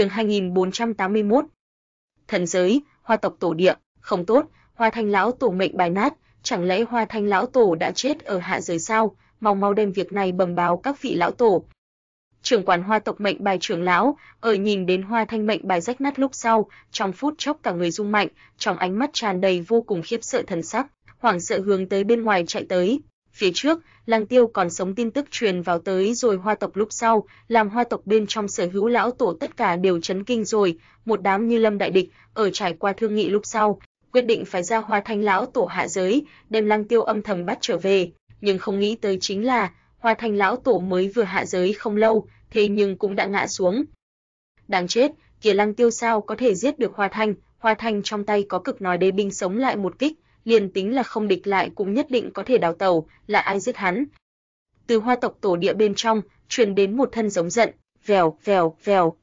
Chương 2481. Thần giới, Hoa tộc tổ địa, không tốt, Hoa Thanh lão tổ mệnh bài nát, chẳng lẽ Hoa Thanh lão tổ đã chết ở hạ giới sao? Mau mau đem việc này bẩm báo các vị lão tổ. Trưởng quản Hoa tộc mệnh bài trưởng lão, ở nhìn đến Hoa Thanh mệnh bài rách nát lúc sau, trong phút chốc cả người rung mạnh, trong ánh mắt tràn đầy vô cùng khiếp sợ thần sắc, hoảng sợ hướng tới bên ngoài chạy tới. Phía trước, Lăng Tiêu còn sống tin tức truyền vào tới rồi Hoa tộc lúc sau, làm Hoa tộc bên trong sở hữu lão tổ tất cả đều chấn kinh rồi, một đám như lâm đại địch, ở trải qua thương nghị lúc sau, quyết định phải ra Hoa Thanh lão tổ hạ giới, đem Lăng Tiêu âm thầm bắt trở về, nhưng không nghĩ tới chính là Hoa Thanh lão tổ mới vừa hạ giới không lâu, thế nhưng cũng đã ngã xuống. Đáng chết, kìa Lăng Tiêu sao có thể giết được Hoa Thanh, Hoa Thanh trong tay có cực nói đế binh sống lại một kích, liền tính là không địch lại cũng nhất định có thể đào tẩu, là ai giết hắn? Từ Hoa tộc tổ địa bên trong truyền đến một thân giống giận, vèo vèo vèo.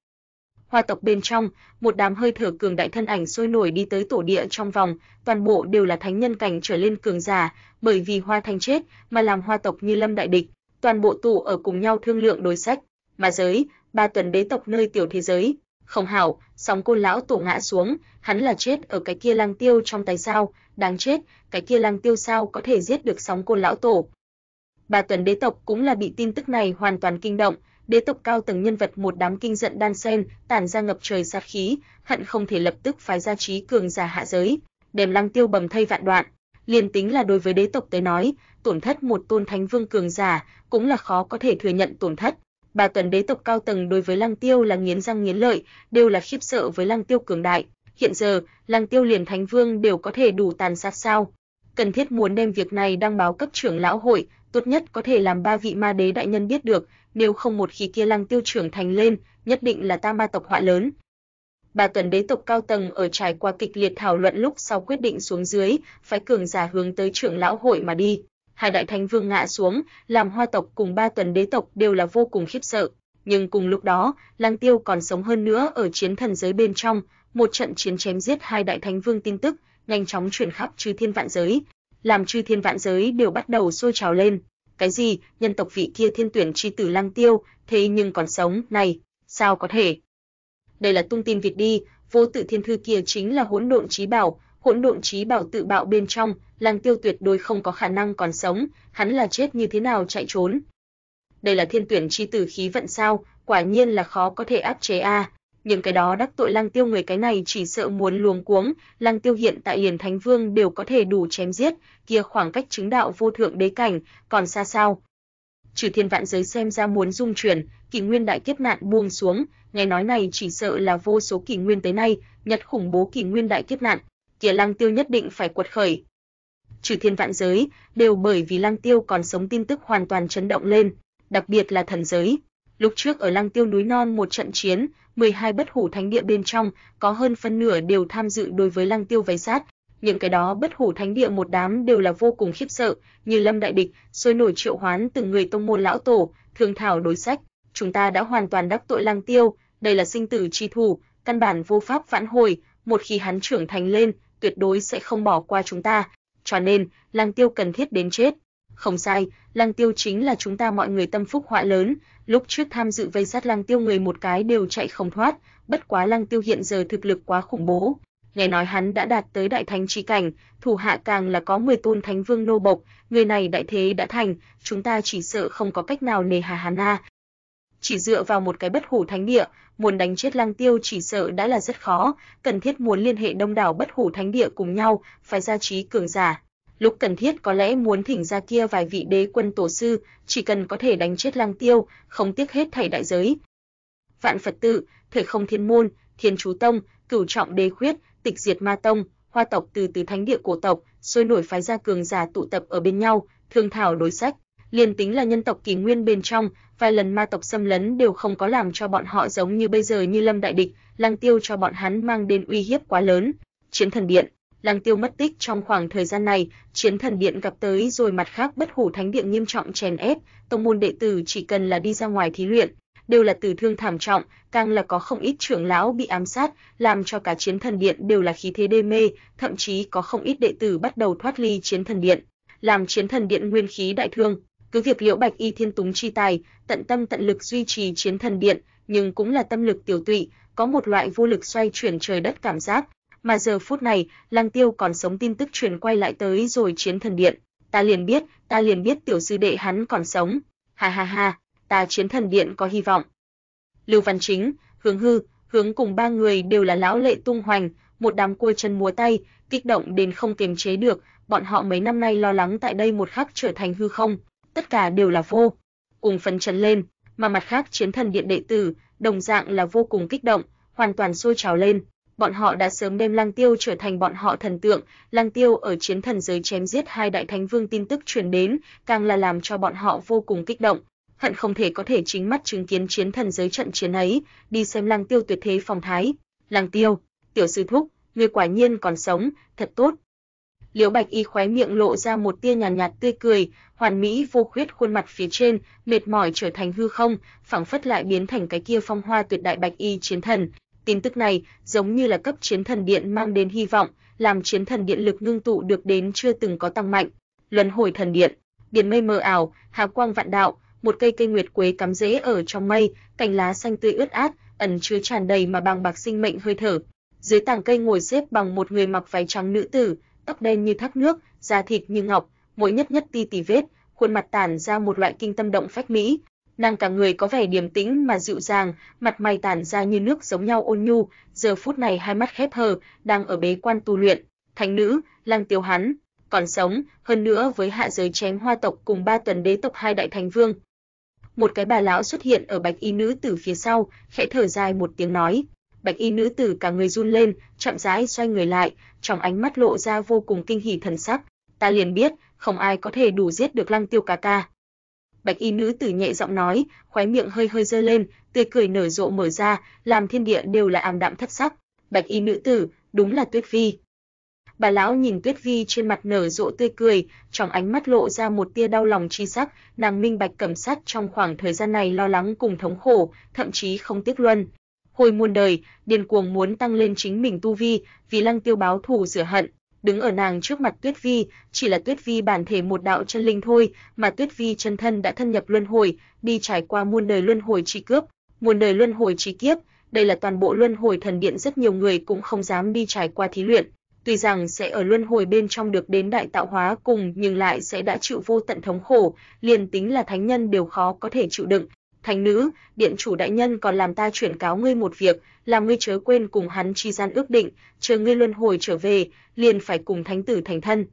Hoa tộc bên trong, một đám hơi thở cường đại thân ảnh sôi nổi đi tới tổ địa trong vòng, toàn bộ đều là thánh nhân cảnh trở lên cường giả, bởi vì Hoa Thanh chết mà làm Hoa tộc như lâm đại địch, toàn bộ tụ ở cùng nhau thương lượng đối sách. Mà giới, ba tuần đế tộc nơi tiểu thế giới, không hảo, sóng côn lão tổ ngã xuống, hắn là chết ở cái kia lang tiêu trong tay sao, đáng chết, cái kia lang tiêu sao có thể giết được sóng côn lão tổ. bà tuần đế tộc cũng là bị tin tức này hoàn toàn kinh động, đế tộc cao tầng nhân vật một đám kinh giận đan sen, tản ra ngập trời sát khí, hận không thể lập tức phái ra trí cường giả hạ giới, đem lăng tiêu bầm thây vạn đoạn. Liên tính là đối với đế tộc tới nói, tổn thất một tôn thánh vương cường giả cũng là khó có thể thừa nhận tổn thất bà tuần đế tộc cao tầng đối với lăng tiêu là nghiến răng nghiến lợi, đều là khiếp sợ với lăng tiêu cường đại. Hiện giờ, lăng tiêu liền thánh vương đều có thể đủ tàn sát sao? Cần thiết muốn đem việc này đăng báo cấp trưởng lão hội, tốt nhất có thể làm ba vị ma đế đại nhân biết được, nếu không một khi kia lăng tiêu trưởng thành lên, nhất định là ta ma tộc họa lớn. bà tuần đế tộc cao tầng ở trải qua kịch liệt thảo luận lúc sau quyết định xuống dưới, phải cường giả hướng tới trưởng lão hội mà đi. Hai đại thánh vương ngã xuống, làm hoa tộc cùng ba tuần đế tộc đều là vô cùng khiếp sợ. Nhưng cùng lúc đó, Lăng Tiêu còn sống hơn nữa ở chiến thần giới bên trong, một trận chiến chém giết hai đại thánh vương tin tức, nhanh chóng truyền khắp chư thiên vạn giới, làm chư thiên vạn giới đều bắt đầu sôi trào lên. Cái gì, nhân tộc vị kia thiên tuyển chi tử Lăng Tiêu, thế nhưng còn sống, này, sao có thể? Đây là tung tin vịt đi, vô tự thiên thư kia chính là hỗn độn trí bảo, hỗn độn trí bảo tự bạo bên trong, Lăng Tiêu tuyệt đối không có khả năng còn sống, hắn là chết như thế nào chạy trốn. Đây là thiên tuyển chi tử khí vận sao, quả nhiên là khó có thể áp chế a. Nhưng cái đó đắc tội Lăng Tiêu người cái này chỉ sợ muốn luống cuống, Lăng Tiêu hiện tại Hiền thánh vương đều có thể đủ chém giết, kia khoảng cách chứng đạo vô thượng đế cảnh, còn xa sao. Trừ thiên vạn giới xem ra muốn dung chuyển, kỷ nguyên đại kiếp nạn buông xuống, nghe nói này chỉ sợ là vô số kỷ nguyên tới nay, nhật khủng bố kỷ nguyên đại kiếp nạn, kia Lăng Tiêu nhất định phải quật khởi. Trừ thiên vạn giới, đều bởi vì Lăng Tiêu còn sống tin tức hoàn toàn chấn động lên, đặc biệt là thần giới. Lúc trước ở Lăng Tiêu núi non một trận chiến, 12 bất hủ thánh địa bên trong, có hơn phân nửa đều tham dự đối với Lăng Tiêu vây sát. Những cái đó bất hủ thánh địa một đám đều là vô cùng khiếp sợ, như Lâm đại địch, sôi nổi triệu hoán từng người tông môn lão tổ, thương thảo đối sách. Chúng ta đã hoàn toàn đắc tội Lăng Tiêu, đây là sinh tử chi thủ, căn bản vô pháp vãn hồi, một khi hắn trưởng thành lên, tuyệt đối sẽ không bỏ qua chúng ta, cho nên, Lăng Tiêu cần thiết đến chết. Không sai, Lăng Tiêu chính là chúng ta mọi người tâm phúc họa lớn, lúc trước tham dự vây sát Lăng Tiêu người một cái đều chạy không thoát, bất quá Lăng Tiêu hiện giờ thực lực quá khủng bố. Nghe nói hắn đã đạt tới đại thánh chi cảnh, thủ hạ càng là có 10 tôn thánh vương nô bộc, người này đại thế đã thành, chúng ta chỉ sợ không có cách nào nề hà hắn a. Chỉ dựa vào một cái bất hủ thánh địa, muốn đánh chết Lăng Tiêu chỉ sợ đã là rất khó, cần thiết muốn liên hệ đông đảo bất hủ thánh địa cùng nhau, phải ra trí cường giả. Lúc cần thiết có lẽ muốn thỉnh ra kia vài vị đế quân tổ sư, chỉ cần có thể đánh chết Lăng Tiêu, không tiếc hết thảy đại giới. Vạn Phật tự, Thể Không Thiên môn, Thiên Chú tông, Cửu Trọng Đế khuyết, Tịch Diệt Ma tông, Hoa tộc từ từ thánh địa cổ tộc, sôi nổi phái ra cường giả tụ tập ở bên nhau, thương thảo đối sách liền tính là nhân tộc kỳ nguyên bên trong, vài lần ma tộc xâm lấn đều không có làm cho bọn họ giống như bây giờ như lâm đại địch, Lăng Tiêu cho bọn hắn mang đến uy hiếp quá lớn. Chiến thần điện, Lăng Tiêu mất tích trong khoảng thời gian này, Chiến thần điện gặp tới rồi mặt khác bất hủ thánh điện nghiêm trọng chèn ép, tông môn đệ tử chỉ cần là đi ra ngoài thí luyện, đều là tử thương thảm trọng, càng là có không ít trưởng lão bị ám sát, làm cho cả Chiến thần điện đều là khí thế đê mê, thậm chí có không ít đệ tử bắt đầu thoát ly Chiến thần điện, làm Chiến thần điện nguyên khí đại thương cứ việc Liễu Bạch Y thiên túng chi tài, tận tâm tận lực duy trì chiến thần điện, nhưng cũng là tâm lực tiểu tụy, có một loại vô lực xoay chuyển trời đất cảm giác. Mà giờ phút này, Lăng Tiêu còn sống tin tức truyền quay lại tới rồi chiến thần điện. Ta liền biết, ta liền biết tiểu sư đệ hắn còn sống. Ha ha ha, ta chiến thần điện có hy vọng. Lưu Văn Chính, Hướng Hư, Hướng cùng ba người đều là lão lệ tung hoành, một đám cua chân múa tay, kích động đến không kiềm chế được, bọn họ mấy năm nay lo lắng tại đây một khắc trở thành hư không, tất cả đều là vô cùng phấn chấn lên, mà mặt khác chiến thần điện đệ tử, đồng dạng là vô cùng kích động, hoàn toàn sôi trào lên. Bọn họ đã sớm đem Lăng Tiêu trở thành bọn họ thần tượng, Lăng Tiêu ở chiến thần giới chém giết hai đại thánh vương tin tức truyền đến, càng là làm cho bọn họ vô cùng kích động, hận không thể có thể chính mắt chứng kiến chiến thần giới trận chiến ấy, đi xem Lăng Tiêu tuyệt thế phong thái. Lăng Tiêu, tiểu sư thúc, ngươi quả nhiên còn sống, thật tốt. Liễu Bạch Y khóe miệng lộ ra một tia nhàn nhạt, nhạt tươi cười, hoàn mỹ vô khuyết khuôn mặt phía trên, mệt mỏi trở thành hư không, phảng phất lại biến thành cái kia phong hoa tuyệt đại Bạch Y chiến thần. Tin tức này giống như là cấp chiến thần điện mang đến hy vọng, làm chiến thần điện lực ngưng tụ được đến chưa từng có tăng mạnh. Luân hồi thần điện, biển mây mờ ảo, hà quang vạn đạo, một cây cây nguyệt quế cắm rễ ở trong mây, cành lá xanh tươi ướt át, ẩn chứa tràn đầy mà bằng bạc sinh mệnh hơi thở. Dưới tảng cây ngồi xếp bằng một người mặc váy trắng nữ tử, tóc đen như thác nước, da thịt như ngọc, mỗi nhất nhất ti tì vết, khuôn mặt tản ra một loại kinh tâm động phách mỹ. Nàng cả người có vẻ điềm tĩnh mà dịu dàng, mặt mày tản ra như nước giống nhau ôn nhu, giờ phút này hai mắt khép hờ, đang ở bế quan tu luyện. Thánh nữ, Lăng Tiêu hắn, còn sống, hơn nữa với hạ giới chém hoa tộc cùng ba tuần đế tộc hai đại thành vương. Một cái bà lão xuất hiện ở bạch y nữ tử phía sau, khẽ thở dài một tiếng nói, Bạch y nữ tử cả người run lên, chậm rãi xoay người lại, trong ánh mắt lộ ra vô cùng kinh hỉ thần sắc. Ta liền biết, không ai có thể đủ giết được Lăng Tiêu ca ca. Bạch y nữ tử nhẹ giọng nói, khóe miệng hơi hơi dơ lên, tươi cười nở rộ mở ra, làm thiên địa đều là ảm đạm thất sắc. Bạch y nữ tử, đúng là Tuyết Vi. Bà lão nhìn Tuyết Vi trên mặt nở rộ tươi cười, trong ánh mắt lộ ra một tia đau lòng chi sắc, nàng minh bạch cẩm sát trong khoảng thời gian này lo lắng cùng thống khổ, thậm chí không tiếc luân, hồi muôn đời, điên cuồng muốn tăng lên chính mình tu vi, vì Lăng Tiêu báo thù rửa hận. Đứng ở nàng trước mặt Tuyết Vi, chỉ là Tuyết Vi bản thể một đạo chân linh thôi, mà Tuyết Vi chân thân đã thân nhập luân hồi, đi trải qua muôn đời luân hồi chi cướp, muôn đời luân hồi chi kiếp, đây là toàn bộ luân hồi thần điện rất nhiều người cũng không dám đi trải qua thí luyện. Tuy rằng sẽ ở luân hồi bên trong được đến đại tạo hóa cùng nhưng lại sẽ đã chịu vô tận thống khổ, liền tính là thánh nhân đều khó có thể chịu đựng, Thánh nữ, điện chủ đại nhân còn làm ta chuyển cáo ngươi một việc, làm ngươi chớ quên cùng hắn chi gian ước định, chờ ngươi luân hồi trở về, liền phải cùng thánh tử thành thân.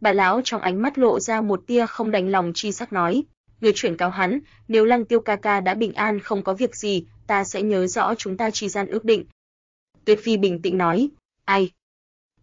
Bà lão trong ánh mắt lộ ra một tia không đành lòng chi sắc nói, ngươi chuyển cáo hắn, nếu Lăng Tiêu ca ca đã bình an không có việc gì, ta sẽ nhớ rõ chúng ta chi gian ước định. Tuyết Phi bình tĩnh nói, ai?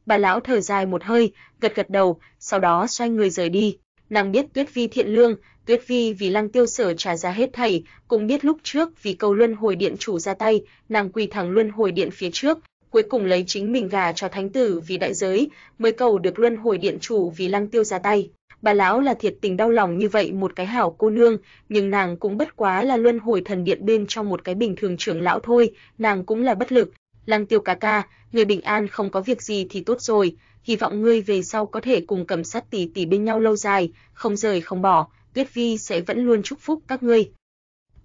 Bà lão thở dài một hơi, gật gật đầu, sau đó xoay người rời đi. Nàng biết Tuyết Phi thiện lương, Tuyết Vi vì Lăng Tiêu Sở trả giá hết thảy, cũng biết lúc trước vì câu Luân Hồi Điện chủ ra tay, nàng quỳ thẳng Luân Hồi Điện phía trước, cuối cùng lấy chính mình gà cho thánh tử vì đại giới, mới cầu được Luân Hồi Điện chủ vì Lăng Tiêu ra tay. Bà lão là thiệt tình đau lòng như vậy một cái hảo cô nương, nhưng nàng cũng bất quá là Luân Hồi Thần Điện bên trong một cái bình thường trưởng lão thôi, nàng cũng là bất lực. Lăng Tiêu ca ca, người bình an không có việc gì thì tốt rồi, hy vọng ngươi về sau có thể cùng cầm sát tỷ tỷ bên nhau lâu dài, không rời không bỏ, Tuyết Vi sẽ vẫn luôn chúc phúc các ngươi.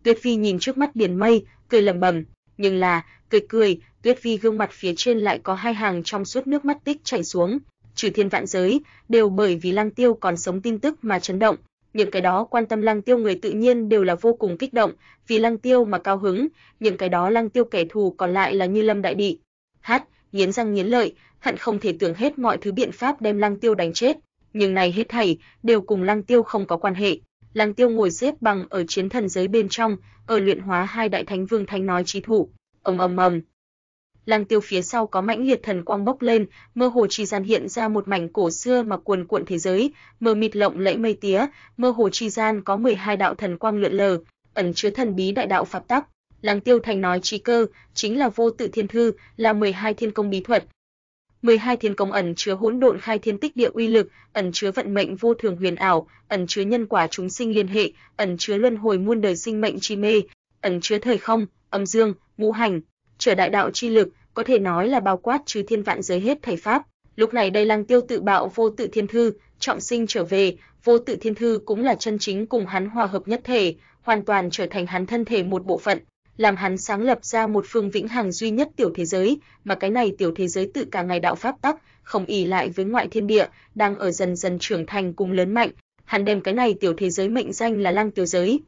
Tuyết Vi nhìn trước mắt biển mây, cười lẩm bẩm, nhưng là, cười cười, Tuyết Vi gương mặt phía trên lại có hai hàng trong suốt nước mắt tích chảy xuống, trừ thiên vạn giới, đều bởi vì Lăng Tiêu còn sống tin tức mà chấn động. Những cái đó quan tâm Lăng Tiêu người tự nhiên đều là vô cùng kích động, vì Lăng Tiêu mà cao hứng, những cái đó Lăng Tiêu kẻ thù còn lại là như lâm đại Bị, Hát, nghiến răng nghiến lợi, hận không thể tưởng hết mọi thứ biện pháp đem Lăng Tiêu đánh chết nhưng này hết thảy đều cùng Lăng Tiêu không có quan hệ. Lăng Tiêu ngồi xếp bằng ở chiến thần giới bên trong, ở luyện hóa hai đại thánh vương thánh nói chi thủ. Ầm ầm ầm. Lăng Tiêu phía sau có mãnh liệt thần quang bốc lên, mơ hồ chi gian hiện ra một mảnh cổ xưa mà cuồn cuộn thế giới, mờ mịt lộng lẫy mây tía, mơ hồ chi gian có 12 đạo thần quang lượn lờ, ẩn chứa thần bí đại đạo pháp tắc. Lăng Tiêu thành nói chi cơ, chính là vô tự thiên thư, là 12 thiên công bí thuật, 12 thiên công ẩn chứa hỗn độn khai thiên tích địa uy lực, ẩn chứa vận mệnh vô thường huyền ảo, ẩn chứa nhân quả chúng sinh liên hệ, ẩn chứa luân hồi muôn đời sinh mệnh chi mê, ẩn chứa thời không, âm dương, ngũ hành, trở đại đạo chi lực, có thể nói là bao quát trừ thiên vạn giới hết thảy pháp. Lúc này đây Lăng Tiêu tự bạo vô tự thiên thư, trọng sinh trở về, vô tự thiên thư cũng là chân chính cùng hắn hòa hợp nhất thể, hoàn toàn trở thành hắn thân thể một bộ phận làm hắn sáng lập ra một phương vĩnh hằng duy nhất tiểu thế giới, mà cái này tiểu thế giới tự cả ngày đạo pháp tắc, không ỷ lại với ngoại thiên địa, đang ở dần dần trưởng thành cùng lớn mạnh, hắn đem cái này tiểu thế giới mệnh danh là Lăng Tiêu giới.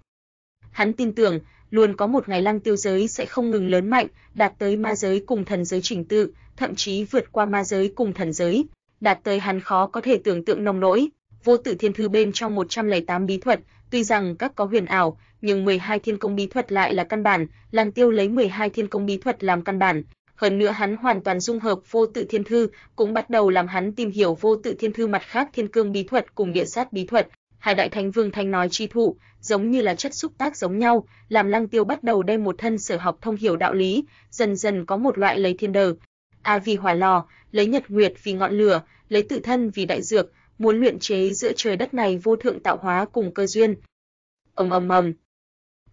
Hắn tin tưởng, luôn có một ngày Lăng Tiêu giới sẽ không ngừng lớn mạnh, đạt tới ma giới cùng thần giới trình tự, thậm chí vượt qua ma giới cùng thần giới, đạt tới hắn khó có thể tưởng tượng nồng nỗi. Vô Tử Thiên Thư bên trong 108 bí thuật, tuy rằng các có huyền ảo, nhưng 12 thiên công bí thuật lại là căn bản, Lăng Tiêu lấy 12 thiên công bí thuật làm căn bản, hơn nữa hắn hoàn toàn dung hợp vô tự thiên thư, cũng bắt đầu làm hắn tìm hiểu vô tự thiên thư mặt khác thiên cương bí thuật cùng địa sát bí thuật. Hai đại thánh vương thanh nói chi thụ, giống như là chất xúc tác giống nhau, làm Lăng Tiêu bắt đầu đem một thân sở học thông hiểu đạo lý, dần dần có một loại lấy thiên đờ, a vì hỏa lò, lấy nhật nguyệt vì ngọn lửa, lấy tự thân vì đại dược, muốn luyện chế giữa trời đất này vô thượng tạo hóa cùng cơ duyên. Ầm ầm ầm.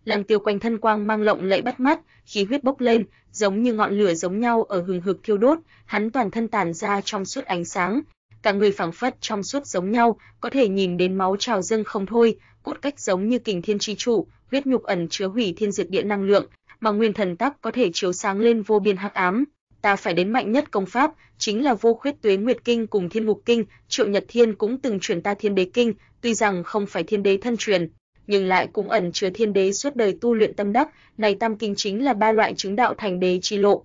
Lăng Tiêu quanh thân quang mang lộng lẫy bắt mắt, khí huyết bốc lên, giống như ngọn lửa giống nhau ở hừng hực thiêu đốt, hắn toàn thân tản ra trong suốt ánh sáng, cả người phảng phất trong suốt giống nhau, có thể nhìn đến máu trào dâng không thôi, cốt cách giống như kình thiên chi trụ, huyết nhục ẩn chứa hủy thiên diệt địa năng lượng, mà nguyên thần tắc có thể chiếu sáng lên vô biên hắc ám. Ta phải đến mạnh nhất công pháp, chính là Vô Khuyết Tuế Nguyệt Kinh cùng Thiên Ngục Kinh, Triệu Nhật Thiên cũng từng truyền ta Thiên Đế Kinh, tuy rằng không phải thiên đế thân truyền, nhưng lại cũng ẩn chứa thiên đế suốt đời tu luyện tâm đắc, này tam kinh chính là ba loại chứng đạo thành đế chi lộ.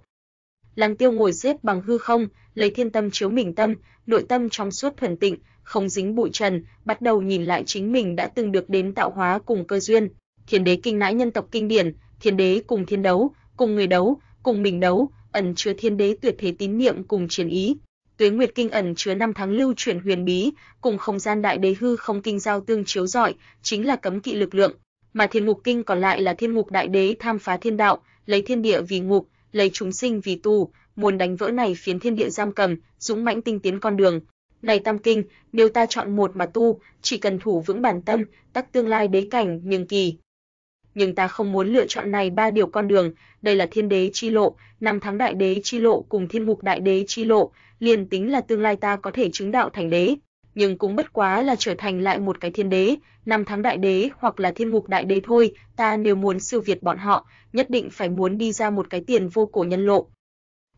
Lăng Tiêu ngồi xếp bằng hư không, lấy thiên tâm chiếu mình tâm, nội tâm trong suốt thuần tịnh, không dính bụi trần, bắt đầu nhìn lại chính mình đã từng được đến tạo hóa cùng cơ duyên. Thiên đế kinh nãi nhân tộc kinh điển, thiên đế cùng thiên đấu, cùng người đấu, cùng mình đấu, ẩn chứa thiên đế tuyệt thế tín niệm cùng chiến ý. Tuế Nguyệt Kinh ẩn chứa năm tháng lưu chuyển huyền bí, cùng không gian đại đế hư không kinh giao tương chiếu rọi, chính là cấm kỵ lực lượng, mà Thiên Ngục Kinh còn lại là Thiên Ngục đại đế tham phá thiên đạo, lấy thiên địa vì ngục, lấy chúng sinh vì tù, muốn đánh vỡ này phiến thiên địa giam cầm, dũng mãnh tinh tiến con đường. Này Tam Kinh, nếu ta chọn một mà tu, chỉ cần thủ vững bản tâm, tắc tương lai đế cảnh nhưng kỳ. Nhưng ta không muốn lựa chọn này ba điều con đường, đây là thiên đế chi lộ, năm tháng đại đế chi lộ cùng thiên mục đại đế chi lộ, liền tính là tương lai ta có thể chứng đạo thành đế, nhưng cũng bất quá là trở thành lại một cái thiên đế, năm tháng đại đế hoặc là thiên mục đại đế thôi, ta nếu muốn siêu việt bọn họ, nhất định phải muốn đi ra một cái tiền vô cổ nhân lộ.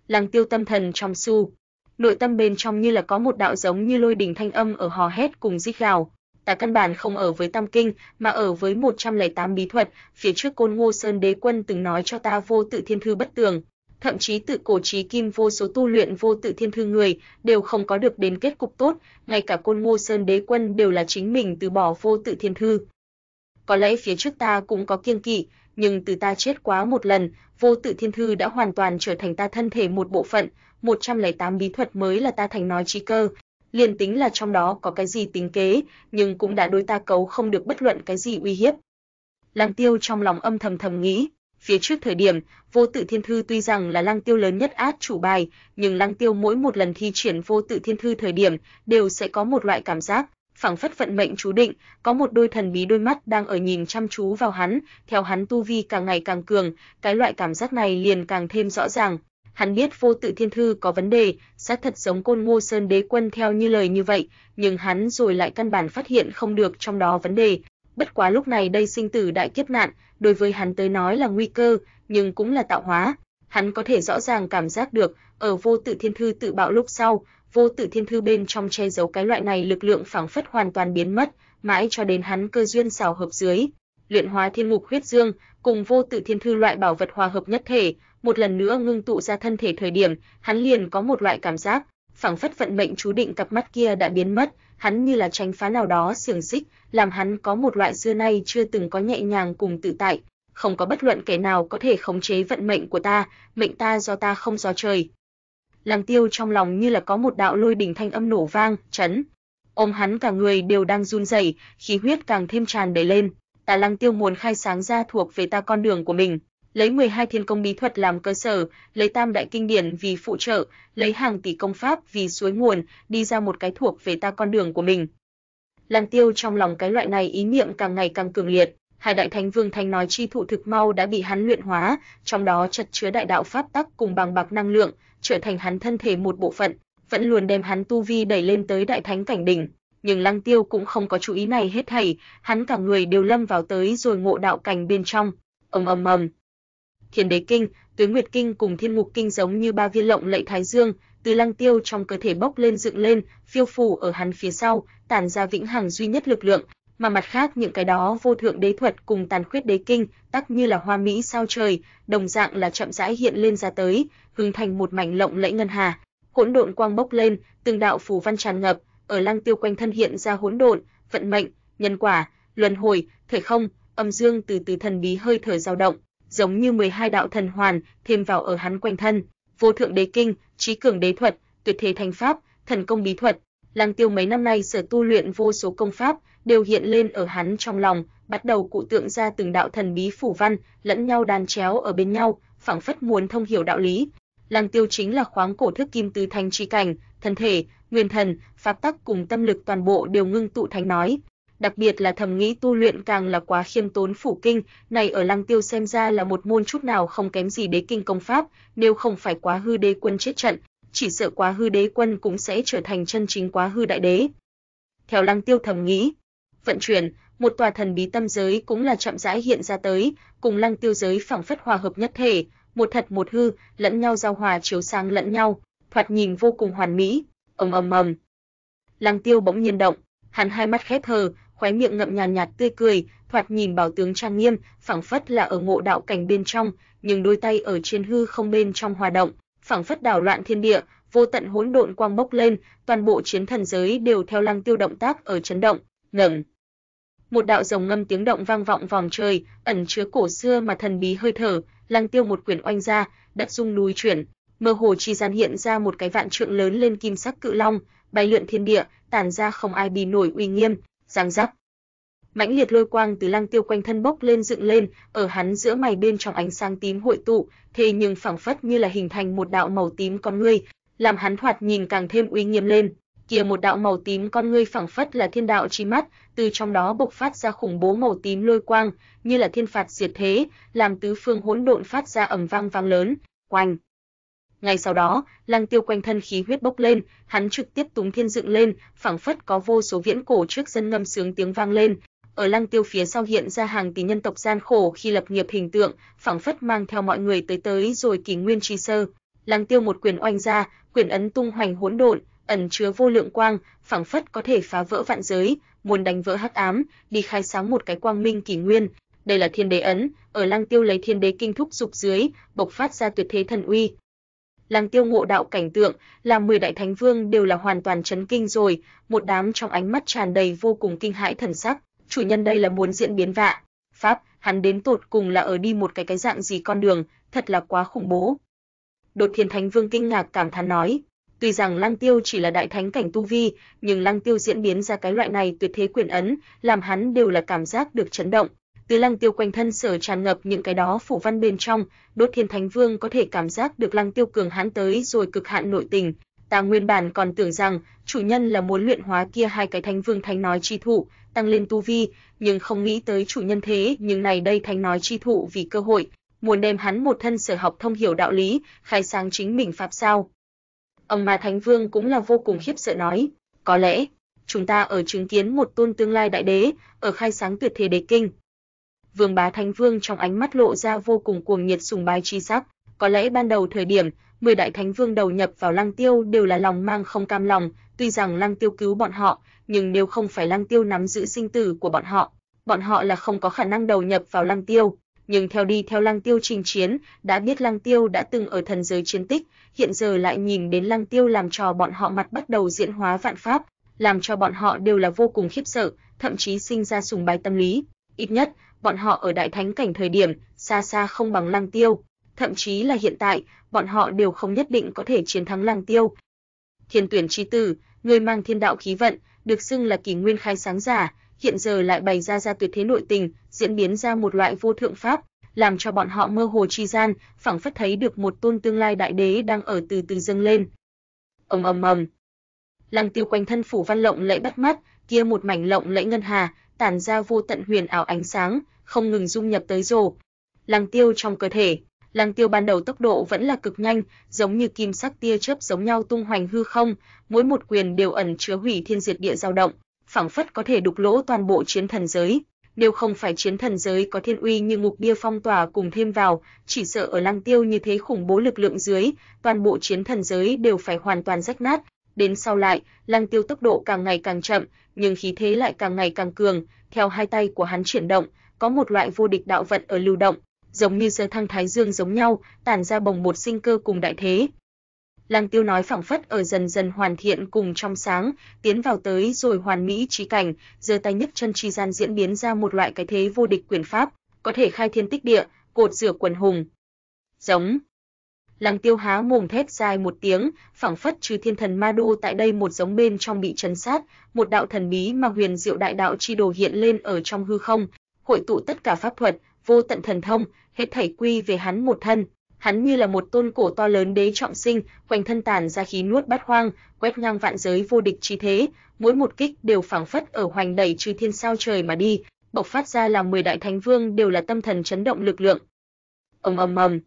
Lăng tiêu tâm thần trong su, nội tâm bên trong như là có một đạo giống như lôi đình thanh âm ở hò hét cùng rít gào. Ta căn bản không ở với Tam Kinh, mà ở với 108 bí thuật, phía trước Côn Ngô Sơn Đế Quân từng nói cho ta vô tự thiên thư bất tường, thậm chí tự cổ trí kim vô số tu luyện vô tự thiên thư người đều không có được đến kết cục tốt, ngay cả Côn Ngô Sơn Đế Quân đều là chính mình từ bỏ vô tự thiên thư. Có lẽ phía trước ta cũng có kiêng kỵ, nhưng từ ta chết quá một lần, vô tự thiên thư đã hoàn toàn trở thành ta thân thể một bộ phận, 108 bí thuật mới là ta thành nói chi cơ, liền tính là trong đó có cái gì tính kế, nhưng cũng đã đối ta cấu không được bất luận cái gì uy hiếp. Lăng Tiêu trong lòng âm thầm thầm nghĩ, phía trước thời điểm, Vô Tự Thiên Thư tuy rằng là Lăng Tiêu lớn nhất át chủ bài, nhưng Lăng Tiêu mỗi một lần thi triển Vô Tự Thiên Thư thời điểm, đều sẽ có một loại cảm giác, phảng phất vận mệnh chú định, có một đôi thần bí đôi mắt đang ở nhìn chăm chú vào hắn, theo hắn tu vi càng ngày càng cường, cái loại cảm giác này liền càng thêm rõ ràng. Hắn biết vô tự thiên thư có vấn đề, xác thật giống côn ngô sơn đế quân theo như lời như vậy, nhưng hắn rồi lại căn bản phát hiện không được trong đó vấn đề. Bất quá lúc này đây sinh tử đại kiếp nạn, đối với hắn tới nói là nguy cơ, nhưng cũng là tạo hóa. Hắn có thể rõ ràng cảm giác được, ở vô tự thiên thư tự bạo lúc sau, vô tự thiên thư bên trong che giấu cái loại này lực lượng phảng phất hoàn toàn biến mất, mãi cho đến hắn cơ duyên xào hợp dưới, luyện hóa thiên ngục huyết dương, cùng vô tự thiên thư loại bảo vật hòa hợp nhất thể, một lần nữa ngưng tụ ra thân thể thời điểm, hắn liền có một loại cảm giác, phảng phất vận mệnh chú định cặp mắt kia đã biến mất, hắn như là tránh phá nào đó xiềng xích, làm hắn có một loại xưa nay chưa từng có nhẹ nhàng cùng tự tại, không có bất luận kẻ nào có thể khống chế vận mệnh của ta, mệnh ta do ta không do trời. Lăng Tiêu trong lòng như là có một đạo lôi đỉnh thanh âm nổ vang, chấn. Ôm hắn cả người đều đang run rẩy, khí huyết càng thêm tràn đầy lên. Ta Lăng Tiêu muốn khai sáng ra thuộc về ta con đường của mình, lấy 12 thiên công bí thuật làm cơ sở, lấy tam đại kinh điển vì phụ trợ, lấy hàng tỷ công pháp vì suối nguồn, đi ra một cái thuộc về ta con đường của mình. Lăng Tiêu trong lòng cái loại này ý niệm càng ngày càng cường liệt, hai đại thánh vương thanh nói chi thụ thực mau đã bị hắn luyện hóa, trong đó chật chứa đại đạo pháp tắc cùng bằng bạc năng lượng, trở thành hắn thân thể một bộ phận, vẫn luôn đem hắn tu vi đẩy lên tới đại thánh cảnh đỉnh. Nhưng Lăng Tiêu cũng không có chú ý này hết thảy, hắn cả người đều lâm vào tới rồi ngộ đạo cảnh bên trong. Ầm ầm ầm, Thiên Đế Kinh, Tuế Nguyệt Kinh cùng Thiên Ngục Kinh giống như ba viên lộng lẫy thái dương, từ Lăng Tiêu trong cơ thể bốc lên dựng lên, phiêu phù ở hắn phía sau, tản ra vĩnh hằng duy nhất lực lượng, mà mặt khác những cái đó vô thượng đế thuật cùng tàn khuyết đế kinh, tắc như là hoa mỹ sao trời, đồng dạng là chậm rãi hiện lên ra tới, hình thành một mảnh lộng lẫy ngân hà. Hỗn độn quang bốc lên, từng đạo phù văn tràn ngập, ở Lăng Tiêu quanh thân hiện ra hỗn độn, vận mệnh, nhân quả, luân hồi, thời không, âm dương từ từ thần bí hơi thở dao động, giống như 12 đạo thần hoàn thêm vào ở hắn quanh thân. Vô thượng đế kinh, trí cường đế thuật, tuyệt thế thành pháp, thần công bí thuật, Lăng Tiêu mấy năm nay sở tu luyện vô số công pháp đều hiện lên ở hắn trong lòng, bắt đầu cụ tượng ra từng đạo thần bí phủ văn, lẫn nhau đan chéo ở bên nhau, phảng phất muốn thông hiểu đạo lý. Lăng Tiêu chính là khoáng cổ thức kim tứ thành chi cảnh, thân thể, nguyên thần, pháp tắc cùng tâm lực toàn bộ đều ngưng tụ thành nói. Đặc biệt là thầm nghĩ tu luyện càng là quá khiêm tốn phủ kinh, này ở Lăng Tiêu xem ra là một môn chút nào không kém gì đế kinh công pháp, nếu không phải quá hư đế quân chết trận, chỉ sợ quá hư đế quân cũng sẽ trở thành chân chính quá hư đại đế. Theo Lăng Tiêu thầm nghĩ, vận chuyển, một tòa thần bí tâm giới cũng là chậm rãi hiện ra tới, cùng Lăng Tiêu giới phảng phất hòa hợp nhất thể, một thật một hư, lẫn nhau giao hòa chiếu sáng lẫn nhau, thoạt nhìn vô cùng hoàn mỹ. Ầm ầm ầm. Lăng Tiêu bỗng nhiên động, hắn hai mắt khép hờ, khóe miệng ngậm nhàn nhạt tươi cười, thoạt nhìn bảo tướng trang nghiêm, phảng phất là ở ngộ đạo cảnh bên trong, nhưng đôi tay ở trên hư không bên trong hòa động, phảng phất đảo loạn thiên địa, vô tận hỗn độn quang bốc lên, toàn bộ chiến thần giới đều theo Lăng Tiêu động tác ở chấn động, ngẩng. Một đạo rồng ngâm tiếng động vang vọng vòng trời, ẩn chứa cổ xưa mà thần bí hơi thở, Lăng Tiêu một quyền oanh ra, đất rung núi chuyển, mơ hồ chi gian hiện ra một cái vạn trượng lớn lên kim sắc cự long, bay lượn thiên địa, tản ra không ai bì nổi uy nghiêm, giang rắc mãnh liệt lôi quang từ Lăng Tiêu quanh thân bốc lên dựng lên, ở hắn giữa mày bên trong ánh sáng tím hội tụ, thế nhưng phảng phất như là hình thành một đạo màu tím con ngươi, làm hắn thoạt nhìn càng thêm uy nghiêm lên. Kia một đạo màu tím con ngươi phảng phất là thiên đạo chi mắt, từ trong đó bộc phát ra khủng bố màu tím lôi quang, như là thiên phạt diệt thế, làm tứ phương hỗn độn phát ra ầm vang vang lớn, quanh. Ngay sau đó, Lăng Tiêu quanh thân khí huyết bốc lên, hắn trực tiếp túng thiên dựng lên, phảng phất có vô số viễn cổ trước dân ngâm sướng tiếng vang lên, ở Lăng Tiêu phía sau hiện ra hàng tỷ nhân tộc gian khổ khi lập nghiệp hình tượng, phảng phất mang theo mọi người tới tới rồi kỷ nguyên chi sơ. Lăng Tiêu một quyền oanh ra, quyền ấn tung hoành hỗn độn, ẩn chứa vô lượng quang, phảng phất có thể phá vỡ vạn giới, muốn đánh vỡ hắc ám, đi khai sáng một cái quang minh kỷ nguyên. Đây là Thiên Đế ấn, ở Lăng Tiêu lấy Thiên Đế kinh thúc dục dưới, bộc phát ra tuyệt thế thần uy. Lăng Tiêu ngộ đạo cảnh tượng, làm 10 đại thánh vương đều là hoàn toàn chấn kinh rồi, một đám trong ánh mắt tràn đầy vô cùng kinh hãi thần sắc chủ nhân đây là muốn diễn biến vạ. Pháp, hắn đến tột cùng là ở đi một cái cái dạng gì con đường, thật là quá khủng bố. Đột Thiên Thánh Vương kinh ngạc cảm thán nói, tuy rằng Lăng Tiêu chỉ là đại thánh cảnh tu vi, nhưng Lăng Tiêu diễn biến ra cái loại này tuyệt thế quyền ấn, làm hắn đều là cảm giác được chấn động. Từ Lăng Tiêu quanh thân sở tràn ngập những cái đó phủ văn bên trong, Đốt Thiên Thánh Vương có thể cảm giác được Lăng Tiêu cường hãn tới rồi cực hạn nội tình, ta nguyên bản còn tưởng rằng chủ nhân là muốn luyện hóa kia hai cái thánh vương thánh nói chi thụ, tăng lên tu vi, nhưng không nghĩ tới chủ nhân thế, nhưng này đây thánh nói chi thụ vì cơ hội, muốn đem hắn một thân sở học thông hiểu đạo lý, khai sáng chính mình pháp sao. Ông mà thánh vương cũng là vô cùng khiếp sợ nói, có lẽ chúng ta ở chứng kiến một tôn tương lai đại đế, ở khai sáng tuyệt thế đế kinh. Vương bá thánh vương trong ánh mắt lộ ra vô cùng cuồng nhiệt sùng bái chi sắc, có lẽ ban đầu thời điểm, mười đại thánh vương đầu nhập vào Lăng Tiêu đều là lòng mang không cam lòng, tuy rằng Lăng Tiêu cứu bọn họ, nhưng nếu không phải Lăng Tiêu nắm giữ sinh tử của bọn họ, bọn họ là không có khả năng đầu nhập vào Lăng Tiêu. Nhưng theo đi theo Lăng Tiêu trình chiến, đã biết Lăng Tiêu đã từng ở thần giới chiến tích, hiện giờ lại nhìn đến Lăng Tiêu làm cho bọn họ mặt bắt đầu diễn hóa vạn pháp, làm cho bọn họ đều là vô cùng khiếp sợ, thậm chí sinh ra sùng bái tâm lý. Ít nhất, bọn họ ở đại thánh cảnh thời điểm, xa xa không bằng Lăng Tiêu, thậm chí là hiện tại, bọn họ đều không nhất định có thể chiến thắng Lăng Tiêu. Thiên tuyển chi tử, người mang thiên đạo khí vận, được xưng là kỳ nguyên khai sáng giả, hiện giờ lại bày ra ra tuyệt thế nội tình, diễn biến ra một loại vô thượng pháp, làm cho bọn họ mơ hồ chi gian, phảng phất thấy được một tôn tương lai đại đế đang ở từ từ dâng lên. Ầm ầm ầm. Lăng Tiêu quanh thân phủ văn lộng lẫy bắt mắt, kia một mảnh lộng lẫy ngân hà, tản ra vô tận huyền ảo ánh sáng, không ngừng dung nhập tới rồ. Lăng Tiêu trong cơ thể, Lăng Tiêu ban đầu tốc độ vẫn là cực nhanh, giống như kim sắc tia chớp giống nhau tung hoành hư không, mỗi một quyền đều ẩn chứa hủy thiên diệt địa dao động, phảng phất có thể đục lỗ toàn bộ chiến thần giới. nếu không phải chiến thần giới có thiên uy như ngục bia phong tỏa cùng thêm vào, chỉ sợ ở Lăng Tiêu như thế khủng bố lực lượng dưới, toàn bộ chiến thần giới đều phải hoàn toàn rách nát. Đến sau lại, Lăng Tiêu tốc độ càng ngày càng chậm, nhưng khí thế lại càng ngày càng cường, theo hai tay của hắn chuyển động, có một loại vô địch đạo vận ở lưu động, giống như sơ thăng thái dương giống nhau, tản ra bồng một sinh cơ cùng đại thế. Lăng Tiêu nói phảng phất ở dần dần hoàn thiện cùng trong sáng, tiến vào tới rồi hoàn mỹ trí cảnh, giơ tay nhấc chân chi gian diễn biến ra một loại cái thế vô địch quyền pháp, có thể khai thiên tích địa, cột rửa quần hùng. Giống Lăng Tiêu há mồm thét dài một tiếng, phảng phất trừ thiên thần ma đô tại đây một giống bên trong bị chấn sát, một đạo thần bí mà huyền diệu đại đạo chi đồ hiện lên ở trong hư không, hội tụ tất cả pháp thuật, vô tận thần thông, hết thảy quy về hắn một thân. Hắn như là một tôn cổ to lớn đế trọng sinh, quanh thân tàn ra khí nuốt bát hoang, quét ngang vạn giới vô địch chi thế, mỗi một kích đều phảng phất ở hoành đẩy trừ thiên sao trời mà đi, bộc phát ra làm 10 đại thánh vương đều là tâm thần chấn động lực lượng. Ầm ầm ầm.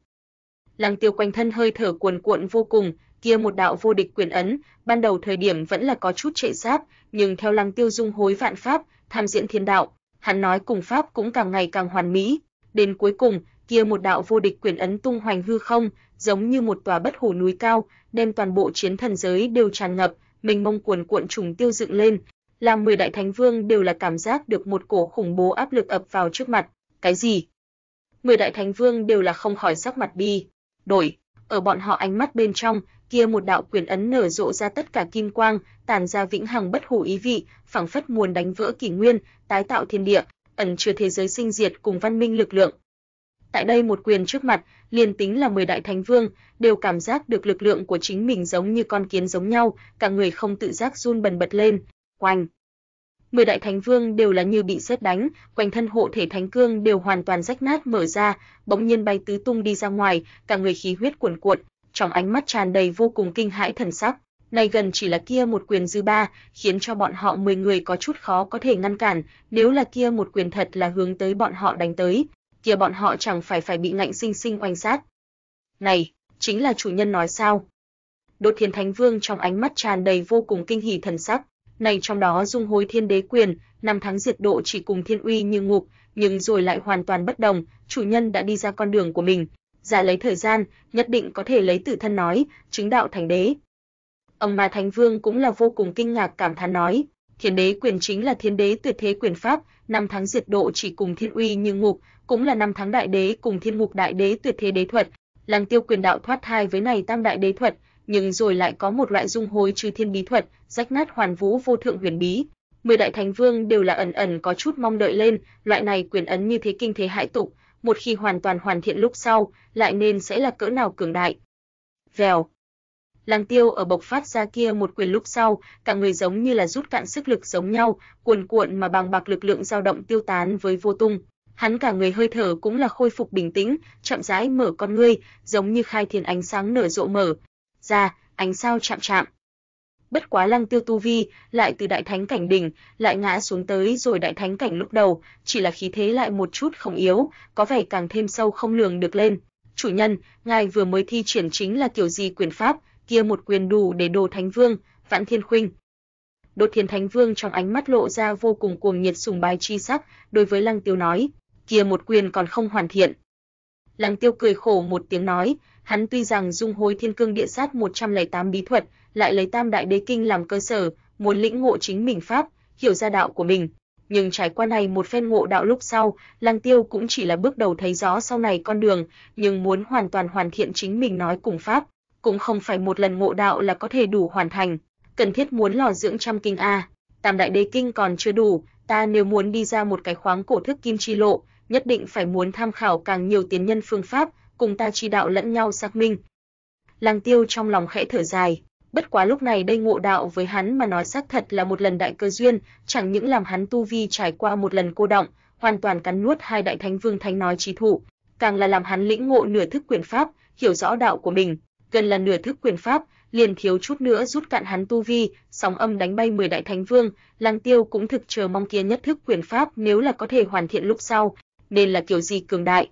Lăng Tiêu quanh thân hơi thở cuồn cuộn vô cùng, kia một đạo vô địch quyền ấn, ban đầu thời điểm vẫn là có chút trệ giáp, nhưng theo Lăng Tiêu dung hối vạn pháp, tham diễn thiên đạo, hắn nói cùng pháp cũng càng ngày càng hoàn mỹ, đến cuối cùng, kia một đạo vô địch quyền ấn tung hoành hư không, giống như một tòa bất hủ núi cao, đem toàn bộ chiến thần giới đều tràn ngập, mình mông cuồn cuộn trùng tiêu dựng lên, làm 10 đại thánh vương đều là cảm giác được một cổ khủng bố áp lực ập vào trước mặt. Cái gì? 10 đại thánh vương đều là không khỏi sắc mặt bi, đổi, ở bọn họ ánh mắt bên trong, kia một đạo quyền ấn nở rộ ra tất cả kim quang, tản ra vĩnh hằng bất hủ ý vị, phảng phất muốn đánh vỡ kỷ nguyên, tái tạo thiên địa, ẩn chứa thế giới sinh diệt cùng văn minh lực lượng. Tại đây một quyền trước mặt, liền tính là 10 đại thánh vương, đều cảm giác được lực lượng của chính mình giống như con kiến giống nhau, cả người không tự giác run bần bật lên. Oanh! Mười đại thánh vương đều là như bị sét đánh, quanh thân hộ thể thánh cương đều hoàn toàn rách nát mở ra, bỗng nhiên bay tứ tung đi ra ngoài, cả người khí huyết cuồn cuộn, trong ánh mắt tràn đầy vô cùng kinh hãi thần sắc. Này gần chỉ là kia một quyền dư ba, khiến cho bọn họ 10 người có chút khó có thể ngăn cản, nếu là kia một quyền thật là hướng tới bọn họ đánh tới, kia bọn họ chẳng phải phải bị ngạnh sinh sinh oanh sát. Này, chính là chủ nhân nói sao? Đột Thiên Thánh Vương trong ánh mắt tràn đầy vô cùng kinh hỉ thần sắc, này trong đó dung hối thiên đế quyền, năm tháng diệt độ chỉ cùng thiên uy như ngục, nhưng rồi lại hoàn toàn bất đồng, chủ nhân đã đi ra con đường của mình, giả lấy thời gian, nhất định có thể lấy tự thân nói, chứng đạo thành đế. Ông Ma Thánh Vương cũng là vô cùng kinh ngạc cảm thán nói, thiên đế quyền chính là thiên đế tuyệt thế quyền pháp, năm tháng diệt độ chỉ cùng thiên uy như ngục, cũng là năm tháng đại đế cùng thiên ngục đại đế tuyệt thế đế thuật, lăng tiêu quyền đạo thoát thai với này tam đại đế thuật, nhưng rồi lại có một loại dung hối trừ thiên bí thuật, rách nát hoàn vũ vô thượng huyền bí. Mười đại thánh vương đều là ẩn ẩn có chút mong đợi lên, loại này quyền ấn như thế kinh thế hãi tục, một khi hoàn toàn hoàn thiện lúc sau, lại nên sẽ là cỡ nào cường đại. Vèo. Lăng Tiêu ở bộc phát ra kia một quyền lúc sau, cả người giống như là rút cạn sức lực giống nhau, cuồn cuộn mà bằng bạc lực lượng dao động tiêu tán với vô tung. Hắn cả người hơi thở cũng là khôi phục bình tĩnh, chậm rãi mở con ngươi, giống như khai thiên ánh sáng nở rộ mở, ra, ánh sao chạm chạm. Bất quá Lăng Tiêu tu vi, lại từ đại thánh cảnh đỉnh, lại ngã xuống tới rồi đại thánh cảnh lúc đầu, chỉ là khí thế lại một chút không yếu, có vẻ càng thêm sâu không lường được lên. Chủ nhân, ngài vừa mới thi triển chính là kiểu gì quyền pháp, kia một quyền đủ để đồ thánh vương, Vạn Thiên Khuynh. Đột Thiên Thánh Vương trong ánh mắt lộ ra vô cùng cuồng nhiệt sùng bái chi sắc, đối với Lăng Tiêu nói, kia một quyền còn không hoàn thiện. Lăng Tiêu cười khổ một tiếng nói, Hắn tuy rằng dung hối thiên cương địa sát 108 bí thuật, lại lấy tam đại đế kinh làm cơ sở, muốn lĩnh ngộ chính mình pháp, hiểu ra đạo của mình. Nhưng trải qua này một phen ngộ đạo lúc sau, Lăng Tiêu cũng chỉ là bước đầu thấy rõ sau này con đường, nhưng muốn hoàn toàn hoàn thiện chính mình nói cùng pháp, cũng không phải một lần ngộ đạo là có thể đủ hoàn thành, cần thiết muốn lò dưỡng trăm kinh a. Tam đại đế kinh còn chưa đủ, ta nếu muốn đi ra một cái khoáng cổ thức kim chi lộ, nhất định phải muốn tham khảo càng nhiều tiến nhân phương pháp, cùng ta chi đạo lẫn nhau xác minh. Lăng Tiêu trong lòng khẽ thở dài, bất quá lúc này đây ngộ đạo với hắn mà nói xác thật là một lần đại cơ duyên, chẳng những làm hắn tu vi trải qua một lần cô động, hoàn toàn cắn nuốt hai đại thánh vương thánh nói chí thủ, càng là làm hắn lĩnh ngộ nửa thức quyền pháp, hiểu rõ đạo của mình, gần là nửa thức quyền pháp, liền thiếu chút nữa rút cạn hắn tu vi, sóng âm đánh bay 10 đại thánh vương, Lăng Tiêu cũng thực chờ mong kia nhất thức quyền pháp nếu là có thể hoàn thiện lúc sau, nên là kiểu gì cường đại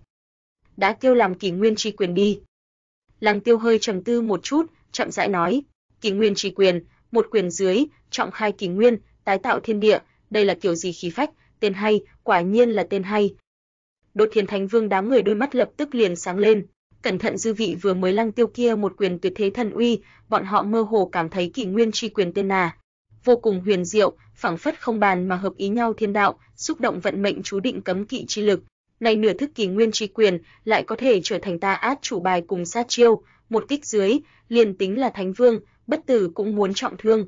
đã kêu làm kỷ nguyên tri quyền đi. Lăng tiêu hơi trầm tư một chút, chậm rãi nói, kỷ nguyên tri quyền, một quyền dưới, trọng khai kỷ nguyên, tái tạo thiên địa, đây là kiểu gì khí phách, tên hay, quả nhiên là tên hay. Đột Thiên Thánh Vương đám người đôi mắt lập tức liền sáng lên, cẩn thận dư vị vừa mới lăng tiêu kia một quyền tuyệt thế thần uy, bọn họ mơ hồ cảm thấy kỷ nguyên chi quyền tên là vô cùng huyền diệu, phảng phất không bàn mà hợp ý nhau thiên đạo, xúc động vận mệnh chú định cấm kỵ chi lực. Này nửa thức kỷ nguyên tri quyền lại có thể trở thành ta át chủ bài cùng sát chiêu, một kích dưới, liền tính là thánh vương, bất tử cũng muốn trọng thương.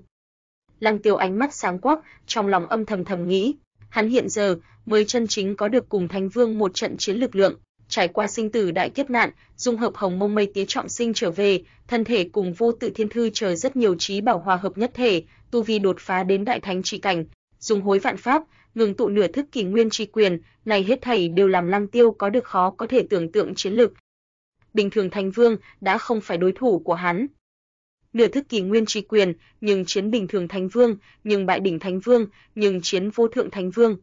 Lăng Tiêu ánh mắt sáng quắc, trong lòng âm thầm thầm nghĩ, hắn hiện giờ mới chân chính có được cùng Thánh Vương một trận chiến lực lượng, trải qua sinh tử đại kiếp nạn, dung hợp hồng mông mây tía trọng sinh trở về, thân thể cùng vô tự thiên thư chờ rất nhiều trí bảo hòa hợp nhất thể, tu vi đột phá đến đại thánh chi cảnh, dùng hối vạn pháp, ngừng tụ nửa thức kỳ nguyên chi quyền, này hết thảy đều làm Lăng Tiêu có được khó có thể tưởng tượng chiến lực. Bình thường Thánh Vương đã không phải đối thủ của hắn. Nửa thức kỳ nguyên chi quyền, nhưng chiến bình thường Thánh Vương, nhưng bại đỉnh Thánh Vương, nhưng chiến vô thượng Thánh Vương,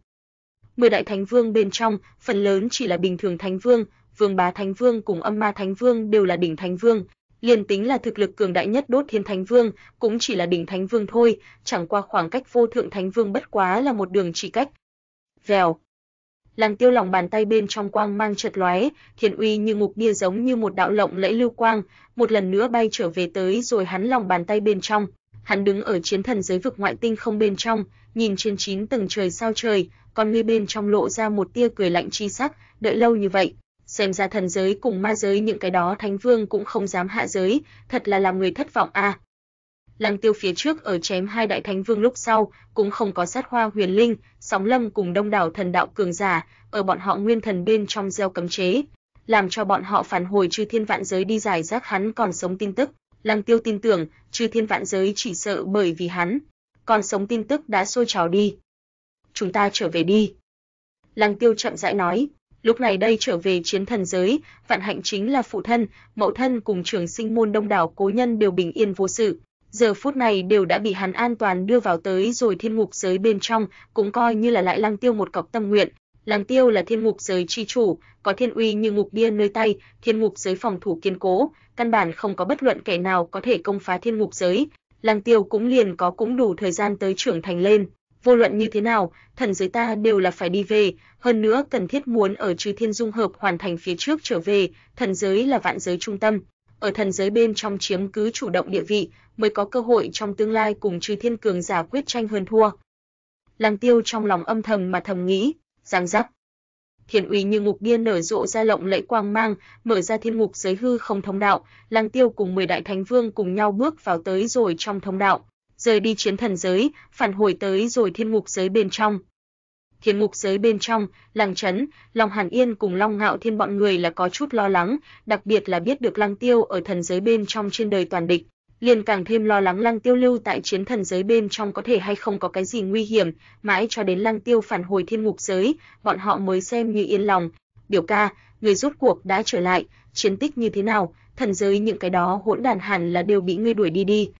mười đại thánh vương bên trong, phần lớn chỉ là bình thường thánh vương, vương bá thánh vương cùng âm ma thánh vương đều là đỉnh thánh vương, liền tính là thực lực cường đại nhất đốt thiên thánh vương, cũng chỉ là đỉnh thánh vương thôi, chẳng qua khoảng cách vô thượng thánh vương bất quá là một đường chỉ cách. Vèo. Lăng Tiêu lòng bàn tay bên trong quang mang chợt lóe, thiên uy như ngục bia giống như một đạo lộng lẫy lưu quang, một lần nữa bay trở về tới rồi hắn lòng bàn tay bên trong. Hắn đứng ở chiến thần giới vực ngoại tinh không bên trong, nhìn trên chín tầng trời sao trời, con ngươi bên trong lộ ra một tia cười lạnh chi sắc, đợi lâu như vậy, xem ra thần giới cùng ma giới những cái đó thánh vương cũng không dám hạ giới, thật là làm người thất vọng a. À. Lăng Tiêu phía trước ở chém hai đại thánh vương lúc sau, cũng không có sát hoa huyền linh, sóng lâm cùng đông đảo thần đạo cường giả, ở bọn họ nguyên thần bên trong gieo cấm chế, làm cho bọn họ phản hồi chư thiên vạn giới đi giải rác hắn còn sống tin tức. Lăng Tiêu tin tưởng, chư thiên vạn giới chỉ sợ bởi vì hắn, còn sống tin tức đã sôi trào đi chúng ta trở về đi. Lăng Tiêu chậm rãi nói, lúc này đây trở về chiến thần giới, vạn hạnh chính là phụ thân, mẫu thân cùng trường sinh môn đông đảo cố nhân đều bình yên vô sự. Giờ phút này đều đã bị hắn an toàn đưa vào tới rồi thiên ngục giới bên trong, cũng coi như là lại Lăng Tiêu một cọc tâm nguyện. Lăng Tiêu là thiên ngục giới chi chủ, có thiên uy như ngục bia nơi tay, thiên ngục giới phòng thủ kiên cố, căn bản không có bất luận kẻ nào có thể công phá thiên ngục giới. Lăng Tiêu cũng liền có cũng đủ thời gian tới trưởng thành lên, vô luận như thế nào, thần giới ta đều là phải đi về, hơn nữa cần thiết muốn ở Trừ Thiên dung hợp hoàn thành phía trước trở về, thần giới là vạn giới trung tâm, ở thần giới bên trong chiếm cứ chủ động địa vị, mới có cơ hội trong tương lai cùng Trừ Thiên cường giả quyết tranh hơn thua. Lăng Tiêu trong lòng âm thầm mà thầm nghĩ, giang giác. Thiên uy như ngục điên nở rộ ra lộng lẫy quang mang, mở ra thiên ngục giới hư không thông đạo, Lăng Tiêu cùng 10 đại thánh vương cùng nhau bước vào tới rồi trong thông đạo rời đi chiến thần giới, phản hồi tới rồi thiên ngục giới bên trong. Thiên ngục giới bên trong, Lăng Chấn, Long Hàn Yên cùng Long Ngạo Thiên bọn người là có chút lo lắng, đặc biệt là biết được Lăng Tiêu ở thần giới bên trong trên đời toàn địch, liền càng thêm lo lắng Lăng Tiêu lưu tại chiến thần giới bên trong có thể hay không có cái gì nguy hiểm, mãi cho đến Lăng Tiêu phản hồi thiên ngục giới, bọn họ mới xem như yên lòng. Biểu ca, người rốt cuộc đã trở lại, chiến tích như thế nào? Thần giới những cái đó hỗn đàn hẳn là đều bị ngươi đuổi đi đi,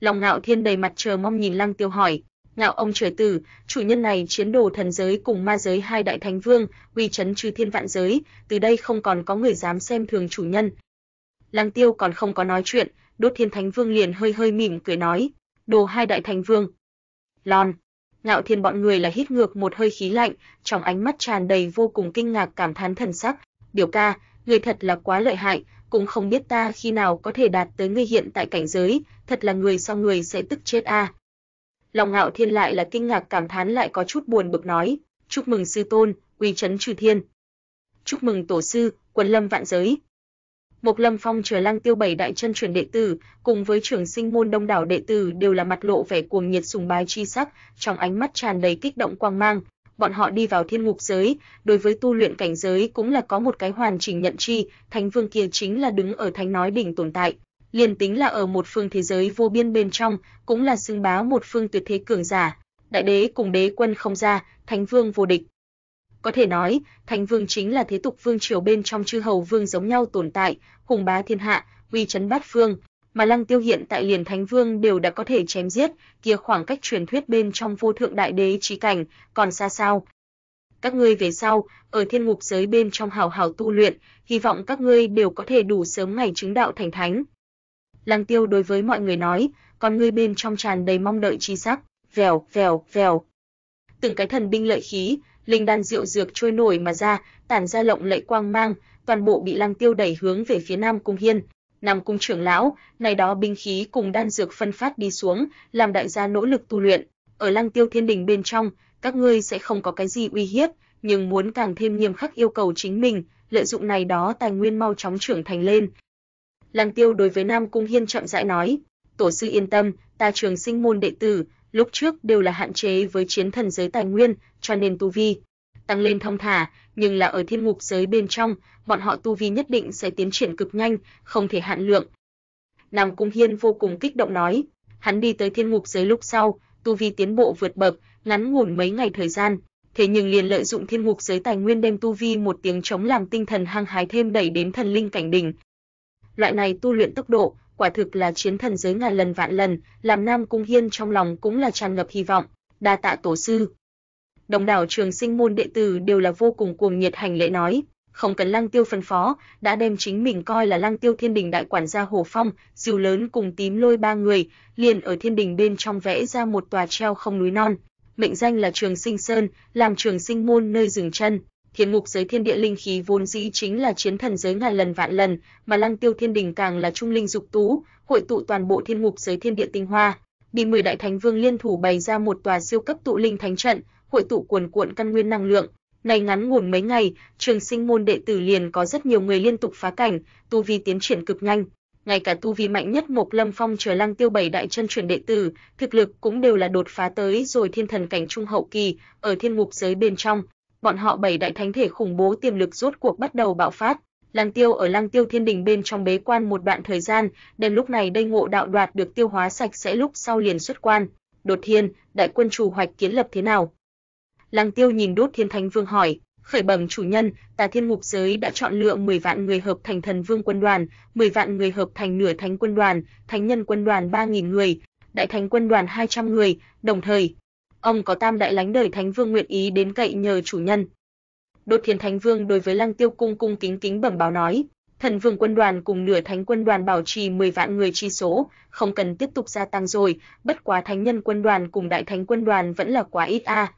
Lòng Ngạo Thiên đầy mặt chờ mong nhìn Lăng Tiêu hỏi, "Ngạo ông trời tử, chủ nhân này chiến đồ thần giới cùng ma giới hai đại thánh vương, uy chấn chư thiên vạn giới, từ đây không còn có người dám xem thường chủ nhân." Lăng Tiêu còn không có nói chuyện, Đốt Thiên Thánh Vương liền hơi hơi mỉm cười nói, "Đồ hai đại thánh vương." Lon, Ngạo Thiên bọn người là hít ngược một hơi khí lạnh, trong ánh mắt tràn đầy vô cùng kinh ngạc cảm thán thần sắc, "Biểu ca, người thật là quá lợi hại, cũng không biết ta khi nào có thể đạt tới ngươi hiện tại cảnh giới, thật là người so người sẽ tức chết a. À. Long Ngạo Thiên lại là kinh ngạc cảm thán lại có chút buồn bực nói, chúc mừng sư tôn, uy chấn trừ thiên. Chúc mừng tổ sư, quần lâm vạn giới. Mộc Lâm Phong chờ Lăng Tiêu bảy đại chân truyền đệ tử, cùng với trưởng sinh môn đông đảo đệ tử đều là mặt lộ vẻ cuồng nhiệt sùng bái chi sắc, trong ánh mắt tràn đầy kích động quang mang, bọn họ đi vào thiên ngục giới, đối với tu luyện cảnh giới cũng là có một cái hoàn chỉnh nhận chi, thánh vương kia chính là đứng ở thánh nói đỉnh tồn tại, liền tính là ở một phương thế giới vô biên bên trong, cũng là xưng bá một phương tuyệt thế cường giả, đại đế cùng đế quân không ra, thánh vương vô địch. Có thể nói, thánh vương chính là thế tục vương triều bên trong chư hầu vương giống nhau tồn tại, hùng bá thiên hạ, uy chấn bát phương, mà Lăng Tiêu hiện tại liền Thánh Vương đều đã có thể chém giết, kia khoảng cách truyền thuyết bên trong vô thượng đại đế chí cảnh, còn xa sao? Các ngươi về sau, ở thiên ngục giới bên trong hào hào tu luyện, hy vọng các ngươi đều có thể đủ sớm ngày chứng đạo thành thánh. Lăng Tiêu đối với mọi người nói, con ngươi bên trong tràn đầy mong đợi chi sắc, vèo vèo vèo. từng cái thần binh lợi khí, linh đan diệu dược trôi nổi mà ra, tản ra lộng lẫy quang mang, toàn bộ bị Lăng Tiêu đẩy hướng về phía Nam Cung Hiên. Nam Cung trưởng lão, này đó binh khí cùng đan dược phân phát đi xuống, làm đại gia nỗ lực tu luyện. Ở Lăng Tiêu Thiên Đình bên trong, các ngươi sẽ không có cái gì uy hiếp, nhưng muốn càng thêm nghiêm khắc yêu cầu chính mình, lợi dụng này đó tài nguyên mau chóng trưởng thành lên. Lăng Tiêu đối với Nam Cung Hiên chậm rãi nói, tổ sư yên tâm, ta trường sinh môn đệ tử, lúc trước đều là hạn chế với chiến thần giới tài nguyên, cho nên tu vi tăng lên thông thả, nhưng là ở thiên ngục giới bên trong, bọn họ tu vi nhất định sẽ tiến triển cực nhanh, không thể hạn lượng. Nam Cung Hiên vô cùng kích động nói, hắn đi tới thiên ngục giới lúc sau, tu vi tiến bộ vượt bậc, ngắn ngủn mấy ngày thời gian, thế nhưng liền lợi dụng thiên ngục giới tài nguyên đem tu vi một tiếng chống làm tinh thần hăng hái thêm đẩy đến thần linh cảnh đỉnh. Loại này tu luyện tốc độ, quả thực là chiến thần giới ngàn lần vạn lần, làm Nam Cung Hiên trong lòng cũng là tràn ngập hy vọng, đa tạ tổ sư. Đồng đảo trường sinh môn đệ tử đều là vô cùng cuồng nhiệt hành lễ nói, không cần Lăng Tiêu phân phó, đã đem chính mình coi là Lăng Tiêu Thiên Đình đại quản gia Hồ Phong, dù lớn cùng Tím Lôi ba người, liền ở Thiên Đình bên trong vẽ ra một tòa treo không núi non, mệnh danh là Trường Sinh Sơn, làm Trường Sinh môn nơi dừng chân. Thiên ngục giới thiên địa linh khí vốn dĩ chính là chiến thần giới ngàn lần vạn lần, mà Lăng Tiêu Thiên Đình càng là trung linh dục tú, hội tụ toàn bộ thiên ngục giới thiên địa tinh hoa. Bị 10 đại thánh vương liên thủ bày ra một tòa siêu cấp tụ linh thánh trận, hội tụ cuồn cuộn căn nguyên năng lượng. Này ngắn ngủn mấy ngày, trường sinh môn đệ tử liền có rất nhiều người liên tục phá cảnh, tu vi tiến triển cực nhanh. Ngay cả tu vi mạnh nhất Mộc Lâm Phong trời Lăng Tiêu bảy đại chân truyền đệ tử, thực lực cũng đều là đột phá tới rồi thiên thần cảnh trung hậu kỳ, ở thiên ngục giới bên trong, bọn họ bảy đại thánh thể khủng bố tiềm lực rốt cuộc bắt đầu bạo phát. Lăng Tiêu ở Lăng Tiêu Thiên Đình bên trong bế quan một đoạn thời gian, đến lúc này đây ngộ đạo đoạt được tiêu hóa sạch sẽ lúc sau liền xuất quan. Đột thiên, đại quân chủ hoạch kiến lập thế nào? Lăng Tiêu nhìn Đốt Thiên Thánh Vương hỏi, khởi bẩm chủ nhân, Tà Thiên Ngục giới đã chọn lựa 10 vạn người hợp thành Thần Vương quân đoàn, 10 vạn người hợp thành nửa thánh quân đoàn, thánh nhân quân đoàn 3000 người, đại thánh quân đoàn 200 người, đồng thời, ông có tam đại lãnh đời thánh vương nguyện ý đến cậy nhờ chủ nhân. Đột Thiên Thánh Vương đối với Lăng Tiêu cung cung kính kính bẩm báo nói, Thần Vương quân đoàn cùng nửa thánh quân đoàn bảo trì 10 vạn người chi số, không cần tiếp tục gia tăng rồi, bất quá thánh nhân quân đoàn cùng đại thánh quân đoàn vẫn là quá ít a.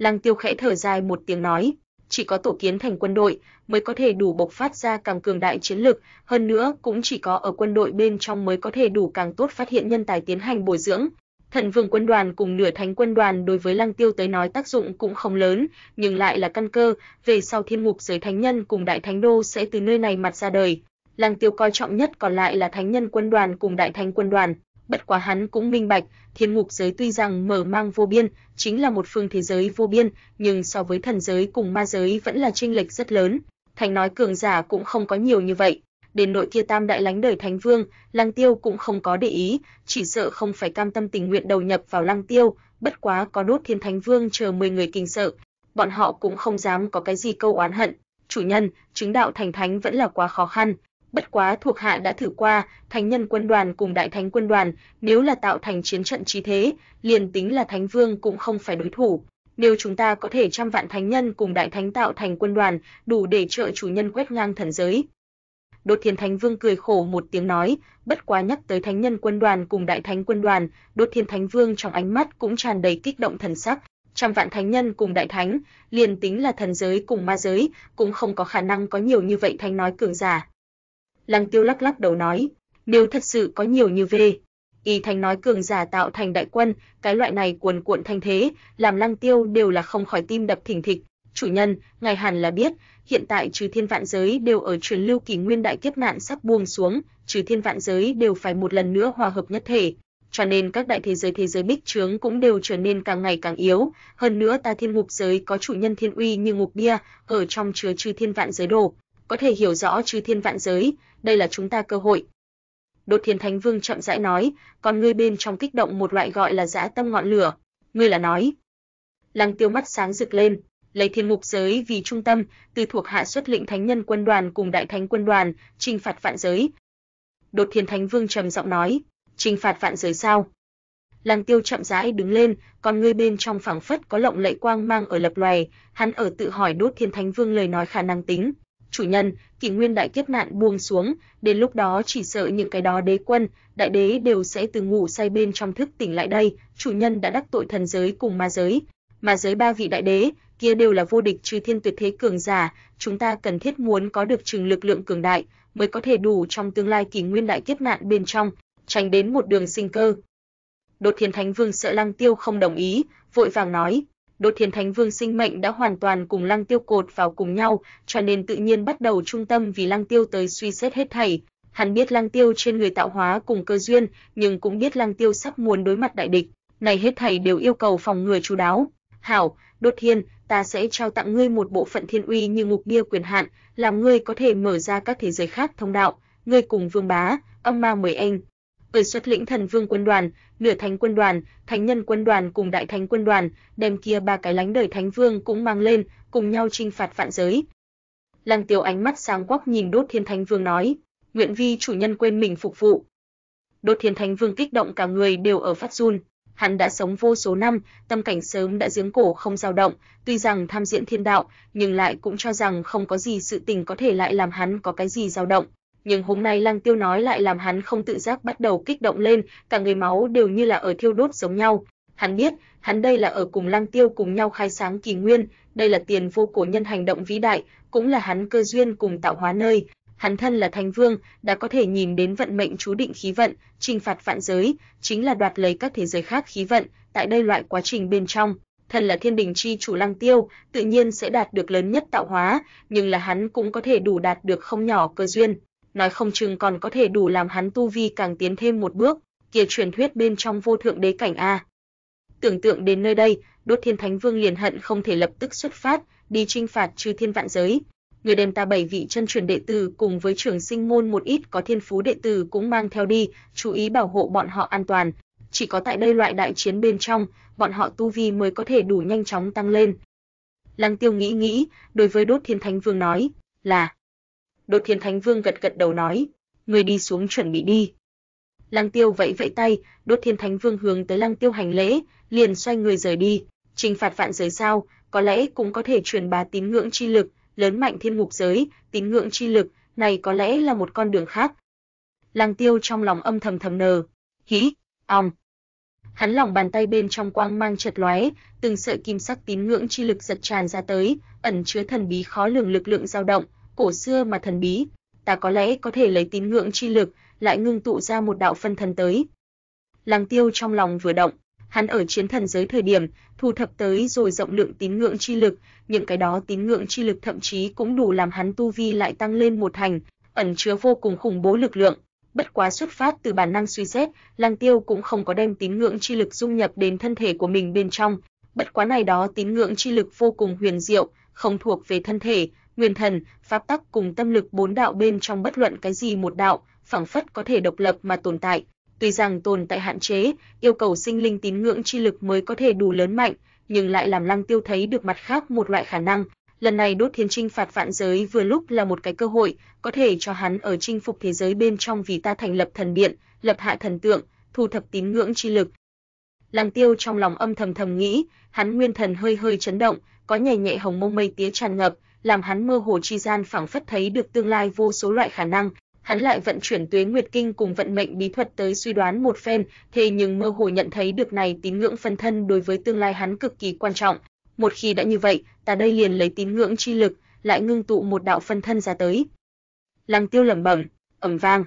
Lăng Tiêu khẽ thở dài một tiếng nói, chỉ có tổ kiến thành quân đội mới có thể đủ bộc phát ra càng cường đại chiến lực, hơn nữa cũng chỉ có ở quân đội bên trong mới có thể đủ càng tốt phát hiện nhân tài tiến hành bồi dưỡng. Thần Vương quân đoàn cùng nửa thánh quân đoàn đối với Lăng Tiêu tới nói tác dụng cũng không lớn, nhưng lại là căn cơ, về sau thiên ngục giới thánh nhân cùng đại thánh đô sẽ từ nơi này mặt ra đời. Lăng Tiêu coi trọng nhất còn lại là thánh nhân quân đoàn cùng đại thánh quân đoàn bất quá hắn cũng minh bạch, thiên ngục giới tuy rằng mở mang vô biên, chính là một phương thế giới vô biên, nhưng so với thần giới cùng ma giới vẫn là chênh lệch rất lớn. Thành nói cường giả cũng không có nhiều như vậy. Đến nội kia tam đại lánh đời thánh vương, Lăng Tiêu cũng không có để ý, chỉ sợ không phải cam tâm tình nguyện đầu nhập vào Lăng Tiêu, bất quá có đốt thiên thánh vương chờ 10 người kinh sợ, bọn họ cũng không dám có cái gì câu oán hận. Chủ nhân, chứng đạo thành thánh vẫn là quá khó khăn, bất quá thuộc hạ đã thử qua, thánh nhân quân đoàn cùng đại thánh quân đoàn, nếu là tạo thành chiến trận trí thế, liền tính là thánh vương cũng không phải đối thủ. Nếu chúng ta có thể trăm vạn thánh nhân cùng đại thánh tạo thành quân đoàn, đủ để trợ chủ nhân quét ngang thần giới. Đột Thiên Thánh Vương cười khổ một tiếng nói, bất quá nhắc tới thánh nhân quân đoàn cùng đại thánh quân đoàn, Đột Thiên Thánh Vương trong ánh mắt cũng tràn đầy kích động thần sắc, trăm vạn thánh nhân cùng đại thánh, liền tính là thần giới cùng ma giới, cũng không có khả năng có nhiều như vậy thánh nói cường giả. Lăng Tiêu lắc lắc đầu nói, nếu thật sự có nhiều như về, Y Thành nói cường giả tạo thành đại quân, cái loại này cuồn cuộn thanh thế, làm Lăng Tiêu đều là không khỏi tim đập thình thịch. Chủ nhân, ngài hẳn là biết, hiện tại trừ thiên vạn giới đều ở truyền lưu kỳ nguyên đại kiếp nạn sắp buông xuống, trừ thiên vạn giới đều phải một lần nữa hòa hợp nhất thể, cho nên các đại thế giới thế giới bích trướng cũng đều trở nên càng ngày càng yếu, hơn nữa ta thiên ngục giới có chủ nhân thiên uy như ngục bia, ở trong chứa trừ thiên vạn giới đồ, có thể hiểu rõ trừ thiên vạn giới, đây là chúng ta cơ hội. Đột Thiên Thánh Vương chậm rãi nói, còn ngươi bên trong kích động một loại gọi là dã tâm ngọn lửa, ngươi là nói. Lăng Tiêu mắt sáng rực lên, lấy thiên Mục giới vì trung tâm, từ thuộc hạ xuất lĩnh thánh nhân quân đoàn cùng đại thánh quân đoàn, trinh phạt vạn giới. Đột Thiên Thánh Vương trầm giọng nói, trinh phạt vạn giới sao? Lăng Tiêu chậm rãi đứng lên, còn ngươi bên trong phảng phất có lộng lẫy quang mang ở lập lòe, hắn ở tự hỏi Đốt Thiên Thánh Vương lời nói khả năng tính, chủ nhân, kỷ nguyên đại kiếp nạn buông xuống, đến lúc đó chỉ sợ những cái đó đế quân, đại đế đều sẽ từ ngủ say bên trong thức tỉnh lại đây, chủ nhân đã đắc tội thần giới cùng ma giới. mà giới ba vị đại đế, kia đều là vô địch trừ thiên tuyệt thế cường giả, chúng ta cần thiết muốn có được trường lực lượng cường đại, mới có thể đủ trong tương lai kỷ nguyên đại kiếp nạn bên trong, tránh đến một đường sinh cơ. Đột Thiên Thánh Vương sợ Lăng Tiêu không đồng ý, vội vàng nói, Đột Thiên Thánh Vương sinh mệnh đã hoàn toàn cùng Lăng Tiêu cột vào cùng nhau, cho nên tự nhiên bắt đầu trung tâm vì Lăng Tiêu tới suy xét hết thảy. Hắn biết Lăng Tiêu trên người tạo hóa cùng cơ duyên, nhưng cũng biết Lăng Tiêu sắp muốn đối mặt đại địch, này hết thảy đều yêu cầu phòng ngừa chú đáo. "Hảo, Đột Thiên, ta sẽ trao tặng ngươi một bộ phận thiên uy như ngục bia quyền hạn, làm ngươi có thể mở ra các thế giới khác thông đạo, ngươi cùng Vương Bá, âm ma mời anh." Ở xuất lĩnh thần vương quân đoàn, nửa thánh quân đoàn, thánh nhân quân đoàn cùng đại thánh quân đoàn, đem kia ba cái lánh đời thánh vương cũng mang lên, cùng nhau trinh phạt vạn giới. Lăng Tiêu ánh mắt sáng quắc nhìn Đốt Thiên Thánh Vương nói, nguyện vi chủ nhân quên mình phục vụ. Đốt Thiên Thánh Vương kích động cả người đều ở phát run, hắn đã sống vô số năm, tâm cảnh sớm đã giếng cổ không dao động, tuy rằng tham diễn thiên đạo, nhưng lại cũng cho rằng không có gì sự tình có thể lại làm hắn có cái gì dao động. Nhưng hôm nay Lăng Tiêu nói lại làm hắn không tự giác bắt đầu kích động lên, cả người máu đều như là ở thiêu đốt giống nhau. Hắn biết, hắn đây là ở cùng Lăng Tiêu cùng nhau khai sáng kỳ nguyên, đây là tiền vô cổ nhân hành động vĩ đại, cũng là hắn cơ duyên cùng tạo hóa nơi, hắn thân là thành vương, đã có thể nhìn đến vận mệnh chú định khí vận, trừng phạt vạn giới, chính là đoạt lấy các thế giới khác khí vận, tại đây loại quá trình bên trong, thân là thiên đình chi chủ Lăng Tiêu, tự nhiên sẽ đạt được lớn nhất tạo hóa, nhưng là hắn cũng có thể đủ đạt được không nhỏ cơ duyên, nói không chừng còn có thể đủ làm hắn tu vi càng tiến thêm một bước, kia truyền thuyết bên trong vô thượng đế cảnh a. Tưởng tượng đến nơi đây, Đốt Thiên Thánh Vương liền hận không thể lập tức xuất phát, đi chinh phạt chư thiên vạn giới, người đem ta bảy vị chân truyền đệ tử cùng với trưởng sinh môn một ít có thiên phú đệ tử cũng mang theo đi, chú ý bảo hộ bọn họ an toàn. Chỉ có tại đây loại đại chiến bên trong, bọn họ tu vi mới có thể đủ nhanh chóng tăng lên. Lăng Tiêu nghĩ nghĩ, đối với Đốt Thiên Thánh Vương nói, là. Đột Thiên Thánh Vương gật gật đầu nói, người đi xuống chuẩn bị đi. Lăng Tiêu vẫy vẫy tay, Đốt Thiên Thánh Vương hướng tới Lăng Tiêu hành lễ, liền xoay người rời đi. Trình phạt vạn giới sao, có lẽ cũng có thể truyền bá tín ngưỡng chi lực, lớn mạnh thiên ngục giới, tín ngưỡng chi lực, này có lẽ là một con đường khác. Lăng Tiêu trong lòng âm thầm thầm nờ, hí, ong. Hắn lòng bàn tay bên trong quang mang chợt lóe, từng sợi kim sắc tín ngưỡng chi lực giật tràn ra tới, ẩn chứa thần bí khó lường lực lượng dao động, cổ xưa mà thần bí, ta có lẽ có thể lấy tín ngưỡng chi lực, lại ngưng tụ ra một đạo phân thân tới. Lăng Tiêu trong lòng vừa động, hắn ở chiến thần giới thời điểm, thu thập tới rồi rộng lượng tín ngưỡng chi lực, những cái đó tín ngưỡng chi lực thậm chí cũng đủ làm hắn tu vi lại tăng lên một thành, ẩn chứa vô cùng khủng bố lực lượng. Bất quá xuất phát từ bản năng suy xét, Lăng Tiêu cũng không có đem tín ngưỡng chi lực dung nhập đến thân thể của mình bên trong. Bất quá này đó tín ngưỡng chi lực vô cùng huyền diệu, không thuộc về thân thể, nguyên thần, pháp tắc cùng tâm lực bốn đạo bên trong bất luận cái gì một đạo, phảng phất có thể độc lập mà tồn tại, Tuy rằng tồn tại hạn chế, yêu cầu sinh linh tín ngưỡng chi lực mới có thể đủ lớn mạnh, nhưng lại làm Lăng Tiêu thấy được mặt khác một loại khả năng. Lần này đốt thiên trinh phạt vạn giới vừa lúc là một cái cơ hội, có thể cho hắn ở chinh phục thế giới bên trong vì ta thành lập thần điện, lập hạ thần tượng, thu thập tín ngưỡng chi lực. Lăng Tiêu trong lòng âm thầm thầm nghĩ, hắn nguyên thần hơi hơi chấn động, có nhẹ nhẹ hồng mông mây tía tràn ngập, làm hắn mơ hồ chi gian phảng phất thấy được tương lai vô số loại khả năng, hắn lại vận chuyển Tuế Nguyệt Kinh cùng vận mệnh bí thuật tới suy đoán một phen, thế nhưng mơ hồ nhận thấy được này tín ngưỡng phân thân đối với tương lai hắn cực kỳ quan trọng. Một khi đã như vậy, ta đây liền lấy tín ngưỡng chi lực, lại ngưng tụ một đạo phân thân ra tới. Lăng Tiêu lẩm bẩm, ầm vang.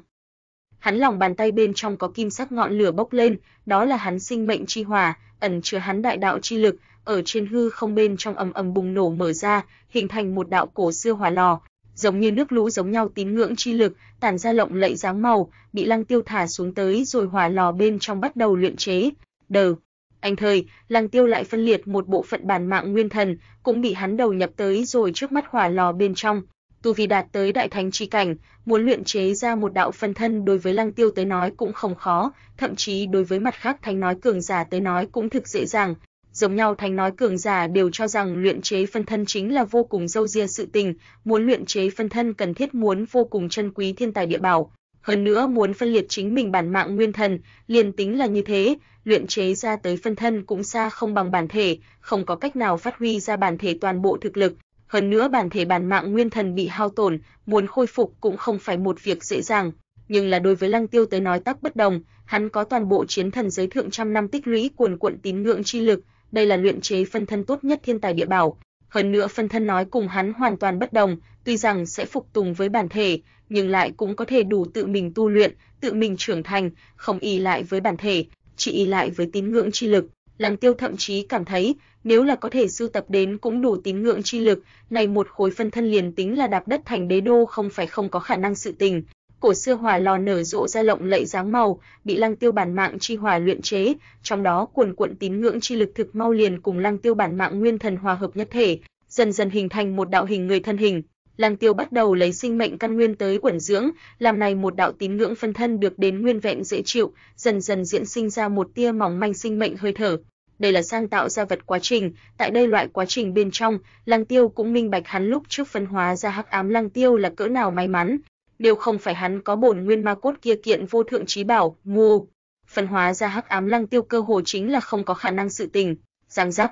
Hắn lòng bàn tay bên trong có kim sắc ngọn lửa bốc lên, đó là hắn sinh mệnh chi hỏa, ẩn chứa hắn đại đạo chi lực, ở trên hư không bên trong ầm ầm bùng nổ mở ra, hình thành một đạo cổ xưa hỏa lò, giống như nước lũ giống nhau tín ngưỡng chi lực, tản ra lộng lẫy dáng màu, bị Lăng Tiêu thả xuống tới rồi hỏa lò bên trong bắt đầu luyện chế. Đờ. Anh thời, Lăng Tiêu lại phân liệt một bộ phận bản mạng nguyên thần, cũng bị hắn đầu nhập tới rồi trước mắt hỏa lò bên trong. Tu vi đạt tới đại thánh chi cảnh, muốn luyện chế ra một đạo phân thân đối với Lăng Tiêu tới nói cũng không khó, thậm chí đối với mặt khác thánh nói cường giả tới nói cũng thực dễ dàng, giống nhau thành nói cường giả đều cho rằng luyện chế phân thân chính là vô cùng dâu ria sự tình, muốn luyện chế phân thân cần thiết muốn vô cùng chân quý thiên tài địa bảo, hơn nữa muốn phân liệt chính mình bản mạng nguyên thần, liền tính là như thế, luyện chế ra tới phân thân cũng xa không bằng bản thể, không có cách nào phát huy ra bản thể toàn bộ thực lực, hơn nữa bản thể bản mạng nguyên thần bị hao tổn, muốn khôi phục cũng không phải một việc dễ dàng, nhưng là đối với Lăng Tiêu tới nói tắc bất đồng, hắn có toàn bộ chiến thần giới thượng trăm năm tích lũy cuồn cuộn tín ngưỡng chi lực, đây là luyện chế phân thân tốt nhất thiên tài địa bảo. Hơn nữa phân thân nói cùng hắn hoàn toàn bất đồng, tuy rằng sẽ phục tùng với bản thể, nhưng lại cũng có thể đủ tự mình tu luyện, tự mình trưởng thành, không y lại với bản thể, chỉ y lại với tín ngưỡng chi lực. Lăng Tiêu thậm chí cảm thấy, nếu là có thể sưu tập đến cũng đủ tín ngưỡng chi lực, này một khối phân thân liền tính là đạp đất thành đế đô không phải không có khả năng sự tình. Cổ xưa hỏa lò nở rộ ra lộng lẫy dáng màu, bị Lăng Tiêu bản mạng chi hỏa luyện chế, trong đó cuồn cuộn tín ngưỡng chi lực thực mau liền cùng Lăng Tiêu bản mạng nguyên thần hòa hợp nhất thể, dần dần hình thành một đạo hình người thân hình. Lăng Tiêu bắt đầu lấy sinh mệnh căn nguyên tới quẩn dưỡng, làm này một đạo tín ngưỡng phân thân được đến nguyên vẹn dễ chịu, dần dần diễn sinh ra một tia mỏng manh sinh mệnh hơi thở. Đây là sang tạo ra vật quá trình, tại đây loại quá trình bên trong, Lăng Tiêu cũng minh bạch hắn lúc trước phân hóa ra hắc ám Lăng Tiêu là cỡ nào may mắn, đều không phải hắn có bổn nguyên ma cốt kia kiện vô thượng trí bảo, ngu, phân hóa ra hắc ám Lăng Tiêu cơ hồ chính là không có khả năng sự tình. Giang rắc.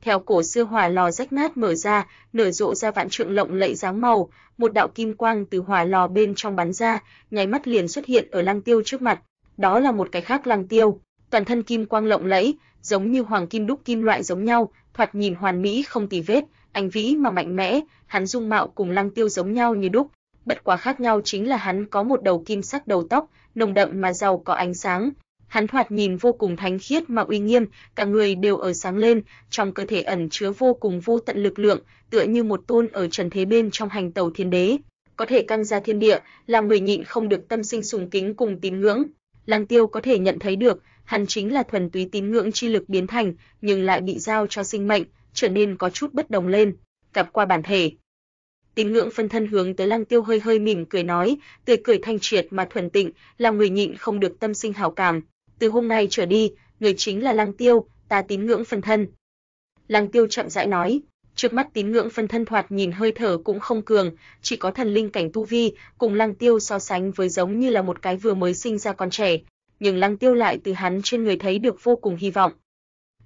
theo cổ xưa hỏa lò rách nát mở ra, nở rộ ra vạn trượng lộng lẫy dáng màu, một đạo kim quang từ hỏa lò bên trong bắn ra, nháy mắt liền xuất hiện ở Lăng Tiêu trước mặt. Đó là một cái khác Lăng Tiêu, toàn thân kim quang lộng lẫy, giống như hoàng kim đúc kim loại giống nhau, thoạt nhìn hoàn mỹ không tì vết, anh vĩ mà mạnh mẽ, hắn dung mạo cùng Lăng Tiêu giống nhau như đúc, bất quá khác nhau chính là hắn có một đầu kim sắc đầu tóc, nồng đậm mà giàu có ánh sáng, Hắn thoạt nhìn vô cùng thánh khiết mà uy nghiêm, cả người đều ở sáng lên, trong cơ thể ẩn chứa vô cùng vô tận lực lượng, tựa như một tôn ở trần thế bên trong hành tẩu thiên đế, có thể căng ra thiên địa, làm người nhịn không được tâm sinh sùng kính cùng tín ngưỡng. Lăng Tiêu có thể nhận thấy được, hắn chính là thuần túy tín ngưỡng chi lực biến thành, nhưng lại bị giao cho sinh mệnh, trở nên có chút bất đồng lên, gặp qua bản thể. Tín ngưỡng phân thân hướng tới Lăng Tiêu hơi hơi mỉm cười nói, tươi cười thanh triệt mà thuần tịnh, làm người nhịn không được tâm sinh hảo cảm, từ hôm nay trở đi, người chính là Lăng Tiêu, ta tín ngưỡng phân thân. Lăng Tiêu chậm rãi nói, trước mắt tín ngưỡng phân thân thoạt nhìn hơi thở cũng không cường, chỉ có thần linh cảnh tu vi, cùng Lăng Tiêu so sánh với giống như là một cái vừa mới sinh ra con trẻ, nhưng Lăng Tiêu lại từ hắn trên người thấy được vô cùng hy vọng.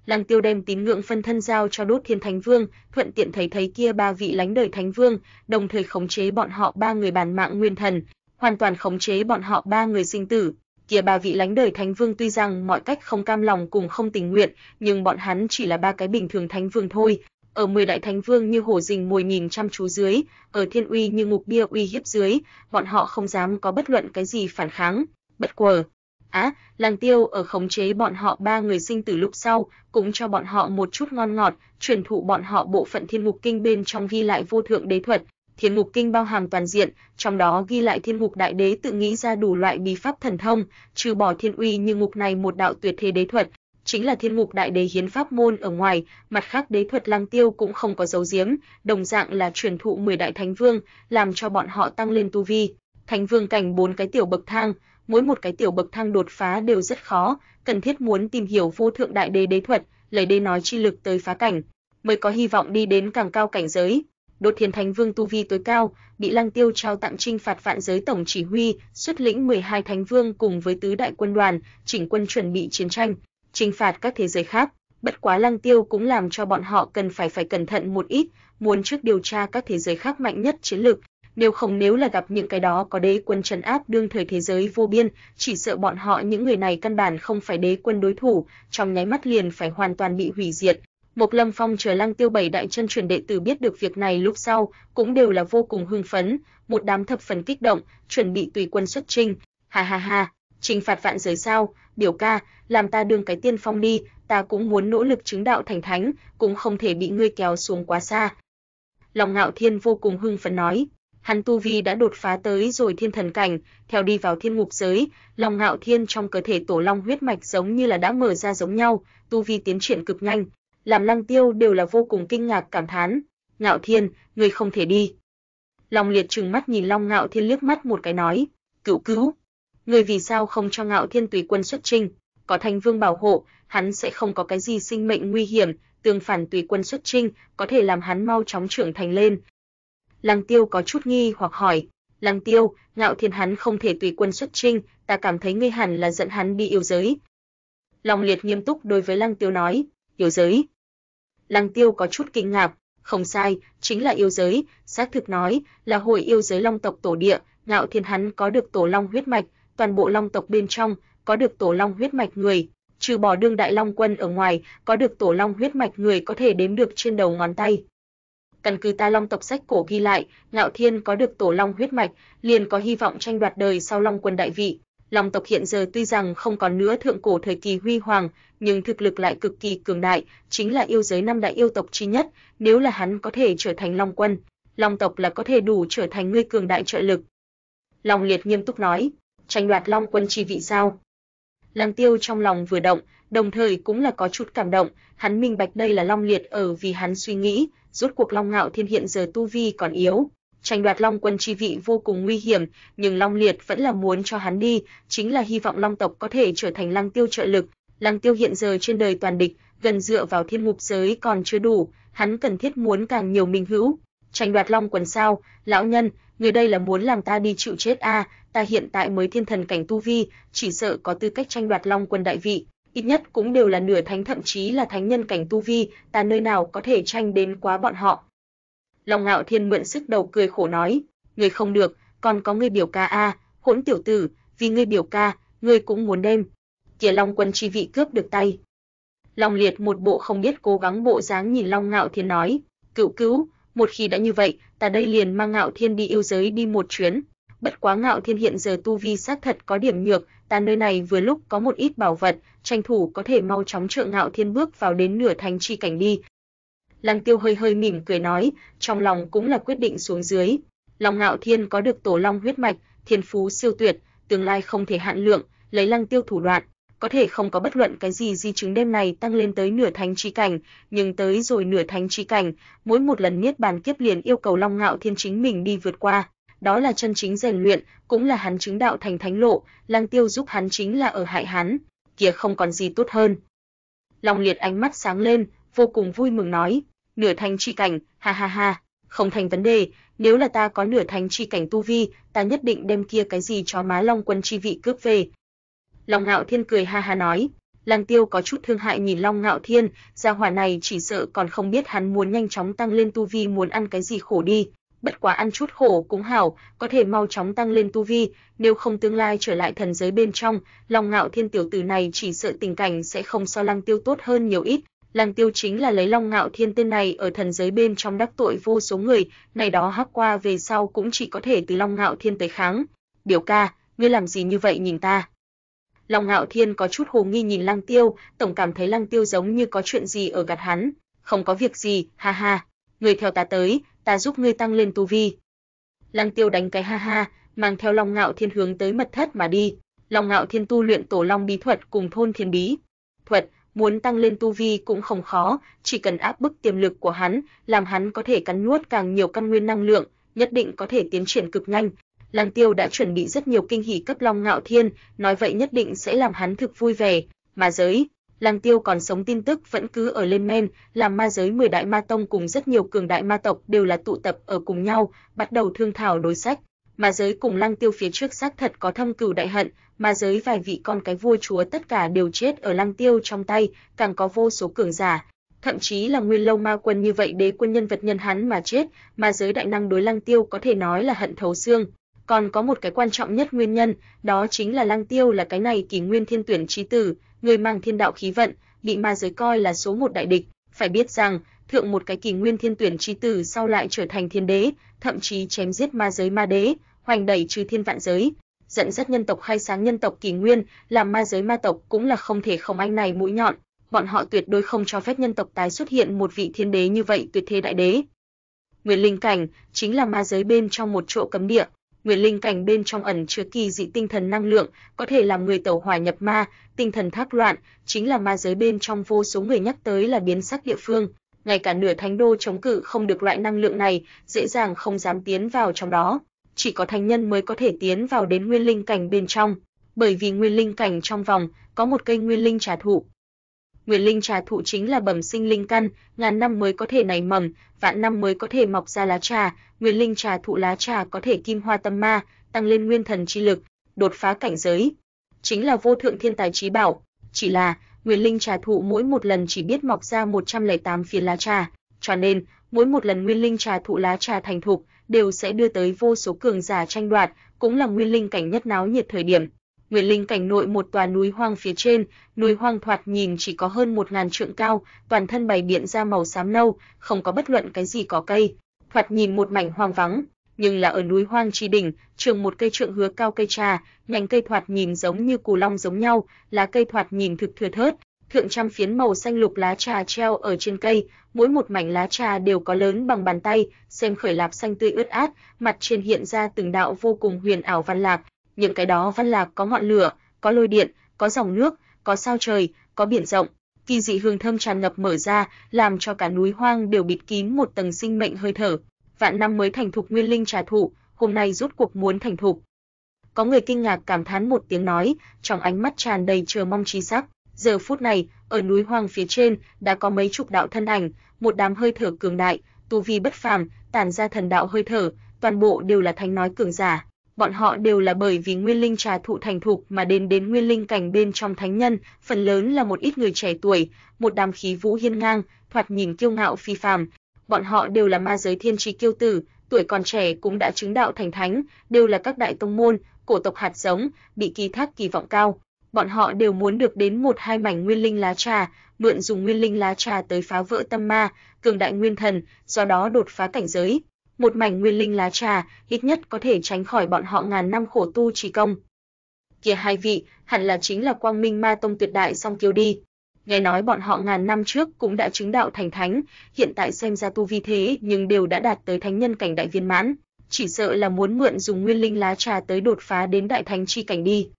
Lăng Tiêu đem tín ngưỡng phân thân giao cho Đốt Thiên Thánh Vương, thuận tiện thấy thấy kia ba vị lánh đời Thánh Vương, đồng thời khống chế bọn họ ba người bản mạng nguyên thần, hoàn toàn khống chế bọn họ ba người sinh tử, kia ba vị lãnh đời thánh vương tuy rằng mọi cách không cam lòng cùng không tình nguyện, nhưng bọn hắn chỉ là ba cái bình thường thánh vương thôi. Ở 10 đại thánh vương như hổ rình mồi nhìn chăm chú dưới, ở thiên uy như ngục bia uy hiếp dưới, bọn họ không dám có bất luận cái gì phản kháng. Bất quờ, á, à, Tiêu ở khống chế bọn họ ba người sinh tử lúc sau, cũng cho bọn họ một chút ngon ngọt, truyền thụ bọn họ bộ phận Thiên Ngục Kinh bên trong ghi lại vô thượng đế thuật, Thiên Ngục Kinh bao hàm toàn diện, trong đó ghi lại Thiên Ngục Đại Đế tự nghĩ ra đủ loại bí pháp thần thông, trừ bỏ Thiên Uy như ngục này một đạo tuyệt thế đế thuật, chính là Thiên Ngục Đại Đế hiến pháp môn ở ngoài, mặt khác đế thuật Lăng Tiêu cũng không có dấu giếm, đồng dạng là truyền thụ 10 đại thánh vương, làm cho bọn họ tăng lên tu vi. Thánh vương cảnh bốn cái tiểu bậc thang, mỗi một cái tiểu bậc thang đột phá đều rất khó, cần thiết muốn tìm hiểu vô thượng đại đế đế thuật, lấy đế nói chi lực tới phá cảnh, mới có hy vọng đi đến càng cao cảnh giới. Đột Thiên Thánh Vương tu vi tối cao, bị Lăng Tiêu trao tặng trinh phạt vạn giới tổng chỉ huy, xuất lĩnh 12 thánh vương cùng với tứ đại quân đoàn, chỉnh quân chuẩn bị chiến tranh, trinh phạt các thế giới khác. Bất quá Lăng Tiêu cũng làm cho bọn họ cần phải phải cẩn thận một ít, muốn trước điều tra các thế giới khác mạnh nhất chiến lực nếu không nếu là gặp những cái đó có đế quân trấn áp đương thời thế giới vô biên, chỉ sợ bọn họ những người này căn bản không phải đế quân đối thủ, trong nháy mắt liền phải hoàn toàn bị hủy diệt, Mộc Lâm Phong chờ Lăng Tiêu bảy đại chân truyền đệ tử biết được việc này lúc sau, cũng đều là vô cùng hưng phấn, một đám thập phần kích động, chuẩn bị tùy quân xuất chinh. Ha ha ha, trừng phạt vạn giới sao, biểu ca, làm ta đương cái tiên phong đi, ta cũng muốn nỗ lực chứng đạo thành thánh, cũng không thể bị ngươi kéo xuống quá xa. Long Ngạo Thiên vô cùng hưng phấn nói, hắn tu vi đã đột phá tới rồi thiên thần cảnh, theo đi vào thiên ngục giới, Long Ngạo Thiên trong cơ thể tổ long huyết mạch giống như là đã mở ra giống nhau, tu vi tiến triển cực nhanh, làm Lăng Tiêu đều là vô cùng kinh ngạc cảm thán, "Ngạo Thiên, ngươi không thể đi." Long Liệt trừng mắt nhìn Long Ngạo Thiên liếc mắt một cái nói, "Cửu cứu, ngươi vì sao không cho Ngạo Thiên tùy quân xuất chinh? Có Thành Vương bảo hộ, hắn sẽ không có cái gì sinh mệnh nguy hiểm, tương phản tùy quân xuất chinh, có thể làm hắn mau chóng trưởng thành lên." Lăng Tiêu có chút nghi hoặc hỏi, "Lăng Tiêu, Ngạo Thiên hắn không thể tùy quân xuất chinh, ta cảm thấy ngươi hẳn là dẫn hắn đi yêu giới." Long Liệt nghiêm túc đối với Lăng Tiêu nói, "Yêu giới?" Lăng Tiêu có chút kinh ngạc, không sai, chính là yêu giới, xác thực nói, là hội yêu giới long tộc tổ địa, Ngạo Thiên hắn có được tổ long huyết mạch, toàn bộ long tộc bên trong có được tổ long huyết mạch người, trừ bỏ đương đại long quân ở ngoài, có được tổ long huyết mạch người có thể đếm được trên đầu ngón tay. Căn cứ ta long tộc sách cổ ghi lại, Ngạo Thiên có được tổ long huyết mạch, liền có hy vọng tranh đoạt đời sau long quân đại vị. Long tộc hiện giờ tuy rằng không còn nữa thượng cổ thời kỳ huy hoàng, nhưng thực lực lại cực kỳ cường đại, chính là yêu giới năm đại yêu tộc chi nhất, nếu là hắn có thể trở thành long quân, long tộc là có thể đủ trở thành người cường đại trợ lực. Long Liệt nghiêm túc nói, tranh đoạt long quân chi vị sao? Lăng Tiêu trong lòng vừa động, đồng thời cũng là có chút cảm động, hắn minh bạch đây là Long Liệt ở vì hắn suy nghĩ, rốt cuộc Long Ngạo Thiên hiện giờ tu vi còn yếu, tranh đoạt Long quân chi vị vô cùng nguy hiểm, nhưng Long Liệt vẫn là muốn cho hắn đi, chính là hy vọng Long tộc có thể trở thành Lăng Tiêu trợ lực. Lăng Tiêu hiện giờ trên đời toàn địch, gần dựa vào thiên ngục giới còn chưa đủ, hắn cần thiết muốn càng nhiều minh hữu. Tranh đoạt Long quần sao, lão nhân, người đây là muốn làm ta đi chịu chết a, à, ta hiện tại mới thiên thần cảnh tu vi, chỉ sợ có tư cách tranh đoạt Long quân đại vị, ít nhất cũng đều là nửa thánh thậm chí là thánh nhân cảnh tu vi, ta nơi nào có thể tranh đến quá bọn họ. Long Ngạo Thiên mượn sức đầu cười khổ nói, người không được, còn có người biểu ca a, hỗn tiểu tử, vì ngươi biểu ca, ngươi cũng muốn đem kia Long quân chi vị cướp được tay. Long Liệt một bộ không biết cố gắng bộ dáng nhìn Long Ngạo Thiên nói, cựu cứu, một khi đã như vậy, ta đây liền mang Ngạo Thiên đi yêu giới đi một chuyến. Bất quá Ngạo Thiên hiện giờ tu vi xác thật có điểm nhược, ta nơi này vừa lúc có một ít bảo vật, tranh thủ có thể mau chóng trợ Ngạo Thiên bước vào đến nửa thành chi cảnh đi. Lăng Tiêu hơi hơi mỉm cười nói, trong lòng cũng là quyết định xuống dưới. Long Ngạo Thiên có được tổ long huyết mạch, thiên phú siêu tuyệt, tương lai không thể hạn lượng, lấy Lăng Tiêu thủ đoạn, có thể không có bất luận cái gì di chứng đêm này tăng lên tới nửa thánh chi cảnh, nhưng tới rồi nửa thánh chi cảnh, mỗi một lần niết bàn kiếp liền yêu cầu Long Ngạo Thiên chính mình đi vượt qua, đó là chân chính rèn luyện, cũng là hắn chứng đạo thành thánh lộ, Lăng Tiêu giúp hắn chính là ở hại hắn, kia không còn gì tốt hơn. Long Liệt ánh mắt sáng lên, vô cùng vui mừng nói, nửa thành chi cảnh, ha ha ha, không thành vấn đề, nếu là ta có nửa thành chi cảnh tu vi, ta nhất định đem kia cái gì chó má Long Quân chi vị cướp về, Long Ngạo Thiên cười ha ha nói, Lăng Tiêu có chút thương hại nhìn Long Ngạo Thiên, gia hỏa này chỉ sợ còn không biết hắn muốn nhanh chóng tăng lên tu vi muốn ăn cái gì khổ đi, bất quá ăn chút khổ cũng hảo, có thể mau chóng tăng lên tu vi, nếu không tương lai trở lại thần giới bên trong, Long Ngạo Thiên tiểu tử này chỉ sợ tình cảnh sẽ không so Lăng Tiêu tốt hơn nhiều ít. Lăng Tiêu chính là lấy Long Ngạo Thiên tên này ở thần giới bên trong đắc tội vô số người, này đó hắc qua về sau cũng chỉ có thể từ Long Ngạo Thiên tới kháng. Biểu ca, ngươi làm gì như vậy nhìn ta? Long Ngạo Thiên có chút hồ nghi nhìn Lăng Tiêu, tổng cảm thấy Lăng Tiêu giống như có chuyện gì ở gạt hắn. Không có việc gì, ha ha, người theo ta tới, ta giúp ngươi tăng lên tu vi. Lăng Tiêu đánh cái ha ha, mang theo Long Ngạo Thiên hướng tới mật thất mà đi. Long Ngạo Thiên tu luyện tổ long bí thuật cùng thôn thiên bí thuật, muốn tăng lên tu vi cũng không khó, chỉ cần áp bức tiềm lực của hắn, làm hắn có thể cắn nuốt càng nhiều căn nguyên năng lượng, nhất định có thể tiến triển cực nhanh, Lăng Tiêu đã chuẩn bị rất nhiều kinh hỉ cấp Long Ngạo Thiên, nói vậy nhất định sẽ làm hắn thực vui vẻ, mà giới Lăng Tiêu còn sống tin tức vẫn cứ ở lên men, làm ma giới 10 đại ma tông cùng rất nhiều cường đại ma tộc đều là tụ tập ở cùng nhau, bắt đầu thương thảo đối sách. Ma giới cùng Lăng Tiêu phía trước xác thật có thâm cừu đại hận, ma giới vài vị con cái vua chúa tất cả đều chết ở Lăng Tiêu trong tay, càng có vô số cường giả, thậm chí là nguyên lâu ma quân như vậy đế quân nhân vật nhân hắn mà chết, ma giới đại năng đối Lăng Tiêu có thể nói là hận thấu xương, còn có một cái quan trọng nhất nguyên nhân, đó chính là Lăng Tiêu là cái này kỳ nguyên thiên tuyển trí tử, người mang thiên đạo khí vận, bị ma giới coi là số một đại địch, phải biết rằng, thượng một cái kỳ nguyên thiên tuyển trí tử sau lại trở thành thiên đế, thậm chí chém giết ma giới ma đế, hoành đẩy trừ thiên vạn giới, dẫn dắt nhân tộc khai sáng nhân tộc kỳ nguyên, làm ma giới ma tộc cũng là không thể không anh này mũi nhọn, bọn họ tuyệt đối không cho phép nhân tộc tái xuất hiện một vị thiên đế như vậy tuyệt thế đại đế. Nguyên linh cảnh chính là ma giới bên trong một chỗ cấm địa, Nguyên linh cảnh bên trong ẩn chứa kỳ dị tinh thần năng lượng, có thể làm người tẩu hỏa nhập ma, tinh thần thác loạn, chính là ma giới bên trong vô số người nhắc tới là biến sắc địa phương, ngay cả nửa thánh đô chống cự không được loại năng lượng này, dễ dàng không dám tiến vào trong đó, chỉ có thánh nhân mới có thể tiến vào đến nguyên linh cảnh bên trong, bởi vì nguyên linh cảnh trong vòng có một cây nguyên linh trà thụ, Nguyên linh trà thụ chính là bẩm sinh linh căn, ngàn năm mới có thể nảy mầm, vạn năm mới có thể mọc ra lá trà, nguyên linh trà thụ lá trà có thể kim hoa tâm ma, tăng lên nguyên thần chi lực, đột phá cảnh giới. Chính là vô thượng thiên tài trí bảo, chỉ là nguyên linh trà thụ mỗi một lần chỉ biết mọc ra 108 phiến lá trà, cho nên mỗi một lần nguyên linh trà thụ lá trà thành thục đều sẽ đưa tới vô số cường giả tranh đoạt, cũng là nguyên linh cảnh nhất náo nhiệt thời điểm. Nguyệt Linh cảnh nội một tòa núi hoang phía trên, núi hoang thoạt nhìn chỉ có hơn một ngàn trượng cao, toàn thân bày biện ra màu xám nâu, không có bất luận cái gì có cây, thoạt nhìn một mảnh hoang vắng, nhưng là ở núi hoang chi đỉnh, trường một cây trượng hứa cao cây trà, nhánh cây thoạt nhìn giống như cù long giống nhau, lá cây thoạt nhìn thực thừa thớt, thượng trăm phiến màu xanh lục lá trà treo ở trên cây, mỗi một mảnh lá trà đều có lớn bằng bàn tay, xem khởi lạp xanh tươi ướt át, mặt trên hiện ra từng đạo vô cùng huyền ảo văn lạc, những cái đó văn lạc có ngọn lửa, có lôi điện, có dòng nước, có sao trời, có biển rộng, kỳ dị hương thơm tràn ngập mở ra, làm cho cả núi hoang đều bịt kín một tầng sinh mệnh hơi thở. Vạn năm mới thành thục nguyên linh trà thụ, hôm nay rút cuộc muốn thành thục. Có người kinh ngạc cảm thán một tiếng nói, trong ánh mắt tràn đầy chờ mong chi sắc. Giờ phút này, ở núi hoang phía trên đã có mấy chục đạo thân ảnh, một đám hơi thở cường đại, tu vi bất phàm, tản ra thần đạo hơi thở, toàn bộ đều là thánh nói cường giả. Bọn họ đều là bởi vì nguyên linh trà thụ thành thục mà đến đến nguyên linh cảnh bên trong thánh nhân, phần lớn là một ít người trẻ tuổi, một đám khí vũ hiên ngang, thoạt nhìn kiêu ngạo phi phàm. Bọn họ đều là ma giới thiên chi kiêu tử, tuổi còn trẻ cũng đã chứng đạo thành thánh, đều là các đại tông môn, cổ tộc hạt giống, bị kỳ thác kỳ vọng cao bọn họ đều muốn được đến một hai mảnh nguyên linh lá trà, mượn dùng nguyên linh lá trà tới phá vỡ tâm ma, cường đại nguyên thần, do đó đột phá cảnh giới. Một mảnh nguyên linh lá trà, ít nhất có thể tránh khỏi bọn họ ngàn năm khổ tu trì công. Kia hai vị, hẳn là chính là Quang Minh Ma Tông tuyệt đại song kiêu đi. Nghe nói bọn họ ngàn năm trước cũng đã chứng đạo thành thánh, hiện tại xem ra tu vi thế nhưng đều đã đạt tới thánh nhân cảnh đại viên mãn, chỉ sợ là muốn mượn dùng nguyên linh lá trà tới đột phá đến đại thánh chi cảnh đi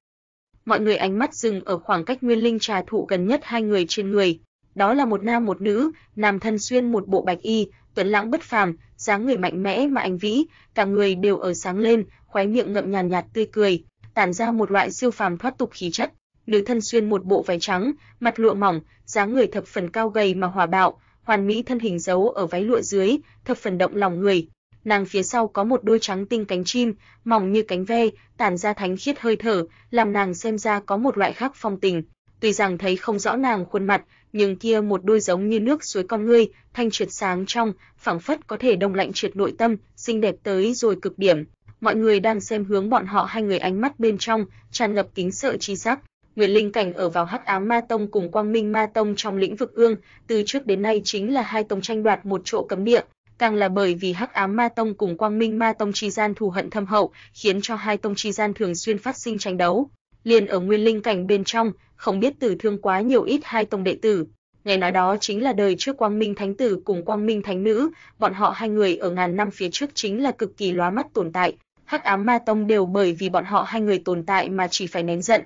mọi người ánh mắt dừng ở khoảng cách nguyên linh trà thụ gần nhất hai người trên người. Đó là một nam một nữ, nam thân xuyên một bộ bạch y, tuấn lãng bất phàm, dáng người mạnh mẽ mà anh vĩ, cả người đều ở sáng lên, khóe miệng ngậm nhàn nhạt tươi cười, tản ra một loại siêu phàm thoát tục khí chất. Nữ thân xuyên một bộ váy trắng, mặt lụa mỏng, dáng người thập phần cao gầy mà hòa bạo, hoàn mỹ thân hình giấu ở váy lụa dưới, thập phần động lòng người, nàng phía sau có một đôi trắng tinh cánh chim, mỏng như cánh ve, tản ra thánh khiết hơi thở, làm nàng xem ra có một loại khác phong tình. Tuy rằng thấy không rõ nàng khuôn mặt, nhưng kia một đôi giống như nước suối con ngươi, thanh triệt sáng trong, phảng phất có thể đông lạnh triệt nội tâm, xinh đẹp tới rồi cực điểm. Mọi người đang xem hướng bọn họ hai người ánh mắt bên trong, tràn ngập kính sợ chi sắc. Nguyệt Linh cảnh ở vào Hắc Ám Ma Tông cùng Quang Minh Ma Tông trong lĩnh vực ương, từ trước đến nay chính là hai tông tranh đoạt một chỗ cấm địa, càng là bởi vì Hắc Ám Ma Tông cùng Quang Minh Ma Tông chi gian thù hận thâm hậu, khiến cho hai tông chi gian thường xuyên phát sinh tranh đấu. Liền ở Nguyên Linh cảnh bên trong, không biết tử thương quá nhiều ít hai tông đệ tử. Nghe nói đó chính là đời trước Quang Minh Thánh tử cùng Quang Minh Thánh nữ, bọn họ hai người ở ngàn năm phía trước chính là cực kỳ lóa mắt tồn tại. Hắc Ám Ma Tông đều bởi vì bọn họ hai người tồn tại mà chỉ phải nén giận.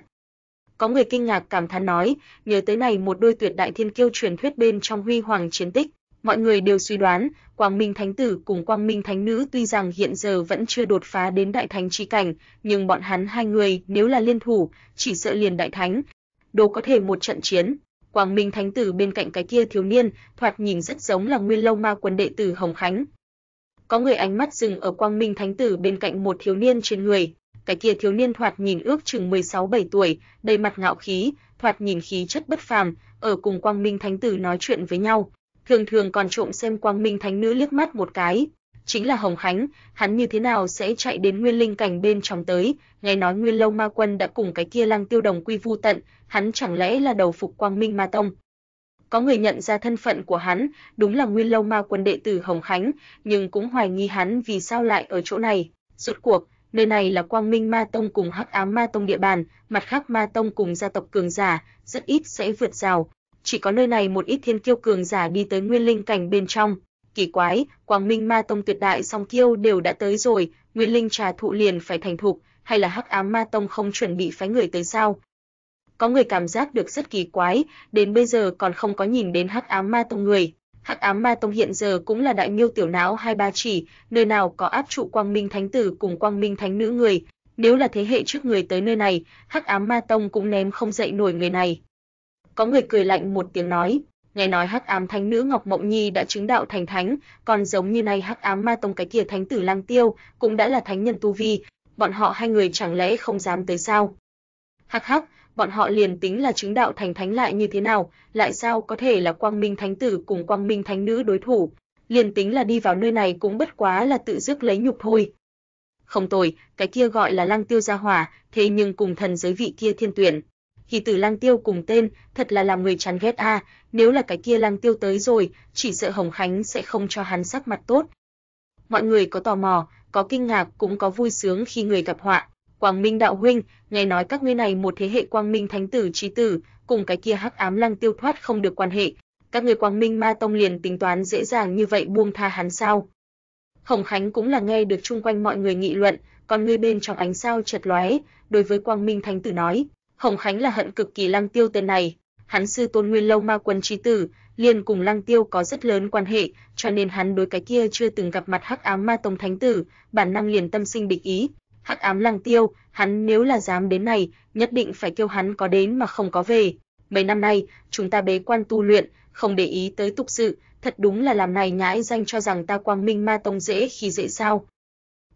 Có người kinh ngạc cảm thán nói, nhớ tới này một đôi tuyệt đại thiên kiêu truyền thuyết bên trong huy hoàng chiến tích, mọi người đều suy đoán, Quang Minh Thánh tử cùng Quang Minh Thánh nữ tuy rằng hiện giờ vẫn chưa đột phá đến đại thánh chi cảnh, nhưng bọn hắn hai người nếu là liên thủ, chỉ sợ liền đại thánh, đồ có thể một trận chiến. Quang Minh Thánh tử bên cạnh cái kia thiếu niên, thoạt nhìn rất giống là Nguyên Lâu Ma quân đệ tử Hồng Khánh. Có người ánh mắt dừng ở Quang Minh Thánh tử bên cạnh một thiếu niên trên người, cái kia thiếu niên thoạt nhìn ước chừng 16-17 tuổi, đầy mặt ngạo khí, thoạt nhìn khí chất bất phàm, ở cùng Quang Minh Thánh tử nói chuyện với nhau, thường thường còn trộm xem Quang Minh Thánh Nữ liếc mắt một cái. Chính là Hồng Khánh, hắn như thế nào sẽ chạy đến Nguyên Linh cảnh bên trong tới, nghe nói Nguyên Lâu Ma Quân đã cùng cái kia Lăng Tiêu Đồng quy vu tận, hắn chẳng lẽ là đầu phục Quang Minh Ma Tông. Có người nhận ra thân phận của hắn, đúng là Nguyên Lâu Ma Quân đệ tử Hồng Khánh, nhưng cũng hoài nghi hắn vì sao lại ở chỗ này. Rốt cuộc, nơi này là Quang Minh Ma Tông cùng Hắc Ám Ma Tông địa bàn, mặt khác Ma Tông cùng gia tộc cường giả, rất ít sẽ vượt rào, chỉ có nơi này một ít thiên kiêu cường giả đi tới nguyên linh cảnh bên trong. Kỳ quái, Quang Minh Ma Tông tuyệt đại song kiêu đều đã tới rồi, nguyên linh trà thụ liền phải thành thục, hay là Hắc Ám Ma Tông không chuẩn bị phái người tới sao? Có người cảm giác được rất kỳ quái, đến bây giờ còn không có nhìn đến Hắc Ám Ma Tông người. Hắc Ám Ma Tông hiện giờ cũng là đại miêu tiểu não hai ba chỉ, nơi nào có áp trụ Quang Minh Thánh tử cùng Quang Minh Thánh nữ người, nếu là thế hệ trước người tới nơi này, Hắc Ám Ma Tông cũng ném không dậy nổi người này. Có người cười lạnh một tiếng nói, nghe nói Hắc Ám Thánh nữ Ngọc Mộng Nhi đã chứng đạo thành thánh, còn giống như này Hắc Ám Ma Tông cái kia thánh tử Lang Tiêu cũng đã là thánh nhân tu vi, bọn họ hai người chẳng lẽ không dám tới sao? Hắc hắc, bọn họ liền tính là chứng đạo thành thánh lại như thế nào, lại sao có thể là Quang Minh Thánh tử cùng Quang Minh Thánh nữ đối thủ? Liền tính là đi vào nơi này cũng bất quá là tự dứt lấy nhục thôi. không tồi, cái kia gọi là Lăng Tiêu gia hỏa, thế nhưng cùng thần giới vị kia thiên tuyển. Hỷ tử lang Tiêu cùng tên, thật là làm người chán ghét a, nếu là cái kia lang Tiêu tới rồi, chỉ sợ Hồng Khánh sẽ không cho hắn sắc mặt tốt. Mọi người có tò mò, có kinh ngạc cũng có vui sướng khi người gặp họa. Quang Minh đạo huynh, nghe nói các ngươi này một thế hệ Quang Minh thánh tử trí tử, cùng cái kia Hắc Ám lang Tiêu thoát không được quan hệ, các người Quang Minh Ma Tông liền tính toán dễ dàng như vậy buông tha hắn sao? Hồng Khánh cũng là nghe được chung quanh mọi người nghị luận, còn người bên trong ánh sao chợt lóe, đối với Quang Minh Thánh tử nói, khổng Khánh là hận cực kỳ Lăng Tiêu tên này, hắn sư tôn Nguyên Lâu Ma Quân chí tử, liền cùng Lăng Tiêu có rất lớn quan hệ, cho nên hắn đối cái kia chưa từng gặp mặt Hắc Ám Ma Tông Thánh tử, bản năng liền tâm sinh địch ý. Hắc Ám Lăng Tiêu, hắn nếu là dám đến này, nhất định phải kêu hắn có đến mà không có về. Mấy năm nay, chúng ta bế quan tu luyện, không để ý tới tục sự, thật đúng là làm này nhãi danh cho rằng ta Quang Minh Ma Tông dễ khi dễ sao.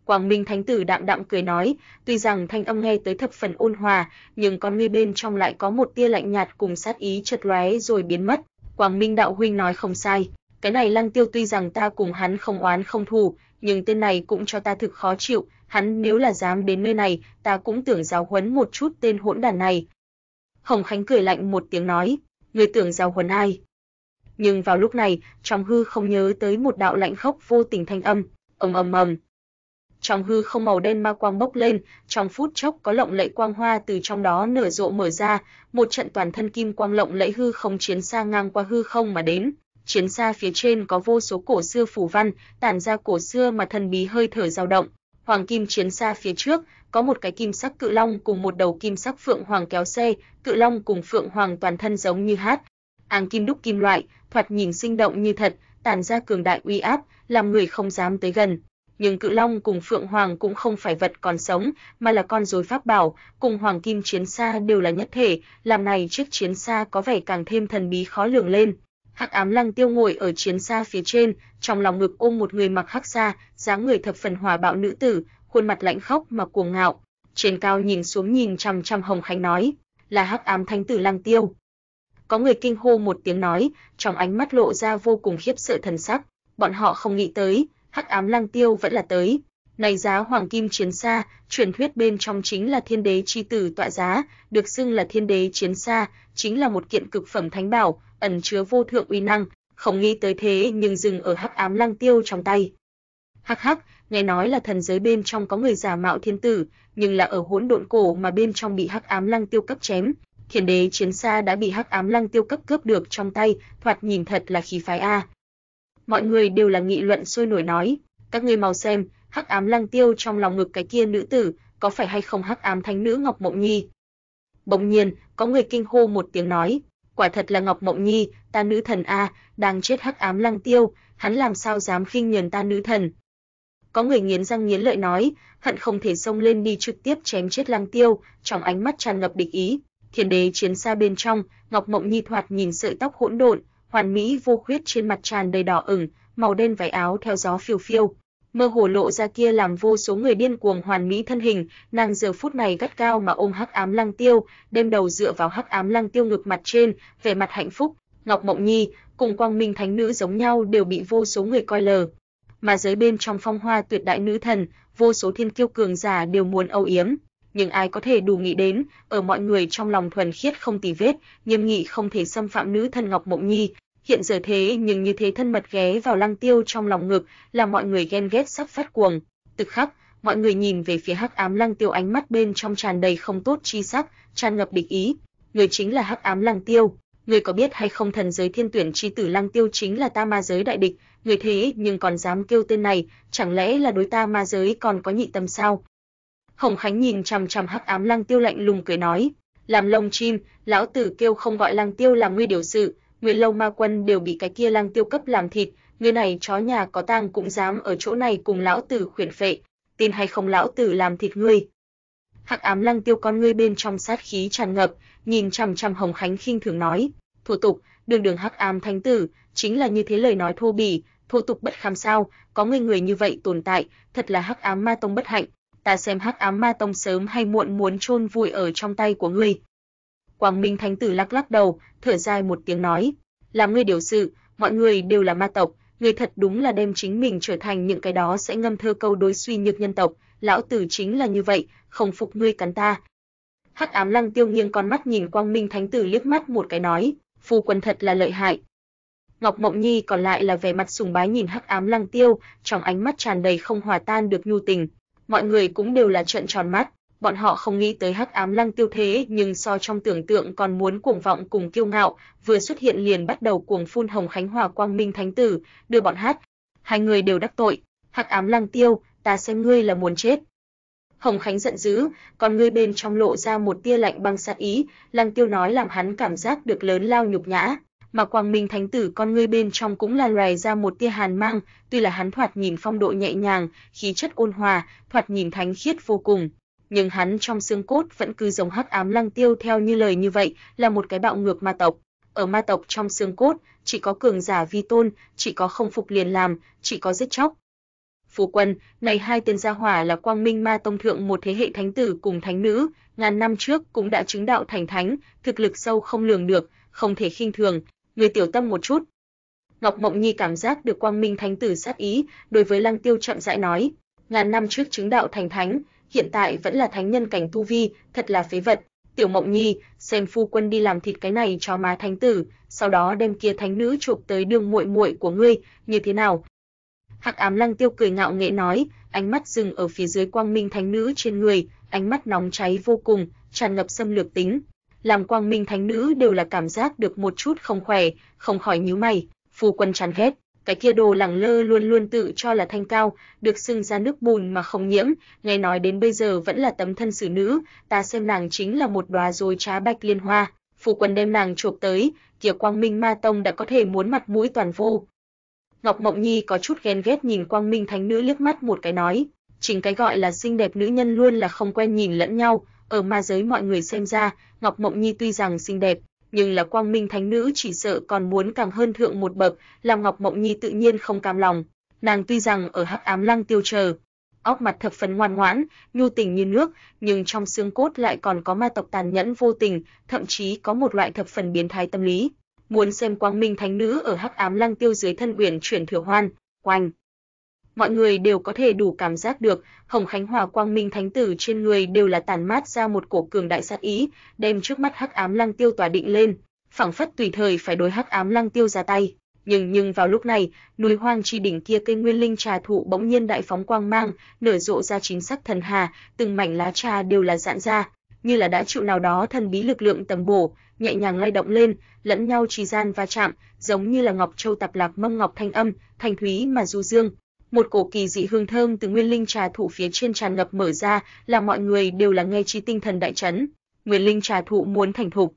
Quang Minh Thánh tử đạm đạm cười nói, tuy rằng thanh âm nghe tới thập phần ôn hòa, nhưng con ngươi bên trong lại có một tia lạnh nhạt cùng sát ý chợt lóe rồi biến mất. Quang Minh đạo huynh nói không sai, cái này Lăng Tiêu tuy rằng ta cùng hắn không oán không thù, nhưng tên này cũng cho ta thực khó chịu, hắn nếu là dám đến nơi này, ta cũng tưởng giáo huấn một chút tên hỗn đàn này. Hồng Khánh cười lạnh một tiếng nói, người tưởng giáo huấn ai? Nhưng vào lúc này, trong hư không nhớ tới một đạo lạnh khốc vô tình thanh âm, ầm ầm ầm. Trong hư không màu đen ma quang bốc lên, trong phút chốc có lộng lẫy quang hoa từ trong đó nở rộ mở ra, một trận toàn thân kim quang lộng lẫy hư không chiến xa ngang qua hư không mà đến. Chiến xa phía trên có vô số cổ xưa phù văn, tản ra cổ xưa mà thần bí hơi thở dao động. Hoàng kim chiến xa phía trước, có một cái kim sắc cự long cùng một đầu kim sắc phượng hoàng kéo xe, cự long cùng phượng hoàng toàn thân giống như hát. Áng kim đúc kim loại, thoạt nhìn sinh động như thật, tản ra cường đại uy áp, làm người không dám tới gần. Nhưng cự long cùng phượng hoàng cũng không phải vật còn sống, mà là con rối pháp bảo, cùng hoàng kim chiến xa đều là nhất thể, làm này chiếc chiến xa có vẻ càng thêm thần bí khó lường lên. Hắc ám lăng tiêu ngồi ở chiến xa phía trên, trong lòng ngực ôm một người mặc hắc sa, dáng người thập phần hòa bạo nữ tử, khuôn mặt lạnh khốc mà cuồng ngạo. Trên cao nhìn xuống nhìn chằm chằm Hồng Khánh nói, là Hắc ám thánh tử lăng tiêu. Có người kinh hô một tiếng nói, trong ánh mắt lộ ra vô cùng khiếp sợ thần sắc, bọn họ không nghĩ tới, Hắc ám lăng tiêu vẫn là tới. Này giá hoàng kim chiến xa, truyền thuyết bên trong chính là thiên đế chi tử tọa giá, được xưng là thiên đế chiến xa, chính là một kiện cực phẩm thánh bảo, ẩn chứa vô thượng uy năng, không nghĩ tới thế nhưng dừng ở hắc ám lăng tiêu trong tay. Hắc hắc, nghe nói là thần giới bên trong có người giả mạo thiên tử, nhưng là ở hỗn độn cổ mà bên trong bị hắc ám lăng tiêu cấp chém. Thiên đế chiến xa đã bị hắc ám lăng tiêu cấp cướp được trong tay, thoạt nhìn thật là khí phái a. Mọi người đều là nghị luận sôi nổi nói, các ngươi mau xem, hắc ám lăng tiêu trong lòng ngực cái kia nữ tử, có phải hay không hắc ám thánh nữ Ngọc Mộng Nhi? Bỗng nhiên, có người kinh hô một tiếng nói, quả thật là Ngọc Mộng Nhi, ta nữ thần a, đang chết hắc ám lăng tiêu, hắn làm sao dám khinh nhờn ta nữ thần. Có người nghiến răng nghiến lợi nói, hận không thể xông lên đi trực tiếp chém chết lăng tiêu, trong ánh mắt tràn ngập địch ý. Thiên đế chiến xa bên trong, Ngọc Mộng Nhi thoạt nhìn sợi tóc hỗn độn, hoàn mỹ vô khuyết trên mặt tràn đầy đỏ ửng, màu đen váy áo theo gió phiêu phiêu, mơ hồ lộ ra kia làm vô số người điên cuồng hoàn mỹ thân hình, nàng giờ phút này gắt cao mà ôm Hắc Ám Lăng Tiêu, đem đầu dựa vào Hắc Ám Lăng Tiêu ngực mặt trên, vẻ mặt hạnh phúc. Ngọc Mộng Nhi cùng Quang Minh Thánh nữ giống nhau đều bị vô số người coi lờ. Mà giới bên trong phong hoa tuyệt đại nữ thần, vô số thiên kiêu cường giả đều muốn âu yếm, nhưng ai có thể đủ nghĩ đến, ở mọi người trong lòng thuần khiết không tì vết, nghiêm nghị không thể xâm phạm nữ thần Ngọc Mộng Nhi, hiện giờ thế nhưng như thế thân mật ghé vào Lăng Tiêu trong lòng ngực, là mọi người ghen ghét sắp phát cuồng. Tức khắc, mọi người nhìn về phía Hắc Ám Lăng Tiêu ánh mắt bên trong tràn đầy không tốt chi sắc, tràn ngập địch ý. Người chính là Hắc Ám Lăng Tiêu, người có biết hay không thần giới thiên tuyển chi tử Lăng Tiêu chính là ta ma giới đại địch, người thế nhưng còn dám kêu tên này, chẳng lẽ là đối ta ma giới còn có nhị tâm sao? Hồng Khánh nhìn chằm chằm Hắc Ám Lăng Tiêu lạnh lùng cười nói, làm lông chim, lão tử kêu không gọi Lăng Tiêu là nguy điều sự, Nguyệt Lâu Ma Quân đều bị cái kia Lăng Tiêu cấp làm thịt, người này chó nhà có tang cũng dám ở chỗ này cùng lão tử khuyển phệ, tin hay không lão tử làm thịt ngươi. Hắc Ám Lăng Tiêu con ngươi bên trong sát khí tràn ngập, nhìn chằm chằm Hồng Khánh khinh thường nói, thủ tục, đường đường Hắc Ám Thánh tử, chính là như thế lời nói thô bỉ, thô tục bất kham sao, có người người như vậy tồn tại, thật là Hắc Ám Ma Tông bất hạnh, ta xem Hắc Ám Ma Tông sớm hay muộn muốn chôn vùi ở trong tay của ngươi. Quang Minh Thánh tử lắc lắc đầu, thở dài một tiếng nói, làm ngươi điều sự, mọi người đều là ma tộc, ngươi thật đúng là đem chính mình trở thành những cái đó sẽ ngâm thơ câu đối suy nhược nhân tộc, lão tử chính là như vậy, không phục ngươi cắn ta. Hắc ám lăng tiêu nghiêng con mắt nhìn quang minh thánh tử liếc mắt một cái nói, phu quân thật là lợi hại. Ngọc Mộng Nhi còn lại là vẻ mặt sùng bái nhìn Hắc Ám Lăng Tiêu, trong ánh mắt tràn đầy không hòa tan được nhu tình. Mọi người cũng đều là trợn tròn mắt, bọn họ không nghĩ tới Hắc Ám Lăng Tiêu thế, nhưng so trong tưởng tượng còn muốn cuồng vọng cùng kiêu ngạo, vừa xuất hiện liền bắt đầu cuồng phun Hồng Khánh Hòa Quang Minh Thánh Tử, đưa bọn hát. Hai người đều đắc tội, Hắc Ám Lăng Tiêu, ta xem ngươi là muốn chết. Hồng Khánh giận dữ, còn ngươi bên trong lộ ra một tia lạnh băng sát ý, Lăng Tiêu nói làm hắn cảm giác được lớn lao nhục nhã, mà Quang Minh Thánh Tử con ngươi bên trong cũng là loài ra một tia hàn mang, tuy là hắn thoạt nhìn phong độ nhẹ nhàng, khí chất ôn hòa, thoạt nhìn thánh khiết vô cùng, nhưng hắn trong xương cốt vẫn cứ giống Hắc Ám Lăng Tiêu theo như lời như vậy, là một cái bạo ngược ma tộc. Ở ma tộc trong xương cốt, chỉ có cường giả vi tôn, chỉ có không phục liền làm, chỉ có giết chóc. Phù quân, này hai tên gia hỏa là Quang Minh Ma Tông thượng một thế hệ thánh tử cùng thánh nữ, ngàn năm trước cũng đã chứng đạo thành thánh, thực lực sâu không lường được, không thể khinh thường, người tiểu tâm một chút. Ngọc Mộng Nhi cảm giác được Quang Minh Thánh tử sát ý, đối với Lăng Tiêu chậm rãi nói, ngàn năm trước chứng đạo thành thánh, hiện tại vẫn là thánh nhân cảnh tu vi, thật là phế vật. Tiểu Mộng Nhi, xem phu quân đi làm thịt cái này cho má thánh tử, sau đó đem kia thánh nữ chụp tới đường muội muội của ngươi, như thế nào? Hắc Ám Lăng Tiêu cười ngạo nghễ nói, ánh mắt dừng ở phía dưới Quang Minh thánh nữ trên người, ánh mắt nóng cháy vô cùng, tràn ngập xâm lược tính, làm quang minh thánh nữ đều là cảm giác được một chút không khỏe, không khỏi nhíu mày, phu quân chán ghét, cái kia đồ lẳng lơ luôn luôn tự cho là thanh cao, được xưng ra nước bùn mà không nhiễm, nghe nói đến bây giờ vẫn là tấm thân xử nữ, ta xem nàng chính là một đóa rồi trá bạch liên hoa, phu quân đem nàng chụp tới, kia quang minh ma tông đã có thể muốn mặt mũi toàn vô. Ngọc Mộng Nhi có chút ghen ghét nhìn quang minh thánh nữ liếc mắt một cái nói, chính cái gọi là xinh đẹp nữ nhân luôn là không quen nhìn lẫn nhau, ở ma giới mọi người xem ra, Ngọc Mộng Nhi tuy rằng xinh đẹp, nhưng là quang minh thánh nữ chỉ sợ còn muốn càng hơn thượng một bậc, làm Ngọc Mộng Nhi tự nhiên không cam lòng. Nàng tuy rằng ở Hắc Ám Lăng tiêu chờ, óc mặt thập phần ngoan ngoãn, nhu tình như nước, nhưng trong xương cốt lại còn có ma tộc tàn nhẫn vô tình, thậm chí có một loại thập phần biến thái tâm lý. Muốn xem Quang Minh Thánh Nữ ở Hắc Ám Lăng Tiêu dưới thân uyển chuyển thừa hoan, quanh mọi người đều có thể đủ cảm giác được, Hồng Khánh Hòa Quang Minh Thánh Tử trên người đều là tàn mát ra một cổ cường đại sát ý, đem trước mắt Hắc Ám Lăng Tiêu tỏa định lên, phảng phất tùy thời phải đối Hắc Ám Lăng Tiêu ra tay. Nhưng nhưng vào lúc này, núi hoang chi đỉnh kia cây nguyên linh trà thụ bỗng nhiên đại phóng quang mang, nở rộ ra chính sắc thần hà, từng mảnh lá trà đều là giãn ra, như là đã chịu nào đó thần bí lực lượng tầm bổ, nhẹ nhàng lay động lên, lẫn nhau trì gian va chạm, giống như là ngọc châu tạp lạc mâm ngọc thanh âm, thanh thúy mà du dương, một cổ kỳ dị hương thơm từ nguyên linh trà thụ phía trên tràn ngập mở ra, làm mọi người đều là ngay chi tinh thần đại chấn. Nguyên linh trà thụ muốn thành thục.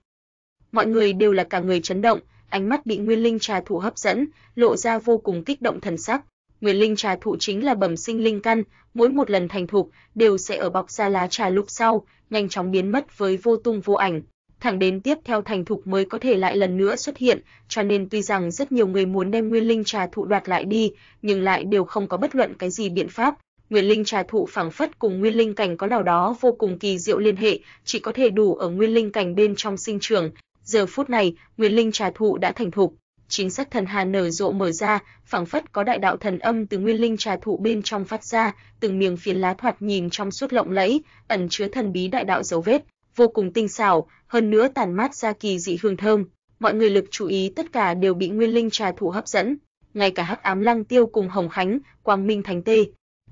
Mọi người đều là cả người chấn động, ánh mắt bị nguyên linh trà thụ hấp dẫn, lộ ra vô cùng kích động thần sắc. Nguyên linh trà thụ chính là bẩm sinh linh căn, mỗi một lần thành thục đều sẽ ở bọc ra lá trà lúc sau, nhanh chóng biến mất với vô tung vô ảnh thẳng đến tiếp theo thành thục mới có thể lại lần nữa xuất hiện, cho nên tuy rằng rất nhiều người muốn đem nguyên linh trà thụ đoạt lại đi, nhưng lại đều không có bất luận cái gì biện pháp. Nguyên linh trà thụ phảng phất cùng nguyên linh cảnh có nào đó vô cùng kỳ diệu liên hệ, chỉ có thể đủ ở nguyên linh cảnh bên trong sinh trưởng. Giờ phút này, nguyên linh trà thụ đã thành thục, chính sắc thần hà nở rộ mở ra, phảng phất có đại đạo thần âm từ nguyên linh trà thụ bên trong phát ra, từng miếng phiến lá thoạt nhìn trong suốt lộng lẫy, ẩn chứa thần bí đại đạo dấu vết, vô cùng tinh xảo, hơn nữa tàn mát ra kỳ dị hương thơm. Mọi người lực chú ý tất cả đều bị Nguyên Linh trà thủ hấp dẫn, ngay cả Hắc Ám Lăng Tiêu cùng Hồng Khánh, Quang Minh thánh Tê,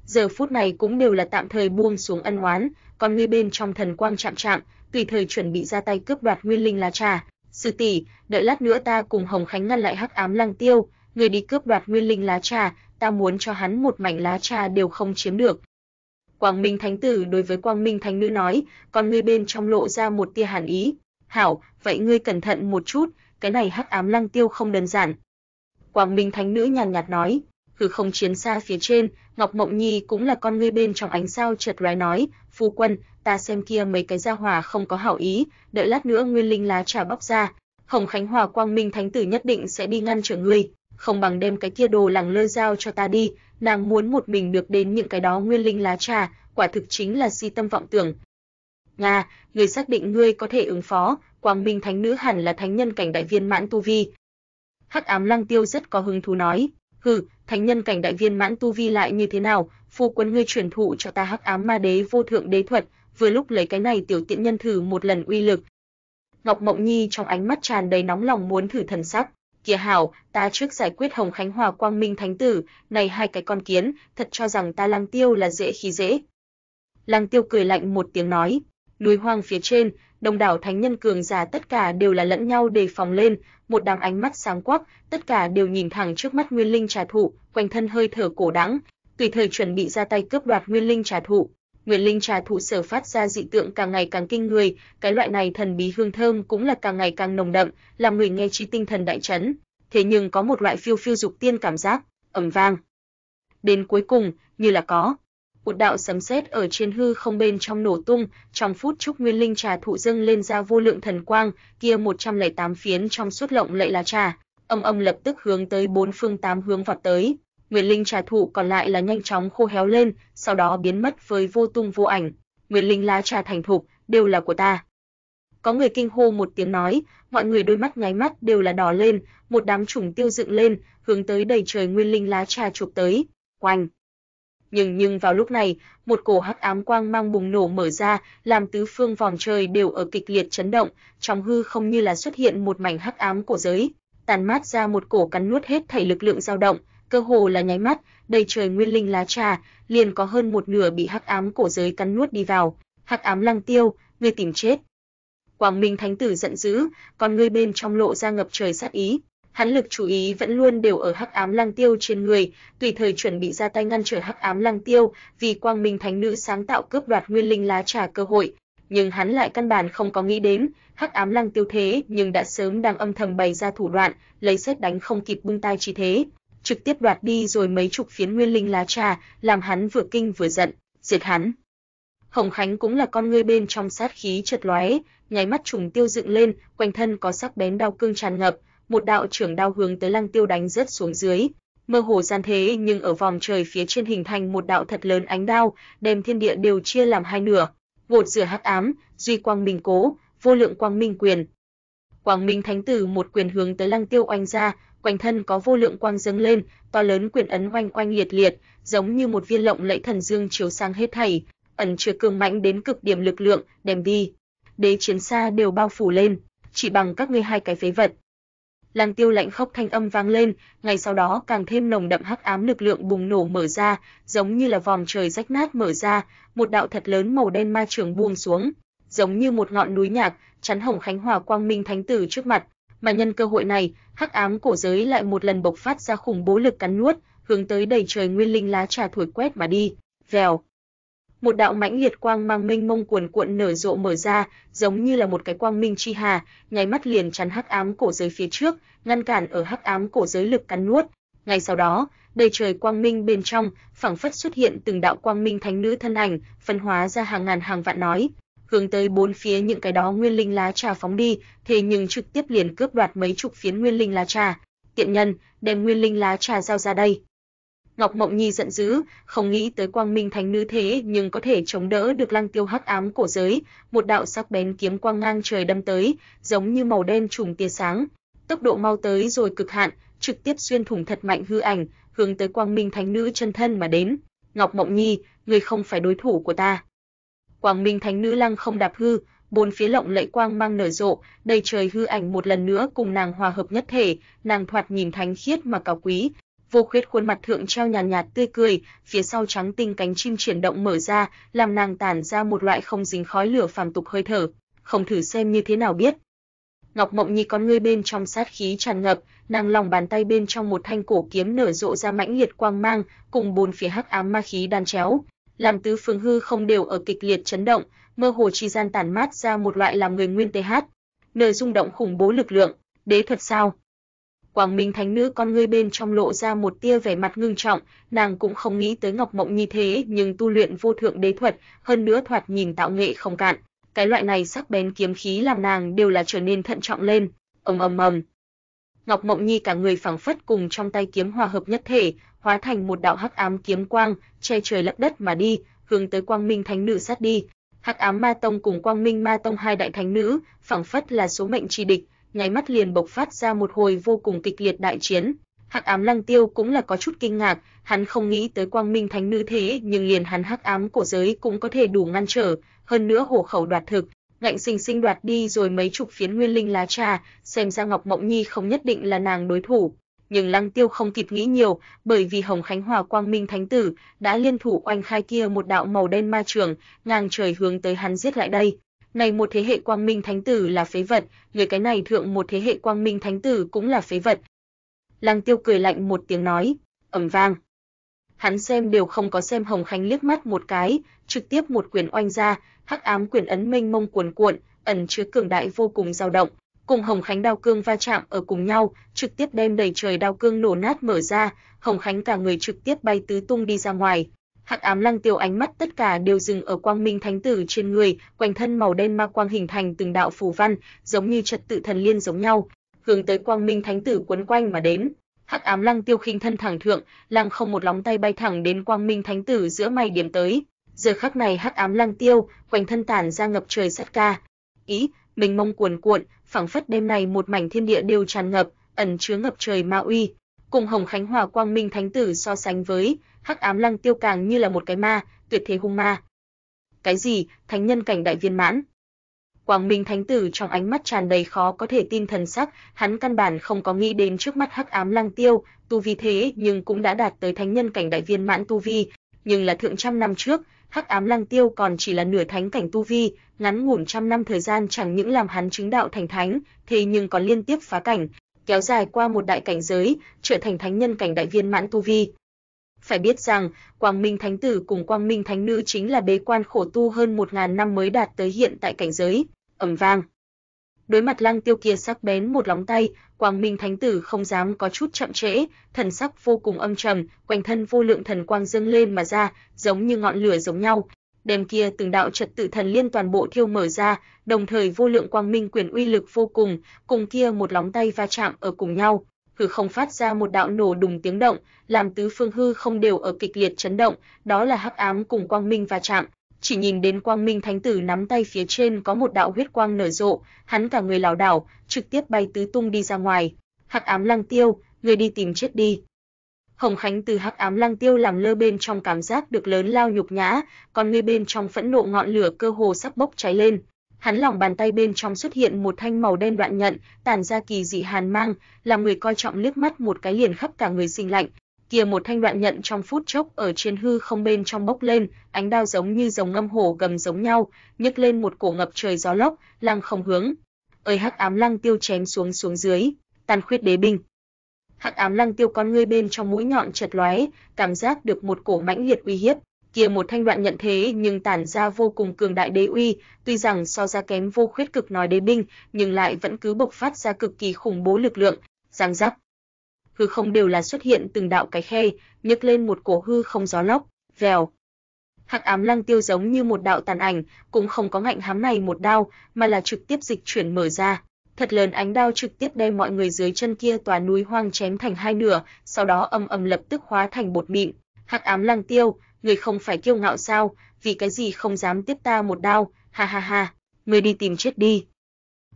giờ phút này cũng đều là tạm thời buông xuống ân oán, còn người bên trong thần quang chạm chạm, tùy thời chuẩn bị ra tay cướp đoạt Nguyên Linh lá trà. Sư tỷ, đợi lát nữa ta cùng Hồng Khánh ngăn lại Hắc Ám Lăng Tiêu, người đi cướp đoạt Nguyên Linh lá trà, ta muốn cho hắn một mảnh lá trà đều không chiếm được, Quang Minh Thánh tử đối với Quang Minh Thánh nữ nói, con ngươi bên trong lộ ra một tia hàn ý. "Hảo, vậy ngươi cẩn thận một chút, cái này Hắc Ám Lăng Tiêu không đơn giản." Quang Minh Thánh nữ nhàn nhạt nói, hư không chiến xa phía trên, Ngọc Mộng Nhi cũng là con ngươi bên trong ánh sao chợt lóe nói, "Phu quân, ta xem kia mấy cái gia hỏa không có hảo ý, đợi lát nữa nguyên linh lá trà bóc ra, Hồng Khánh Hòa Quang Minh Thánh tử nhất định sẽ đi ngăn trở ngươi, không bằng đem cái kia đồ lẳng lơ giao cho ta đi, nàng muốn một mình được đến những cái đó nguyên linh lá trà, quả thực chính là si tâm vọng tưởng. Nga, người xác định ngươi có thể ứng phó, Quang Minh Thánh Nữ hẳn là thánh nhân cảnh đại viên mãn tu vi. Hắc Ám Lăng Tiêu rất có hứng thú nói, hừ, thánh nhân cảnh đại viên mãn tu vi lại như thế nào, phu quân ngươi truyền thụ cho ta Hắc Ám Ma Đế vô thượng đế thuật, vừa lúc lấy cái này tiểu tiện nhân thử một lần uy lực. Ngọc Mộng Nhi trong ánh mắt tràn đầy nóng lòng muốn thử thần sắc, kìa hảo, ta trước giải quyết Hồng Khánh Hòa Quang Minh Thánh Tử, này hai cái con kiến, thật cho rằng ta Lăng Tiêu là dễ khí dễ. Lăng Tiêu cười lạnh một tiếng nói, núi hoang phía trên, đông đảo thánh nhân cường giả tất cả đều là lẫn nhau đề phòng lên, một đám ánh mắt sáng quắc, tất cả đều nhìn thẳng trước mắt Nguyên Linh trà thụ, quanh thân hơi thở cổ đắng, tùy thời chuẩn bị ra tay cướp đoạt Nguyên Linh trà thụ. Nguyên Linh trà thụ sở phát ra dị tượng càng ngày càng kinh người, cái loại này thần bí hương thơm cũng là càng ngày càng nồng đậm, làm người nghe trí tinh thần đại chấn. Thế nhưng có một loại phiêu phiêu dục tiên cảm giác, ầm vang. Đến cuối cùng, như là có một đạo sấm sét ở trên hư không bên trong nổ tung, trong phút chốc nguyên linh trà thụ dâng lên ra vô lượng thần quang, kia 108 phiến trong suốt lộng lẫy lá trà, âm âm lập tức hướng tới bốn phương tám hướng vọt tới. Nguyệt linh trà thụ còn lại là nhanh chóng khô héo lên, sau đó biến mất với vô tung vô ảnh. Nguyệt linh lá trà thành thục, đều là của ta. Có người kinh hô một tiếng nói, mọi người đôi mắt nháy mắt đều là đỏ lên, một đám trùng tiêu dựng lên, hướng tới đầy trời nguyên linh lá trà chụp tới. Quanh nhưng nhưng vào lúc này, một cổ hắc ám quang mang bùng nổ mở ra, làm tứ phương vòng trời đều ở kịch liệt chấn động, trong hư không như là xuất hiện một mảnh hắc ám cổ giới, tàn mát ra một cổ cắn nuốt hết thảy lực lượng dao động, cơ hồ là nháy mắt, đầy trời nguyên linh lá trà, liền có hơn một nửa bị hắc ám cổ giới cắn nuốt đi vào. Hắc ám lăng tiêu, ngươi tìm chết. Quang Minh Thánh tử giận dữ, còn ngươi bên trong lộ ra ngập trời sát ý, hắn lực chú ý vẫn luôn đều ở Hắc Ám Lăng Tiêu trên người, tùy thời chuẩn bị ra tay ngăn trở Hắc Ám Lăng Tiêu, vì Quang Minh Thánh nữ sáng tạo cướp đoạt nguyên linh lá trà cơ hội, nhưng hắn lại căn bản không có nghĩ đến, Hắc Ám Lăng Tiêu thế nhưng đã sớm đang âm thầm bày ra thủ đoạn, lấy xét đánh không kịp bưng tay chi thế, trực tiếp đoạt đi rồi mấy chục phiến nguyên linh lá trà, làm hắn vừa kinh vừa giận, diệt hắn. Hồng Khánh cũng là con ngươi bên trong sát khí chợt lóe, nháy mắt trùng tiêu dựng lên, quanh thân có sắc bén đao cương tràn ngập, một đạo trưởng đao hướng tới Lăng Tiêu đánh rớt xuống dưới. Mơ hồ gian thế nhưng ở vòng trời phía trên hình thành một đạo thật lớn ánh đao, đem thiên địa đều chia làm hai nửa. Gột rửa hắc ám, duy quang minh cố, vô lượng quang minh quyền. Quang Minh Thánh Tử một quyền hướng tới Lăng Tiêu oanh ra, quanh thân có vô lượng quang dâng lên, to lớn quyền ấn oanh oanh liệt liệt, giống như một viên lộng lẫy thần dương chiếu sang hết thảy, ẩn chứa cường mãnh đến cực điểm lực lượng, đem đi. Đế chiến xa đều bao phủ lên, chỉ bằng các ngươi hai cái phế vật, Lăng Tiêu lạnh khốc thanh âm vang lên, ngay sau đó càng thêm nồng đậm hắc ám lực lượng bùng nổ mở ra, giống như là vòm trời rách nát mở ra, một đạo thật lớn màu đen ma trường buông xuống, giống như một ngọn núi nhạc, chắn Hồng Khánh Hòa Quang Minh Thánh Tử trước mặt, mà nhân cơ hội này, hắc ám cổ giới lại một lần bộc phát ra khủng bố lực cắn nuốt, hướng tới đầy trời nguyên linh lá trà thổi quét mà đi. Vèo, một đạo mãnh liệt quang mang minh mông cuồn cuộn nở rộ mở ra, giống như là một cái quang minh chi hà, nháy mắt liền chắn hắc ám cổ giới phía trước, ngăn cản ở hắc ám cổ giới lực cắn nuốt. Ngay sau đó, đầy trời quang minh bên trong, phảng phất xuất hiện từng đạo quang minh thánh nữ thân ảnh, phân hóa ra hàng ngàn hàng vạn nói, hướng tới bốn phía những cái đó nguyên linh lá trà phóng đi, thế nhưng trực tiếp liền cướp đoạt mấy chục phiến nguyên linh lá trà. Tiện nhân, đem nguyên linh lá trà giao ra đây. Ngọc Mộng Nhi giận dữ, không nghĩ tới Quang Minh Thánh nữ thế nhưng có thể chống đỡ được Lăng Tiêu hắc ám cổ giới, một đạo sắc bén kiếm quang ngang trời đâm tới, giống như màu đen trùng tia sáng, tốc độ mau tới rồi cực hạn, trực tiếp xuyên thủng thật mạnh hư ảnh, hướng tới Quang Minh Thánh nữ chân thân mà đến. Ngọc Mộng Nhi, ngươi không phải đối thủ của ta. Quang Minh Thánh nữ lăng không đạp hư, bốn phía lộng lẫy quang mang nở rộ, đầy trời hư ảnh một lần nữa cùng nàng hòa hợp nhất thể, nàng thoạt nhìn thánh khiết mà cao quý, vô khuyết khuôn mặt thượng treo nhàn nhạt, nhạt tươi cười, phía sau trắng tinh cánh chim chuyển động mở ra, làm nàng tản ra một loại không dính khói lửa phàm tục hơi thở, không thử xem như thế nào biết. Ngọc Mộng Nhi con ngươi bên trong sát khí tràn ngập, nàng lòng bàn tay bên trong một thanh cổ kiếm nở rộ ra mãnh liệt quang mang, cùng bốn phía hắc ám ma khí đan chéo, làm tứ phương hư không đều ở kịch liệt chấn động, mơ hồ chi gian tản mát ra một loại làm người nguyên tê hát, nơi rung động khủng bố lực lượng, đế thuật sao? Quang Minh Thánh nữ con ngươi bên trong lộ ra một tia vẻ mặt ngưng trọng, nàng cũng không nghĩ tới Ngọc Mộng như thế, nhưng tu luyện vô thượng đế thuật, hơn nữa thoạt nhìn tạo nghệ không cạn. Cái loại này sắc bén kiếm khí làm nàng đều là trở nên thận trọng lên. Ầm ầm ầm. Ngọc Mộng Nhi cả người phảng phất cùng trong tay kiếm hòa hợp nhất thể, hóa thành một đạo hắc ám kiếm quang, che trời lấp đất mà đi, hướng tới Quang Minh Thánh nữ sát đi. Hắc ám Ma Tông cùng Quang Minh Ma Tông hai đại thánh nữ, phảng phất là số mệnh chi địch, nháy mắt liền bộc phát ra một hồi vô cùng kịch liệt đại chiến. Hắc ám lăng tiêu cũng là có chút kinh ngạc, hắn không nghĩ tới quang minh thánh nữ thế nhưng liền hắn hắc ám cổ giới cũng có thể đủ ngăn trở, hơn nữa hổ khẩu đoạt thực, ngạnh sinh sinh đoạt đi rồi mấy chục phiến nguyên linh lá trà, xem ra Ngọc Mộng Nhi không nhất định là nàng đối thủ. Nhưng Lăng Tiêu không kịp nghĩ nhiều, bởi vì Hồng Khánh Hòa Quang Minh Thánh Tử đã liên thủ oanh khai kia một đạo màu đen ma trường, ngang trời hướng tới hắn giết lại đây. Này một thế hệ Quang Minh Thánh Tử là phế vật, người cái này thượng một thế hệ Quang Minh Thánh Tử cũng là phế vật. Lăng Tiêu cười lạnh một tiếng nói, ầm vang. Hắn xem đều không có xem Hồng Khánh liếc mắt một cái, trực tiếp một quyền oanh ra, hắc ám quyền ấn mênh mông cuồn cuộn, ẩn chứa cường đại vô cùng dao động, cùng Hồng Khánh đao cương va chạm ở cùng nhau, trực tiếp đem đầy trời đao cương nổ nát mở ra, Hồng Khánh cả người trực tiếp bay tứ tung đi ra ngoài. Hắc ám lăng tiêu ánh mắt tất cả đều dừng ở quang minh thánh tử trên người, quanh thân màu đen ma quang hình thành từng đạo phù văn, giống như trật tự thần liên giống nhau, hướng tới quang minh thánh tử quấn quanh mà đến. Hắc ám lăng tiêu khinh thân thẳng thượng, lăng không một lóng tay bay thẳng đến quang minh thánh tử giữa mày điểm tới. Giờ khắc này hắc ám lăng tiêu, quanh thân tản ra ngập trời sát ca. Ý, mình mông cuồn cuộn, phảng phất đêm này một mảnh thiên địa đều tràn ngập, ẩn chứa ngập trời ma uy. Cùng Hồng Khánh Hòa Quang Minh Thánh Tử so sánh với, Hắc Ám Lăng Tiêu càng như là một cái ma, tuyệt thế hung ma. Cái gì? Thánh nhân cảnh đại viên mãn? Quang Minh Thánh Tử trong ánh mắt tràn đầy khó có thể tin thần sắc, hắn căn bản không có nghĩ đến trước mắt Hắc Ám Lăng Tiêu, tu vi thế nhưng cũng đã đạt tới thánh nhân cảnh đại viên mãn tu vi, nhưng là thượng trăm năm trước, Hắc Ám Lăng Tiêu còn chỉ là nửa thánh cảnh tu vi, ngắn ngủn trăm năm thời gian chẳng những làm hắn chứng đạo thành thánh, thế nhưng còn liên tiếp phá cảnh, kéo dài qua một đại cảnh giới, trở thành thánh nhân cảnh đại viên mãn tu vi. Phải biết rằng, Quang Minh Thánh Tử cùng Quang Minh Thánh Nữ chính là bế quan khổ tu hơn 1000 năm mới đạt tới hiện tại cảnh giới. Ầm vang. Đối mặt Lăng Tiêu kia sắc bén một lóng tay, Quang Minh Thánh Tử không dám có chút chậm trễ, thần sắc vô cùng âm trầm, quanh thân vô lượng thần quang dâng lên mà ra, giống như ngọn lửa giống nhau. Đêm kia từng đạo trật tự thần liên toàn bộ thiêu mở ra, đồng thời vô lượng quang minh quyền uy lực vô cùng, cùng kia một lóng tay va chạm ở cùng nhau, hư không phát ra một đạo nổ đùng tiếng động, làm tứ phương hư không đều ở kịch liệt chấn động, đó là hắc ám cùng quang minh va chạm. Chỉ nhìn đến quang minh thánh tử nắm tay phía trên có một đạo huyết quang nở rộ, hắn cả người lảo đảo, trực tiếp bay tứ tung đi ra ngoài. Hắc ám lăng tiêu, người đi tìm chết đi. Hồng Khánh từ hắc ám lăng tiêu làm lơ bên trong cảm giác được lớn lao nhục nhã, còn người bên trong phẫn nộ ngọn lửa cơ hồ sắp bốc cháy lên. Hắn lòng bàn tay bên trong xuất hiện một thanh màu đen đoạn nhận, tản ra kỳ dị hàn mang, làm người coi trọng liếc mắt một cái liền khắp cả người sinh lạnh. Kia một thanh đoạn nhận trong phút chốc ở trên hư không bên trong bốc lên, ánh đao giống như rồng ngâm hổ gầm giống nhau, nhấc lên một cổ ngập trời gió lốc, lăng không hướng. Ơi hắc ám lăng tiêu chém xuống xuống dưới, tàn khuyết đế binh. Hắc ám lăng tiêu con ngươi bên trong mũi nhọn chật lóe, cảm giác được một cổ mãnh liệt uy hiếp, kia một thanh đoạn nhận thế nhưng tản ra vô cùng cường đại đế uy, tuy rằng so ra kém vô khuyết cực nói đế binh, nhưng lại vẫn cứ bộc phát ra cực kỳ khủng bố lực lượng, giang giáp. Hư không đều là xuất hiện từng đạo cái khe, nhấc lên một cổ hư không gió lốc, vèo. Hắc ám lăng tiêu giống như một đạo tàn ảnh, cũng không có ngạnh hám này một đao, mà là trực tiếp dịch chuyển mở ra. Thật lớn ánh đao trực tiếp đem mọi người dưới chân kia tòa núi hoang chém thành hai nửa, sau đó âm ầm lập tức hóa thành bột mịn. Hắc ám lăng tiêu, người không phải kiêu ngạo sao, vì cái gì không dám tiếp ta một đao, ha ha ha, người đi tìm chết đi.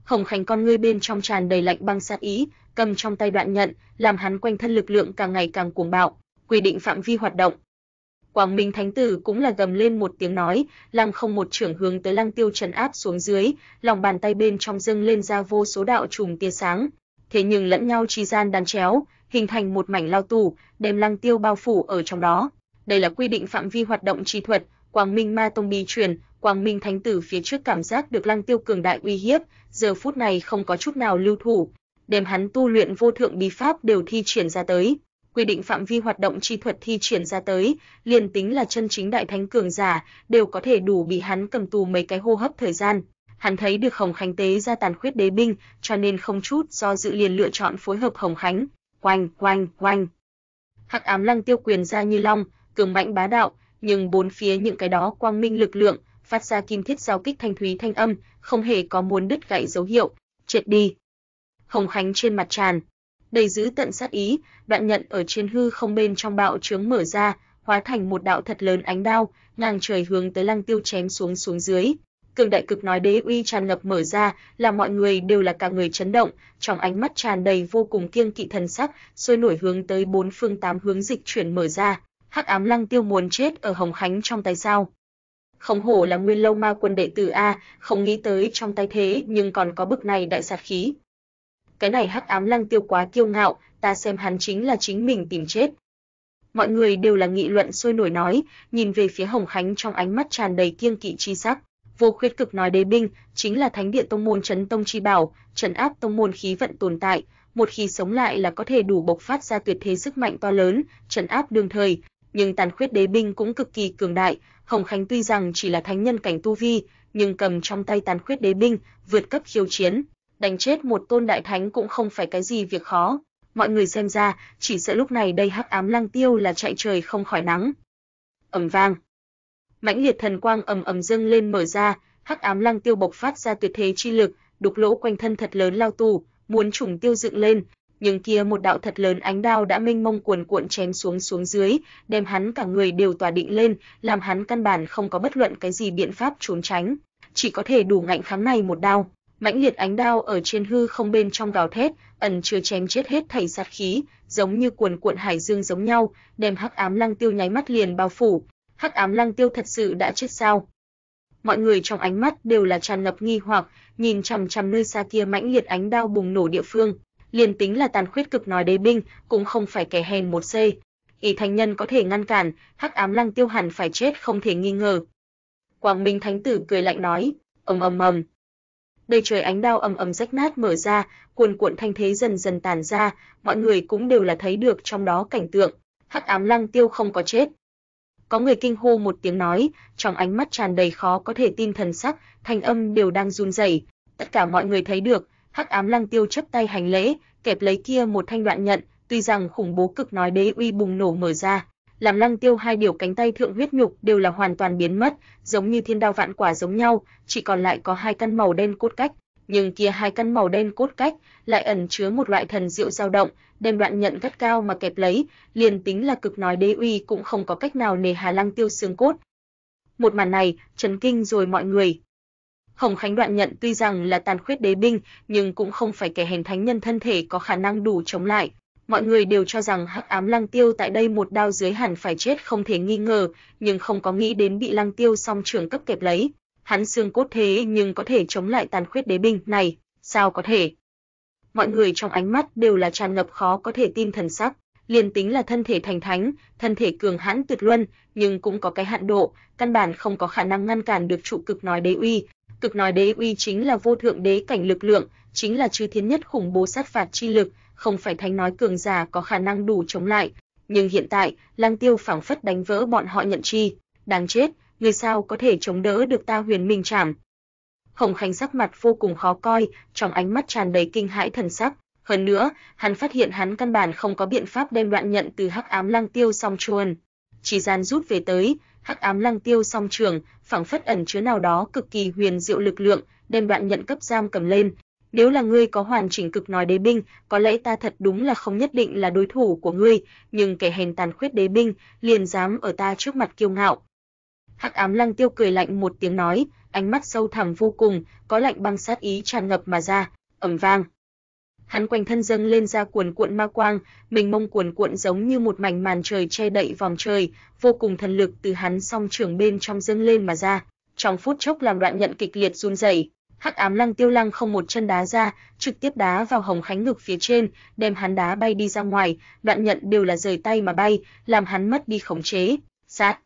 Hồng Khánh con ngươi bên trong tràn đầy lạnh băng sát ý, cầm trong tay đoạn nhận, làm hắn quanh thân lực lượng càng ngày càng cuồng bạo, quy định phạm vi hoạt động. Quang Minh Thánh Tử cũng là gầm lên một tiếng nói, lăng không một trưởng hướng tới Lăng Tiêu trấn áp xuống dưới, lòng bàn tay bên trong dâng lên ra vô số đạo trùng tia sáng, thế nhưng lẫn nhau chi gian đan chéo, hình thành một mảnh lao tù, đem Lăng Tiêu bao phủ ở trong đó. Đây là quy định phạm vi hoạt động chi thuật, Quang Minh Ma Tông bí truyền, Quang Minh Thánh tử phía trước cảm giác được Lăng Tiêu cường đại uy hiếp, giờ phút này không có chút nào lưu thủ, đem hắn tu luyện vô thượng bí pháp đều thi triển ra tới, quy định phạm vi hoạt động chi thuật thi triển ra tới, liền tính là chân chính đại thánh cường giả, đều có thể đủ bị hắn cầm tù mấy cái hô hấp thời gian. Hắn thấy được Hồng Khánh tế ra tàn khuyết đế binh, cho nên không chút do dự liền lựa chọn phối hợp Hồng Khánh. Quanh, quanh, quanh. Hắc ám lăng tiêu quyền ra như long, cường mạnh bá đạo, nhưng bốn phía những cái đó quang minh lực lượng, phát ra kim thiết giao kích thanh thúy thanh âm, không hề có muốn đứt gãy dấu hiệu, triệt đi. Hồng Khánh trên mặt tràn, đầy giữ tận sát ý, đoạn nhận ở trên hư không bên trong bạo trướng mở ra, hóa thành một đạo thật lớn ánh đao, ngang trời hướng tới Lăng Tiêu chém xuống xuống dưới. cường đại cực nói đế uy tràn ngập mở ra, làm mọi người đều là cả người chấn động, trong ánh mắt tràn đầy vô cùng kiêng kỵ thần sắc, sôi nổi hướng tới bốn phương tám hướng dịch chuyển mở ra. Hắc ám lăng tiêu muốn chết ở Hồng Khánh trong tay sao? Không hổ là Nguyên Lâu Ma quân đệ tử a, không nghĩ tới trong tay thế nhưng còn có bực này đại sát khí. Cái này Hắc ám lăng tiêu quá kiêu ngạo, ta xem hắn chính là chính mình tìm chết. Mọi người đều là nghị luận sôi nổi nói, nhìn về phía Hồng Khánh trong ánh mắt tràn đầy kiêng kỵ chi sắc. Vô Khuyết cực nói đế binh chính là thánh điện tông môn trấn tông chi bảo, trấn áp tông môn khí vận tồn tại, một khi sống lại là có thể đủ bộc phát ra tuyệt thế sức mạnh to lớn, trấn áp đương thời, nhưng tàn khuyết đế binh cũng cực kỳ cường đại, Hồng Khánh tuy rằng chỉ là thánh nhân cảnh tu vi, nhưng cầm trong tay tàn khuyết đế binh, vượt cấp khiêu chiến, đánh chết một tôn đại thánh cũng không phải cái gì việc khó. Mọi người xem ra, chỉ sợ lúc này đây Hắc Ám Lăng Tiêu là chạy trời không khỏi nắng. Ầm vang, mãnh liệt thần quang ầm ầm dâng lên mở ra, Hắc Ám Lăng Tiêu bộc phát ra tuyệt thế chi lực, đục lỗ quanh thân thật lớn lao tù, muốn trùng tiêu dựng lên, nhưng kia một đạo thật lớn ánh đao đã mênh mông cuồn cuộn chém xuống xuống dưới, đem hắn cả người đều tỏa định lên, làm hắn căn bản không có bất luận cái gì biện pháp trốn tránh, chỉ có thể đủ ngạnh kháng này một đao. Mãnh liệt ánh đao ở trên hư không bên trong gào thét, ẩn chứa chém chết hết thảy sát khí, giống như cuồn cuộn hải dương giống nhau, đem Hắc Ám Lăng Tiêu nháy mắt liền bao phủ. Hắc Ám Lăng Tiêu thật sự đã chết sao? Mọi người trong ánh mắt đều là tràn ngập nghi hoặc, nhìn chằm chằm nơi xa kia mãnh liệt ánh đao bùng nổ địa phương, liền tính là tàn khuyết cực nói đế binh, cũng không phải kẻ hèn một giây. Ý thánh nhân có thể ngăn cản, Hắc Ám Lăng Tiêu hẳn phải chết không thể nghi ngờ. Quang Minh Thánh Tử cười lạnh nói, ầm ầm ầm. Đầy trời ánh đao ầm ầm rách nát mở ra, cuồn cuộn thanh thế dần dần tàn ra, mọi người cũng đều là thấy được trong đó cảnh tượng. Hắc Ám Lăng Tiêu không có chết. Có người kinh hô một tiếng nói, trong ánh mắt tràn đầy khó có thể tin thần sắc, thanh âm đều đang run rẩy. Tất cả mọi người thấy được, Hắc Ám Lăng Tiêu chấp tay hành lễ, kẹp lấy kia một thanh đoạn nhận, tuy rằng khủng bố cực nói đế uy bùng nổ mở ra, làm Lăng Tiêu hai điều cánh tay thượng huyết nhục đều là hoàn toàn biến mất, giống như thiên đao vạn quả giống nhau, chỉ còn lại có hai căn màu đen cốt cách, nhưng kia hai căn màu đen cốt cách lại ẩn chứa một loại thần diệu dao động, đem đoạn nhận gắt cao mà kẹp lấy, liền tính là cực nói đế uy cũng không có cách nào nề hà Lăng Tiêu xương cốt. Một màn này, chấn kinh rồi mọi người, Hồng Khánh đoạn nhận tuy rằng là tàn khuyết đế binh, nhưng cũng không phải kẻ hèn thánh nhân thân thể có khả năng đủ chống lại. Mọi người đều cho rằng Hắc Ám Lăng Tiêu tại đây một đao dưới hẳn phải chết không thể nghi ngờ, nhưng không có nghĩ đến bị Lăng Tiêu song trường cấp kẹp lấy. Hắn xương cốt thế nhưng có thể chống lại tàn khuyết đế binh này, sao có thể? Mọi người trong ánh mắt đều là tràn ngập khó có thể tin thần sắc, liền tính là thân thể thành thánh, thân thể cường hãn tuyệt luân, nhưng cũng có cái hạn độ, căn bản không có khả năng ngăn cản được trụ cực nói đế uy, Cực nói đế uy chính là vô thượng đế cảnh lực lượng, chính là chư thiên nhất khủng bố sát phạt chi lực, không phải thánh nói cường giả có khả năng đủ chống lại. Nhưng hiện tại, Lăng Tiêu phảng phất đánh vỡ bọn họ nhận chi, đáng chết, người sao có thể chống đỡ được ta Huyền Minh Trảm? Khổng Khánh sắc mặt vô cùng khó coi, trong ánh mắt tràn đầy kinh hãi thần sắc. Hơn nữa, hắn phát hiện hắn căn bản không có biện pháp đem đoạn nhận từ Hắc Ám Lăng Tiêu song chuồn. Chỉ gian rút về tới, Hắc Ám Lăng Tiêu song trường, phảng phất ẩn chứa nào đó cực kỳ huyền diệu lực lượng, đem đoạn nhận cấp giam cầm lên. Nếu là ngươi có hoàn chỉnh cực nói đế binh, có lẽ ta thật đúng là không nhất định là đối thủ của ngươi, nhưng kẻ hèn tàn khuyết đế binh, liền dám ở ta trước mặt kiêu ngạo. Hắc Ám Lăng Tiêu cười lạnh một tiếng nói, ánh mắt sâu thẳm vô cùng, có lạnh băng sát ý tràn ngập mà ra, ầm vang hắn quanh thân dâng lên ra cuồn cuộn ma quang, mình mông cuồn cuộn giống như một mảnh màn trời che đậy vòng trời, vô cùng thần lực từ hắn song trường bên trong dâng lên mà ra, trong phút chốc làm đoạn nhận kịch liệt run rẩy. Hắc ám lăng tiêu lăng không một chân đá ra, trực tiếp đá vào hồng khánh ngực phía trên, đem hắn đá bay đi ra ngoài, đoạn nhận đều là rời tay mà bay, làm hắn mất đi khống chế. Sát.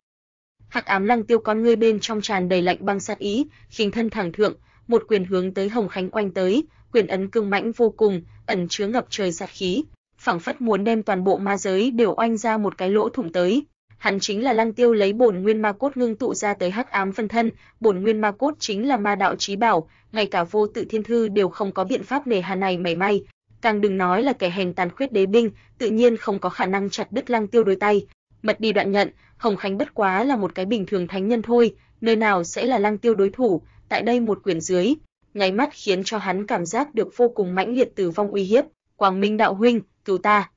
Hắc ám lăng tiêu con ngươi bên trong tràn đầy lạnh băng sát ý, khinh thân thẳng thượng, một quyền hướng tới hồng khánh quanh tới, quyền ấn cương mãnh vô cùng, ẩn chứa ngập trời sát khí, phảng phất muốn đem toàn bộ ma giới đều oanh ra một cái lỗ thủng tới. Hắn chính là Lăng Tiêu lấy bổn nguyên ma cốt ngưng tụ ra tới hắc ám phân thân, bổn nguyên ma cốt chính là ma đạo chí bảo, ngay cả vô tự thiên thư đều không có biện pháp nề hà này mảy may, càng đừng nói là kẻ hèn tàn khuyết đế binh, tự nhiên không có khả năng chặt đứt Lăng Tiêu đôi tay. Mật đi đoạn nhận, Hồng Khánh bất quá là một cái bình thường thánh nhân thôi, nơi nào sẽ là Lăng Tiêu đối thủ, tại đây một quyển dưới, nháy mắt khiến cho hắn cảm giác được vô cùng mãnh liệt tử vong uy hiếp. Quang Minh đạo huynh, cứu ta!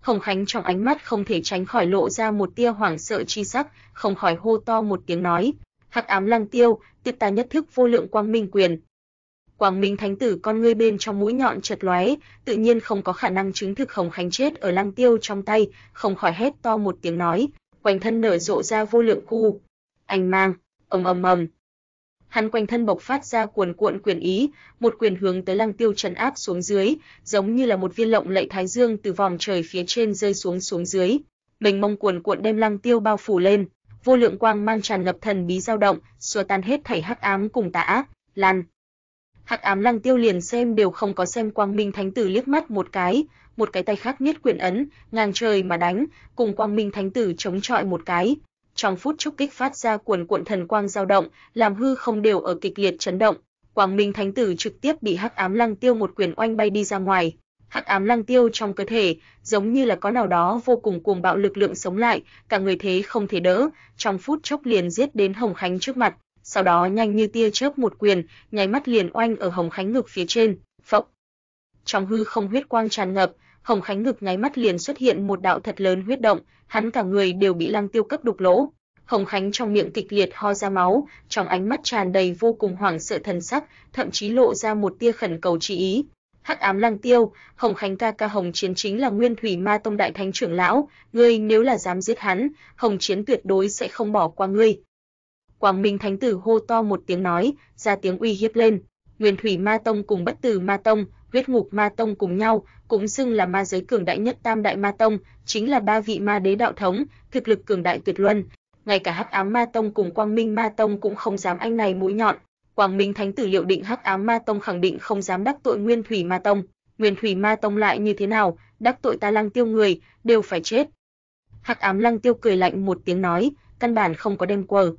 Hồng Khánh trong ánh mắt không thể tránh khỏi lộ ra một tia hoảng sợ chi sắc, không khỏi hô to một tiếng nói. Hắc ám lăng tiêu, tiệt ta nhất thức vô lượng quang minh quyền. Quang Minh Thánh tử con ngươi bên trong mũi nhọn chợt lóe, tự nhiên không có khả năng chứng thực Hồng Khánh chết ở lăng tiêu trong tay, không khỏi hét to một tiếng nói, quanh thân nở rộ ra vô lượng khu. Anh mang, ầm ầm ầm. Hắn quanh thân bộc phát ra cuồn cuộn quyền ý, một quyền hướng tới lăng tiêu trấn áp xuống dưới, giống như là một viên lộng lẫy thái dương từ vòng trời phía trên rơi xuống xuống dưới. Mình mông cuồn cuộn đem lăng tiêu bao phủ lên, vô lượng quang mang tràn ngập thần bí dao động, xua tan hết thảy hắc ám cùng tà ác, lan. Hắc ám lăng tiêu liền xem đều không có xem quang minh thánh tử liếc mắt một cái, một cái tay khác nhất quyền ấn, ngang trời mà đánh, cùng quang minh thánh tử chống chọi một cái. Trong phút chốc kích phát ra cuồn cuộn thần quang dao động, làm hư không đều ở kịch liệt chấn động. Quang Minh Thánh Tử trực tiếp bị Hắc Ám Lăng Tiêu một quyền oanh bay đi ra ngoài. Hắc Ám Lăng Tiêu trong cơ thể, giống như là có nào đó vô cùng cuồng bạo lực lượng sống lại, cả người thế không thể đỡ, trong phút chốc liền giết đến Hồng Khánh trước mặt, sau đó nhanh như tia chớp một quyền, nháy mắt liền oanh ở Hồng Khánh ngực phía trên, phộc. Trong hư không huyết quang tràn ngập, Hồng Khánh ngực nháy mắt liền xuất hiện một đạo thật lớn huyết động, hắn cả người đều bị Lăng Tiêu cấp đục lỗ. Hồng Khánh trong miệng kịch liệt ho ra máu, trong ánh mắt tràn đầy vô cùng hoảng sợ thần sắc, thậm chí lộ ra một tia khẩn cầu chỉ ý. Hắc ám Lăng Tiêu, Hồng Khánh ca ca Hồng Chiến chính là Nguyên Thủy Ma Tông đại thánh trưởng lão, ngươi nếu là dám giết hắn, Hồng Chiến tuyệt đối sẽ không bỏ qua ngươi. Quang Minh Thánh tử hô to một tiếng nói, ra tiếng uy hiếp lên. Nguyên Thủy Ma Tông cùng Bất Tử Ma Tông, Huyết Ngục Ma Tông cùng nhau, cũng xưng là ma giới cường đại nhất Tam Đại Ma Tông, chính là ba vị ma đế đạo thống, thực lực cường đại tuyệt luân. Ngay cả Hắc Ám Ma Tông cùng Quang Minh Ma Tông cũng không dám anh này mũi nhọn. Quang Minh Thánh tử liệu định Hắc Ám Ma Tông khẳng định không dám đắc tội Nguyên Thủy Ma Tông. Nguyên Thủy Ma Tông lại như thế nào, đắc tội ta Lăng Tiêu người, đều phải chết. Hắc Ám Lăng Tiêu cười lạnh một tiếng nói, căn bản không có đem quờ,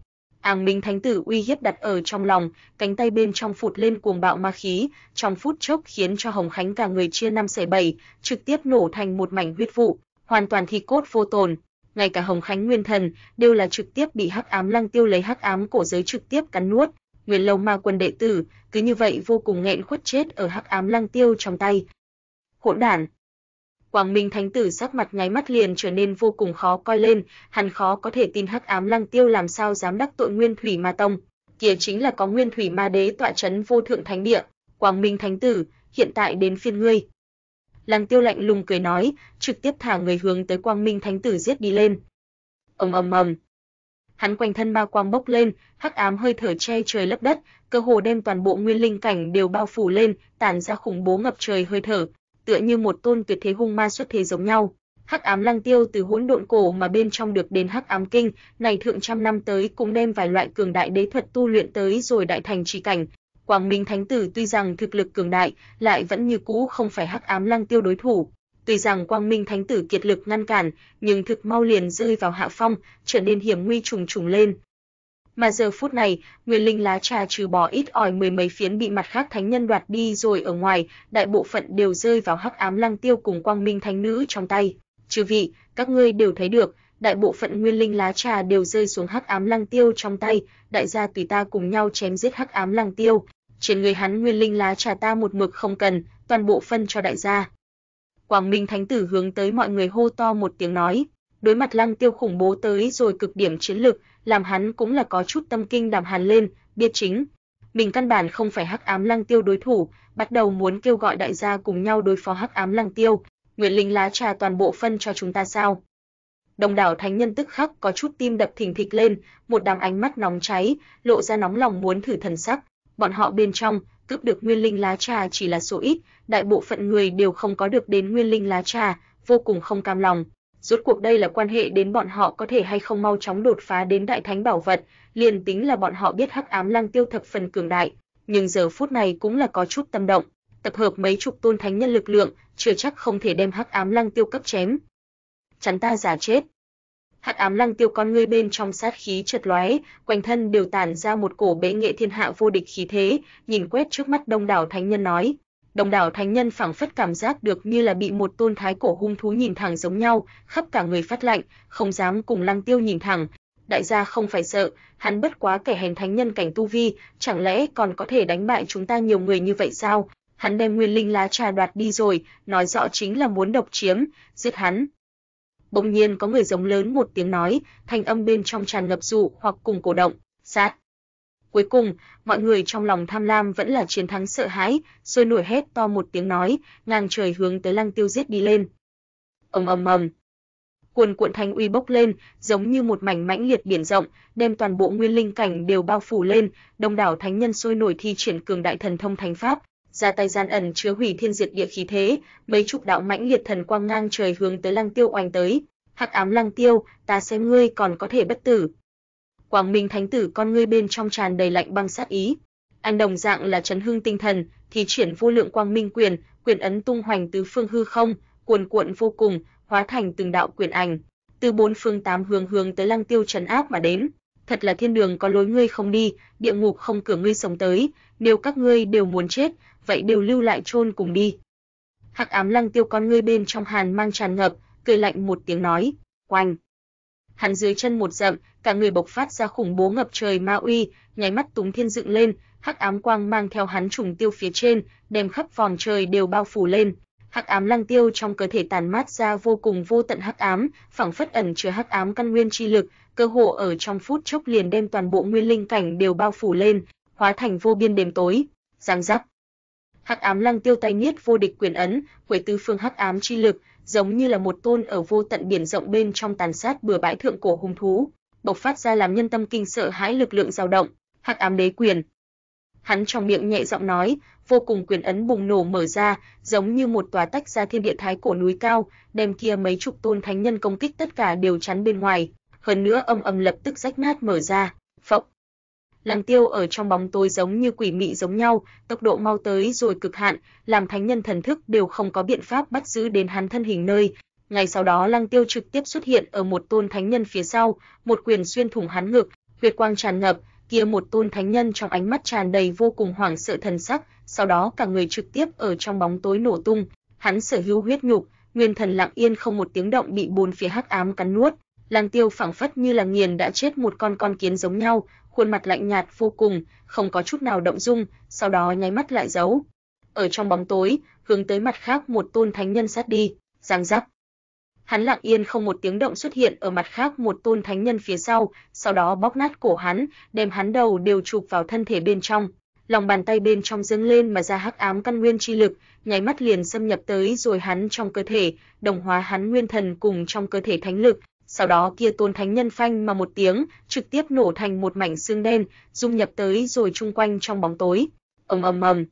Áng Minh Thánh tử uy hiếp đặt ở trong lòng, cánh tay bên trong phụt lên cuồng bạo ma khí, trong phút chốc khiến cho Hồng Khánh cả người chia năm xẻ bảy, trực tiếp nổ thành một mảnh huyết vụ, hoàn toàn thi cốt vô tồn. Ngay cả Hồng Khánh Nguyên Thần đều là trực tiếp bị Hắc Ám Lăng Tiêu lấy Hắc Ám cổ giới trực tiếp cắn nuốt. Nguyên Lâu Ma Quân đệ tử, cứ như vậy vô cùng nghẹn khuất chết ở Hắc Ám Lăng Tiêu trong tay. Hỗn đản, Quang Minh Thánh tử sắc mặt nháy mắt liền trở nên vô cùng khó coi lên, hắn khó có thể tin Hắc Ám Lăng Tiêu làm sao dám đắc tội Nguyên Thủy Ma Tông, kia chính là có Nguyên Thủy Ma Đế tọa trấn vô thượng thánh địa, Quang Minh Thánh tử, hiện tại đến phiên ngươi. Lăng Tiêu lạnh lùng cười nói, trực tiếp thả người hướng tới Quang Minh Thánh tử giết đi lên. Ầm ầm ầm. Hắn quanh thân ma quang bốc lên, hắc ám hơi thở che trời lấp đất, cơ hồ đem toàn bộ nguyên linh cảnh đều bao phủ lên, tản ra khủng bố ngập trời hơi thở, tựa như một tôn tuyệt thế hung ma xuất thế giống nhau. Hắc ám lăng tiêu từ hỗn độn cổ mà bên trong được đến Hắc ám kinh, này thượng trăm năm tới cũng đem vài loại cường đại đế thuật tu luyện tới rồi đại thành chỉ cảnh. Quang Minh Thánh tử tuy rằng thực lực cường đại, lại vẫn như cũ không phải Hắc ám lăng tiêu đối thủ. Tuy rằng Quang Minh Thánh tử kiệt lực ngăn cản, nhưng thực mau liền rơi vào hạ phong, trở nên hiểm nguy trùng trùng lên. Mà giờ phút này, nguyên linh lá trà trừ bỏ ít ỏi mười mấy phiến bị mặt khác thánh nhân đoạt đi rồi ở ngoài, đại bộ phận đều rơi vào hắc ám lăng tiêu cùng quang minh thánh nữ trong tay. Chư vị, các ngươi đều thấy được, đại bộ phận nguyên linh lá trà đều rơi xuống hắc ám lăng tiêu trong tay, đại gia tùy ta cùng nhau chém giết hắc ám lăng tiêu. Trên người hắn nguyên linh lá trà ta một mực không cần, toàn bộ phân cho đại gia. Quảng Minh Thánh tử hướng tới mọi người hô to một tiếng nói, đối mặt lăng tiêu khủng bố tới rồi cực điểm chiến lực, làm hắn cũng là có chút tâm kinh đàm hàn lên, biết chính mình căn bản không phải Hắc Ám Lăng Tiêu đối thủ, bắt đầu muốn kêu gọi đại gia cùng nhau đối phó Hắc Ám Lăng Tiêu, nguyện linh lá trà toàn bộ phân cho chúng ta sao? Đông đảo thánh nhân tức khắc có chút tim đập thình thịch lên, một đám ánh mắt nóng cháy, lộ ra nóng lòng muốn thử thần sắc. Bọn họ bên trong, cướp được nguyên linh lá trà chỉ là số ít, đại bộ phận người đều không có được đến nguyên linh lá trà, vô cùng không cam lòng, Rốt cuộc đây là quan hệ đến bọn họ có thể hay không mau chóng đột phá đến đại thánh bảo vật, liền tính là bọn họ biết Hắc Ám Lăng Tiêu thập phần cường đại, nhưng giờ phút này cũng là có chút tâm động, tập hợp mấy chục tôn thánh nhân lực lượng, chưa chắc không thể đem Hắc Ám Lăng Tiêu cấp chém. Chắn ta giả chết. Hắc Ám Lăng Tiêu con ngươi bên trong sát khí chợt lóe, quanh thân đều tản ra một cổ bệ nghệ thiên hạ vô địch khí thế, nhìn quét trước mắt đông đảo thánh nhân nói: Đồng đảo thánh nhân phảng phất cảm giác được như là bị một tôn thái cổ hung thú nhìn thẳng giống nhau, khắp cả người phát lạnh, không dám cùng Lăng Tiêu nhìn thẳng. Đại gia không phải sợ, hắn bất quá kẻ hèn thánh nhân cảnh tu vi, chẳng lẽ còn có thể đánh bại chúng ta nhiều người như vậy sao? Hắn đem nguyên linh lá trà đoạt đi rồi, nói rõ chính là muốn độc chiếm, giết hắn. Bỗng nhiên có người giống lớn một tiếng nói, thanh âm bên trong tràn ngập dụ hoặc cùng cổ động, sát. Cuối cùng, mọi người trong lòng tham lam vẫn là chiến thắng sợ hãi, sôi nổi hét to một tiếng nói, ngang trời hướng tới Lăng Tiêu giết đi lên. Ầm ầm ầm. Cuồn cuộn thanh uy bốc lên, giống như một mảnh mãnh liệt biển rộng, đem toàn bộ nguyên linh cảnh đều bao phủ lên, đông đảo thánh nhân sôi nổi thi triển cường đại thần thông thánh pháp, ra tay gian ẩn chứa hủy thiên diệt địa khí thế, mấy chục đạo mãnh liệt thần quang ngang trời hướng tới Lăng Tiêu oanh tới. Hắc ám Lăng Tiêu, ta xem ngươi còn có thể bất tử. Quang Minh Thánh tử con ngươi bên trong tràn đầy lạnh băng sát ý. Anh đồng dạng là chấn hưng tinh thần, thì triển vô lượng quang minh quyền, quyền ấn tung hoành tứ phương hư không, cuồn cuộn vô cùng, hóa thành từng đạo quyền ảnh, từ bốn phương tám hướng hướng tới Lăng Tiêu trấn áp mà đến. Thật là thiên đường có lối ngươi không đi, địa ngục không cửa ngươi sống tới, nếu các ngươi đều muốn chết, vậy đều lưu lại chôn cùng đi. Hắc ám Lăng Tiêu con ngươi bên trong hàn mang tràn ngập, cười lạnh một tiếng nói, quanh. Hắn dưới chân một dậm, cả người bộc phát ra khủng bố ngập trời ma uy, nháy mắt túng thiên dựng lên, hắc ám quang mang theo hắn trùng tiêu phía trên, đem khắp vòng trời đều bao phủ lên. Hắc ám lăng tiêu trong cơ thể tàn mát ra vô cùng vô tận hắc ám, phảng phất ẩn chứa hắc ám căn nguyên chi lực, cơ hồ ở trong phút chốc liền đem toàn bộ nguyên linh cảnh đều bao phủ lên, hóa thành vô biên đêm tối. Giang giác. Hắc ám lăng tiêu tay niết vô địch quyền ấn, quỷ tứ phương hắc ám chi lực, giống như là một tôn ở vô tận biển rộng bên trong tàn sát bừa bãi thượng cổ hung thú, bộc phát ra làm nhân tâm kinh sợ hãi lực lượng dao động, Hắc ám đế quyền. Hắn trong miệng nhẹ giọng nói, vô cùng quyền ấn bùng nổ mở ra, giống như một tòa tách ra thiên địa thái cổ núi cao, đem kia mấy chục tôn thánh nhân công kích tất cả đều chắn bên ngoài, hơn nữa âm âm lập tức rách nát mở ra. Lăng Tiêu ở trong bóng tối giống như quỷ mị giống nhau, tốc độ mau tới rồi cực hạn, làm thánh nhân thần thức đều không có biện pháp bắt giữ đến hắn thân hình nơi. Ngay sau đó Lăng Tiêu trực tiếp xuất hiện ở một tôn thánh nhân phía sau, một quyền xuyên thủng hắn ngực, huyết quang tràn ngập, kia một tôn thánh nhân trong ánh mắt tràn đầy vô cùng hoảng sợ thần sắc, sau đó cả người trực tiếp ở trong bóng tối nổ tung, hắn sở hữu huyết nhục, nguyên thần lặng yên không một tiếng động bị bốn phía hắc ám cắn nuốt. Lăng Tiêu phảng phất như là nghiền đã chết một con con kiến giống nhau, khuôn mặt lạnh nhạt vô cùng, không có chút nào động dung, sau đó nháy mắt lại giấu. Ở trong bóng tối, hướng tới mặt khác một tôn thánh nhân sát đi, giang giác. Hắn lặng yên không một tiếng động xuất hiện ở mặt khác một tôn thánh nhân phía sau, sau đó bóp nát cổ hắn, đem hắn đầu đều chụp vào thân thể bên trong. Lòng bàn tay bên trong dâng lên mà ra hắc ám căn nguyên chi lực, nháy mắt liền xâm nhập tới rồi hắn trong cơ thể, đồng hóa hắn nguyên thần cùng trong cơ thể thánh lực, sau đó kia tôn thánh nhân phanh mà một tiếng, trực tiếp nổ thành một mảnh xương đen, dung nhập tới rồi chung quanh trong bóng tối. Ầm ầm ầm.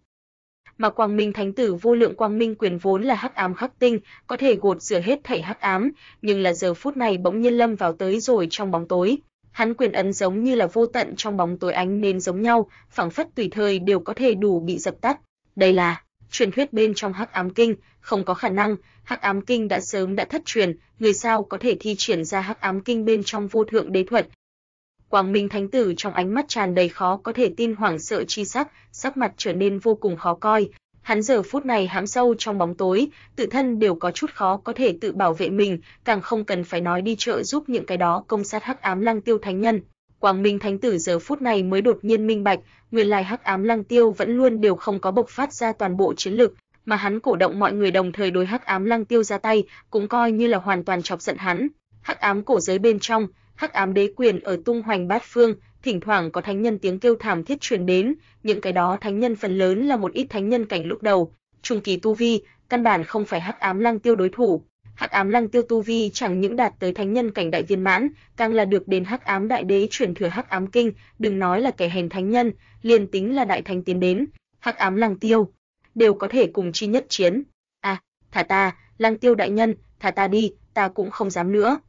Mà Quang Minh Thánh tử vô lượng Quang Minh quyền vốn là hắc ám khắc tinh, có thể gột rửa hết thảy hắc ám, nhưng là giờ phút này bỗng nhiên lâm vào tới rồi trong bóng tối. Hắn quyền ấn giống như là vô tận trong bóng tối ánh nên giống nhau, phảng phất tùy thời đều có thể đủ bị dập tắt. Đây là truyền thuyết bên trong Hắc Ám Kinh, không có khả năng, Hắc Ám Kinh đã sớm đã thất truyền, người sao có thể thi triển ra Hắc Ám Kinh bên trong vô thượng đế thuật. Quang Minh Thánh tử trong ánh mắt tràn đầy khó có thể tin hoảng sợ chi sắc, sắc mặt trở nên vô cùng khó coi. Hắn giờ phút này hãm sâu trong bóng tối, tự thân đều có chút khó có thể tự bảo vệ mình, càng không cần phải nói đi trợ giúp những cái đó công sát hắc ám lăng tiêu thánh nhân. Quang Minh Thánh tử giờ phút này mới đột nhiên minh bạch, nguyên lai Hắc Ám Lăng Tiêu vẫn luôn đều không có bộc phát ra toàn bộ chiến lực, mà hắn cổ động mọi người đồng thời đối Hắc Ám Lăng Tiêu ra tay, cũng coi như là hoàn toàn chọc giận hắn. Hắc ám cổ giới bên trong, Hắc ám đế quyền ở tung hoành bát phương, thỉnh thoảng có thánh nhân tiếng kêu thảm thiết truyền đến, những cái đó thánh nhân phần lớn là một ít thánh nhân cảnh lúc đầu, trung kỳ tu vi, căn bản không phải Hắc ám Lăng Tiêu đối thủ. Hắc ám Lăng Tiêu tu vi chẳng những đạt tới thánh nhân cảnh đại viên mãn, càng là được đến Hắc ám đại đế truyền thừa Hắc ám kinh, đừng nói là kẻ hèn thánh nhân, liền tính là đại thánh tiến đến, Hắc ám Lăng Tiêu đều có thể cùng chi nhất chiến. À, thả ta, Lăng Tiêu đại nhân, thả ta đi, ta cũng không dám nữa.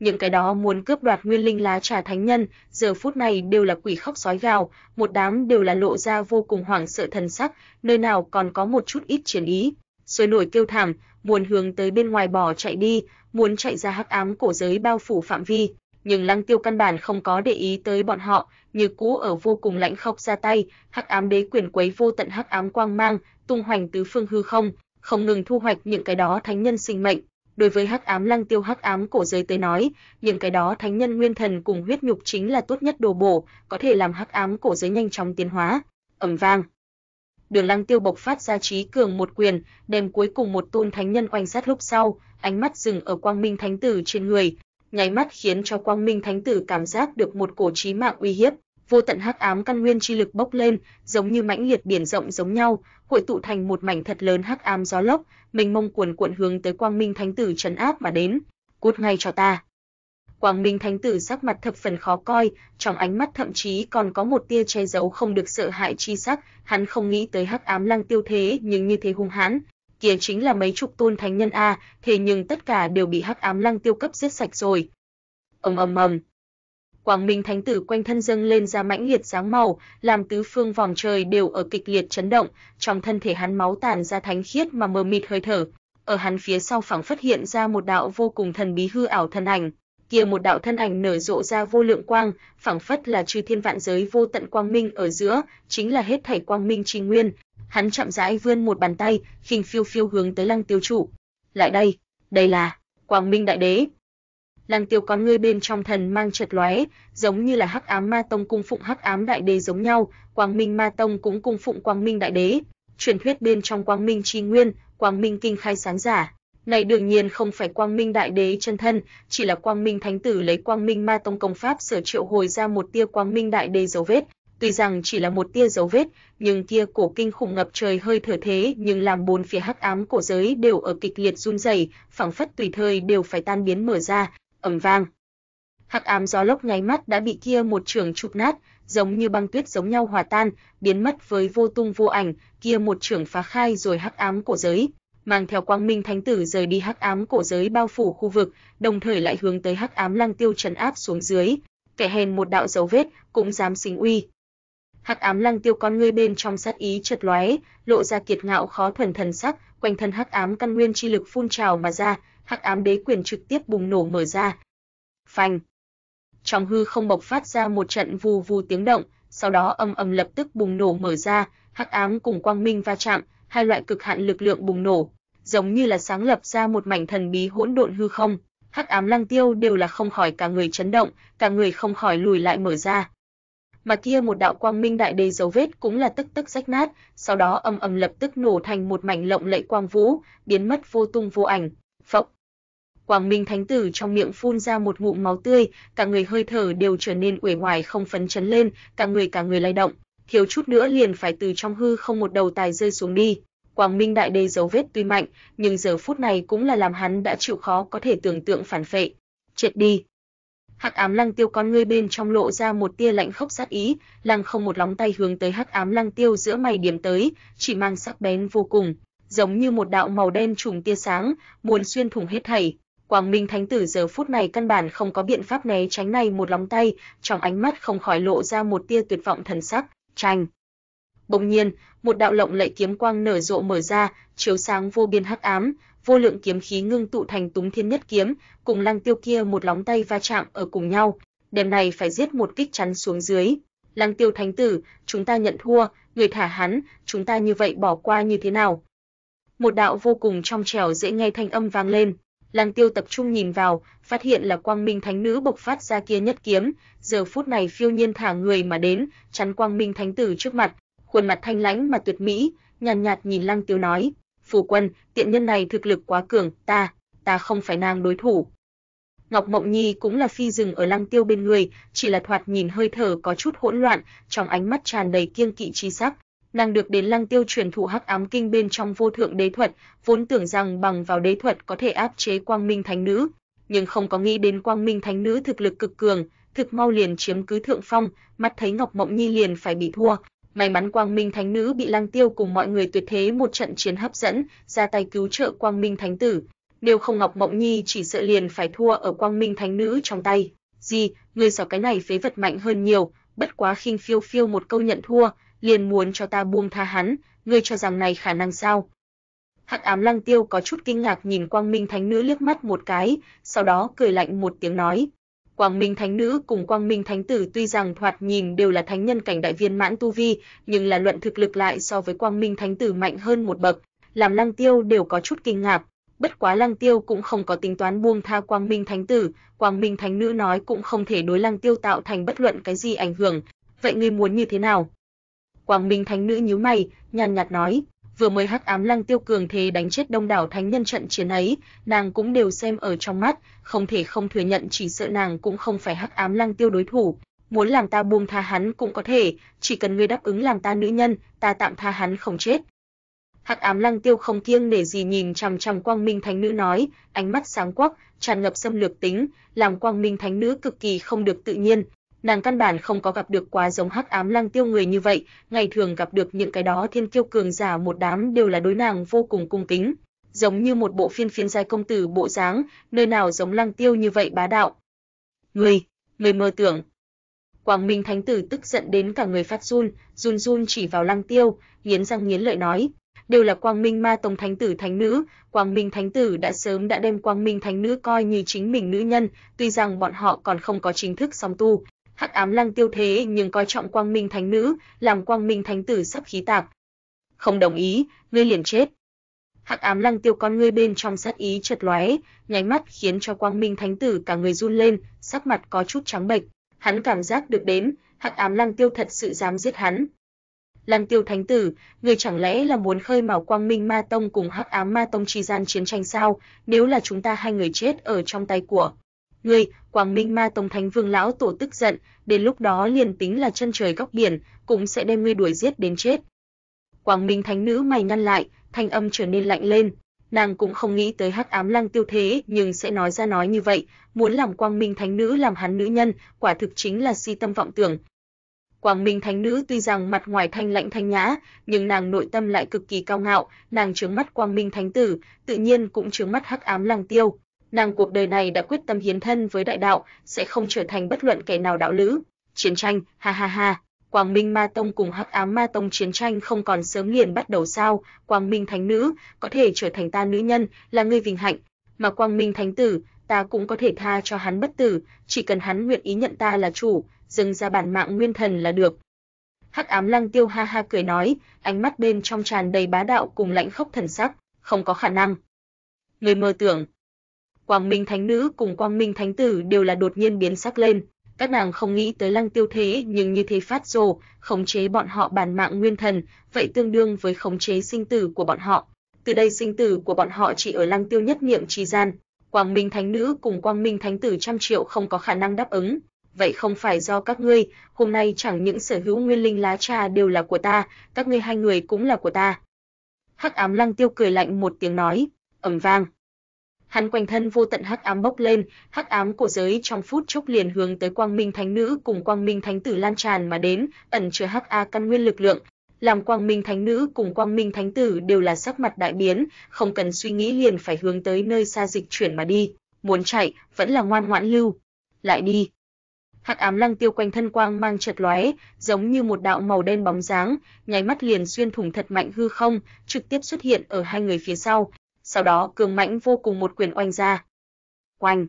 Những cái đó muốn cướp đoạt nguyên linh lá trà thánh nhân, giờ phút này đều là quỷ khóc sói gào, một đám đều là lộ ra vô cùng hoảng sợ thần sắc, nơi nào còn có một chút ít chiến ý, sôi nổi kêu thảm, muốn hướng tới bên ngoài bỏ chạy đi, muốn chạy ra hắc ám cổ giới bao phủ phạm vi, nhưng Lăng Tiêu căn bản không có để ý tới bọn họ, như cũ ở vô cùng lãnh khốc ra tay, hắc ám đế quyền quấy vô tận hắc ám quang mang, tung hoành tứ phương hư không, không ngừng thu hoạch những cái đó thánh nhân sinh mệnh. Đối với hắc ám Lăng Tiêu hắc ám cổ giới tới nói, những cái đó thánh nhân nguyên thần cùng huyết nhục chính là tốt nhất đồ bổ, có thể làm hắc ám cổ giới nhanh chóng tiến hóa. Ầm vang Đường Lăng Tiêu bộc phát ra trí cường một quyền, đem cuối cùng một tôn thánh nhân quanh sát lúc sau, ánh mắt dừng ở Quang Minh Thánh tử trên người, nháy mắt khiến cho Quang Minh Thánh tử cảm giác được một cổ chí mạng uy hiếp. vô tận hắc ám căn nguyên chi lực bốc lên, giống như mãnh liệt biển rộng giống nhau, hội tụ thành một mảnh thật lớn hắc ám gió lốc, mênh mông cuồn cuộn hướng tới Quang Minh Thánh Tử trấn áp mà đến. Cút ngay cho ta. Quang Minh Thánh Tử sắc mặt thập phần khó coi, trong ánh mắt thậm chí còn có một tia che giấu không được sợ hãi chi sắc, hắn không nghĩ tới Hắc Ám Lăng Tiêu thế nhưng như thế hung hãn, kia chính là mấy chục tôn thánh nhân a, thế nhưng tất cả đều bị Hắc Ám Lăng Tiêu cấp giết sạch rồi. Ầm ầm ầm. Quang Minh Thánh Tử quanh thân dâng lên ra mãnh liệt dáng màu, làm tứ phương vòng trời đều ở kịch liệt chấn động, trong thân thể hắn máu tản ra thánh khiết mà mờ mịt hơi thở, ở hắn phía sau phẳng phất hiện ra một đạo vô cùng thần bí hư ảo thân ảnh, kia một đạo thân ảnh nở rộ ra vô lượng quang, phảng phất là chư thiên vạn giới vô tận quang minh ở giữa, chính là hết thảy quang minh chi nguyên. Hắn chậm rãi vươn một bàn tay, khinh phiêu phiêu hướng tới Lăng Tiêu chủ. "Lại đây, đây là Quang Minh Đại Đế." Lăng Tiêu con ngươi bên trong thần mang chợt lóe, giống như là Hắc Ám Ma Tông cung phụng Hắc Ám Đại Đế giống nhau, Quang Minh Ma Tông cũng cung phụng Quang Minh Đại Đế. Truyền thuyết bên trong Quang Minh chi nguyên, Quang Minh kinh khai sáng giả, này đương nhiên không phải Quang Minh Đại Đế chân thân, chỉ là Quang Minh Thánh Tử lấy Quang Minh Ma Tông công pháp sở triệu hồi ra một tia Quang Minh Đại Đế dấu vết, tuy rằng chỉ là một tia dấu vết, nhưng kia cổ kinh khủng ngập trời hơi thở thế nhưng làm bốn phía hắc ám cổ giới đều ở kịch liệt run rẩy, phảng phất tùy thời đều phải tan biến mở ra, ầm vang. Hắc ám gió lốc nháy mắt đã bị kia một trường chụp nát, giống như băng tuyết giống nhau hòa tan, biến mất với vô tung vô ảnh, kia một trường phá khai rồi hắc ám cổ giới, mang theo quang minh thánh tử rời đi hắc ám cổ giới bao phủ khu vực, đồng thời lại hướng tới hắc ám lăng tiêu trấn áp xuống dưới, kẻ hèn một đạo dấu vết cũng dám sinh uy. Hắc ám lăng tiêu con ngươi bên trong sát ý chợt lóe, lộ ra kiệt ngạo khó thuần thần sắc, quanh thân hắc ám căn nguyên chi lực phun trào mà ra, hắc ám đế quyền trực tiếp bùng nổ mở ra. Phanh. Trong hư không bộc phát ra một trận vù vù tiếng động, sau đó âm âm lập tức bùng nổ mở ra, hắc ám cùng quang minh va chạm, hai loại cực hạn lực lượng bùng nổ, giống như là sáng lập ra một mảnh thần bí hỗn độn hư không. Hắc ám lăng tiêu đều là không khỏi cả người chấn động, cả người không khỏi lùi lại mở ra. Mà kia một đạo quang minh đại đế dấu vết cũng là tức tức rách nát, sau đó âm ầm lập tức nổ thành một mảnh lộng lẫy quang vũ, biến mất vô tung vô ảnh. Phốc. Quang Minh Thánh Tử trong miệng phun ra một ngụm máu tươi, cả người hơi thở đều trở nên uể oải không phấn chấn lên, cả người cả người lay động, thiếu chút nữa liền phải từ trong hư không một đầu tài rơi xuống đi. Quang Minh Đại Đế dấu vết tuy mạnh, nhưng giờ phút này cũng là làm hắn đã chịu khó có thể tưởng tượng phản phệ. Triệt đi. Hắc Ám Lăng Tiêu con ngươi bên trong lộ ra một tia lạnh khốc sát ý, lăng không một lóng tay hướng tới Hắc Ám Lăng Tiêu giữa mày điểm tới, chỉ mang sắc bén vô cùng, giống như một đạo màu đen trùng tia sáng, muốn xuyên thủng hết thảy. Quang Minh Thánh Tử giờ phút này căn bản không có biện pháp né tránh này một lóng tay, trong ánh mắt không khỏi lộ ra một tia tuyệt vọng thần sắc, tranh. Bỗng nhiên, một đạo lộng lẫy kiếm quang nở rộ mở ra, chiếu sáng vô biên hắc ám, vô lượng kiếm khí ngưng tụ thành Túng Thiên Nhất kiếm, cùng Lăng Tiêu kia một lóng tay va chạm ở cùng nhau, đêm này phải giết một kích chắn xuống dưới. Lăng Tiêu Thánh tử, chúng ta nhận thua, người thả hắn, chúng ta như vậy bỏ qua như thế nào? Một đạo vô cùng trong trẻo dễ nghe thanh âm vang lên. Lăng Tiêu tập trung nhìn vào, phát hiện là Quang Minh Thánh nữ bộc phát ra kia nhất kiếm, giờ phút này phiêu nhiên thả người mà đến, chắn Quang Minh Thánh tử trước mặt, khuôn mặt thanh lãnh mà tuyệt mỹ, nhàn nhạt, nhạt nhìn Lăng Tiêu nói, "Phù quân, tiện nhân này thực lực quá cường, ta, ta không phải nàng đối thủ." Ngọc Mộng Nhi cũng là phi dừng ở Lăng Tiêu bên người, chỉ là thoạt nhìn hơi thở có chút hỗn loạn, trong ánh mắt tràn đầy kiêng kỵ chi sắc. Nàng được đến Lăng Tiêu truyền thụ Hắc Ám Kinh bên trong vô thượng đế thuật, vốn tưởng rằng bằng vào đế thuật có thể áp chế Quang Minh Thánh Nữ, nhưng không có nghĩ đến Quang Minh Thánh Nữ thực lực cực cường, thực mau liền chiếm cứ thượng phong, mắt thấy Ngọc Mộng Nhi liền phải bị thua, May mắn Quang Minh Thánh Nữ bị Lăng Tiêu cùng mọi người tuyệt thế một trận chiến hấp dẫn, ra tay cứu trợ Quang Minh Thánh Tử. Nếu không Ngọc Mộng Nhi chỉ sợ liền phải thua ở Quang Minh Thánh Nữ trong tay. Gì, người sở cái này phế vật mạnh hơn nhiều, bất quá khinh phiêu phiêu một câu nhận thua, liền muốn cho ta buông tha hắn, ngươi cho rằng này khả năng sao? Hắc Ám Lăng Tiêu có chút kinh ngạc nhìn Quang Minh Thánh Nữ liếc mắt một cái, sau đó cười lạnh một tiếng nói: Quang Minh Thánh Nữ cùng Quang Minh Thánh Tử tuy rằng thoạt nhìn đều là thánh nhân cảnh đại viên mãn tu vi, nhưng là luận thực lực lại so với Quang Minh Thánh Tử mạnh hơn một bậc, làm Lăng Tiêu đều có chút kinh ngạc. Bất quá Lăng Tiêu cũng không có tính toán buông tha Quang Minh Thánh Tử, Quang Minh Thánh Nữ nói cũng không thể đối Lăng Tiêu tạo thành bất luận cái gì ảnh hưởng, vậy ngươi muốn như thế nào? Quang Minh Thánh Nữ nhíu mày, nhàn nhạt nói, vừa mới hắc ám lăng tiêu cường thế đánh chết đông đảo thánh nhân trận chiến ấy, nàng cũng đều xem ở trong mắt, không thể không thừa nhận chỉ sợ nàng cũng không phải hắc ám lăng tiêu đối thủ. muốn làm ta buông tha hắn cũng có thể, chỉ cần ngươi đáp ứng làm ta nữ nhân, ta tạm tha hắn không chết. Hắc Ám Lăng Tiêu không kiêng nể gì nhìn chằm chằm Quang Minh Thánh Nữ nói, ánh mắt sáng quắc, tràn ngập xâm lược tính, làm Quang Minh Thánh Nữ cực kỳ không được tự nhiên. Nàng căn bản không có gặp được quá giống Hắc Ám Lăng Tiêu người như vậy, ngày thường gặp được những cái đó thiên kiêu cường giả một đám đều là đối nàng vô cùng cung kính, giống như một bộ phiên phiên giai công tử bộ dáng, nơi nào giống Lăng Tiêu như vậy bá đạo. Ngươi, ngươi mơ tưởng. Quang Minh Thánh Tử tức giận đến cả người phát run, run run chỉ vào Lăng Tiêu, nghiến răng nghiến lợi nói, đều là Quang Minh Ma Tông Thánh Tử Thánh Nữ, Quang Minh Thánh Tử đã sớm đã đem Quang Minh Thánh Nữ coi như chính mình nữ nhân, tuy rằng bọn họ còn không có chính thức song tu. Hắc ám lăng tiêu thế nhưng coi trọng Quang Minh Thánh Nữ, làm Quang Minh Thánh Tử sắp khí tạc. Không đồng ý, ngươi liền chết. Hắc ám lăng tiêu con ngươi bên trong sát ý chợt lóe, nháy mắt khiến cho Quang Minh Thánh Tử cả người run lên, sắc mặt có chút trắng bệch. Hắn cảm giác được đến, Hắc ám lăng tiêu thật sự dám giết hắn, Lăng Tiêu Thánh Tử, người chẳng lẽ là muốn khơi mào Quang Minh Ma Tông cùng Hắc Ám Ma Tông chi gian chiến tranh sao? Nếu là chúng ta hai người chết ở trong tay của ngươi, Quang Minh Ma Tông Thánh Vương lão tổ tức giận, đến lúc đó liền tính là chân trời góc biển, cũng sẽ đem ngươi đuổi giết đến chết. Quang Minh Thánh nữ mày nhăn lại, thanh âm trở nên lạnh lên, nàng cũng không nghĩ tới Hắc Ám Lăng Tiêu thế, nhưng sẽ nói ra nói như vậy, muốn làm Quang Minh Thánh nữ làm hắn nữ nhân, quả thực chính là si tâm vọng tưởng, Quang Minh Thánh Nữ tuy rằng mặt ngoài thanh lạnh thanh nhã, nhưng nàng nội tâm lại cực kỳ cao ngạo, nàng trướng mắt Quang Minh Thánh Tử, tự nhiên cũng trướng mắt Hắc Ám Lăng Tiêu. Nàng cuộc đời này đã quyết tâm hiến thân với đại đạo, sẽ không trở thành bất luận kẻ nào đạo lữ. Chiến tranh, ha ha ha. Quang Minh Ma Tông cùng Hắc Ám Ma Tông chiến tranh không còn sớm liền bắt đầu sao? Quang Minh Thánh Nữ có thể trở thành ta nữ nhân, là ngươi vinh hạnh, mà Quang Minh Thánh Tử, ta cũng có thể tha cho hắn bất tử, chỉ cần hắn nguyện ý nhận ta là chủ, dâng ra bản mạng nguyên thần là được. Hắc ám lăng tiêu ha ha cười nói, ánh mắt bên trong tràn đầy bá đạo cùng lạnh khốc thần sắc, không có khả năng. Người mơ tưởng. Quang Minh Thánh Nữ cùng Quang Minh Thánh Tử đều là đột nhiên biến sắc lên, các nàng không nghĩ tới lăng tiêu thế nhưng như thế phát rồ, khống chế bọn họ bản mạng nguyên thần, vậy tương đương với khống chế sinh tử của bọn họ. Từ đây sinh tử của bọn họ chỉ ở lăng tiêu nhất niệm trì gian, Quang Minh Thánh Nữ cùng Quang Minh Thánh Tử trăm triệu không có khả năng đáp ứng, vậy không phải do các ngươi, hôm nay chẳng những sở hữu nguyên linh lá trà đều là của ta, các ngươi hai người cũng là của ta. Hắc ám lăng tiêu cười lạnh một tiếng nói, ầm vang. Hắn quanh thân vô tận hắc ám bốc lên, hắc ám của giới trong phút chốc liền hướng tới Quang Minh Thánh Nữ cùng Quang Minh Thánh Tử lan tràn mà đến, ẩn chứa hắc a căn nguyên lực lượng, làm Quang Minh Thánh Nữ cùng Quang Minh Thánh Tử đều là sắc mặt đại biến, không cần suy nghĩ liền phải hướng tới nơi xa dịch chuyển mà đi, muốn chạy vẫn là ngoan ngoãn lưu, lại đi. Hắc ám lăng tiêu quanh thân quang mang chợt lóe, giống như một đạo màu đen bóng dáng, nháy mắt liền xuyên thủng thật mạnh hư không, trực tiếp xuất hiện ở hai người phía sau, sau đó cường mãnh vô cùng một quyền oanh ra. Oanh!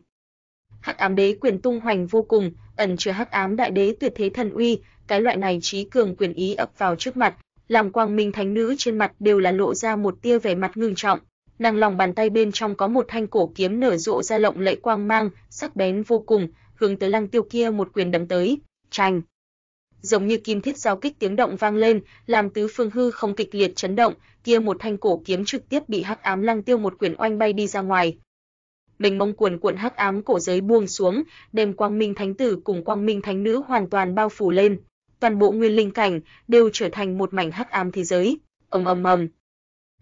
Hắc ám đế quyền tung hoành vô cùng, ẩn chứa hắc ám đại đế tuyệt thế thần uy, cái loại này trí cường quyền ý ập vào trước mặt, làm quang minh thánh nữ trên mặt đều là lộ ra một tia vẻ mặt ngưng trọng. Nàng lòng bàn tay bên trong có một thanh cổ kiếm nở rộ ra lộng lẫy quang mang, sắc bén vô cùng, hướng tới Lăng Tiêu kia một quyền đấm tới, chanh. Giống như kim thiết giao kích tiếng động vang lên, làm tứ phương hư không kịch liệt chấn động, kia một thanh cổ kiếm trực tiếp bị Hắc Ám Lăng Tiêu một quyền oanh bay đi ra ngoài. Mình mông cuồn cuộn hắc ám cổ giới buông xuống, đem Quang Minh Thánh tử cùng Quang Minh Thánh nữ hoàn toàn bao phủ lên, toàn bộ nguyên linh cảnh đều trở thành một mảnh hắc ám thế giới. Ầm ầm ầm.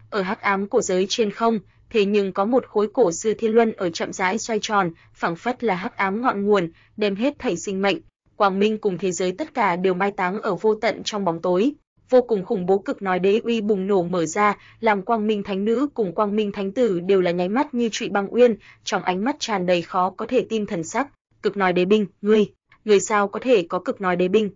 Ở hắc ám cổ giới trên không, thế nhưng có một khối cổ sư thiên luân ở chậm rãi xoay tròn, phảng phất là hắc ám ngọn nguồn, đem hết thảy sinh mệnh, quang minh cùng thế giới tất cả đều mai táng ở vô tận trong bóng tối. Vô cùng khủng bố cực nói đế uy bùng nổ mở ra, làm quang minh thánh nữ cùng quang minh thánh tử đều là nháy mắt như trụy băng uyên, trong ánh mắt tràn đầy khó có thể tin thần sắc. Cực nói đế binh, ngươi, ngươi sao có thể có cực nói đế binh?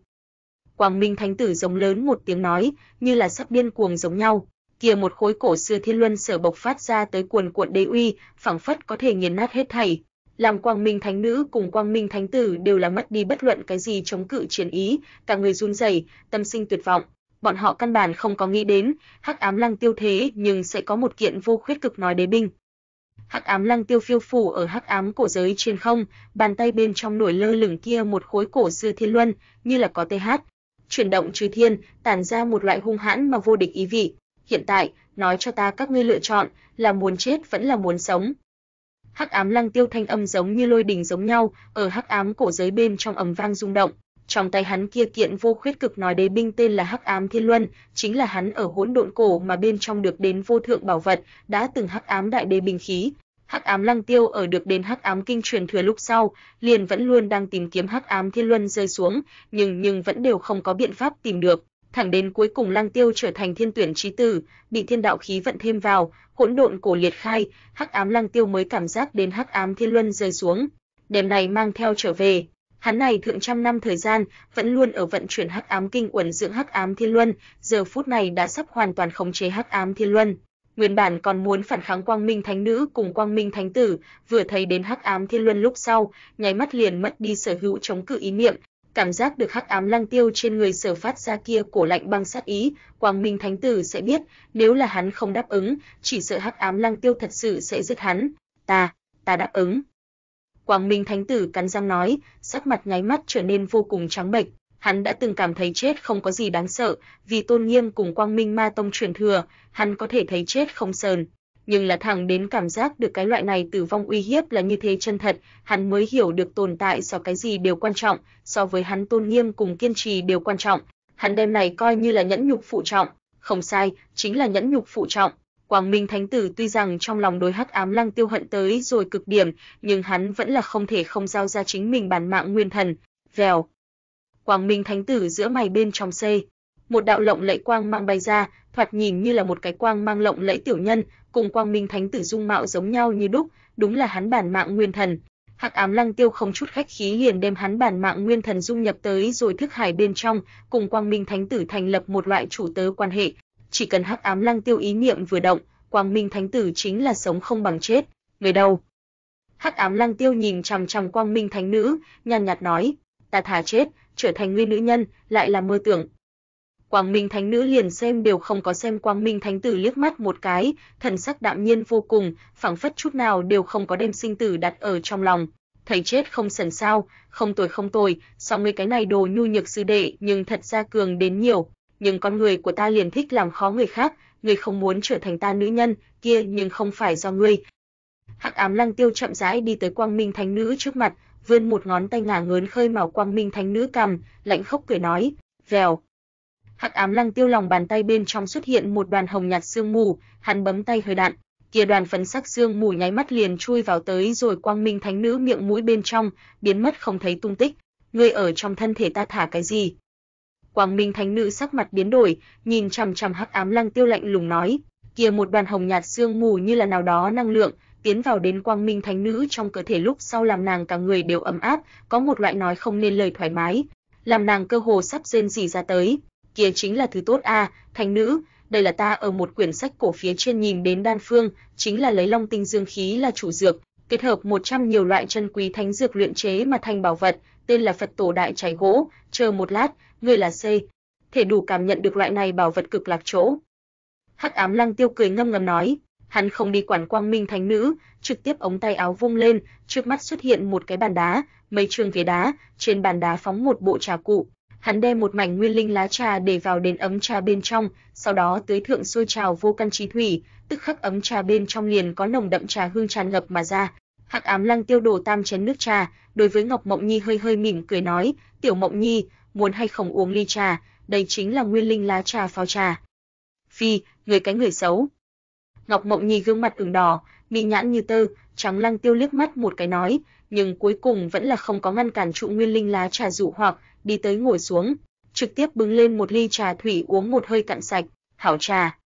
Quang Minh Thánh Tử giống lớn một tiếng nói, như là sắp điên cuồng giống nhau, kia một khối cổ xưa thiên luân sở bộc phát ra tới cuồn cuộn đế uy, phảng phất có thể nghiền nát hết thảy. Làm Quang Minh Thánh Nữ cùng Quang Minh Thánh Tử đều là mất đi bất luận cái gì chống cự chiến ý, cả người run rẩy, tâm sinh tuyệt vọng. Bọn họ căn bản không có nghĩ đến, Hắc Ám Lăng Tiêu thế nhưng sẽ có một kiện vô khuyết cực nói đế binh. Hắc Ám Lăng Tiêu phiêu phù ở Hắc Ám cổ giới trên không, bàn tay bên trong nổi lơ lửng kia một khối cổ xưa thiên luân, như là có TH, chuyển động trừ thiên, tản ra một loại hung hãn mà vô địch ý vị hiện tại, nói cho ta các ngươi lựa chọn, là muốn chết vẫn là muốn sống. Hắc ám lăng tiêu thanh âm giống như lôi đình giống nhau, ở hắc ám cổ giới bên trong ầm vang rung động, Trong tay hắn kia kiện vô khuyết cực nói đế binh tên là Hắc Ám Thiên Luân, chính là hắn ở hỗn độn cổ mà bên trong được đến vô thượng bảo vật, đã từng Hắc Ám Đại Đế binh khí. Hắc Ám Lăng Tiêu ở được đến Hắc Ám Kinh truyền thừa lúc sau, liền vẫn luôn đang tìm kiếm Hắc Ám Thiên Luân rơi xuống, nhưng nhưng vẫn đều không có biện pháp tìm được. Thẳng đến cuối cùng Lăng Tiêu trở thành thiên tuyển chí tử, bị thiên đạo khí vận thêm vào, hỗn độn cổ liệt khai, Hắc Ám Lăng Tiêu mới cảm giác đến Hắc Ám Thiên Luân rơi xuống. Đêm này mang theo trở về, Hắn này thượng trăm năm thời gian, vẫn luôn ở vận chuyển Hắc Ám Kinh uẩn dưỡng Hắc Ám Thiên Luân, giờ phút này đã sắp hoàn toàn khống chế Hắc Ám Thiên Luân. Nguyên bản còn muốn phản kháng Quang Minh Thánh Nữ cùng Quang Minh Thánh Tử, vừa thấy đến Hắc Ám Thiên Luân lúc sau, nháy mắt liền mất đi sở hữu chống cự ý niệm, cảm giác được Hắc Ám Lăng Tiêu trên người sở phát ra kia cổ lạnh băng sát ý, Quang Minh Thánh Tử sẽ biết, nếu là hắn không đáp ứng, chỉ sợ Hắc Ám Lăng Tiêu thật sự sẽ giết hắn. Ta, ta đáp ứng. Quang Minh Thánh Tử cắn răng nói, sắc mặt nháy mắt trở nên vô cùng trắng bệch. Hắn đã từng cảm thấy chết không có gì đáng sợ, vì tôn nghiêm cùng Quang Minh Ma Tông truyền thừa, hắn có thể thấy chết không sờn. Nhưng là thẳng đến cảm giác được cái loại này tử vong uy hiếp là như thế chân thật, hắn mới hiểu được tồn tại so cái gì đều quan trọng, so với hắn tôn nghiêm cùng kiên trì đều quan trọng. Hắn đem này coi như là nhẫn nhục phụ trọng, không sai, chính là nhẫn nhục phụ trọng. Quang Minh Thánh Tử tuy rằng trong lòng đối Hắc Ám Lăng Tiêu hận tới rồi cực điểm, nhưng hắn vẫn là không thể không giao ra chính mình bản mạng nguyên thần. Vèo. Quang Minh Thánh Tử giữa mày bên trong xê, một đạo lộng lẫy quang mang bay ra, thoạt nhìn như là một cái quang mang lộng lẫy tiểu nhân, cùng Quang Minh Thánh Tử dung mạo giống nhau như đúc, đúng là hắn bản mạng nguyên thần. Hắc Ám Lăng Tiêu không chút khách khí liền đem hắn bản mạng nguyên thần dung nhập tới rồi thức hải bên trong, cùng Quang Minh Thánh Tử thành lập một loại chủ tớ quan hệ, chỉ cần Hắc Ám Lăng Tiêu ý niệm vừa động, Quang Minh Thánh Tử chính là sống không bằng chết, người đâu? Hắc Ám Lăng Tiêu nhìn chằm chằm Quang Minh Thánh Nữ, nhàn nhạt nói, ta thà chết, trở thành nguyên nữ nhân, lại là mơ tưởng. Quang Minh Thánh Nữ liền xem đều không có xem Quang Minh Thánh Tử liếc mắt một cái, thần sắc đạm nhiên vô cùng, phảng phất chút nào đều không có đem sinh tử đặt ở trong lòng. Thầy chết không sần sao, không tồi không tồi, sao ngươi cái này đồ nhu nhược sư đệ, nhưng thật ra cường đến nhiều, nhưng con người của ta liền thích làm khó người khác, ngươi không muốn trở thành ta nữ nhân, kia nhưng không phải do ngươi. Hắc Ám Lăng Tiêu chậm rãi đi tới Quang Minh Thánh Nữ trước mặt, vươn một ngón tay ngả ngớn khơi màu Quang Minh Thánh Nữ cầm, lạnh khốc cười nói, "Vèo." Hắc Ám Lăng Tiêu lòng bàn tay bên trong xuất hiện một đoàn hồng nhạt sương mù, hắn bấm tay hơi đạn, kia đoàn phấn sắc sương mù nháy mắt liền chui vào tới rồi Quang Minh Thánh Nữ miệng mũi bên trong, biến mất không thấy tung tích. Ngươi ở trong thân thể ta thả cái gì? Quang Minh Thánh Nữ sắc mặt biến đổi, nhìn chằm chằm Hắc Ám Lăng Tiêu lạnh lùng nói, kia một đoàn hồng nhạt sương mù như là nào đó năng lượng, tiến vào đến Quang Minh Thánh Nữ trong cơ thể lúc sau làm nàng cả người đều ấm áp, có một loại nói không nên lời thoải mái, làm nàng cơ hồ sắp rên rỉ ra tới. Kia chính là thứ tốt a, à, Thánh Nữ, đây là ta ở một quyển sách cổ phía trên nhìn đến đan phương, chính là lấy Long Tinh Dương khí là chủ dược, kết hợp 100 nhiều loại chân quý thánh dược luyện chế mà thành bảo vật, tên là Phật Tổ Đại Chảy Gỗ, chờ một lát, ngươi là C, thể đủ cảm nhận được loại này bảo vật cực lạc chỗ. Hắc Ám Lăng Tiêu cười ngâm ngâm nói, hắn không đi quản Quang Minh Thánh Nữ, trực tiếp ống tay áo vung lên, trước mắt xuất hiện một cái bàn đá, mấy trường ghế đá, trên bàn đá phóng một bộ trà cụ. Hắn đem một mảnh nguyên linh lá trà để vào đến ấm trà bên trong, sau đó tưới thượng sôi trào vô căn trí thủy, tức khắc ấm trà bên trong liền có nồng đậm trà hương tràn ngập mà ra. Hắc Ám Lăng Tiêu đổ tam chén nước trà, đối với Ngọc Mộng Nhi hơi hơi mỉm cười nói, "Tiểu Mộng Nhi, muốn hay không uống ly trà, đây chính là nguyên linh lá trà phao trà." "Phi, người cái người xấu." Ngọc Mộng Nhi gương mặt ửng đỏ, mỹ nhãn như tơ, trắng Lăng Tiêu liếc mắt một cái nói, nhưng cuối cùng vẫn là không có ngăn cản trụ nguyên linh lá trà dụ hoặc, đi tới ngồi xuống, trực tiếp bưng lên một ly trà thủy uống một hơi cạn sạch, "Hảo trà."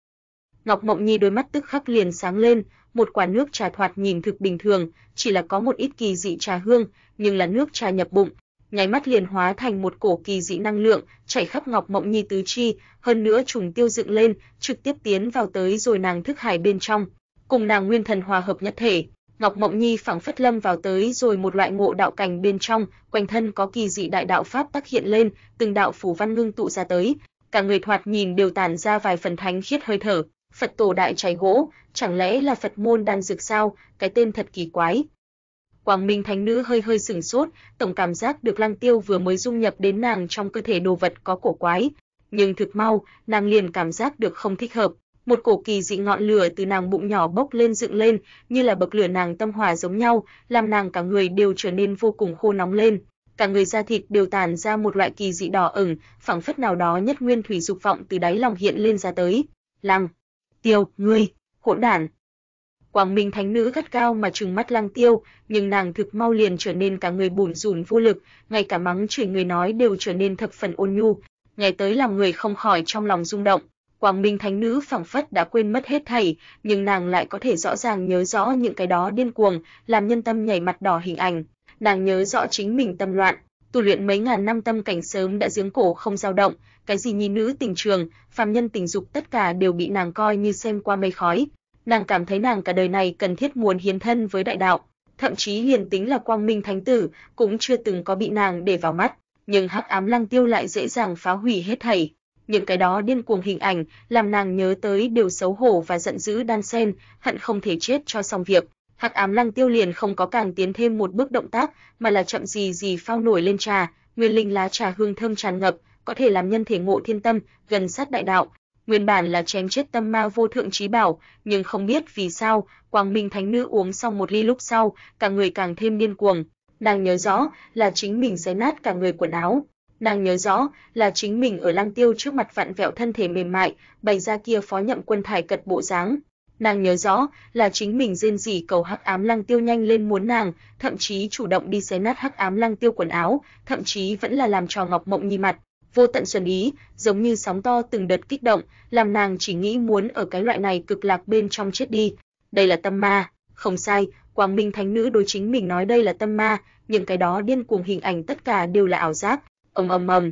Ngọc Mộng Nhi đôi mắt tức khắc liền sáng lên, một quả nước trà thoạt nhìn thực bình thường, chỉ là có một ít kỳ dị trà hương, nhưng là nước trà nhập bụng, nháy mắt liền hóa thành một cổ kỳ dị năng lượng, chảy khắp Ngọc Mộng Nhi tứ chi, hơn nữa trùng tiêu dựng lên, trực tiếp tiến vào tới rồi nàng thức hải bên trong, cùng nàng nguyên thần hòa hợp nhất thể. Ngọc Mộng Nhi phảng phất lâm vào tới rồi một loại ngộ đạo cảnh bên trong, quanh thân có kỳ dị đại đạo pháp tác hiện lên, từng đạo phù văn ngưng tụ ra tới, cả người thoạt nhìn đều tản ra vài phần thánh khiết hơi thở. Phật tổ đại cháy gỗ, chẳng lẽ là Phật môn đan dược sao, cái tên thật kỳ quái. Quang Minh Thánh Nữ hơi hơi sửng sốt, tổng cảm giác được Lăng Tiêu vừa mới dung nhập đến nàng trong cơ thể đồ vật có cổ quái, nhưng thực mau, nàng liền cảm giác được không thích hợp, một cổ kỳ dị ngọn lửa từ nàng bụng nhỏ bốc lên dựng lên, như là bậc lửa nàng tâm hỏa giống nhau, làm nàng cả người đều trở nên vô cùng khô nóng lên. cả người da thịt đều tản ra một loại kỳ dị đỏ ửng, phảng phất nào đó nhất nguyên thủy dục vọng từ đáy lòng hiện lên ra tới. Lăng, Tiêu, ngươi, hỗn đản. Quang Minh Thánh nữ gắt cao mà trừng mắt Lăng Tiêu, nhưng nàng thực mau liền trở nên cả người bủn rủn vô lực, ngay cả mắng chửi người nói đều trở nên thập phần ôn nhu, nghe tới làm người không khỏi trong lòng rung động. Quang Minh Thánh nữ phảng phất đã quên mất hết thảy, nhưng nàng lại có thể rõ ràng nhớ rõ những cái đó điên cuồng, làm nhân tâm nhảy mặt đỏ hình ảnh. Nàng nhớ rõ chính mình tâm loạn, tu luyện mấy ngàn năm tâm cảnh sớm đã giếng cổ không dao động, cái gì nhi nữ tình trường, phàm nhân tình dục tất cả đều bị nàng coi như xem qua mây khói. Nàng cảm thấy nàng cả đời này cần thiết muốn hiến thân với đại đạo, thậm chí hiền tính là Quang Minh Thánh tử cũng chưa từng có bị nàng để vào mắt, nhưng Hắc Ám Lăng Tiêu lại dễ dàng phá hủy hết thảy những cái đó điên cuồng hình ảnh làm nàng nhớ tới đều xấu hổ và giận dữ đan xen, hận không thể chết cho xong việc. Hắc ám lăng tiêu liền không có càng tiến thêm một bước động tác, mà là chậm gì gì phao nổi lên trà, nguyên linh lá trà hương thơm tràn ngập, có thể làm nhân thể ngộ thiên tâm, gần sát đại đạo. Nguyên bản là chém chết tâm ma vô thượng trí bảo, nhưng không biết vì sao, Quang Minh Thánh Nữ uống xong một ly lúc sau, cả người càng thêm điên cuồng. Nàng nhớ rõ là chính mình xé nát cả người quần áo, Nàng nhớ rõ là chính mình ở Lăng Tiêu trước mặt vặn vẹo thân thể mềm mại, bày ra kia phó nhậm quân thải cật bộ dáng. Nàng nhớ rõ là chính mình rên rỉ cầu Hắc Ám Lăng Tiêu nhanh lên muốn nàng, thậm chí chủ động đi xé nát Hắc Ám Lăng Tiêu quần áo, thậm chí vẫn là làm trò Ngọc Mộng Nhi mặt, vô tận xuân ý, giống như sóng to từng đợt kích động, làm nàng chỉ nghĩ muốn ở cái loại này cực lạc bên trong chết đi. Đây là tâm ma, không sai, Quang Minh Thánh Nữ đối chính mình nói đây là tâm ma, những cái đó điên cuồng hình ảnh tất cả đều là ảo giác, ầm ầm ầm.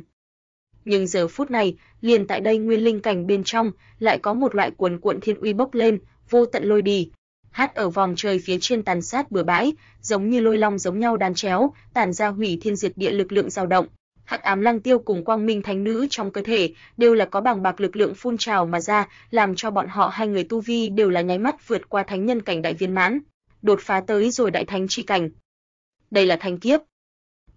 Nhưng giờ phút này, liền tại đây nguyên linh cảnh bên trong, lại có một loại cuồn cuộn thiên uy bốc lên, vô tận lôi đi. Hát ở vòng trời phía trên tàn sát bừa bãi, giống như lôi long giống nhau đan chéo, tản ra hủy thiên diệt địa lực lượng dao động. Hắc ám lăng tiêu cùng quang minh thánh nữ trong cơ thể đều là có bằng bạc lực lượng phun trào mà ra, làm cho bọn họ hai người tu vi đều là nháy mắt vượt qua thánh nhân cảnh đại viên mãn, đột phá tới rồi đại thánh chi cảnh. Đây là thánh kiếp,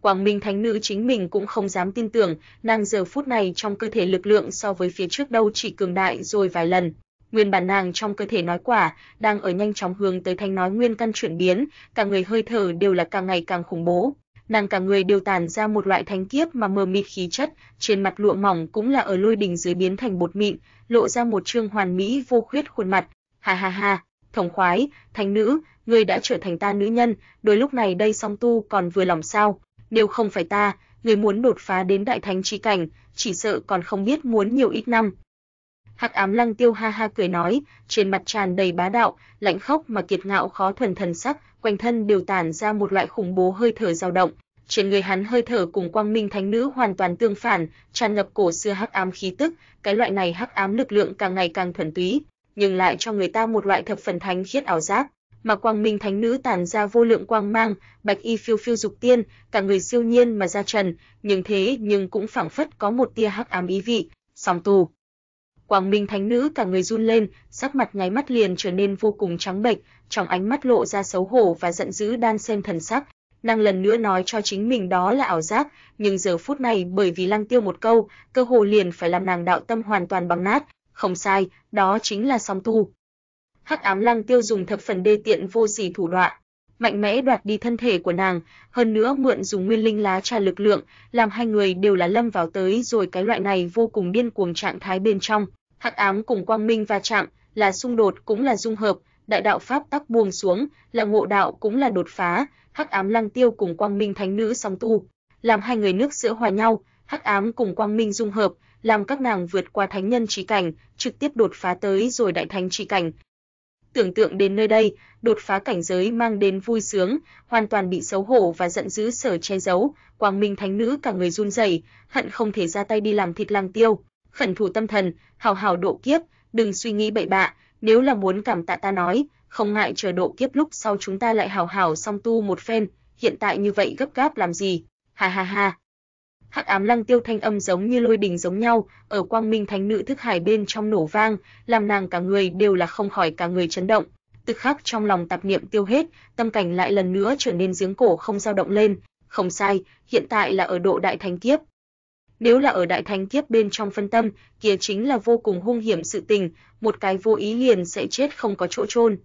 Quang Minh Thánh Nữ chính mình cũng không dám tin tưởng, nàng giờ phút này trong cơ thể lực lượng so với phía trước đâu chỉ cường đại rồi vài lần. Nguyên bản nàng trong cơ thể nói quả, đang ở nhanh chóng hướng tới thanh nói nguyên căn chuyển biến, cả người hơi thở đều là càng ngày càng khủng bố. Nàng cả người đều tản ra một loại thánh kiếp mà mờ mịt khí chất, trên mặt lụa mỏng cũng là ở lôi đỉnh dưới biến thành bột mịn, lộ ra một trương hoàn mỹ vô khuyết khuôn mặt. Ha ha ha, thống khoái, thánh nữ, ngươi đã trở thành ta nữ nhân, đôi lúc này đây song tu còn vừa lòng sao? Nếu không phải ta, người muốn đột phá đến đại thánh chi cảnh, chỉ sợ còn không biết muốn nhiều ít năm. Hắc Ám Lăng Tiêu ha ha cười nói, trên mặt tràn đầy bá đạo, lạnh khốc mà kiệt ngạo khó thuần thần sắc, quanh thân đều tản ra một loại khủng bố hơi thở dao động. Trên người hắn hơi thở cùng Quang Minh Thánh Nữ hoàn toàn tương phản, tràn ngập cổ xưa hắc ám khí tức, cái loại này hắc ám lực lượng càng ngày càng thuần túy, nhưng lại cho người ta một loại thập phần thánh khiết ảo giác mà quang minh thánh nữ tản ra vô lượng quang mang, bạch y phiêu phiêu dục tiên, cả người siêu nhiên mà ra trần, nhưng thế nhưng cũng phảng phất có một tia hắc ám ý vị, song tu. Quang minh thánh nữ cả người run lên, sắc mặt nháy mắt liền trở nên vô cùng trắng bệch, trong ánh mắt lộ ra xấu hổ và giận dữ đan xen thần sắc. Nàng lần nữa nói cho chính mình đó là ảo giác, nhưng giờ phút này bởi vì Lăng Tiêu một câu, cơ hồ liền phải làm nàng đạo tâm hoàn toàn bằng nát, không sai, đó chính là song tu. Hắc ám lăng tiêu dùng thập phần đê tiện vô sỉ thủ đoạn, mạnh mẽ đoạt đi thân thể của nàng, hơn nữa mượn dùng nguyên linh lá trà lực lượng, làm hai người đều là lâm vào tới rồi cái loại này vô cùng điên cuồng trạng thái bên trong. Hắc ám cùng quang minh va chạm, là xung đột cũng là dung hợp, đại đạo pháp tắc buông xuống, là ngộ đạo cũng là đột phá, Hắc ám lăng tiêu cùng quang minh thánh nữ song tu, làm hai người nước sữa hòa nhau, Hắc ám cùng quang minh dung hợp, làm các nàng vượt qua thánh nhân trí cảnh, trực tiếp đột phá tới rồi đại thánh trí cảnh, Tưởng tượng đến nơi đây, đột phá cảnh giới mang đến vui sướng, hoàn toàn bị xấu hổ và giận dữ sở che giấu, Quang Minh Thánh Nữ cả người run rẩy, hận không thể ra tay đi làm thịt Lăng Tiêu, khẩn thủ tâm thần, hào hào độ kiếp, đừng suy nghĩ bậy bạ, nếu là muốn cảm tạ ta nói, không ngại chờ độ kiếp lúc sau chúng ta lại hào hào song tu một phen, hiện tại như vậy gấp gáp làm gì? Ha ha ha, Hắc ám lăng tiêu thanh âm giống như lôi đình giống nhau, ở quang minh thánh nữ thức hải bên trong nổ vang, làm nàng cả người đều là không khỏi cả người chấn động. Tức khắc trong lòng tạp niệm tiêu hết, tâm cảnh lại lần nữa trở nên giếng cổ không dao động lên, không sai, hiện tại là ở độ đại thánh kiếp. Nếu là ở đại thánh kiếp bên trong phân tâm, kia chính là vô cùng hung hiểm sự tình, một cái vô ý liền sẽ chết không có chỗ chôn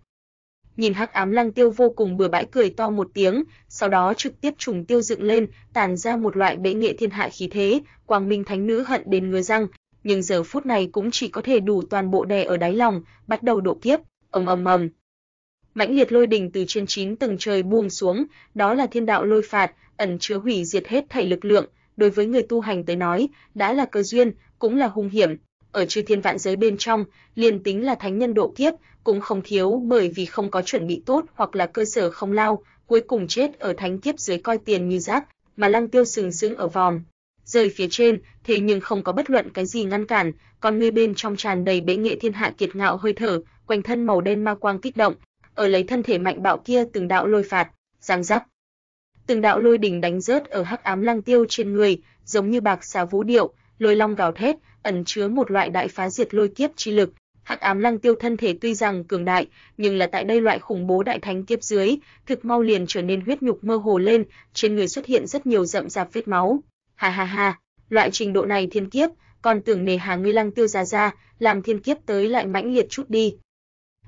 nhìn Hắc Ám Lăng Tiêu vô cùng bừa bãi cười to một tiếng, sau đó trực tiếp trùng tiêu dựng lên, tản ra một loại bệ nghệ thiên hạ khí thế, Quang Minh Thánh Nữ hận đến ngứa răng, nhưng giờ phút này cũng chỉ có thể đủ toàn bộ đè ở đáy lòng, bắt đầu độ kiếp, ầm ầm ầm. Mãnh liệt lôi đình từ trên chín tầng trời buông xuống, đó là thiên đạo lôi phạt, ẩn chứa hủy diệt hết thảy lực lượng, đối với người tu hành tới nói, đã là cơ duyên, cũng là hung hiểm. Ở chư thiên vạn giới bên trong, liền tính là thánh nhân độ kiếp, cũng không thiếu bởi vì không có chuẩn bị tốt hoặc là cơ sở không lao, cuối cùng chết ở thánh kiếp dưới coi tiền như rác, mà Lăng Tiêu sừng sững ở vòm rơi phía trên, thế nhưng không có bất luận cái gì ngăn cản, còn người bên trong tràn đầy bệ nghệ thiên hạ kiệt ngạo hơi thở, quanh thân màu đen ma quang kích động, ở lấy thân thể mạnh bạo kia từng đạo lôi phạt, giang giáp. Từng đạo lôi đỉnh đánh rớt ở hắc ám lăng tiêu trên người, giống như bạc xà vũ điệu, lôi long gào thét, ẩn chứa một loại đại phá diệt lôi kiếp chi lực. Hắc ám lăng tiêu thân thể tuy rằng cường đại, nhưng là tại đây loại khủng bố đại thánh kiếp dưới, thực mau liền trở nên huyết nhục mơ hồ lên, trên người xuất hiện rất nhiều rậm rạp vết máu. Ha ha ha, loại trình độ này thiên kiếp, còn tưởng nề hà Nguy lăng tiêu già ra, làm thiên kiếp tới lại mãnh liệt chút đi.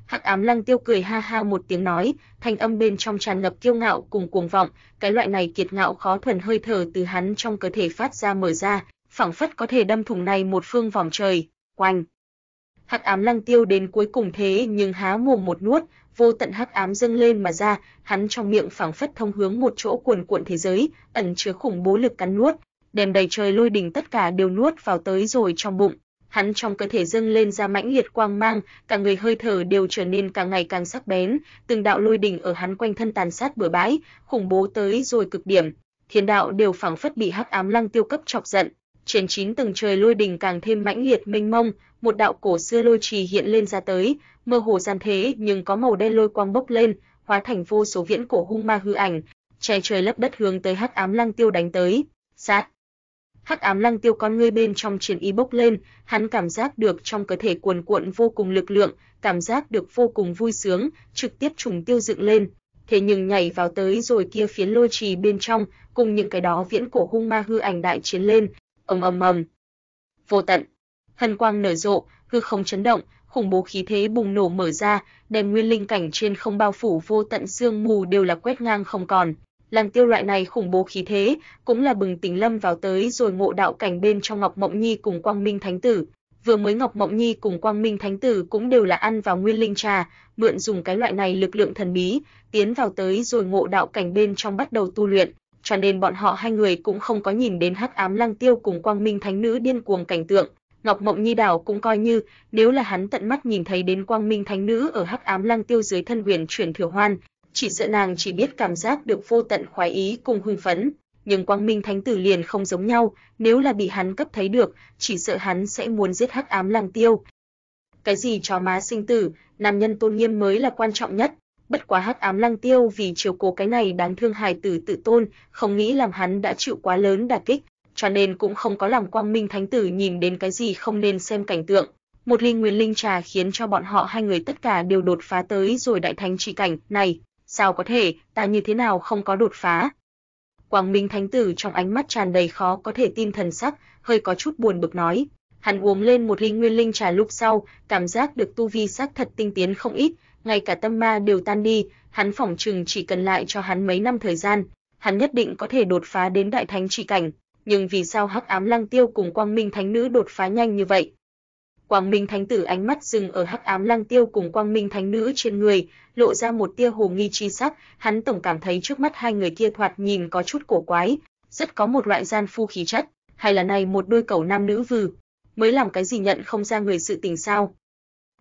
Hắc ám lăng tiêu cười ha ha một tiếng nói, thanh âm bên trong tràn ngập kiêu ngạo cùng cuồng vọng, cái loại này kiệt ngạo khó thuần hơi thở từ hắn trong cơ thể phát ra mở ra, phảng phất có thể đâm thủng này một phương vòng trời, quanh. Hắc ám lăng tiêu đến cuối cùng thế nhưng há mồm một nuốt, vô tận hắc ám dâng lên mà ra, hắn trong miệng phảng phất thông hướng một chỗ cuồn cuộn thế giới, ẩn chứa khủng bố lực cắn nuốt, đem đầy trời lôi đỉnh tất cả đều nuốt vào tới rồi trong bụng. Hắn trong cơ thể dâng lên ra mãnh liệt quang mang, cả người hơi thở đều trở nên càng ngày càng sắc bén, từng đạo lôi đỉnh ở hắn quanh thân tàn sát bừa bãi, khủng bố tới rồi cực điểm. Thiên đạo đều phảng phất bị hắc ám lăng tiêu cấp chọc giận, trần chín tầng trời lôi đỉnh càng thêm mãnh liệt mênh mông, một đạo cổ xưa lôi trì hiện lên ra tới, mơ hồ gian thế nhưng có màu đen lôi quang bốc lên, hóa thành vô số viễn cổ hung ma hư ảnh, che trời lấp đất hướng tới hắc ám lăng tiêu đánh tới. Sát Hắc ám lăng tiêu con ngươi bên trong chiến ý bốc lên, hắn cảm giác được trong cơ thể cuồn cuộn vô cùng lực lượng, cảm giác được vô cùng vui sướng, trực tiếp trùng tiêu dựng lên. Thế nhưng nhảy vào tới rồi kia phiến lôi trì bên trong, cùng những cái đó viễn cổ hung ma hư ảnh đại chiến lên, ầm ầm ầm. Vô tận, hân quang nở rộ, hư không chấn động, khủng bố khí thế bùng nổ mở ra, đem nguyên linh cảnh trên không bao phủ vô tận sương mù đều là quét ngang không còn. Lăng tiêu loại này khủng bố khí thế, cũng là bừng tỉnh lâm vào tới rồi ngộ đạo cảnh bên trong Ngọc Mộng Nhi cùng Quang Minh Thánh Tử. Vừa mới Ngọc Mộng Nhi cùng Quang Minh Thánh Tử cũng đều là ăn vào nguyên linh trà, mượn dùng cái loại này lực lượng thần bí, tiến vào tới rồi ngộ đạo cảnh bên trong bắt đầu tu luyện, cho nên bọn họ hai người cũng không có nhìn đến Hắc Ám Lăng Tiêu cùng Quang Minh Thánh Nữ điên cuồng cảnh tượng. Ngọc Mộng Nhi đảo cũng coi như, nếu là hắn tận mắt nhìn thấy đến Quang Minh Thánh Nữ ở Hắc Ám Lăng Tiêu dưới thân huyền chuyển thừa hoan, chỉ sợ nàng chỉ biết cảm giác được vô tận khoái ý cùng hưng phấn, nhưng Quang Minh Thánh Tử liền không giống nhau, nếu là bị hắn cấp thấy được, chỉ sợ hắn sẽ muốn giết Hắc Ám Lăng Tiêu. Cái gì cho má sinh tử, nam nhân tôn nghiêm mới là quan trọng nhất. Bất quá Hắc Ám Lăng Tiêu vì chiều cố cái này đáng thương hài tử tự tôn, không nghĩ làm hắn đã chịu quá lớn đả kích, cho nên cũng không có làm Quang Minh Thánh Tử nhìn đến cái gì không nên xem cảnh tượng. Một ly nguyên linh trà khiến cho bọn họ hai người tất cả đều đột phá tới rồi đại thánh chỉ cảnh này, sao có thể, ta như thế nào không có đột phá? Quang Minh Thánh Tử trong ánh mắt tràn đầy khó có thể tin thần sắc, hơi có chút buồn bực nói. Hắn uống lên một ly nguyên linh trà lúc sau, cảm giác được tu vi sắc thật tinh tiến không ít, ngay cả tâm ma đều tan đi, hắn phỏng chừng chỉ cần lại cho hắn mấy năm thời gian, hắn nhất định có thể đột phá đến đại thánh chỉ cảnh, nhưng vì sao Hắc Ám Lăng Tiêu cùng Quang Minh Thánh Nữ đột phá nhanh như vậy? Quang Minh Thánh Tử ánh mắt dừng ở Hắc Ám Lăng Tiêu cùng Quang Minh Thánh Nữ trên người, lộ ra một tia hồ nghi chi sắc, hắn tổng cảm thấy trước mắt hai người kia thoạt nhìn có chút cổ quái, rất có một loại gian phu khí chất, hay là này một đôi cẩu nam nữ vừ, mới làm cái gì nhận không ra người sự tình sao?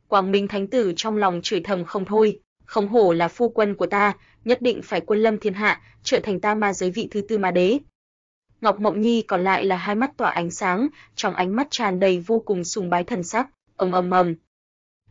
Quang Minh Thánh Tử trong lòng chửi thầm không thôi, không hổ là phu quân của ta, nhất định phải quân lâm thiên hạ, trở thành ta ma giới vị thứ tư ma đế. Ngọc Mộng Nhi còn lại là hai mắt tỏa ánh sáng, trong ánh mắt tràn đầy vô cùng sùng bái thần sắc, ầm ầm ầm.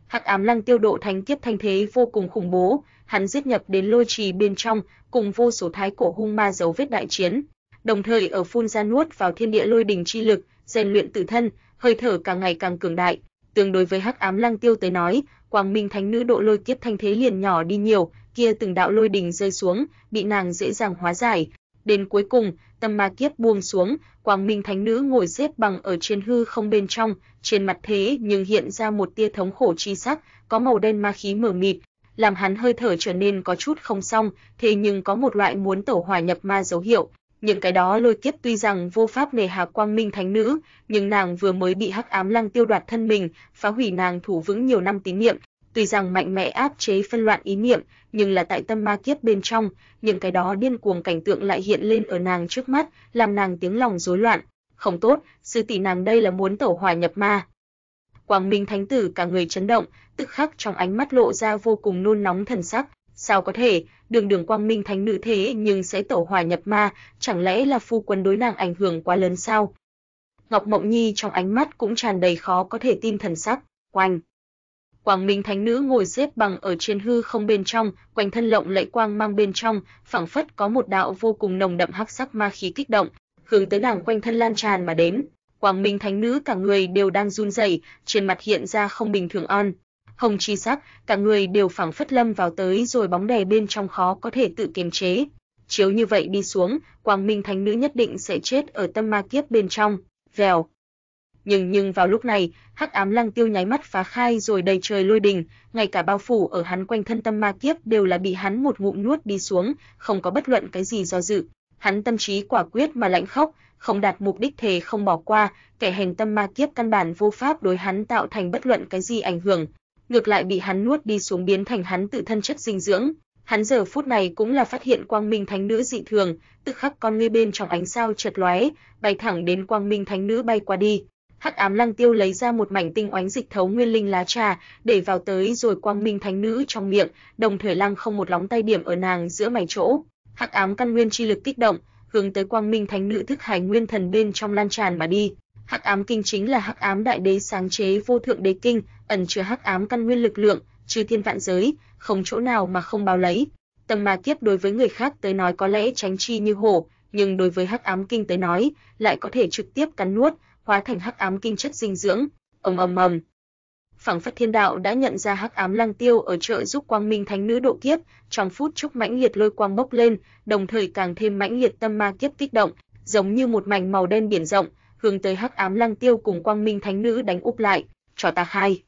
Hắc Ám Lăng Tiêu độ thánh kiếp thanh thế vô cùng khủng bố, hắn giết nhập đến lôi trì bên trong, cùng vô số thái cổ hung ma dấu vết đại chiến, đồng thời ở phun ra nuốt vào thiên địa lôi đình chi lực, rèn luyện tự thân, hơi thở càng ngày càng cường đại. Tương đối với Hắc Ám Lăng Tiêu tới nói, Quang Minh Thánh Nữ độ lôi kiếp thanh thế liền nhỏ đi nhiều, kia từng đạo lôi đình rơi xuống, bị nàng dễ dàng hóa giải, Đến cuối cùng, tâm ma kiếp buông xuống, Quang Minh Thánh Nữ ngồi xếp bằng ở trên hư không bên trong, trên mặt thế nhưng hiện ra một tia thống khổ chi sắc, có màu đen ma khí mờ mịt, làm hắn hơi thở trở nên có chút không xong, thế nhưng có một loại muốn tẩu hỏa nhập ma dấu hiệu. Những cái đó lôi kiếp tuy rằng vô pháp nề hà quang minh thánh nữ, nhưng nàng vừa mới bị hắc ám lăng tiêu đoạt thân mình, phá hủy nàng thủ vững nhiều năm tín niệm, tuy rằng mạnh mẽ áp chế phân loạn ý niệm, nhưng là tại tâm ma kiếp bên trong, những cái đó điên cuồng cảnh tượng lại hiện lên ở nàng trước mắt, làm nàng tiếng lòng rối loạn. Không tốt, sư tỷ nàng đây là muốn tẩu hỏa nhập ma. Quang Minh Thánh tử cả người chấn động, tức khắc trong ánh mắt lộ ra vô cùng nôn nóng thần sắc, sao có thể, đường đường Quang Minh Thánh nữ thế nhưng sẽ tẩu hòa nhập ma, chẳng lẽ là phu quân đối nàng ảnh hưởng quá lớn sao? Ngọc Mộng Nhi trong ánh mắt cũng tràn đầy khó có thể tin thần sắc, quanh Quang Minh Thánh Nữ ngồi xếp bằng ở trên hư không bên trong, quanh thân lộng lẫy quang mang bên trong, phảng phất có một đạo vô cùng nồng đậm hắc sắc ma khí kích động, hướng tới nàng quanh thân lan tràn mà đến. Quang Minh Thánh Nữ cả người đều đang run rẩy, trên mặt hiện ra không bình thường on, hồng chi sắc, cả người đều phảng phất lâm vào tới rồi bóng đè bên trong khó có thể tự kiềm chế. Chiếu như vậy đi xuống, Quang Minh Thánh Nữ nhất định sẽ chết ở tâm ma kiếp bên trong. Vèo, nhưng nhưng vào lúc này, Hắc Ám Lăng Tiêu nháy mắt phá khai rồi đầy trời lôi đình, ngay cả bao phủ ở hắn quanh thân tâm ma kiếp đều là bị hắn một ngụm nuốt đi xuống, không có bất luận cái gì do dự. Hắn tâm trí quả quyết mà lạnh khốc, không đạt mục đích thề không bỏ qua, kẻ hành tâm ma kiếp căn bản vô pháp đối hắn tạo thành bất luận cái gì ảnh hưởng, ngược lại bị hắn nuốt đi xuống biến thành hắn tự thân chất dinh dưỡng. Hắn giờ phút này cũng là phát hiện Quang Minh Thánh Nữ dị thường, tức khắc con ngươi bên trong ánh sao chợt lóe, bay thẳng đến Quang Minh Thánh Nữ bay qua đi. Hắc Ám Lăng Tiêu lấy ra một mảnh tinh oánh dịch thấu nguyên linh lá trà, để vào tới rồi Quang Minh Thánh Nữ trong miệng, đồng thời lăng không một lóng tay điểm ở nàng giữa mày chỗ. Hắc Ám căn nguyên chi lực kích động, hướng tới Quang Minh Thánh Nữ thức hải nguyên thần bên trong lan tràn mà đi. Hắc Ám kinh chính là Hắc Ám Đại Đế sáng chế vô thượng đế kinh, ẩn chứa Hắc Ám căn nguyên lực lượng, chư thiên vạn giới, không chỗ nào mà không bao lấy. Tầng ma kiếp đối với người khác tới nói có lẽ tránh chi như hổ, nhưng đối với Hắc Ám kinh tới nói, lại có thể trực tiếp cắn nuốt, hóa thành hắc ám kinh chất dinh dưỡng. Ầm ầm ầm. Phảng phất thiên đạo đã nhận ra hắc ám lăng tiêu ở trợ giúp quang minh thánh nữ độ kiếp, trong phút chốc mãnh liệt lôi quang bốc lên, đồng thời càng thêm mãnh liệt tâm ma kiếp kích động, giống như một mảnh màu đen biển rộng, hướng tới hắc ám lăng tiêu cùng quang minh thánh nữ đánh úp lại, cho ta hai.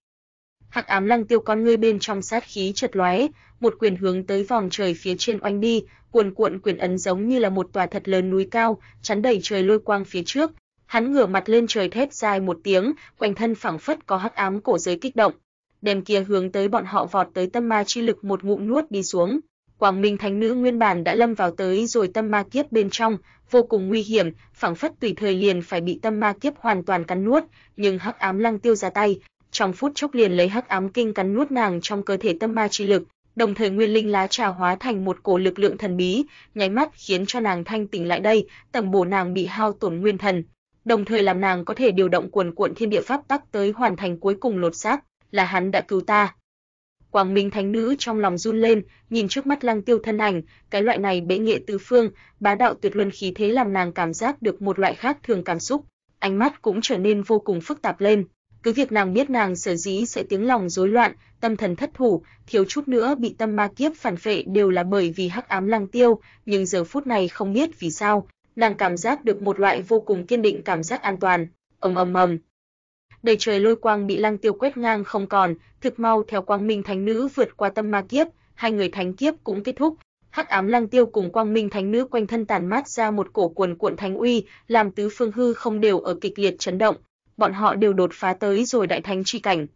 Hắc ám lăng tiêu con ngươi bên trong sát khí chợt lóe, một quyền hướng tới vòng trời phía trên oanh đi, cuồn cuộn quyền ấn giống như là một tòa thật lớn núi cao, chắn đầy trời lôi quang phía trước, Hắn ngửa mặt lên trời thét dài một tiếng, quanh thân phảng phất có hắc ám cổ giới kích động. đêm kia hướng tới bọn họ vọt tới tâm ma chi lực một ngụm nuốt đi xuống. Quảng Minh Thánh Nữ nguyên bản đã lâm vào tới rồi tâm ma kiếp bên trong, vô cùng nguy hiểm, phảng phất tùy thời liền phải bị tâm ma kiếp hoàn toàn cắn nuốt, nhưng Hắc Ám Lăng Tiêu ra tay, trong phút chốc liền lấy Hắc Ám Kinh cắn nuốt nàng trong cơ thể tâm ma chi lực, đồng thời nguyên linh lá trà hóa thành một cổ lực lượng thần bí, nháy mắt khiến cho nàng thanh tỉnh lại đây, tầm bổ nàng bị hao tổn nguyên thần, đồng thời làm nàng có thể điều động cuồn cuộn thiên địa pháp tắc tới hoàn thành cuối cùng lột xác, là hắn đã cứu ta. Quang Minh Thánh Nữ trong lòng run lên, nhìn trước mắt Lăng Tiêu thân ảnh, cái loại này bệ nghệ tứ phương, bá đạo tuyệt luân khí thế làm nàng cảm giác được một loại khác thường cảm xúc, ánh mắt cũng trở nên vô cùng phức tạp lên. Cứ việc nàng biết nàng sở dĩ sẽ tiếng lòng rối loạn, tâm thần thất thủ, thiếu chút nữa bị tâm ma kiếp phản phệ đều là bởi vì hắc ám Lăng Tiêu, nhưng giờ phút này không biết vì sao, nàng cảm giác được một loại vô cùng kiên định cảm giác an toàn. Ầm ầm ầm. Đầy trời lôi quang bị Lăng Tiêu quét ngang không còn, thực mau theo Quang Minh Thánh Nữ vượt qua tâm ma kiếp, hai người thánh kiếp cũng kết thúc. Hắc ám Lăng Tiêu cùng Quang Minh Thánh Nữ quanh thân tản mát ra một cổ cuồn cuộn thánh uy, làm tứ phương hư không đều ở kịch liệt chấn động. Bọn họ đều đột phá tới rồi đại thánh chi cảnh.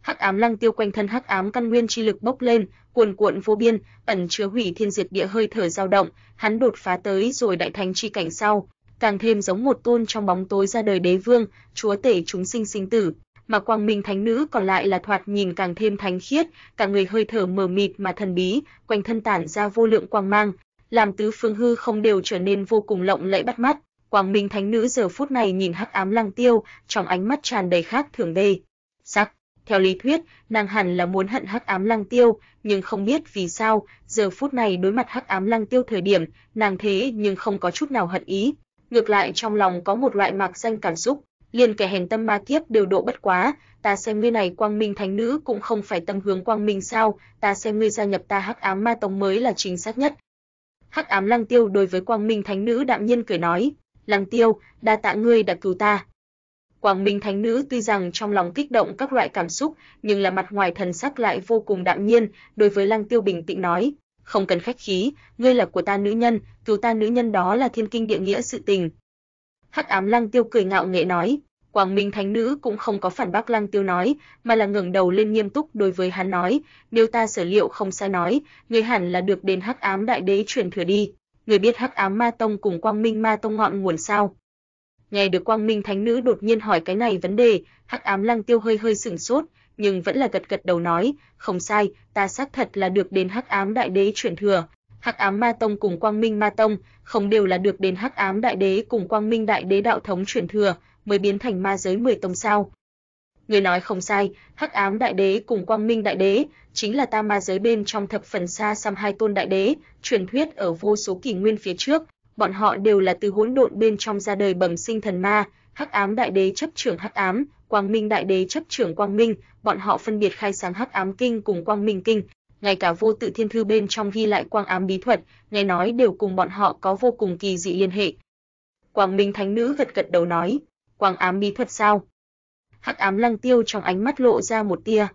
Hắc ám Lăng Tiêu quanh thân hắc ám căn nguyên chi lực bốc lên, cuồn cuộn vô biên, ẩn chứa hủy thiên diệt địa hơi thở dao động, hắn đột phá tới rồi đại thánh chi cảnh sau, càng thêm giống một tôn trong bóng tối ra đời đế vương, chúa tể chúng sinh sinh tử, mà quang minh thánh nữ còn lại là thoạt nhìn càng thêm thánh khiết, cả người hơi thở mờ mịt mà thần bí, quanh thân tản ra vô lượng quang mang, làm tứ phương hư không đều trở nên vô cùng lộng lẫy bắt mắt. Quang Minh Thánh Nữ giờ phút này nhìn Hắc Ám Lăng Tiêu, trong ánh mắt tràn đầy khác thường đê. Sắc, theo lý thuyết, nàng hẳn là muốn hận Hắc Ám Lăng Tiêu, nhưng không biết vì sao, giờ phút này đối mặt Hắc Ám Lăng Tiêu thời điểm, nàng thế nhưng không có chút nào hận ý, ngược lại trong lòng có một loại mạc danh cảm xúc, liền kẻ hèn tâm ma kiếp đều độ bất quá, ta xem ngươi này Quang Minh Thánh Nữ cũng không phải tâm hướng Quang Minh sao, ta xem ngươi gia nhập ta Hắc Ám Ma Tông mới là chính xác nhất. Hắc Ám Lăng Tiêu đối với Quang Minh Thánh Nữ đạm nhiên cười nói, "Lăng Tiêu, đa tạ ngươi đã cứu ta." Quang Minh Thánh Nữ tuy rằng trong lòng kích động các loại cảm xúc, nhưng là mặt ngoài thần sắc lại vô cùng đạm nhiên, đối với Lăng Tiêu bình tĩnh nói, không cần khách khí, ngươi là của ta nữ nhân, cứu ta nữ nhân đó là thiên kinh địa nghĩa sự tình. Hắc ám Lăng Tiêu cười ngạo nghễ nói, Quang Minh Thánh Nữ cũng không có phản bác Lăng Tiêu nói, mà là ngẩng đầu lên nghiêm túc đối với hắn nói, nếu ta sở liệu không sai nói, ngươi hẳn là được đến Hắc ám Đại Đế truyền thừa đi. Ngươi biết Hắc ám Ma Tông cùng Quang Minh Ma Tông ngọn nguồn sao? Nghe được Quang Minh Thánh Nữ đột nhiên hỏi cái này vấn đề, Hắc Ám Lăng Tiêu hơi hơi sửng sốt, nhưng vẫn là gật gật đầu nói, không sai, ta xác thật là được đến Hắc Ám Đại Đế truyền thừa. Hắc Ám Ma Tông cùng Quang Minh Ma Tông, không đều là được đến Hắc Ám Đại Đế cùng Quang Minh Đại Đế đạo thống truyền thừa, mới biến thành ma giới 10 tông sao? Người nói không sai, Hắc Ám Đại Đế cùng Quang Minh Đại Đế chính là ta ma giới bên trong thập phần xa xăm hai tôn đại đế, truyền thuyết ở vô số kỷ nguyên phía trước, bọn họ đều là từ hỗn độn bên trong ra đời bẩm sinh thần ma, Hắc ám đại đế chấp trưởng Hắc ám, Quang Minh đại đế chấp trưởng Quang Minh, bọn họ phân biệt khai sáng Hắc ám kinh cùng Quang Minh kinh, ngay cả vô tự thiên thư bên trong ghi lại quang ám bí thuật, nghe nói đều cùng bọn họ có vô cùng kỳ dị liên hệ. Quang Minh thánh nữ gật gật đầu nói, quang ám bí thuật sao? Hắc ám lăng tiêu trong ánh mắt lộ ra một tia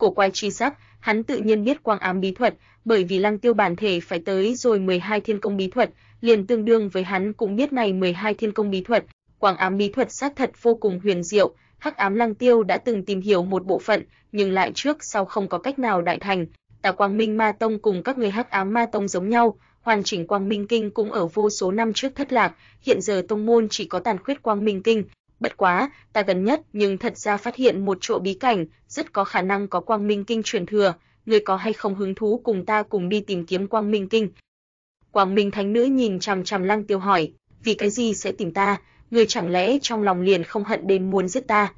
cổ quay chi sắc, hắn tự nhiên biết quang ám bí thuật, bởi vì lăng tiêu bản thể phải tới rồi 12 thiên công bí thuật, liền tương đương với hắn cũng biết này 12 thiên công bí thuật, quang ám bí thuật xác thật vô cùng huyền diệu, Hắc ám lăng tiêu đã từng tìm hiểu một bộ phận, nhưng lại trước sau không có cách nào đại thành. Tà Quang Minh Ma Tông cùng các người Hắc ám Ma Tông giống nhau, hoàn chỉnh Quang Minh Kinh cũng ở vô số năm trước thất lạc, hiện giờ tông môn chỉ có tàn khuyết Quang Minh Kinh. Bất quá, ta gần nhất nhưng thật ra phát hiện một chỗ bí cảnh, rất có khả năng có Quang Minh Kinh truyền thừa, người có hay không hứng thú cùng ta cùng đi tìm kiếm Quang Minh Kinh? Quang Minh Thánh Nữ nhìn chằm chằm Lăng Tiêu hỏi, vì cái gì sẽ tìm ta, người chẳng lẽ trong lòng liền không hận đến muốn giết ta?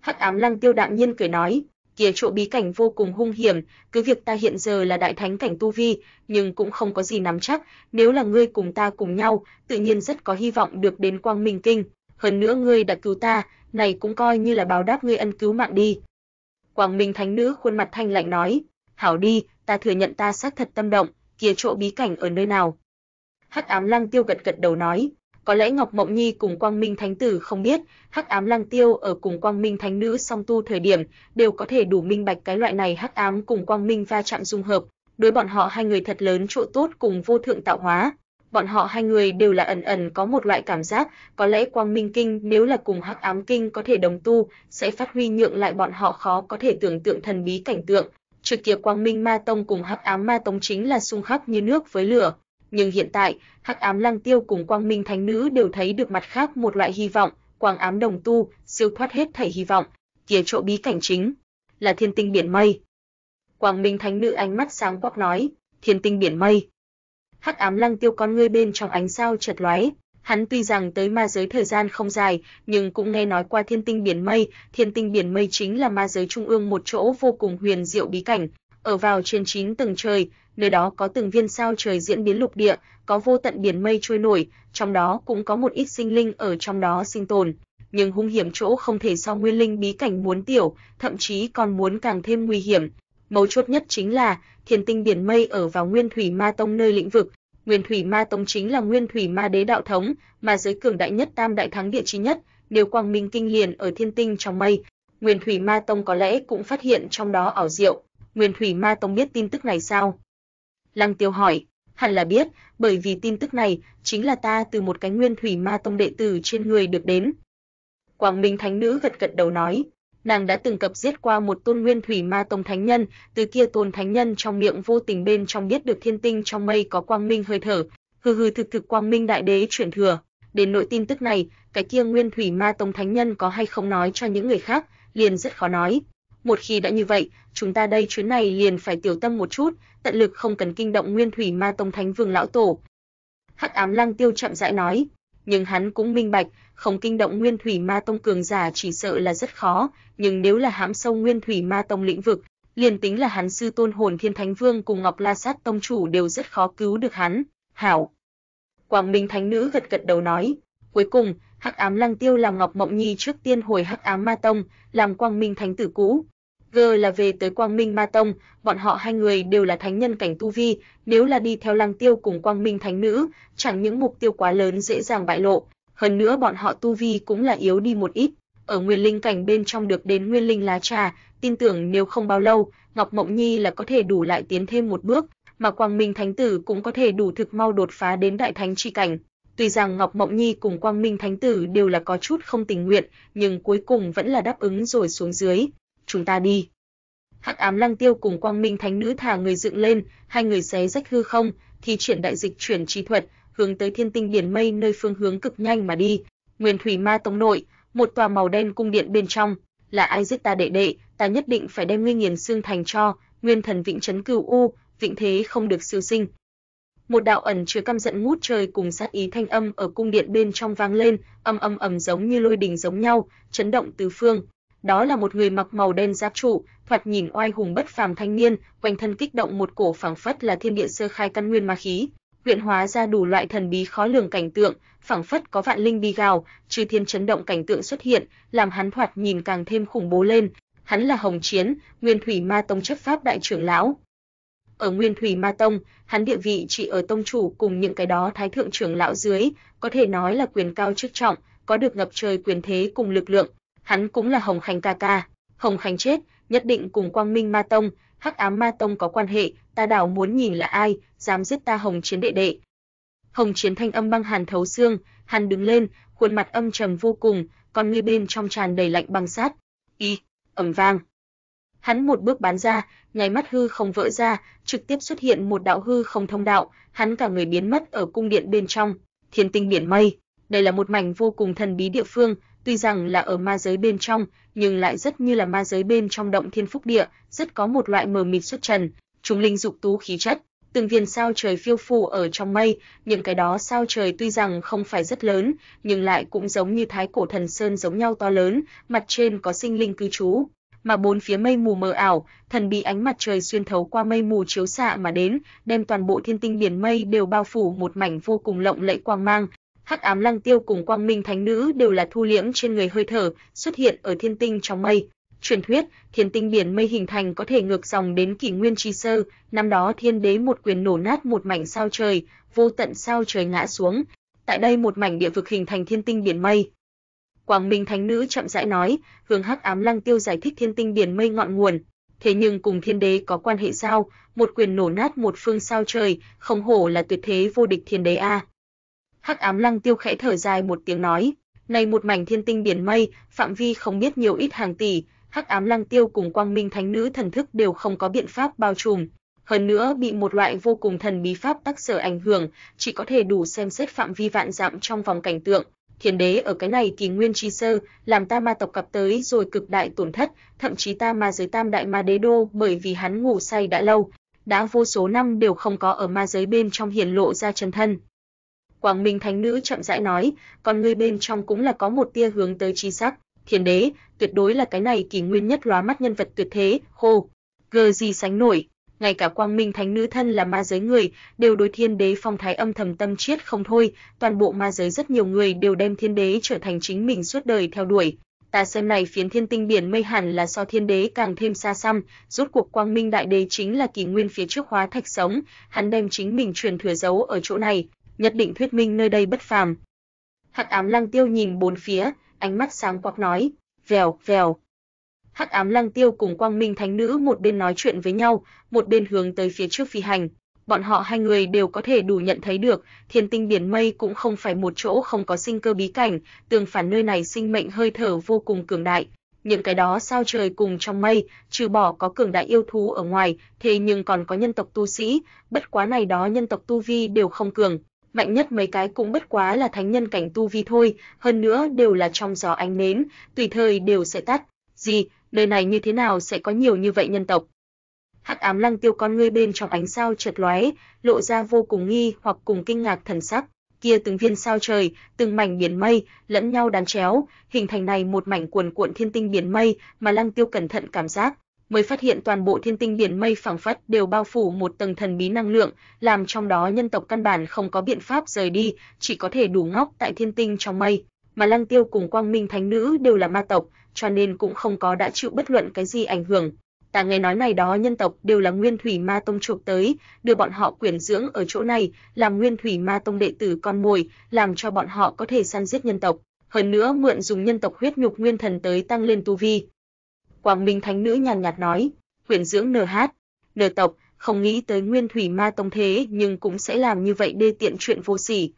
Hắc Ám Lăng Tiêu đạm nhiên cười nói, kia chỗ bí cảnh vô cùng hung hiểm, cứ việc ta hiện giờ là đại thánh cảnh tu vi, nhưng cũng không có gì nắm chắc, nếu là ngươi cùng ta cùng nhau, tự nhiên rất có hy vọng được đến Quang Minh Kinh, hơn nữa ngươi đã cứu ta, này cũng coi như là báo đáp ngươi ân cứu mạng đi. Quang Minh Thánh Nữ khuôn mặt thanh lạnh nói, hảo đi, ta thừa nhận ta xác thật tâm động, kia chỗ bí cảnh ở nơi nào? Hắc Ám Lăng Tiêu gật gật đầu nói, có lẽ Ngọc Mộng Nhi cùng Quang Minh Thánh Tử không biết, Hắc Ám Lăng Tiêu ở cùng Quang Minh Thánh Nữ song tu thời điểm, đều có thể đủ minh bạch cái loại này Hắc Ám cùng Quang Minh va chạm dung hợp, đối bọn họ hai người thật lớn chỗ tốt cùng vô thượng tạo hóa. Bọn họ hai người đều là ẩn ẩn có một loại cảm giác, có lẽ Quang Minh Kinh nếu là cùng Hắc Ám Kinh có thể đồng tu, sẽ phát huy nhượng lại bọn họ khó có thể tưởng tượng thần bí cảnh tượng, Trước kia Quang Minh Ma Tông cùng Hắc Ám Ma Tông chính là xung khắc như nước với lửa, nhưng hiện tại, Hắc Ám Lăng Tiêu cùng Quang Minh Thánh Nữ đều thấy được mặt khác một loại hy vọng, Quang Ám Đồng Tu, siêu thoát hết thảy hy vọng, kia chỗ bí cảnh chính là Thiên Tinh Biển Mây. Quang Minh Thánh Nữ ánh mắt sáng quắc nói, Thiên Tinh Biển Mây. Hắc Ám Lăng Tiêu con ngươi bên trong ánh sao chợt lóe, Hắn tuy rằng tới ma giới thời gian không dài, nhưng cũng nghe nói qua thiên tinh biển mây, thiên tinh biển mây chính là ma giới trung ương một chỗ vô cùng huyền diệu bí cảnh, ở vào trên chín tầng trời, nơi đó có từng viên sao trời diễn biến lục địa, có vô tận biển mây trôi nổi, trong đó cũng có một ít sinh linh ở trong đó sinh tồn, nhưng hung hiểm chỗ không thể so nguyên linh bí cảnh muốn tiểu, thậm chí còn muốn càng thêm nguy hiểm. Mấu chốt nhất chính là, thiên tinh biển mây ở vào nguyên thủy ma tông nơi lĩnh vực, Nguyên Thủy Ma Tông chính là Nguyên Thủy Ma Đế đạo thống, mà giới cường đại nhất Tam Đại Thắng Địa chí nhất, đều quang minh kinh liền ở thiên tinh trong mây. Nguyên Thủy Ma Tông có lẽ cũng phát hiện trong đó ảo diệu. Nguyên Thủy Ma Tông biết tin tức này sao? Lăng Tiêu hỏi, hẳn là biết, bởi vì tin tức này chính là ta từ một cái Nguyên Thủy Ma Tông đệ tử trên người được đến. Quang Minh Thánh Nữ gật gật đầu nói, nàng đã từng cập giết qua một tôn nguyên thủy ma tông thánh nhân, từ kia tôn thánh nhân trong miệng vô tình bên trong biết được thiên tinh trong mây có quang minh hơi thở, hừ hừ thực thực quang minh đại đế chuyển thừa. Đến nội tin tức này, cái kia nguyên thủy ma tông thánh nhân có hay không nói cho những người khác, liền rất khó nói. Một khi đã như vậy, chúng ta đây chuyến này liền phải tiểu tâm một chút, tận lực không cần kinh động nguyên thủy ma tông thánh vương lão tổ. Hắc ám lăng tiêu chậm rãi nói, nhưng hắn cũng minh bạch, không kinh động Nguyên Thủy Ma Tông cường giả chỉ sợ là rất khó, nhưng nếu là hãm sâu Nguyên Thủy Ma Tông lĩnh vực, liền tính là hắn sư tôn Hồn Thiên Thánh Vương cùng Ngọc La Sát tông chủ đều rất khó cứu được hắn. Hảo. Quang Minh Thánh Nữ gật gật đầu nói, cuối cùng, Hắc Ám Lăng Tiêu làm Ngọc Mộng Nhi trước tiên hồi Hắc Ám Ma Tông, làm Quang Minh Thánh tử cũ. G là về tới Quang Minh Ma Tông, bọn họ hai người đều là thánh nhân cảnh tu vi, nếu là đi theo Lăng Tiêu cùng Quang Minh Thánh Nữ, chẳng những mục tiêu quá lớn dễ dàng bại lộ, hơn nữa bọn họ tu vi cũng là yếu đi một ít. ở Nguyên Linh cảnh bên trong được đến Nguyên Linh lá trà, tin tưởng nếu không bao lâu, Ngọc Mộng Nhi là có thể đủ lại tiến thêm một bước, mà Quang Minh Thánh Tử cũng có thể đủ thực mau đột phá đến đại thánh chi cảnh. Tuy rằng Ngọc Mộng Nhi cùng Quang Minh Thánh Tử đều là có chút không tình nguyện, nhưng cuối cùng vẫn là đáp ứng rồi xuống dưới. Chúng ta đi. Hắc Ám Lăng Tiêu cùng Quang Minh Thánh Nữ thả người dựng lên, hai người xé rách hư không, thi triển đại dịch chuyển chi thuật, hướng tới Thiên Tinh Biển Mây nơi phương hướng cực nhanh mà đi. Nguyên Thủy Ma Tông nội, một tòa màu đen cung điện bên trong, là ai giết ta đệ đệ, ta nhất định phải đem ngươi nghiền xương thành cho, Nguyên Thần Vĩnh Chấn Cửu U, vĩnh thế không được siêu sinh. Một đạo ẩn chứa căm giận ngút trời cùng sát ý thanh âm ở cung điện bên trong vang lên, âm âm ầm giống như lôi đình giống nhau, chấn động tứ phương. Đó là một người mặc màu đen giáp trụ, thoạt nhìn oai hùng bất phàm thanh niên, quanh thân kích động một cổ phảng phất là thiên địa sơ khai căn nguyên ma khí, luyện hóa ra đủ loại thần bí khó lường cảnh tượng, phảng phất có vạn linh đi gào, chư thiên chấn động cảnh tượng xuất hiện, làm hắn thoạt nhìn càng thêm khủng bố lên. Hắn là Hồng Chiến, Nguyên Thủy Ma Tông chấp pháp đại trưởng lão. Ở Nguyên Thủy Ma Tông, hắn địa vị chỉ ở tông chủ cùng những cái đó thái thượng trưởng lão dưới, có thể nói là quyền cao chức trọng, có được ngập trời quyền thế cùng lực lượng. Hắn cũng là Hồng khanh ca ca. Hồng khanh chết, nhất định cùng Quang Minh Ma Tông, Hắc Ám Ma Tông có quan hệ, ta đảo muốn nhìn là ai dám giết ta Hồng Chiến đệ đệ. Hồng Chiến thanh âm băng hàn thấu xương, hắn đứng lên, khuôn mặt âm trầm vô cùng, con ngươi bên trong tràn đầy lạnh băng sát. Y, ầm vang. Hắn một bước bán ra, nháy mắt hư không vỡ ra, trực tiếp xuất hiện một đạo hư không thông đạo, hắn cả người biến mất ở cung điện bên trong. Thiên tinh biển mây, đây là một mảnh vô cùng thần bí địa phương, tuy rằng là ở ma giới bên trong, nhưng lại rất như là ma giới bên trong động thiên phúc địa, rất có một loại mờ mịt xuất trần, chúng linh dục tú khí chất, từng viên sao trời phiêu phù ở trong mây, những cái đó sao trời tuy rằng không phải rất lớn, nhưng lại cũng giống như thái cổ thần sơn giống nhau to lớn, mặt trên có sinh linh cư trú, mà bốn phía mây mù mờ ảo, thần bí ánh mặt trời xuyên thấu qua mây mù chiếu xạ mà đến, đem toàn bộ thiên tinh biển mây đều bao phủ một mảnh vô cùng lộng lẫy quang mang. Hắc ám lăng tiêu cùng quang minh thánh nữ đều là thu liễm trên người hơi thở, xuất hiện ở thiên tinh trong mây. Truyền thuyết, thiên tinh biển mây hình thành có thể ngược dòng đến kỷ nguyên chi sơ, năm đó thiên đế một quyền nổ nát một mảnh sao trời, vô tận sao trời ngã xuống. Tại đây một mảnh địa vực hình thành thiên tinh biển mây. Quang Minh Thánh Nữ chậm rãi nói, hướng Hắc Ám Lăng Tiêu giải thích thiên tinh biển mây ngọn nguồn. Thế nhưng cùng thiên đế có quan hệ sao? Một quyền nổ nát một phương sao trời, không hổ là tuyệt thế vô địch thiên đế a. Hắc Ám Lăng Tiêu khẽ thở dài một tiếng nói, này một mảnh thiên tinh biển mây, phạm vi không biết nhiều ít hàng tỷ, Hắc Ám Lăng Tiêu cùng Quang Minh Thánh Nữ thần thức đều không có biện pháp bao trùm, hơn nữa bị một loại vô cùng thần bí pháp tác sở ảnh hưởng, chỉ có thể đủ xem xét phạm vi vạn dặm trong vòng cảnh tượng. Thiên đế ở cái này kỳ nguyên chi sơ, làm ta ma tộc cập tới rồi cực đại tổn thất, thậm chí ta ma giới tam đại ma đế đô bởi vì hắn ngủ say đã lâu, đã vô số năm đều không có ở ma giới bên trong hiển lộ ra chân thân. Quang Minh Thánh Nữ chậm rãi nói, còn người bên trong cũng là có một tia hướng tới chi sắc, thiên đế, tuyệt đối là cái này kỳ nguyên nhất lóa mắt nhân vật tuyệt thế, khô, gờ gì sánh nổi, ngay cả Quang Minh Thánh Nữ thân là ma giới người, đều đối Thiên Đế phong thái âm thầm tâm chiết không thôi, toàn bộ ma giới rất nhiều người đều đem Thiên Đế trở thành chính mình suốt đời theo đuổi. Ta xem này phiến Thiên Tinh biển mây hẳn là so Thiên Đế càng thêm xa xăm, rốt cuộc Quang Minh Đại Đế chính là kỳ nguyên phía trước hóa thạch sống, hắn đem chính mình truyền thừa giấu ở chỗ này, nhất định thuyết minh nơi đây bất phàm. Hắc Ám Lăng Tiêu nhìn bốn phía, ánh mắt sáng quắc nói, vèo vèo, Hắc Ám Lăng Tiêu cùng Quang Minh Thánh Nữ một bên nói chuyện với nhau, một bên hướng tới phía trước phi hành. Bọn họ hai người đều có thể đủ nhận thấy được, Thiên Tinh biển mây cũng không phải một chỗ không có sinh cơ bí cảnh, tương phản nơi này sinh mệnh hơi thở vô cùng cường đại. Những cái đó sao trời cùng trong mây, trừ bỏ có cường đại yêu thú ở ngoài, thế nhưng còn có nhân tộc tu sĩ, bất quá này đó nhân tộc tu vi đều không cường, mạnh nhất mấy cái cũng bất quá là thánh nhân cảnh tu vi thôi, hơn nữa đều là trong gió ánh nến, tùy thời đều sẽ tắt. Gì, nơi này như thế nào sẽ có nhiều như vậy nhân tộc? Hắc ám lăng tiêu con ngươi bên trong ánh sao chợt lóe, lộ ra vô cùng nghi hoặc cùng kinh ngạc thần sắc. Kia từng viên sao trời, từng mảnh biển mây lẫn nhau đan chéo, hình thành này một mảnh cuồn cuộn thiên tinh biển mây, mà Lăng Tiêu cẩn thận cảm giác, mới phát hiện toàn bộ thiên tinh biển mây phẳng phất đều bao phủ một tầng thần bí năng lượng, làm trong đó nhân tộc căn bản không có biện pháp rời đi, chỉ có thể đủ ngóc tại thiên tinh trong mây. Mà Lăng Tiêu cùng Quang Minh Thánh Nữ đều là ma tộc, cho nên cũng không có đã chịu bất luận cái gì ảnh hưởng. Ta nghe nói này đó nhân tộc đều là Nguyên Thủy Ma Tông chuộc tới, đưa bọn họ quyển dưỡng ở chỗ này, làm Nguyên Thủy Ma Tông đệ tử con mồi, làm cho bọn họ có thể săn giết nhân tộc. hơn nữa mượn dùng nhân tộc huyết nhục nguyên thần tới tăng lên tu vi. Quang Minh Thánh Nữ nhàn nhạt nói, huyền dưỡng NH, nờ tộc, không nghĩ tới Nguyên Thủy Ma Tông thế nhưng cũng sẽ làm như vậy đê tiện chuyện vô sỉ.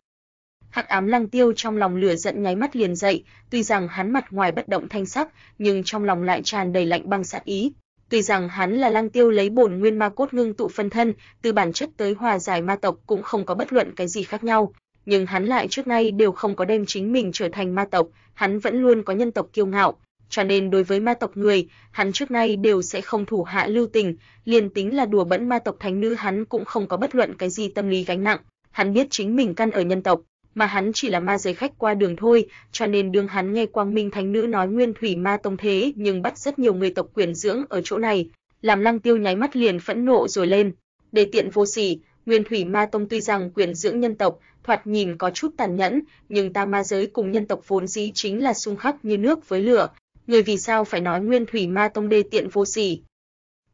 Hắc ám lăng tiêu trong lòng lửa giận nháy mắt liền dậy, tuy rằng hắn mặt ngoài bất động thanh sắc, nhưng trong lòng lại tràn đầy lạnh băng sát ý. Tuy rằng hắn là lăng tiêu lấy bổn nguyên ma cốt ngưng tụ phân thân, từ bản chất tới hòa giải ma tộc cũng không có bất luận cái gì khác nhau, nhưng hắn lại trước nay đều không có đem chính mình trở thành ma tộc, hắn vẫn luôn có nhân tộc kiêu ngạo, cho nên đối với ma tộc người, hắn trước nay đều sẽ không thủ hạ lưu tình, liền tính là đùa bỡn ma tộc thánh nữ hắn cũng không có bất luận cái gì tâm lý gánh nặng, hắn biết chính mình căn ở nhân tộc, mà hắn chỉ là ma giới khách qua đường thôi, cho nên đương hắn nghe Quang Minh Thánh Nữ nói Nguyên Thủy Ma Tông thế, nhưng bắt rất nhiều người tộc quyền dưỡng ở chỗ này, làm Lăng Tiêu nháy mắt liền phẫn nộ rồi lên. Để tiện vô sỉ, Nguyên Thủy Ma Tông tuy rằng quyền dưỡng nhân tộc, thoạt nhìn có chút tàn nhẫn, nhưng ta ma giới cùng nhân tộc vốn dĩ chính là xung khắc như nước với lửa, người vì sao phải nói Nguyên Thủy Ma Tông đê tiện vô sỉ?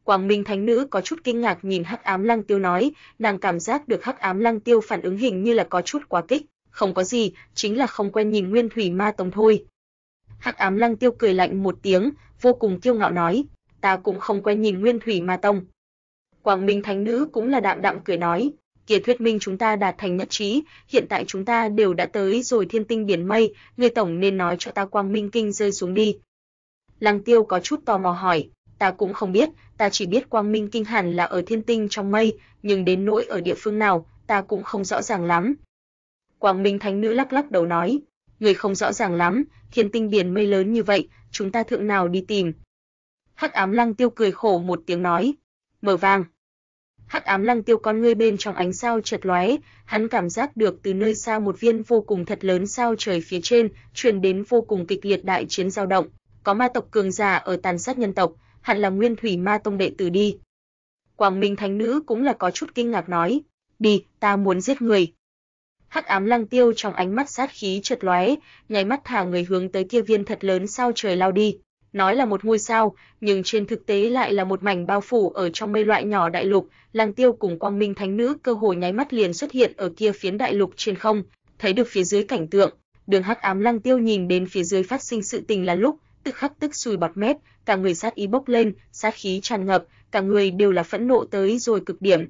Quang Minh Thánh Nữ có chút kinh ngạc nhìn Hắc Ám Lăng Tiêu nói, nàng cảm giác được Hắc Ám Lăng Tiêu phản ứng hình như là có chút quá kích, không có gì, chính là không quen nhìn Nguyên Thủy Ma Tông thôi. Hắc Ám Lăng Tiêu cười lạnh một tiếng, vô cùng kiêu ngạo nói, ta cũng không quen nhìn Nguyên Thủy Ma Tông. Quang Minh Thánh Nữ cũng là đạm đạm cười nói, kia thuyết minh chúng ta đạt thành nhất trí, hiện tại chúng ta đều đã tới rồi thiên tinh biển mây, người tổng nên nói cho ta Quang Minh Kinh rơi xuống đi. Lăng Tiêu có chút tò mò hỏi, ta cũng không biết, ta chỉ biết Quang Minh Kinh hẳn là ở thiên tinh trong mây, nhưng đến nỗi ở địa phương nào, ta cũng không rõ ràng lắm. Quang Minh Thánh Nữ lắc lắc đầu nói, người không rõ ràng lắm, thiên tinh biển mây lớn như vậy, chúng ta thượng nào đi tìm. Hắc ám lăng tiêu cười khổ một tiếng nói, mở vàng. Hắc ám lăng tiêu con ngươi bên trong ánh sao chợt lóe, hắn cảm giác được từ nơi xa một viên vô cùng thật lớn sao trời phía trên, truyền đến vô cùng kịch liệt đại chiến dao động, có ma tộc cường giả ở tàn sát nhân tộc, hẳn là Nguyên Thủy Ma Tông đệ tử đi. Quang Minh Thánh Nữ cũng là có chút kinh ngạc nói, đi, ta muốn giết người. Hắc ám lăng tiêu trong ánh mắt sát khí chợt lóe, nháy mắt thả người hướng tới kia viên thật lớn sao trời lao đi. Nói là một ngôi sao, nhưng trên thực tế lại là một mảnh bao phủ ở trong mây loại nhỏ đại lục, Lăng Tiêu cùng Quang Minh Thánh Nữ cơ hội nháy mắt liền xuất hiện ở kia phiến đại lục trên không, thấy được phía dưới cảnh tượng, Đường Hắc Ám Lăng Tiêu nhìn đến phía dưới phát sinh sự tình là lúc, tức khắc tức sùi bọt mép, cả người sát ý bốc lên, sát khí tràn ngập, cả người đều là phẫn nộ tới rồi cực điểm.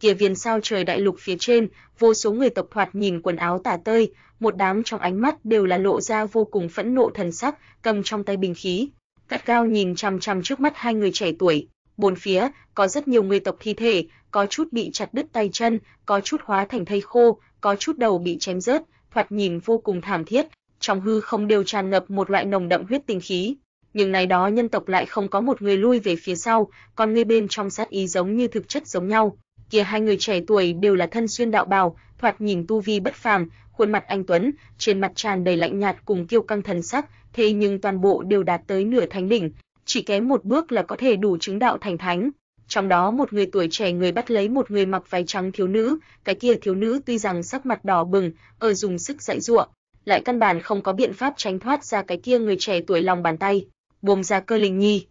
Kia viên sao trời đại lục phía trên, vô số người tộc thoạt nhìn quần áo tả tơi, một đám trong ánh mắt đều là lộ ra vô cùng phẫn nộ thần sắc, cầm trong tay bình khí, cắt cao nhìn chằm chằm trước mắt hai người trẻ tuổi. Bốn phía có rất nhiều người tộc thi thể, có chút bị chặt đứt tay chân, có chút hóa thành thây khô, có chút đầu bị chém rớt, thoạt nhìn vô cùng thảm thiết, trong hư không đều tràn ngập một loại nồng đậm huyết tinh khí. Nhưng này đó nhân tộc lại không có một người lui về phía sau, còn người bên trong sát ý giống như thực chất giống nhau. Kia hai người trẻ tuổi đều là thân xuyên đạo bào, thoạt nhìn tu vi bất phàm, khuôn mặt anh tuấn, trên mặt tràn đầy lạnh nhạt cùng kiêu căng thần sắc, thế nhưng toàn bộ đều đạt tới nửa thánh đỉnh, chỉ kém một bước là có thể đủ chứng đạo thành thánh. Trong đó một người tuổi trẻ người bắt lấy một người mặc váy trắng thiếu nữ, cái kia thiếu nữ tuy rằng sắc mặt đỏ bừng, ở dùng sức dãy giụa, lại căn bản không có biện pháp tránh thoát ra cái kia người trẻ tuổi lòng bàn tay, buông ra cơ linh nhi.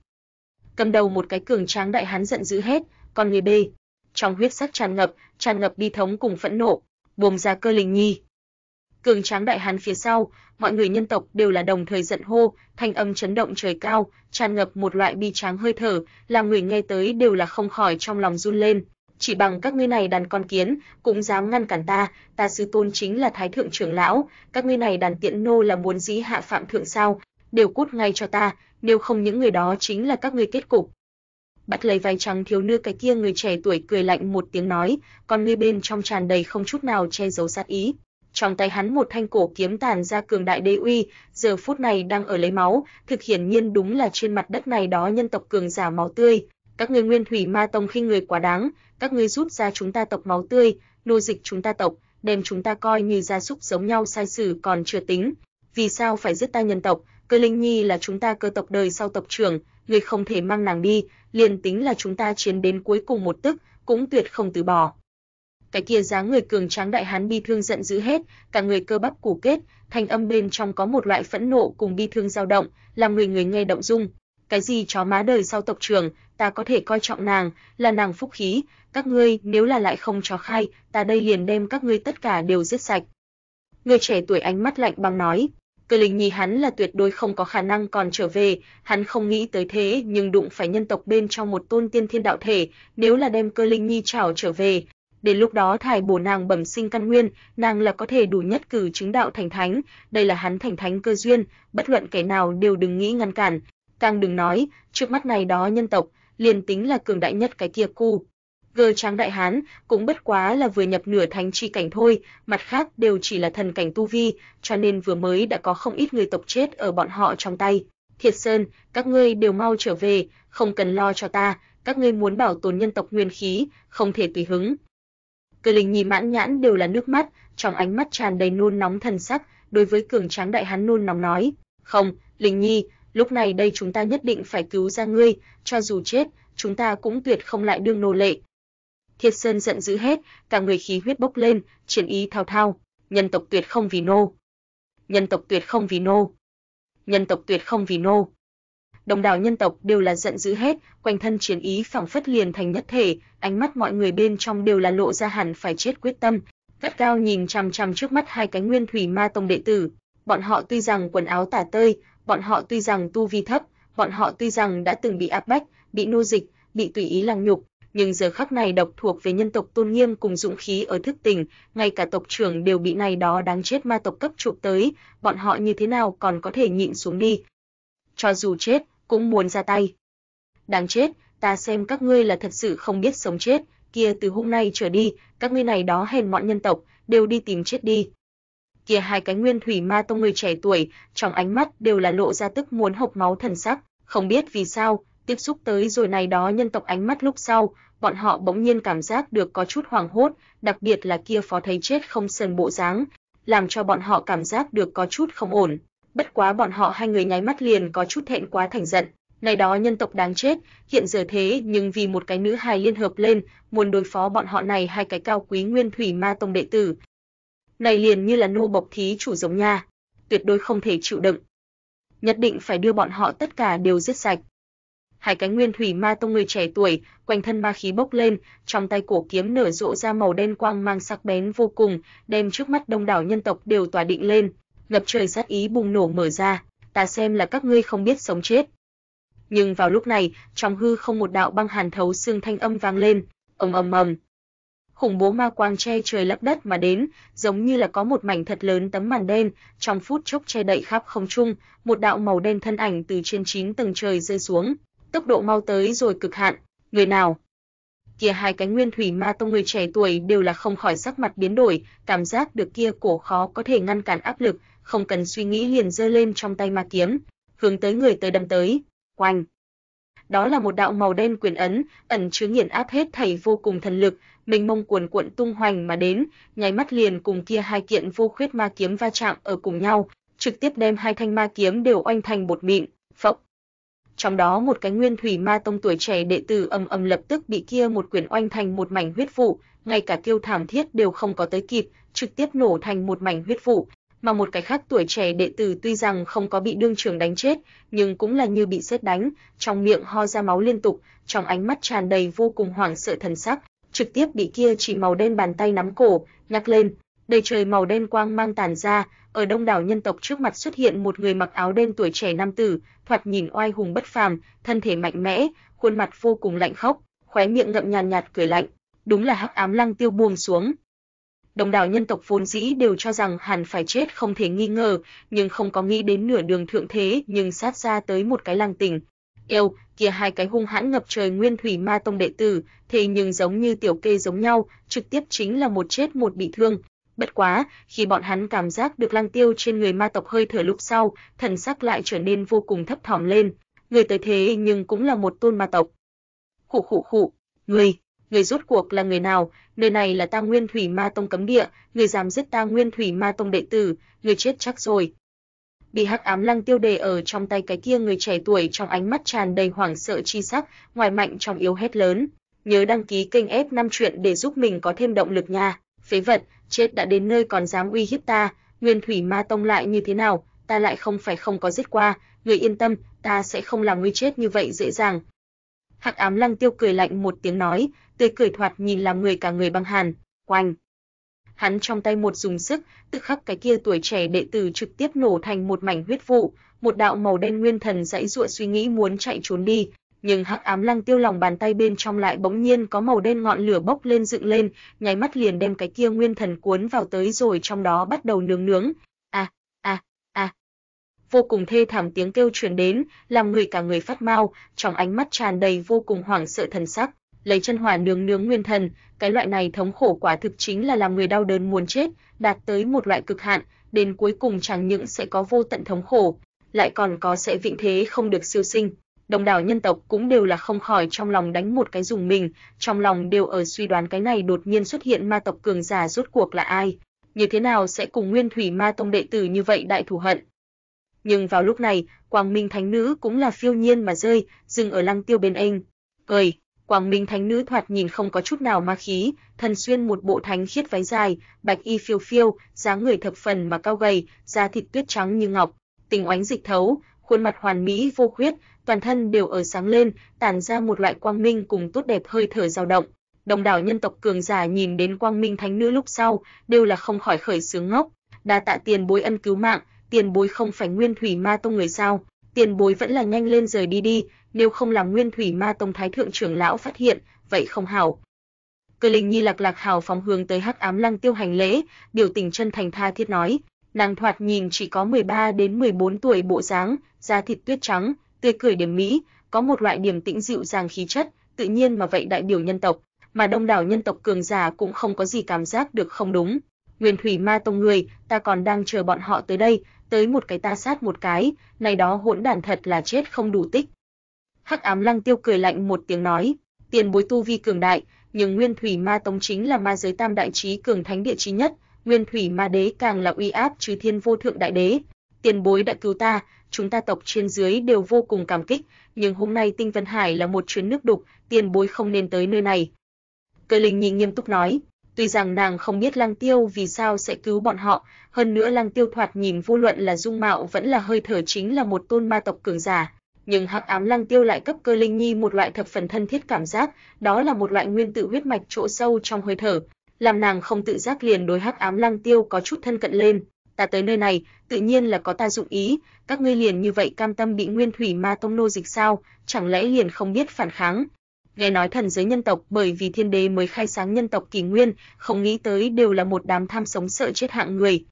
Cầm đầu một cái cường tráng đại hán giận dữ hết, còn người B, trong huyết sắc tràn ngập, tràn ngập bi thống cùng phẫn nộ, buông ra cơ linh nhi. Cường tráng đại hán phía sau, mọi người nhân tộc đều là đồng thời giận hô, thanh âm chấn động trời cao, tràn ngập một loại bi tráng hơi thở, làm người nghe tới đều là không khỏi trong lòng run lên. Chỉ bằng các ngươi này đàn con kiến, cũng dám ngăn cản ta, ta sư tôn chính là thái thượng trưởng lão, các ngươi này đàn tiện nô là muốn dí hạ phạm thượng sao, đều cút ngay cho ta, nếu không những người đó chính là các ngươi kết cục. Bắt lấy vai trắng thiếu nữ cái kia người trẻ tuổi cười lạnh một tiếng nói, còn ngươi bên trong tràn đầy không chút nào che giấu sát ý, trong tay hắn một thanh cổ kiếm tàn ra cường đại đế uy, giờ phút này đang ở lấy máu, thực hiển nhiên đúng là trên mặt đất này đó nhân tộc cường giả máu tươi. Các ngươi Nguyên Thủy Ma Tông khi người quá đáng, các ngươi rút ra chúng ta tộc máu tươi, nô dịch chúng ta tộc, đem chúng ta coi như gia súc giống nhau sai sử còn chưa tính, vì sao phải giết ta nhân tộc? Cơ Linh Nhi là chúng ta cơ tộc đời sau tộc trưởng, người không thể mang nàng đi, liền tính là chúng ta chiến đến cuối cùng một tức, cũng tuyệt không từ bỏ cái kia dáng người cường tráng đại hán bi thương giận dữ hết, cả người cơ bắp củ kết, thanh âm bên trong có một loại phẫn nộ cùng bi thương dao động, làm người người nghe động dung. Cái gì chó má đời sau tộc trưởng, ta có thể coi trọng nàng, là nàng phúc khí, các ngươi nếu là lại không cho khai, ta đây liền đem các ngươi tất cả đều giết sạch. Người trẻ tuổi ánh mắt lạnh băng nói, Cơ Linh Nhi hắn là tuyệt đối không có khả năng còn trở về, hắn không nghĩ tới thế nhưng đụng phải nhân tộc bên trong một tôn tiên thiên đạo thể, nếu là đem Cơ Linh Nhi trảo trở về, đến lúc đó thải bổ nàng bẩm sinh căn nguyên, nàng là có thể đủ nhất cử chứng đạo thành thánh, đây là hắn thành thánh cơ duyên, bất luận kẻ nào đều đừng nghĩ ngăn cản, càng đừng nói, trước mắt này đó nhân tộc, liền tính là cường đại nhất cái kia cu. Gơ tráng đại hán cũng bất quá là vừa nhập nửa thánh chi cảnh thôi, mặt khác đều chỉ là thần cảnh tu vi, cho nên vừa mới đã có không ít người tộc chết ở bọn họ trong tay. Thiệt Sơn, các ngươi đều mau trở về, không cần lo cho ta, các ngươi muốn bảo tồn nhân tộc nguyên khí, không thể tùy hứng. Cơ Linh Nhi mãn nhãn đều là nước mắt, trong ánh mắt tràn đầy nôn nóng thần sắc, đối với cường tráng đại hán nôn nóng nói: "Không, Linh Nhi, lúc này đây chúng ta nhất định phải cứu ra ngươi, cho dù chết, chúng ta cũng tuyệt không lại đương nô lệ." Thiệt Sơn giận dữ hết, cả người khí huyết bốc lên, triển ý thao thao, nhân tộc tuyệt không vì nô. Nhân tộc tuyệt không vì nô. Nhân tộc tuyệt không vì nô. Đồng đảo nhân tộc đều là giận dữ hết, quanh thân chiến ý phảng phất liền thành nhất thể, ánh mắt mọi người bên trong đều là lộ ra hẳn phải chết quyết tâm, gắt cao nhìn chằm chằm trước mắt hai cái Nguyên Thủy Ma tông đệ tử. Bọn họ tuy rằng quần áo tả tơi, bọn họ tuy rằng tu vi thấp, bọn họ tuy rằng đã từng bị áp bách, bị nô dịch, bị tùy ý lăng nhục, nhưng giờ khắc này độc thuộc về nhân tộc tôn nghiêm cùng dũng khí ở thức tỉnh, ngay cả tộc trưởng đều bị này đó đáng chết ma tộc cấp chụp tới, bọn họ như thế nào còn có thể nhịn xuống đi. Cho dù chết, cũng muốn ra tay. Đáng chết, ta xem các ngươi là thật sự không biết sống chết, kia từ hôm nay trở đi, các ngươi này đó hèn mọn nhân tộc, đều đi tìm chết đi. Kia hai cái nguyên thủy ma tông người trẻ tuổi, trong ánh mắt đều là lộ ra tức muốn hộc máu thần sắc, không biết vì sao, tiếp xúc tới rồi này đó nhân tộc ánh mắt lúc sau, bọn họ bỗng nhiên cảm giác được có chút hoảng hốt, đặc biệt là kia phó thấy chết không sờn bộ dáng, làm cho bọn họ cảm giác được có chút không ổn. Bất quá bọn họ hai người nháy mắt liền có chút thẹn quá thành giận. Này đó nhân tộc đáng chết, hiện giờ thế nhưng vì một cái nữ hài liên hợp lên, muốn đối phó bọn họ này hai cái cao quý nguyên thủy ma tông đệ tử. Này liền như là nô bộc thí chủ giống nha, tuyệt đối không thể chịu đựng. Nhất định phải đưa bọn họ tất cả đều giết sạch hai cái nguyên thủy ma tông người trẻ tuổi, quanh thân ma khí bốc lên, trong tay cổ kiếm nở rộ ra màu đen quang mang sắc bén vô cùng, đem trước mắt đông đảo nhân tộc đều tỏa định lên, ngập trời sát ý bùng nổ mở ra, ta xem là các ngươi không biết sống chết. Nhưng vào lúc này, trong hư không một đạo băng hàn thấu xương thanh âm vang lên, ầm ầm ầm. Khủng bố ma quang che trời lấp đất mà đến, giống như là có một mảnh thật lớn tấm màn đen, trong phút chốc che đậy khắp không trung, một đạo màu đen thân ảnh từ trên chín tầng trời rơi xuống, tốc độ mau tới rồi cực hạn, người nào? Kia hai cái nguyên thủy ma tông người trẻ tuổi đều là không khỏi sắc mặt biến đổi, cảm giác được kia cổ khó có thể ngăn cản áp lực, không cần suy nghĩ liền giơ lên trong tay ma kiếm, hướng tới người tới đâm tới. Oanh! Đó là một đạo màu đen quyền ấn, ẩn chứa nghiền áp hết thảy vô cùng thần lực, mình mông cuồn cuộn tung hoành mà đến, nháy mắt liền cùng kia hai kiện vô khuyết ma kiếm va chạm ở cùng nhau, trực tiếp đem hai thanh ma kiếm đều oanh thành bột mịn. Phốc! trong đó một cái nguyên thủy ma tông tuổi trẻ đệ tử ầm ầm lập tức bị kia một quyển oanh thành một mảnh huyết vụ, ngay cả kêu thảm thiết đều không có tới kịp, trực tiếp nổ thành một mảnh huyết vụ, mà một cái khác tuổi trẻ đệ tử tuy rằng không có bị đương trường đánh chết, nhưng cũng là như bị sét đánh, trong miệng ho ra máu liên tục, trong ánh mắt tràn đầy vô cùng hoảng sợ thần sắc, trực tiếp bị kia chỉ màu đen bàn tay nắm cổ, nhắc lên, đầy trời màu đen quang mang tàn ra, ở đông đảo nhân tộc trước mặt xuất hiện một người mặc áo đen tuổi trẻ nam tử, thoạt nhìn oai hùng bất phàm, thân thể mạnh mẽ, khuôn mặt vô cùng lạnh khốc, khóe miệng ngậm nhàn nhạt cười lạnh, đúng là Hắc Ám Lăng Tiêu buông xuống. Đồng đảo nhân tộc vốn dĩ đều cho rằng hẳn phải chết không thể nghi ngờ, nhưng không có nghĩ đến nửa đường thượng thế, nhưng sát ra tới một cái lăng tình. Eo, kia hai cái hung hãn ngập trời nguyên thủy ma tông đệ tử, thì nhưng giống như tiểu kê giống nhau, trực tiếp chính là một chết một bị thương, Bất quá, khi bọn hắn cảm giác được lăng tiêu trên người ma tộc hơi thở lúc sau, thần sắc lại trở nên vô cùng thấp thỏm lên. Người tới thế nhưng cũng là một tôn ma tộc. Khụ khụ khụ, người, người rốt cuộc là người nào? Nơi này là ta Nguyên Thủy Ma Tông cấm địa, người dám giết ta Nguyên Thủy Ma Tông đệ tử, người chết chắc rồi. Bị Hắc Ám Lăng Tiêu đề ở trong tay cái kia người trẻ tuổi trong ánh mắt tràn đầy hoảng sợ chi sắc, ngoài mạnh trong yếu hết lớn, nhớ đăng ký kênh F5 truyện để giúp mình có thêm động lực nha. Phế vật, chết đã đến nơi còn dám uy hiếp ta, Nguyên Thủy Ma Tông lại như thế nào, ta lại không phải không có giết qua, người yên tâm, ta sẽ không làm ngươi chết như vậy dễ dàng. Hắc Ám Lăng Tiêu cười lạnh một tiếng nói, tươi cười thoạt nhìn làm người cả người băng hàn, quanh hắn trong tay một dùng sức, tự khắc cái kia tuổi trẻ đệ tử trực tiếp nổ thành một mảnh huyết vụ, một đạo màu đen nguyên thần dãy dụa suy nghĩ muốn chạy trốn đi, nhưng Hắc Ám Lăng Tiêu lòng bàn tay bên trong lại bỗng nhiên có màu đen ngọn lửa bốc lên dựng lên, nháy mắt liền đem cái kia nguyên thần cuốn vào tới rồi trong đó bắt đầu nướng nướng. A a a. Vô cùng thê thảm tiếng kêu truyền đến, làm người cả người phát mau, trong ánh mắt tràn đầy vô cùng hoảng sợ thần sắc, lấy chân hỏa nướng nướng nguyên thần, cái loại này thống khổ quả thực chính là làm người đau đớn muốn chết, đạt tới một loại cực hạn, đến cuối cùng chẳng những sẽ có vô tận thống khổ, lại còn có sẽ vĩnh thế không được siêu sinh. Đồng đảo nhân tộc cũng đều là không khỏi trong lòng đánh một cái dùng mình, trong lòng đều ở suy đoán cái này đột nhiên xuất hiện ma tộc cường giả rốt cuộc là ai, như thế nào sẽ cùng Nguyên Thủy Ma tông đệ tử như vậy đại thù hận. Nhưng vào lúc này, Quang Minh Thánh Nữ cũng là phiêu nhiên mà rơi, dừng ở Lăng Tiêu bên anh. Cười, Quang Minh Thánh Nữ thoạt nhìn không có chút nào ma khí, thân xuyên một bộ thánh khiết váy dài, bạch y phiêu phiêu, dáng người thập phần mà cao gầy, da thịt tuyết trắng như ngọc, tình oánh dịch thấu, khuôn mặt hoàn mỹ vô khuyết, toàn thân đều ở sáng lên, tản ra một loại quang minh cùng tốt đẹp hơi thở dao động. Đồng đảo nhân tộc cường giả nhìn đến quang minh thánh nữ lúc sau, đều là không khỏi khởi sướng ngốc. Đa tạ tiền bối ân cứu mạng, tiền bối không phải nguyên thủy ma tông người sao? Tiền bối vẫn là nhanh lên rời đi đi, nếu không làm nguyên thủy ma tông thái thượng trưởng lão phát hiện, vậy không hảo. Cơ Linh Nhi lạc lạc hào phóng hướng tới Hắc Ám Lăng Tiêu hành lễ, biểu tình chân thành tha thiết nói, nàng thoạt nhìn chỉ có 13 đến 14 tuổi bộ dáng, da thịt tuyết trắng, tươi cười điểm mỹ, có một loại điềm tĩnh dịu dàng khí chất, tự nhiên mà vậy đại biểu nhân tộc, mà đông đảo nhân tộc cường giả cũng không có gì cảm giác được không đúng. Nguyên Thủy Ma tông người, ta còn đang chờ bọn họ tới đây, tới một cái ta sát một cái, này đó hỗn đản thật là chết không đủ tích. Hắc Ám Lăng Tiêu cười lạnh một tiếng nói, tiền bối tu vi cường đại, nhưng Nguyên Thủy Ma tông chính là ma giới tam đại chí cường thánh địa chí nhất, Nguyên Thủy Ma đế càng là uy áp chư thiên vô thượng đại đế. Tiền bối đã cứu ta, chúng ta tộc trên dưới đều vô cùng cảm kích, nhưng hôm nay Tinh Vân Hải là một chuyến nước đục, tiền bối không nên tới nơi này. Cơ Linh Nhi nghiêm túc nói, tuy rằng nàng không biết Lăng Tiêu vì sao sẽ cứu bọn họ, hơn nữa Lăng Tiêu thoạt nhìn vô luận là dung mạo vẫn là hơi thở chính là một tôn ma tộc cường giả, nhưng Hắc Ám Lăng Tiêu lại cấp Cơ Linh Nhi một loại thập phần thân thiết cảm giác, đó là một loại nguyên tử huyết mạch chỗ sâu trong hơi thở, làm nàng không tự giác liền đối Hắc Ám Lăng Tiêu có chút thân cận lên. Ta tới nơi này, tự nhiên là có ta dụng ý, các ngươi liền như vậy cam tâm bị Nguyên Thủy Ma tông nô dịch sao, chẳng lẽ liền không biết phản kháng? Nghe nói thần giới nhân tộc bởi vì thiên đế mới khai sáng nhân tộc kỳ nguyên, không nghĩ tới đều là một đám tham sống sợ chết hạng người.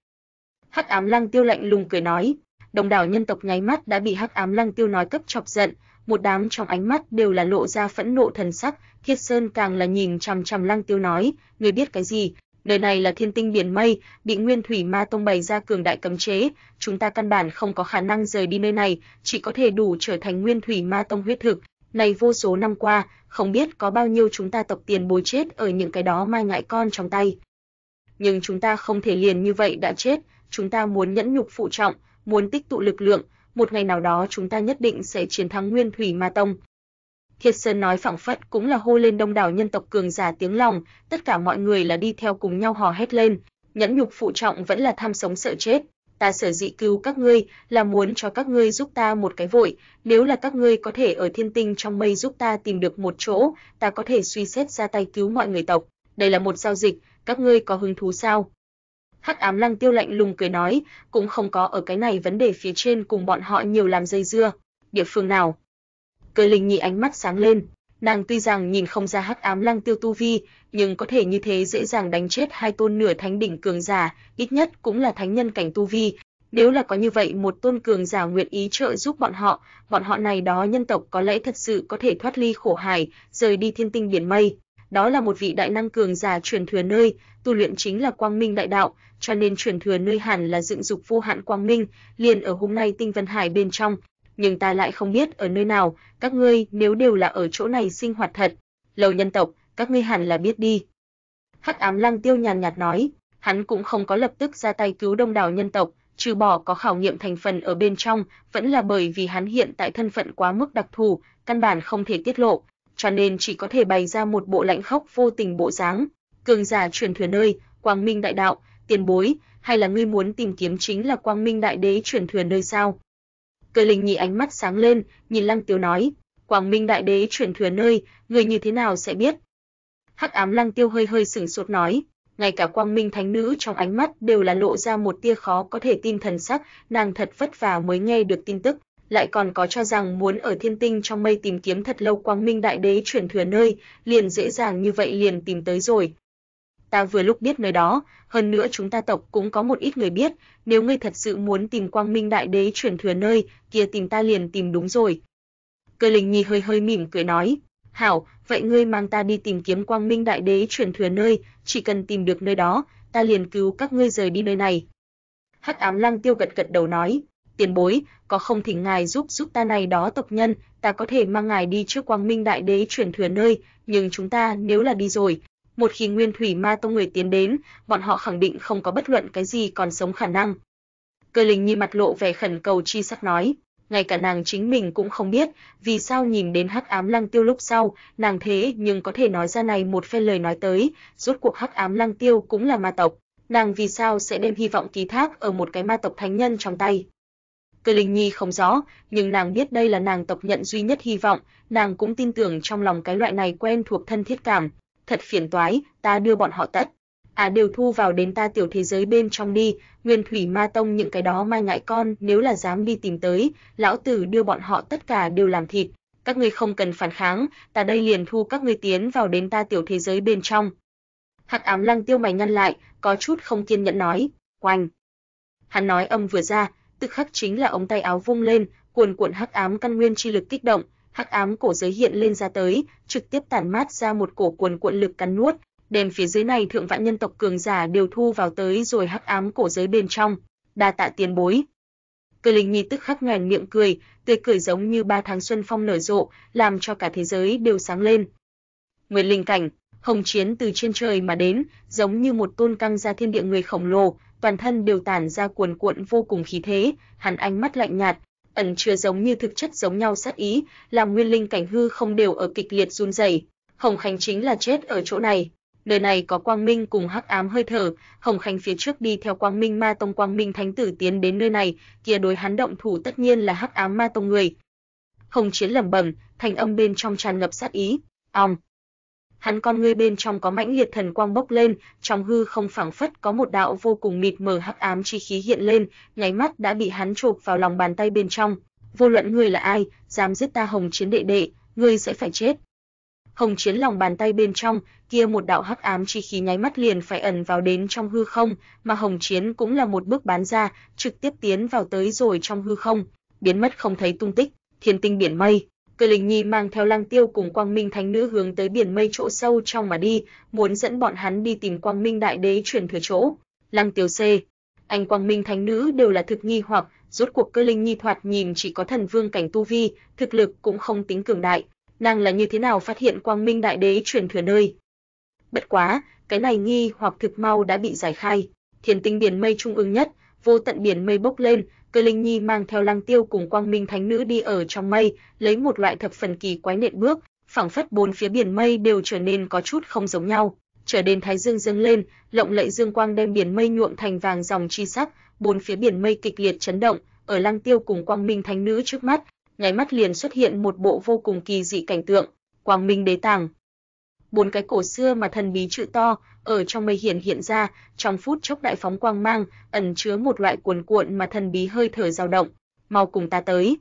Hắc Ám Lăng Tiêu lạnh lùng cười nói, đồng đảo nhân tộc nháy mắt đã bị Hắc Ám Lăng Tiêu nói cấp chọc giận, một đám trong ánh mắt đều là lộ ra phẫn nộ thần sắc, Thiết Sơn càng là nhìn chằm chằm Lăng Tiêu nói, người biết cái gì? Nơi này là Thiên Tinh Biển Mây, bị Nguyên Thủy Ma Tông bày ra cường đại cấm chế, chúng ta căn bản không có khả năng rời đi nơi này, chỉ có thể đủ trở thành Nguyên Thủy Ma Tông huyết thực. Này vô số năm qua, không biết có bao nhiêu chúng ta tộc tiền bối chết ở những cái đó mai ngại con trong tay. Nhưng chúng ta không thể liền như vậy đã chết, chúng ta muốn nhẫn nhục phụ trọng, muốn tích tụ lực lượng, một ngày nào đó chúng ta nhất định sẽ chiến thắng Nguyên Thủy Ma Tông. Thiệt Sơn nói phảng phất cũng là hô lên đông đảo nhân tộc cường giả tiếng lòng, tất cả mọi người là đi theo cùng nhau hò hét lên, nhẫn nhục phụ trọng vẫn là tham sống sợ chết. Ta sở dĩ cứu các ngươi là muốn cho các ngươi giúp ta một cái vội, nếu là các ngươi có thể ở thiên tinh trong mây giúp ta tìm được một chỗ, ta có thể suy xét ra tay cứu mọi người tộc. Đây là một giao dịch, các ngươi có hứng thú sao? Hắc Ám Lăng Tiêu lạnh lùng cười nói, cũng không có ở cái này vấn đề phía trên cùng bọn họ nhiều làm dây dưa. Địa phương nào? Cơ Linh Nhi ánh mắt sáng lên, nàng tuy rằng nhìn không ra Hắc Ám Lăng Tiêu tu vi, nhưng có thể như thế dễ dàng đánh chết hai tôn nửa thánh đỉnh cường giả, ít nhất cũng là thánh nhân cảnh tu vi. Nếu là có như vậy một tôn cường giả nguyện ý trợ giúp bọn họ, bọn họ này đó nhân tộc có lẽ thật sự có thể thoát ly khổ hải, rời đi thiên tinh biển mây. Đó là một vị đại năng cường giả truyền thừa nơi, tu luyện chính là quang minh đại đạo, cho nên truyền thừa nơi hẳn là dựng dục vô hạn quang minh, liền ở hôm nay tinh vân hải bên trong, nhưng ta lại không biết ở nơi nào, các ngươi nếu đều là ở chỗ này sinh hoạt thật, lầu nhân tộc, các ngươi hẳn là biết đi. Hắc Ám Lăng Tiêu nhàn nhạt nói, hắn cũng không có lập tức ra tay cứu đông đảo nhân tộc, trừ bỏ có khảo nghiệm thành phần ở bên trong, vẫn là bởi vì hắn hiện tại thân phận quá mức đặc thù, căn bản không thể tiết lộ, cho nên chỉ có thể bày ra một bộ lạnh khốc vô tình bộ dáng. Cường giả truyền thừa nơi, Quang Minh đại đạo, tiền bối, hay là ngươi muốn tìm kiếm chính là Quang Minh đại đế truyền thừa nơi sao? Cơ Linh nhị ánh mắt sáng lên, nhìn Lăng Tiêu nói, Quang Minh Đại Đế truyền thừa nơi, người như thế nào sẽ biết? Hắc Ám Lăng Tiêu hơi hơi sững sốt nói, ngay cả Quang Minh Thánh Nữ trong ánh mắt đều là lộ ra một tia khó có thể tin thần sắc, nàng thật vất vả mới nghe được tin tức, lại còn có cho rằng muốn ở thiên tinh trong mây tìm kiếm thật lâu Quang Minh Đại Đế chuyển thừa nơi, liền dễ dàng như vậy liền tìm tới rồi. Ta vừa lúc biết nơi đó, hơn nữa chúng ta tộc cũng có một ít người biết, nếu ngươi thật sự muốn tìm Quang Minh Đại Đế chuyển thừa nơi, kia tìm ta liền tìm đúng rồi. Cơ Linh Nhi hơi hơi mỉm cười nói, "Hảo, vậy ngươi mang ta đi tìm kiếm Quang Minh Đại Đế chuyển thừa nơi, chỉ cần tìm được nơi đó, ta liền cứu các ngươi rời đi nơi này." Hắc Ám Lăng Tiêu gật gật đầu nói, "Tiền bối, có không thỉnh ngài giúp giúp ta này đó tộc nhân, ta có thể mang ngài đi trước Quang Minh Đại Đế chuyển thừa nơi, nhưng chúng ta nếu là đi rồi, một khi Nguyên Thủy Ma Tông người tiến đến, bọn họ khẳng định không có bất luận cái gì còn sống khả năng." Cơ Linh Nhi mặt lộ vẻ khẩn cầu chi sắc nói, ngay cả nàng chính mình cũng không biết, vì sao nhìn đến Hắc Ám Lăng Tiêu lúc sau, nàng thế nhưng có thể nói ra này một phen lời nói tới, rốt cuộc Hắc Ám Lăng Tiêu cũng là ma tộc, nàng vì sao sẽ đem hy vọng ký thác ở một cái ma tộc thánh nhân trong tay. Cơ Linh Nhi không rõ, nhưng nàng biết đây là nàng tộc nhận duy nhất hy vọng, nàng cũng tin tưởng trong lòng cái loại này quen thuộc thân thiết cảm, thật phiền toái, ta đưa bọn họ tất. À đều thu vào đến ta tiểu thế giới bên trong đi, Nguyên Thủy Ma Tông những cái đó mai ngại con, nếu là dám đi tìm tới, lão tử đưa bọn họ tất cả đều làm thịt, các ngươi không cần phản kháng, ta đây liền thu các ngươi tiến vào đến ta tiểu thế giới bên trong. Hắc Ám Lăng Tiêu mày nhăn lại, có chút không kiên nhẫn nói, quanh Hắn nói âm vừa ra, tức khắc chính là ống tay áo vung lên, cuồn cuộn hắc ám căn nguyên chi lực kích động, hắc ám cổ giới hiện lên ra tới, trực tiếp tản mát ra một cổ cuồn cuộn lực cắn nuốt, đem phía dưới này thượng vạn nhân tộc cường giả đều thu vào tới rồi hắc ám cổ giới bên trong. Đa tạ tiền bối. Cơ Linh Nhi tức khắc nhoẻn miệng cười, tươi cười giống như ba tháng xuân phong nở rộ, làm cho cả thế giới đều sáng lên. Nguyên linh cảnh, hồng chiến từ trên trời mà đến, giống như một tôn căng ra thiên địa người khổng lồ, toàn thân đều tản ra cuồn cuộn vô cùng khí thế, hắn ánh mắt lạnh nhạt, ẩn chứa giống như thực chất giống nhau sát ý, làm nguyên linh cảnh hư không đều ở kịch liệt run rẩy. Hồng Khánh chính là chết ở chỗ này nơi này có quang minh cùng hắc ám hơi thở, Hồng Khánh phía trước đi theo quang minh ma tông quang minh thánh tử tiến đến nơi này, kia đối hắn động thủ tất nhiên là hắc ám ma tông người. Hồng Chiến lẩm bẩm, thành âm bên trong tràn ngập sát ý. Ong. Hắn con ngươi bên trong có mãnh liệt thần quang bốc lên, trong hư không phảng phất có một đạo vô cùng mịt mờ hắc ám chi khí hiện lên, nháy mắt đã bị hắn chụp vào lòng bàn tay bên trong. Vô luận ngươi là ai, dám giết ta Hồng Chiến đệ đệ, ngươi sẽ phải chết. Hồng Chiến lòng bàn tay bên trong, kia một đạo hắc ám chi khí nháy mắt liền phải ẩn vào đến trong hư không, mà Hồng Chiến cũng là một bước bán ra, trực tiếp tiến vào tới rồi trong hư không, biến mất không thấy tung tích. Thiên tinh biển mây, Cơ Linh Nhi mang theo Lăng Tiêu cùng Quang Minh Thánh Nữ hướng tới biển mây chỗ sâu trong mà đi, muốn dẫn bọn hắn đi tìm Quang Minh Đại Đế truyền thừa chỗ. Lăng Tiêu C, anh Quang Minh Thánh Nữ đều là thực nghi hoặc, rốt cuộc Cơ Linh Nhi thoạt nhìn chỉ có thần vương cảnh tu vi, thực lực cũng không tính cường đại, nàng là như thế nào phát hiện Quang Minh Đại Đế truyền thừa nơi. Bất quá, cái này nghi hoặc thực mau đã bị giải khai. Thiên tinh biển mây trung ương nhất, vô tận biển mây bốc lên, Cơ Linh Nhi mang theo Lăng Tiêu cùng Quang Minh Thánh Nữ đi ở trong mây, lấy một loại thập phần kỳ quái nện bước, phảng phất bốn phía biển mây đều trở nên có chút không giống nhau. Trở đến thái dương dâng lên, lộng lẫy dương quang đem biển mây nhuộm thành vàng dòng chi sắc, bốn phía biển mây kịch liệt chấn động, ở Lăng Tiêu cùng Quang Minh Thánh Nữ trước mắt, nháy mắt liền xuất hiện một bộ vô cùng kỳ dị cảnh tượng, Quang Minh Đế Tàng. Bốn cái cổ xưa mà thần bí chữ to ở trong mây hiện hiện ra, trong phút chốc đại phóng quang mang, ẩn chứa một loại cuồn cuộn mà thần bí hơi thở dao động. Mau cùng ta tới.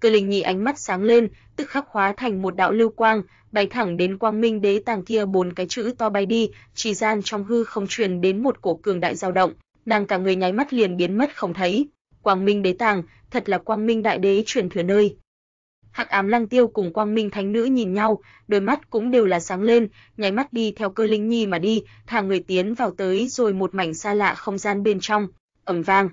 Cơ Linh Nhi ánh mắt sáng lên, tức khắc hóa thành một đạo lưu quang, bay thẳng đến Quang Minh Đế Tàng kia bốn cái chữ to bay đi, chỉ gian trong hư không truyền đến một cổ cường đại dao động, nàng cả người nháy mắt liền biến mất không thấy. Quang Minh Đế Tàng, thật là Quang Minh Đại Đế truyền thừa nơi. Hắc Ám Lăng Tiêu cùng Quang Minh Thánh Nữ nhìn nhau, đôi mắt cũng đều là sáng lên, nháy mắt đi theo Cơ Linh Nhi mà đi, thả người tiến vào tới rồi một mảnh xa lạ không gian bên trong, ầm vang.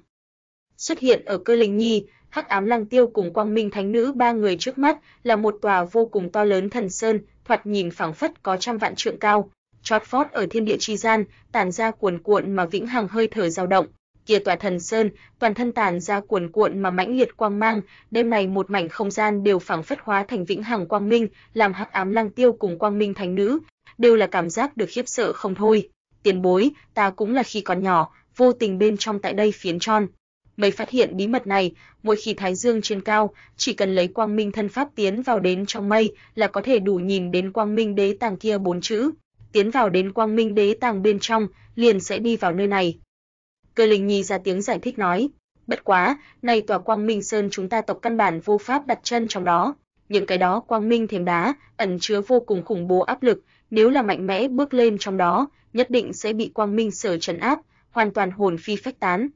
Xuất hiện ở Cơ Linh Nhi, Hắc Ám Lăng Tiêu cùng Quang Minh Thánh Nữ ba người trước mắt là một tòa vô cùng to lớn thần sơn, thoạt nhìn phảng phất có trăm vạn trượng cao, chót vót ở thiên địa chi gian, tản ra cuồn cuộn mà vĩnh hằng hơi thở dao động, kia tòa thần sơn, toàn thân tản ra cuồn cuộn mà mãnh liệt quang mang, đêm này một mảnh không gian đều phảng phất hóa thành vĩnh hằng quang minh, làm Hắc Ám Lăng Tiêu cùng Quang Minh Thánh Nữ đều là cảm giác được khiếp sợ không thôi. Tiền bối, ta cũng là khi còn nhỏ, vô tình bên trong tại đây phiến tròn. Mới phát hiện bí mật này, mỗi khi thái dương trên cao, chỉ cần lấy quang minh thân pháp tiến vào đến trong mây là có thể đủ nhìn đến quang minh đế tàng kia bốn chữ. tiến vào đến Quang Minh Đế Tàng bên trong, liền sẽ đi vào nơi này. Cơ Linh Nhi ra tiếng giải thích nói, bất quá, này tòa Quang Minh Sơn chúng ta tộc căn bản vô pháp đặt chân trong đó, những cái đó Quang Minh thềm đá ẩn chứa vô cùng khủng bố áp lực, nếu là mạnh mẽ bước lên trong đó, nhất định sẽ bị Quang Minh sở trấn áp, hoàn toàn hồn phi phách tán.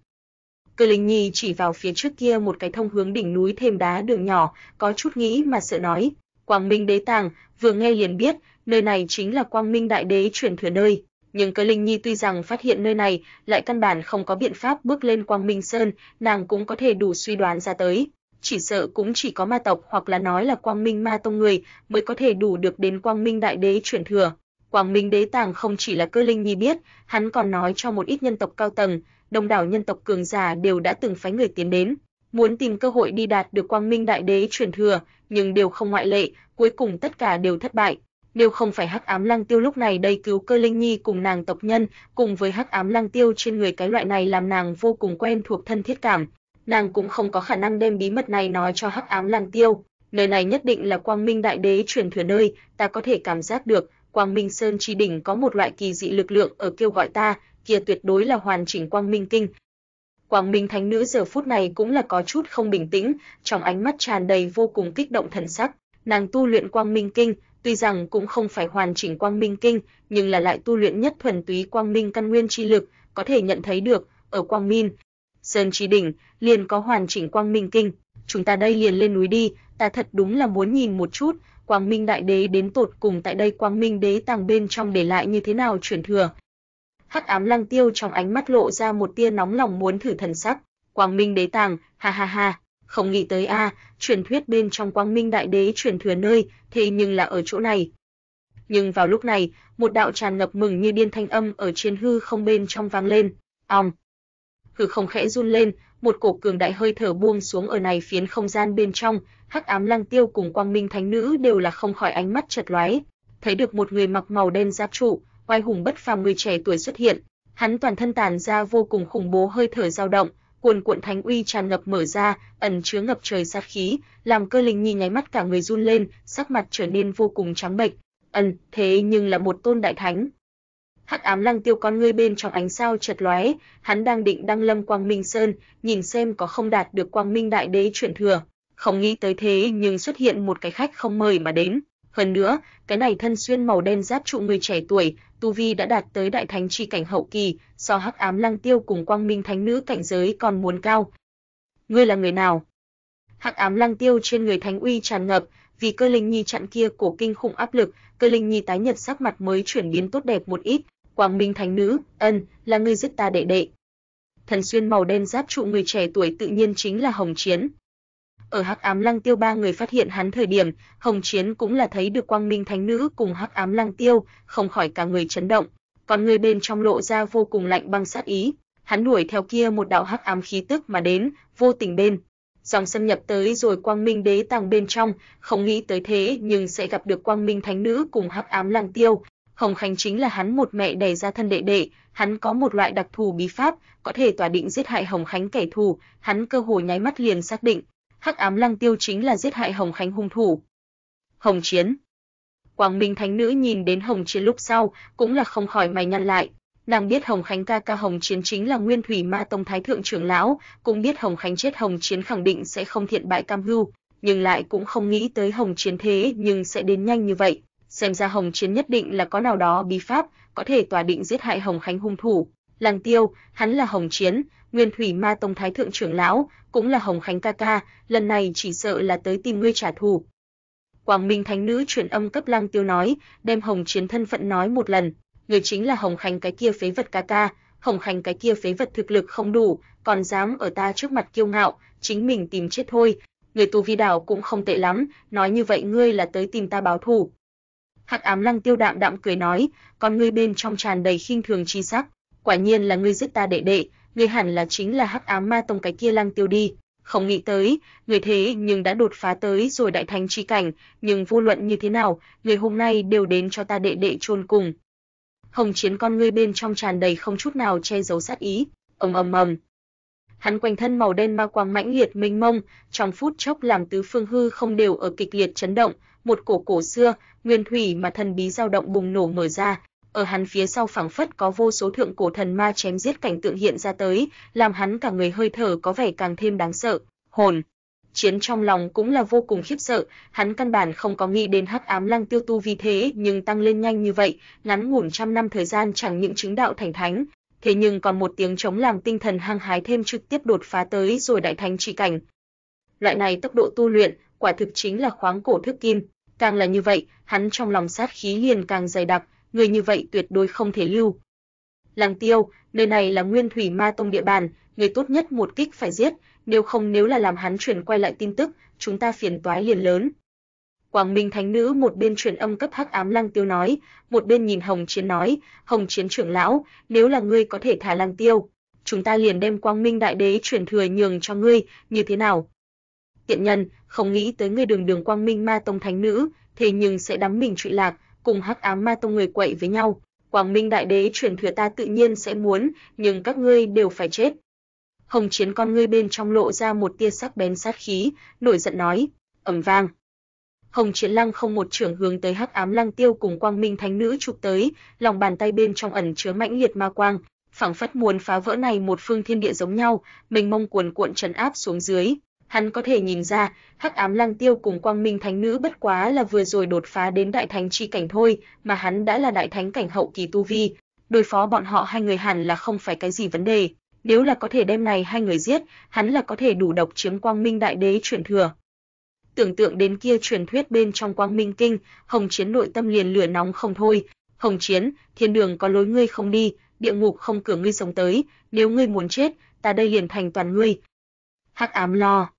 Cơ Linh Nhi chỉ vào phía trước kia một cái thông hướng đỉnh núi thêm đá đường nhỏ, có chút nghĩ mà sợ nói, Quang Minh Đế Tàng, vừa nghe liền biết, nơi này chính là Quang Minh Đại Đế truyền thừa nơi. Nhưng Cơ Linh Nhi tuy rằng phát hiện nơi này, lại căn bản không có biện pháp bước lên Quang Minh Sơn, nàng cũng có thể đủ suy đoán ra tới. Chỉ sợ cũng chỉ có ma tộc hoặc là nói là Quang Minh Ma Tông người mới có thể đủ được đến Quang Minh Đại Đế truyền thừa. Quang Minh Đế Tàng không chỉ là Cơ Linh Nhi biết, hắn còn nói cho một ít nhân tộc cao tầng, đông đảo nhân tộc cường giả đều đã từng phái người tiến đến, muốn tìm cơ hội đi đạt được Quang Minh Đại Đế truyền thừa, nhưng đều không ngoại lệ, cuối cùng tất cả đều thất bại. Nếu không phải Hắc Ám Lăng Tiêu lúc này đây cứu Cơ Linh Nhi cùng nàng tộc nhân, cùng với Hắc Ám Lăng Tiêu trên người cái loại này làm nàng vô cùng quen thuộc thân thiết cảm, nàng cũng không có khả năng đem bí mật này nói cho Hắc Ám Lăng Tiêu. Nơi này nhất định là Quang Minh Đại Đế truyền thừa nơi, ta có thể cảm giác được, Quang Minh Sơn chi đỉnh có một loại kỳ dị lực lượng ở kêu gọi ta, kia tuyệt đối là hoàn chỉnh Quang Minh Kinh. Quang Minh Thánh Nữ giờ phút này cũng là có chút không bình tĩnh, trong ánh mắt tràn đầy vô cùng kích động thần sắc, nàng tu luyện Quang Minh Kinh, tuy rằng cũng không phải hoàn chỉnh Quang Minh Kinh, nhưng là lại tu luyện nhất thuần túy Quang Minh căn nguyên chi lực, có thể nhận thấy được, ở Quang Minh Sơn trí đỉnh liền có hoàn chỉnh Quang Minh Kinh, chúng ta đây liền lên núi đi, ta thật đúng là muốn nhìn một chút, Quang Minh Đại Đế đến tột cùng tại đây Quang Minh Đế tàng bên trong để lại như thế nào truyền thừa. Hắc ám lăng tiêu trong ánh mắt lộ ra một tia nóng lòng muốn thử thần sắc. Quang Minh Đế tàng, ha ha ha, không nghĩ tới a, truyền thuyết bên trong Quang Minh Đại Đế truyền thừa nơi, thế nhưng là ở chỗ này. Nhưng vào lúc này, một đạo tràn ngập mừng như điên thanh âm ở trên hư không bên trong vang lên. Ong. Hư không khẽ run lên, một cổ cường đại hơi thở buông xuống ở này phiến không gian bên trong, Hắc Ám Lăng Tiêu cùng Quang Minh Thánh Nữ đều là không khỏi ánh mắt chật lóe, thấy được một người mặc màu đen giáp trụ, oai hùng bất phàm người trẻ tuổi xuất hiện, hắn toàn thân tản ra vô cùng khủng bố hơi thở dao động, cuồn cuộn thánh uy tràn ngập mở ra, ẩn chứa ngập trời sát khí, làm Cơ Linh Nhi nháy mắt cả người run lên, sắc mặt trở nên vô cùng trắng bệch. Ẩn, thế nhưng là một tôn đại thánh. Hắc ám lăng tiêu con ngươi bên trong ánh sao chợt lóe, hắn đang định đăng lâm Quang Minh Sơn, nhìn xem có không đạt được Quang Minh Đại Đế chuyển thừa, không nghĩ tới thế nhưng xuất hiện một cái khách không mời mà đến. Hơn nữa, cái này thân xuyên màu đen giáp trụ người trẻ tuổi, tu vi đã đạt tới đại thánh chi cảnh hậu kỳ, so Hắc Ám Lăng Tiêu cùng Quang Minh Thánh Nữ cảnh giới còn muốn cao. Ngươi là người nào? Hắc Ám Lăng Tiêu trên người thánh uy tràn ngập, vì Cơ Linh Nhi chặn kia cổ kinh khủng áp lực, Cơ Linh Nhi tái nhật sắc mặt mới chuyển biến tốt đẹp một ít, Quang Minh Thánh Nữ, ân, là ngươi giết ta đệ đệ. Thần xuyên màu đen giáp trụ người trẻ tuổi tự nhiên chính là Hồng Chiến. Ở Hắc Ám Lăng Tiêu ba người phát hiện hắn thời điểm, Hồng Chiến cũng là thấy được Quang Minh Thánh Nữ cùng Hắc Ám Lăng Tiêu, không khỏi cả người chấn động, còn người bên trong lộ ra vô cùng lạnh băng sát ý, hắn đuổi theo kia một đạo hắc ám khí tức mà đến, vô tình bên. Dòng xâm nhập tới rồi Quang Minh Đế tàng bên trong, không nghĩ tới thế nhưng sẽ gặp được Quang Minh Thánh Nữ cùng Hắc Ám Lăng Tiêu, Hồng Khánh chính là hắn một mẹ đẻ ra thân đệ đệ, hắn có một loại đặc thù bí pháp, có thể tỏa định giết hại Hồng Khánh kẻ thù, hắn cơ hồ nháy mắt liền xác định, Hắc Ám Lăng Tiêu chính là giết hại Hồng Khánh hung thủ. Hồng Chiến Quang Minh Thánh Nữ nhìn đến Hồng Chiến lúc sau, cũng là không khỏi mày nhăn lại. Nàng biết Hồng Khánh ca ca Hồng Chiến chính là Nguyên Thủy Ma Tông Thái Thượng trưởng lão, cũng biết Hồng Khánh chết Hồng Chiến khẳng định sẽ không thiện bại cam hưu, nhưng lại cũng không nghĩ tới Hồng Chiến thế nhưng sẽ đến nhanh như vậy xem ra Hồng Chiến nhất định là có nào đó bí pháp, có thể tòa định giết hại Hồng Khánh hung thủ. Lăng Tiêu, hắn là Hồng Chiến, Nguyên Thủy Ma Tông Thái thượng trưởng lão, cũng là Hồng Khánh ca ca, lần này chỉ sợ là tới tìm ngươi trả thù. Quang Minh Thánh nữ truyền âm cấp Lăng Tiêu nói, đem Hồng Chiến thân phận nói một lần, người chính là Hồng Khánh cái kia phế vật ca ca, Hồng Khánh cái kia phế vật thực lực không đủ, còn dám ở ta trước mặt kiêu ngạo, chính mình tìm chết thôi. Người tu vi đảo cũng không tệ lắm, nói như vậy ngươi là tới tìm ta báo thù. Hắc Ám Lăng Tiêu đạm đạm cười nói, con ngươi bên trong tràn đầy khinh thường chi sắc, quả nhiên là ngươi giết ta đệ đệ, ngươi hẳn là chính là Hắc Ám Ma Tông cái kia Lăng Tiêu đi. Không nghĩ tới, người thế nhưng đã đột phá tới rồi đại thành chi cảnh, nhưng vô luận như thế nào, người hôm nay đều đến cho ta đệ đệ chôn cùng. Hồng Chiến con ngươi bên trong tràn đầy không chút nào che giấu sát ý, ầm ầm ầm. Hắn quanh thân màu đen ma quang mãnh liệt mênh mông, trong phút chốc làm tứ phương hư không đều ở kịch liệt chấn động, một cổ cổ xưa, nguyên thủy mà thần bí dao động bùng nổ mở ra, ở hắn phía sau phảng phất có vô số thượng cổ thần ma chém giết cảnh tượng hiện ra tới, làm hắn cả người hơi thở có vẻ càng thêm đáng sợ. Hồn Chiến trong lòng cũng là vô cùng khiếp sợ, hắn căn bản không có nghĩ đến Hắc Ám Lăng Tiêu tu vì thế, nhưng tăng lên nhanh như vậy, ngắn ngủn trăm năm thời gian chẳng những chứng đạo thành thánh, thế nhưng còn một tiếng chống làm tinh thần hăng hái thêm trực tiếp đột phá tới rồi đại thánh trị cảnh. Loại này tốc độ tu luyện, quả thực chính là khoáng cổ thức kim, càng là như vậy, hắn trong lòng sát khí liền càng dày đặc, người như vậy tuyệt đối không thể lưu. Lăng Tiêu, nơi này là Nguyên Thủy Ma Tông địa bàn, người tốt nhất một kích phải giết, nếu không nếu là làm hắn truyền quay lại tin tức, chúng ta phiền toái liền lớn. Quang Minh Thánh Nữ một bên truyền âm cấp Hắc Ám Lăng Tiêu nói, một bên nhìn Hồng Chiến nói, Hồng Chiến trưởng lão, nếu là ngươi có thể thả Lăng Tiêu, chúng ta liền đem Quang Minh Đại Đế truyền thừa nhường cho ngươi, như thế nào? Tiện nhân, không nghĩ tới ngươi đường đường Quang Minh Ma Tông Thánh Nữ, thế nhưng sẽ đắm mình trụy lạc, cùng Hắc Ám Ma Tông người quậy với nhau. Quang Minh Đại Đế truyền thừa ta tự nhiên sẽ muốn, nhưng các ngươi đều phải chết. Hồng Chiến con ngươi bên trong lộ ra một tia sắc bén sát khí, nổi giận nói, ầm vang. Hồng Chiến Lăng không một trưởng hướng tới Hắc Ám Lăng Tiêu cùng Quang Minh Thánh Nữ chụp tới, lòng bàn tay bên trong ẩn chứa mãnh liệt ma quang, phảng phất muốn phá vỡ này một phương thiên địa giống nhau, mình mông cuồn cuộn trấn áp xuống dưới. Hắn có thể nhìn ra, Hắc Ám Lăng Tiêu cùng Quang Minh Thánh Nữ bất quá là vừa rồi đột phá đến đại thánh chi cảnh thôi, mà hắn đã là đại thánh cảnh hậu kỳ tu vi, đối phó bọn họ hai người hẳn là không phải cái gì vấn đề. Nếu là có thể đem này hai người giết, hắn là có thể đủ độc chiếm Quang Minh Đại Đế truyền thừa. Tưởng tượng đến kia truyền thuyết bên trong Quang Minh Kinh, Hồng Chiến nội tâm liền lửa nóng không thôi. Hồng Chiến, thiên đường có lối ngươi không đi, địa ngục không cửa ngươi sống tới, nếu ngươi muốn chết, ta đây liền thành toàn ngươi. Hắc ám lo.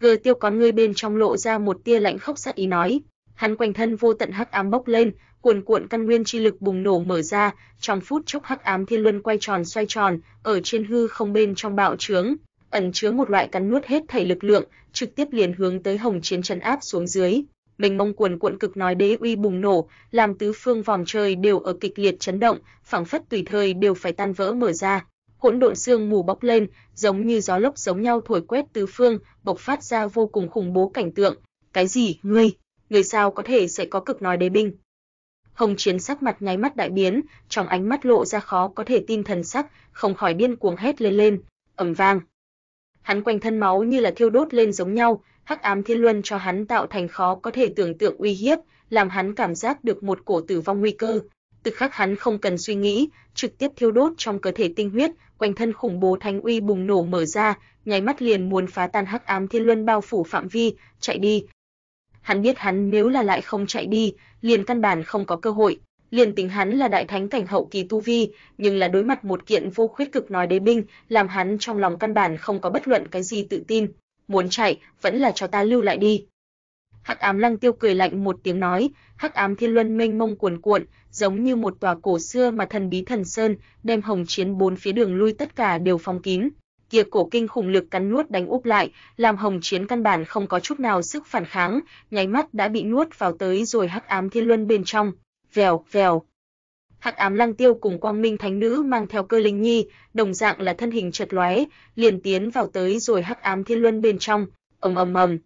Gờ tiêu con ngươi bên trong lộ ra một tia lạnh khốc sát ý nói, hắn quanh thân vô tận hắc ám bốc lên, cuồn cuộn căn nguyên chi lực bùng nổ mở ra, trong phút chốc hắc ám thiên luân quay tròn xoay tròn, ở trên hư không bên trong bạo trướng, ẩn chứa một loại cắn nuốt hết thảy lực lượng, trực tiếp liền hướng tới Hồng Chiến trấn áp xuống dưới. Mình mông cuồn cuộn cực nói đế uy bùng nổ, làm tứ phương vòng trời đều ở kịch liệt chấn động, phảng phất tùy thời đều phải tan vỡ mở ra. Hỗn độn sương mù bốc lên, giống như gió lốc giống nhau thổi quét tứ phương, bộc phát ra vô cùng khủng bố cảnh tượng. Cái gì? Ngươi, người sao có thể sẽ có cực nói đế binh? Hồng Chiến sắc mặt nháy mắt đại biến, trong ánh mắt lộ ra khó có thể tin thần sắc, không khỏi điên cuồng hét lên lên, ầm vang. Hắn quanh thân máu như là thiêu đốt lên giống nhau, hắc ám thiên luân cho hắn tạo thành khó có thể tưởng tượng uy hiếp, làm hắn cảm giác được một cổ tử vong nguy cơ. Tức khắc hắn không cần suy nghĩ, trực tiếp thiêu đốt trong cơ thể tinh huyết, quanh thân khủng bố thánh uy bùng nổ mở ra, nháy mắt liền muốn phá tan hắc ám thiên luân bao phủ phạm vi, chạy đi, hắn biết hắn nếu là lại không chạy đi, liền căn bản không có cơ hội. Liền tính hắn là đại thánh cảnh hậu kỳ tu vi, nhưng là đối mặt một kiện vô khuyết cực nói đế binh, làm hắn trong lòng căn bản không có bất luận cái gì tự tin. Muốn chạy, vẫn là cho ta lưu lại đi. Hắc Ám Lăng Tiêu cười lạnh một tiếng nói, Hắc Ám Thiên Luân mênh mông cuồn cuộn, giống như một tòa cổ xưa mà thần bí thần sơn, đem hồng chiến bốn phía đường lui tất cả đều phong kín kia cổ kinh khủng lực cắn nuốt đánh úp lại, làm Hồng Chiến căn bản không có chút nào sức phản kháng, nháy mắt đã bị nuốt vào tới rồi Hắc Ám Thiên Luân bên trong. Vèo, vèo. Hắc Ám Lăng Tiêu cùng Quang Minh Thánh Nữ mang theo Cơ Linh Nhi, đồng dạng là thân hình chợt lóe, liền tiến vào tới rồi Hắc Ám Thiên Luân bên trong. Ầm ầm ầm.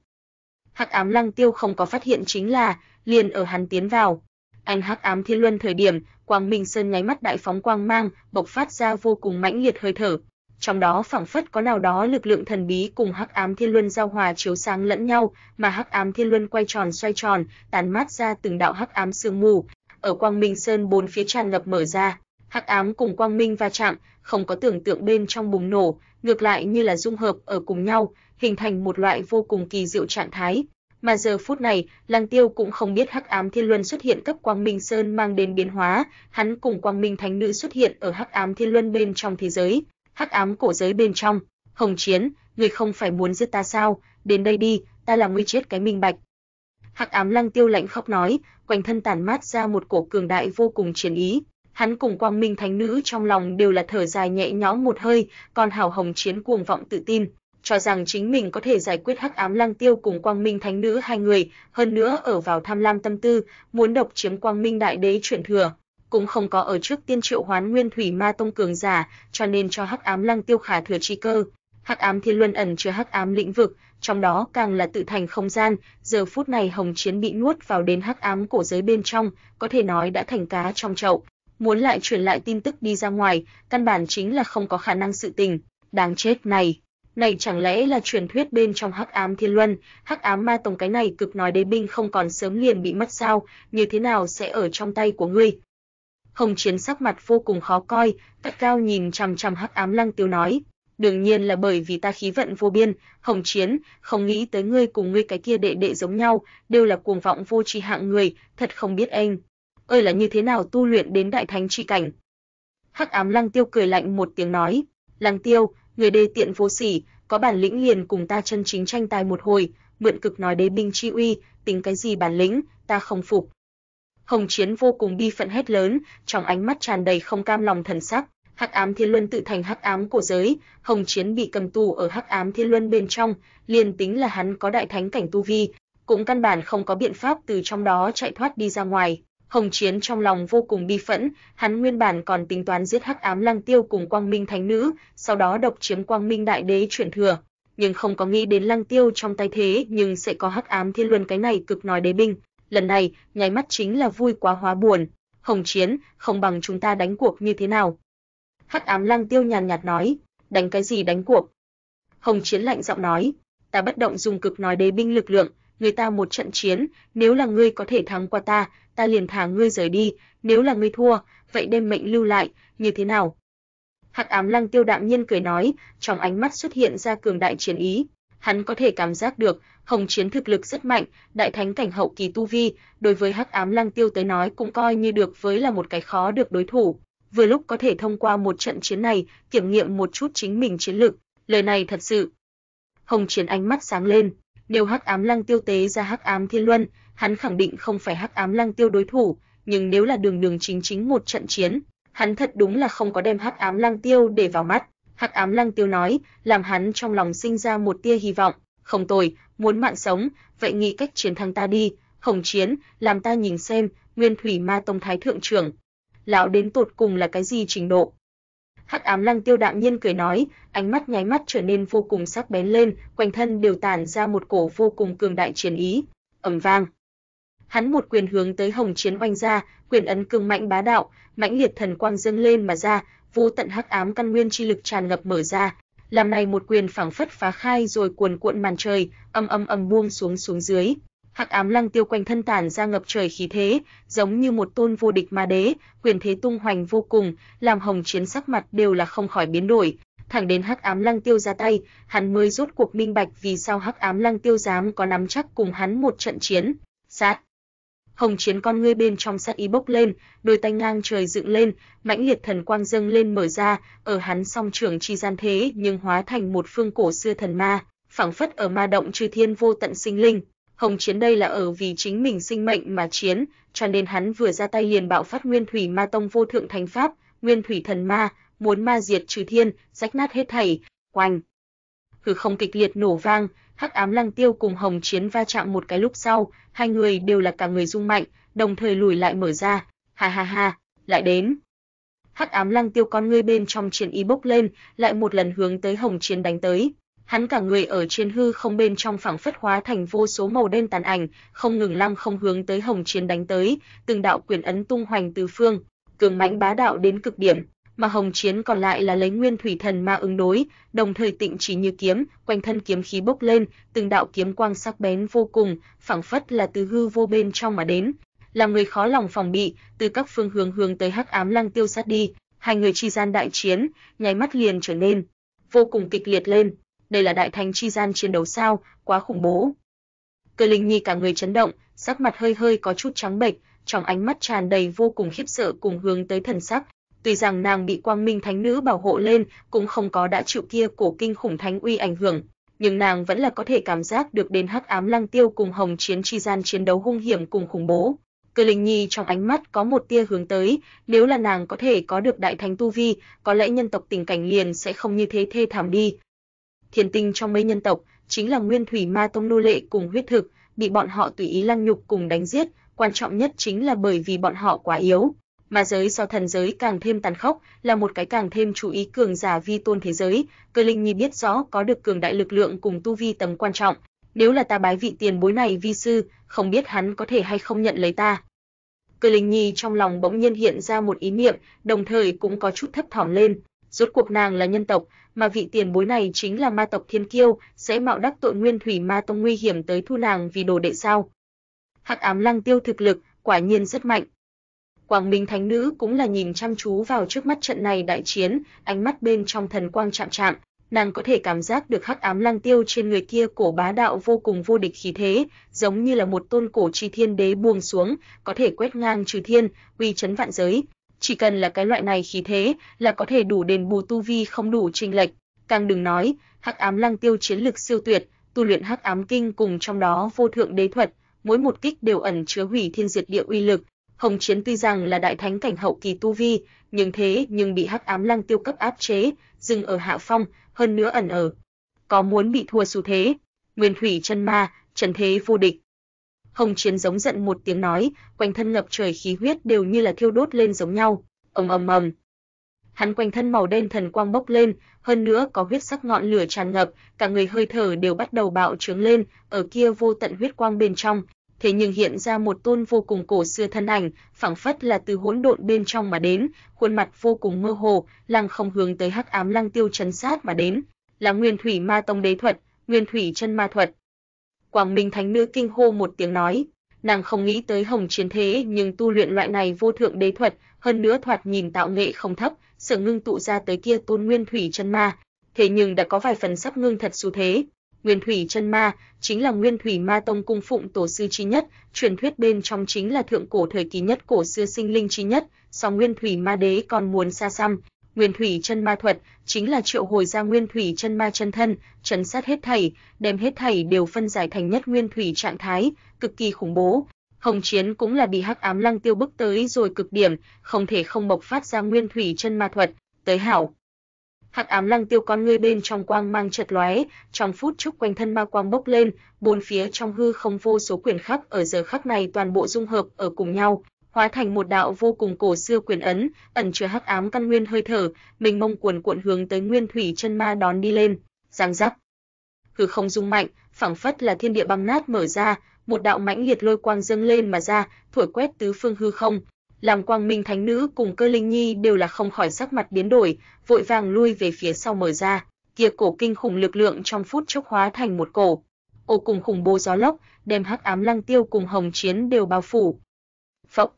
Hắc Ám Lăng Tiêu không có phát hiện chính là, liền ở hắn tiến vào, anh Hắc Ám Thiên Luân thời điểm, Quang Minh Sơn nháy mắt đại phóng quang mang, bộc phát ra vô cùng mãnh liệt hơi thở, trong đó phảng phất có nào đó lực lượng thần bí cùng Hắc Ám Thiên Luân giao hòa chiếu sáng lẫn nhau, mà Hắc Ám Thiên Luân quay tròn xoay tròn, tàn mát ra từng đạo hắc ám sương mù, ở Quang Minh Sơn bốn phía tràn ngập mở ra. Hắc ám cùng quang minh va chạm, không có tưởng tượng bên trong bùng nổ, ngược lại như là dung hợp ở cùng nhau, hình thành một loại vô cùng kỳ diệu trạng thái. Mà giờ phút này, Lăng Tiêu cũng không biết Hắc Ám Thiên Luân xuất hiện cấp Quang Minh Sơn mang đến biến hóa, hắn cùng Quang Minh Thánh Nữ xuất hiện ở Hắc Ám Thiên Luân bên trong thế giới, hắc ám cổ giới bên trong. Hồng Chiến, ngươi không phải muốn giết ta sao? Đến đây đi, ta làm ngươi chết cái minh bạch. Hắc ám lăng tiêu lạnh khóc nói, quanh thân tản mát ra một cổ cường đại vô cùng chiến ý. Hắn cùng Quang Minh Thánh Nữ trong lòng đều là thở dài nhẹ nhõm một hơi, còn Hảo Hồng Chiến cuồng vọng tự tin, cho rằng chính mình có thể giải quyết Hắc Ám Lăng Tiêu cùng Quang Minh Thánh Nữ hai người, hơn nữa ở vào tham lam tâm tư, muốn độc chiếm Quang Minh Đại Đế chuyển thừa cũng không có ở trước tiên triệu hoán Nguyên Thủy Ma Tông cường giả, cho nên cho Hắc Ám Lăng Tiêu khả thừa chi cơ. Hắc Ám Thiên Luân ẩn chứa Hắc Ám lĩnh vực, trong đó càng là tự thành không gian, giờ phút này Hồng Chiến bị nuốt vào đến Hắc Ám cổ giới bên trong, có thể nói đã thành cá trong chậu muốn lại truyền lại tin tức đi ra ngoài, căn bản chính là không có khả năng sự tình. Đáng chết này, này chẳng lẽ là truyền thuyết bên trong Hắc Ám Thiên Luân, Hắc Ám Ma Tông cái này cực nói đế binh không còn sớm liền bị mất sao, như thế nào sẽ ở trong tay của ngươi? Hồng Chiến sắc mặt vô cùng khó coi, cắt cao nhìn chằm chằm Hắc Ám Lăng Tiêu nói, đương nhiên là bởi vì ta khí vận vô biên, Hồng Chiến, không nghĩ tới ngươi cùng ngươi cái kia đệ đệ giống nhau, đều là cuồng vọng vô tri hạng người, thật không biết anh. Ơi là như thế nào tu luyện đến đại thánh chi cảnh. Hắc Ám Lăng Tiêu cười lạnh một tiếng nói, Lăng Tiêu, người đê tiện vô sỉ, có bản lĩnh liền cùng ta chân chính tranh tài một hồi, mượn cực nói đế binh chi uy, tính cái gì bản lĩnh, ta không phục. Hồng Chiến vô cùng bi phận hét lớn, trong ánh mắt tràn đầy không cam lòng thần sắc. Hắc ám thiên luân tự thành hắc ám của giới, Hồng Chiến bị cầm tù ở hắc ám thiên luân bên trong, liền tính là hắn có đại thánh cảnh tu vi, cũng căn bản không có biện pháp từ trong đó chạy thoát đi ra ngoài. Hồng Chiến trong lòng vô cùng bi phẫn, hắn nguyên bản còn tính toán giết Hắc Ám Lăng Tiêu cùng Quang Minh Thánh Nữ, sau đó độc chiếm Quang Minh Đại Đế chuyển thừa, nhưng không có nghĩ đến Lăng Tiêu trong tay thế nhưng sẽ có Hắc Ám Thiên Luân cái này cực nói đế binh, lần này, nháy mắt chính là vui quá hóa buồn. Hồng Chiến, không bằng chúng ta đánh cuộc như thế nào? Hắc Ám Lăng Tiêu nhàn nhạt nói, đánh cái gì đánh cuộc? Hồng Chiến lạnh giọng nói, ta bất động dùng cực nói đế binh lực lượng, người ta một trận chiến, nếu là ngươi có thể thắng qua ta, ta liền thả ngươi rời đi, nếu là ngươi thua, vậy đem mệnh lưu lại, như thế nào? Hắc Ám Lăng Tiêu đạm nhiên cười nói, trong ánh mắt xuất hiện ra cường đại chiến ý. Hắn có thể cảm giác được, Hồng Chiến thực lực rất mạnh, đại thánh cảnh hậu kỳ tu vi, đối với Hắc Ám Lăng Tiêu tới nói cũng coi như được với là một cái khó được đối thủ. Vừa lúc có thể thông qua một trận chiến này, kiểm nghiệm một chút chính mình chiến lực, lời này thật sự. Hồng Chiến ánh mắt sáng lên, nếu Hắc Ám Lăng Tiêu tế ra Hắc Ám Thiên Luân, hắn khẳng định không phải Hắc Ám Lăng Tiêu đối thủ, nhưng nếu là đường đường chính chính một trận chiến, hắn thật đúng là không có đem Hắc Ám Lăng Tiêu để vào mắt. Hắc Ám Lăng Tiêu nói, làm hắn trong lòng sinh ra một tia hy vọng, không tồi, muốn mạng sống, vậy nghĩ cách chiến thắng ta đi, Hồng Chiến, làm ta nhìn xem, Nguyên Thủy Ma Tông thái thượng trưởng, lão đến tột cùng là cái gì trình độ. Hắc Ám Lăng Tiêu đạm nhiên cười nói, ánh mắt nháy mắt trở nên vô cùng sắc bén lên, quanh thân đều tản ra một cổ vô cùng cường đại chiến ý. Ầm vang. Hắn một quyền hướng tới Hồng Chiến oanh ra, quyền ấn cường mạnh bá đạo, mãnh liệt thần quang dâng lên mà ra, vô tận hắc ám căn nguyên chi lực tràn ngập mở ra, làm này một quyền phảng phất phá khai rồi cuồn cuộn màn trời, âm âm âm buông xuống xuống dưới. Hắc ám lăng tiêu quanh thân tản ra ngập trời khí thế, giống như một tôn vô địch ma đế, quyền thế tung hoành vô cùng, làm Hồng Chiến sắc mặt đều là không khỏi biến đổi. Thẳng đến Hắc ám lăng tiêu ra tay, hắn mới rốt cuộc minh bạch vì sao Hắc ám lăng tiêu dám có nắm chắc cùng hắn một trận chiến. Sát Hồng Chiến con ngươi bên trong sát ý bốc lên, đôi tay ngang trời dựng lên, mãnh liệt thần quang dâng lên mở ra, ở hắn song trưởng chi gian thế nhưng hóa thành một phương cổ xưa thần ma, phảng phất ở ma động chư thiên vô tận sinh linh. Hồng Chiến đây là ở vì chính mình sinh mệnh mà chiến, cho nên hắn vừa ra tay liền bạo phát Nguyên Thủy Ma Tông vô thượng thánh pháp, Nguyên Thủy thần ma, muốn ma diệt trừ thiên, rách nát hết thảy. Oanh! Hư không kịch liệt nổ vang, Hắc Ám Lăng Tiêu cùng Hồng Chiến va chạm một cái lúc sau, hai người đều là cả người rung mạnh, đồng thời lùi lại mở ra. Ha ha ha, lại đến. Hắc Ám Lăng Tiêu con ngươi bên trong chiến ý bốc lên, lại một lần hướng tới Hồng Chiến đánh tới. Hắn cả người ở trên hư không bên trong phảng phất hóa thành vô số màu đen tàn ảnh, không ngừng lăng không hướng tới Hồng Chiến đánh tới, từng đạo quyền ấn tung hoành tứ phương, cường mãnh bá đạo đến cực điểm mà Hồng Chiến còn lại là lấy Nguyên Thủy Thần Ma ứng đối, đồng thời tịnh chỉ như kiếm, quanh thân kiếm khí bốc lên, từng đạo kiếm quang sắc bén vô cùng, phảng phất là từ hư vô bên trong mà đến, làm người khó lòng phòng bị, từ các phương hướng hướng tới Hắc Ám Lăng Tiêu sát đi, hai người chi gian đại chiến, nháy mắt liền trở nên vô cùng kịch liệt lên. Đây là đại thành chi gian chiến đấu sao, quá khủng bố. Cơ Linh Nhi cả người chấn động, sắc mặt hơi hơi có chút trắng bệch, trong ánh mắt tràn đầy vô cùng khiếp sợ cùng hướng tới thần sắc, Tuy rằng nàng bị Quang Minh Thánh Nữ bảo hộ lên, cũng không có đã chịu kia cổ kinh khủng thánh uy ảnh hưởng, nhưng nàng vẫn là có thể cảm giác được đến Hắc Ám Lăng Tiêu cùng Hồng Chiến chi gian chiến đấu hung hiểm cùng khủng bố. Cơ Linh Nhi trong ánh mắt có một tia hướng tới, nếu là nàng có thể có được đại thánh tu vi, có lẽ nhân tộc tình cảnh liền sẽ không như thế thê thảm đi. Thiên tinh trong mấy nhân tộc chính là Nguyên Thủy Ma Tông nô lệ cùng huyết thực, bị bọn họ tùy ý lăng nhục cùng đánh giết, quan trọng nhất chính là bởi vì bọn họ quá yếu mà giới so thần giới càng thêm tàn khốc, là một cái càng thêm chú ý cường giả vi tôn thế giới, Cơ Linh Nhi biết rõ có được cường đại lực lượng cùng tu vi tầm quan trọng, nếu là ta bái vị tiền bối này vi sư, không biết hắn có thể hay không nhận lấy ta. Cơ Linh Nhi trong lòng bỗng nhiên hiện ra một ý niệm, đồng thời cũng có chút thấp thỏm lên. Rốt cuộc nàng là nhân tộc, mà vị tiền bối này chính là ma tộc Thiên Kiêu, sẽ mạo đắc tội Nguyên Thủy Ma Tông nguy hiểm tới thu nàng vì đồ đệ sao? Hắc Ám Lăng Tiêu thực lực quả nhiên rất mạnh. Quảng Minh Thánh Nữ cũng là nhìn chăm chú vào trước mắt trận này đại chiến, ánh mắt bên trong thần quang chạm chạm, nàng có thể cảm giác được hắc ám lăng tiêu trên người kia cổ bá đạo vô cùng vô địch khí thế, giống như là một tôn cổ chi thiên đế buông xuống, có thể quét ngang trừ thiên, uy chấn vạn giới. Chỉ cần là cái loại này khí thế, là có thể đủ đền bù tu vi không đủ trình lệch, càng đừng nói, hắc ám lăng tiêu chiến lực siêu tuyệt, tu luyện hắc ám kinh cùng trong đó vô thượng đế thuật, mỗi một kích đều ẩn chứa hủy thiên diệt địa uy lực. Hồng Chiến tuy rằng là đại thánh cảnh hậu kỳ tu vi, nhưng thế nhưng bị Hắc Ám Lăng Tiêu cấp áp chế, dừng ở hạ phong, hơn nữa ẩn ở. Có muốn bị thua xu thế, Nguyên Thủy chân ma, trần thế vô địch. Hồng Chiến giống giận một tiếng nói, quanh thân ngập trời khí huyết đều như là thiêu đốt lên giống nhau, ầm ầm ầm. Hắn quanh thân màu đen thần quang bốc lên, hơn nữa có huyết sắc ngọn lửa tràn ngập, cả người hơi thở đều bắt đầu bạo trướng lên, ở kia vô tận huyết quang bên trong, thế nhưng hiện ra một tôn vô cùng cổ xưa thân ảnh, phảng phất là từ hỗn độn bên trong mà đến, khuôn mặt vô cùng mơ hồ, lăng không hướng tới Hắc Ám Lăng Tiêu chấn sát mà đến, là Nguyên Thủy Ma Tông đế thuật, Nguyên Thủy chân ma thuật. Quảng Minh Thánh Nữ kinh hô một tiếng nói, nàng không nghĩ tới Hồng Chiến thế nhưng tu luyện loại này vô thượng đế thuật, hơn nữa thoạt nhìn tạo nghệ không thấp, sở ngưng tụ ra tới kia tôn Nguyên Thủy chân ma, thế nhưng đã có vài phần sắp ngưng thật xu thế, Nguyên Thủy chân ma chính là Nguyên Thủy Ma Tông cung phụng tổ sư chí nhất, truyền thuyết bên trong chính là thượng cổ thời kỳ nhất cổ xưa sinh linh chí nhất, so Nguyên Thủy Ma Đế còn muốn xa xăm. Nguyên Thủy chân ma thuật chính là triệu hồi ra Nguyên Thủy chân ma chân thân, trấn sát hết thảy, đem hết thảy đều phân giải thành nhất Nguyên Thủy trạng thái, cực kỳ khủng bố. Hồng Chiến cũng là bị Hắc Ám Lăng Tiêu bức tới rồi cực điểm, không thể không bộc phát ra Nguyên Thủy chân ma thuật, tới hảo. Hắc ám lăng tiêu con ngươi bên trong quang mang chợt lóe, trong phút chốc quanh thân ma quang bốc lên, bốn phía trong hư không vô số quyền khắc ở giờ khắc này toàn bộ dung hợp ở cùng nhau, hóa thành một đạo vô cùng cổ xưa quyền ấn, ẩn chứa hắc ám căn nguyên hơi thở, mình mông cuồn cuộn hướng tới nguyên thủy chân ma đón đi lên, giang rắc. Hư không rung mạnh, phảng phất là thiên địa băng nát mở ra, một đạo mãnh liệt lôi quang dâng lên mà ra, thổi quét tứ phương hư không, làm Quang Minh Thánh Nữ cùng Cơ Linh Nhi đều là không khỏi sắc mặt biến đổi, vội vàng lui về phía sau mở ra, kia cổ kinh khủng lực lượng trong phút chốc hóa thành một cổ, Ô cùng khủng bố gió lốc, đem Hắc Ám Lăng Tiêu cùng Hồng Chiến đều bao phủ. Phốc.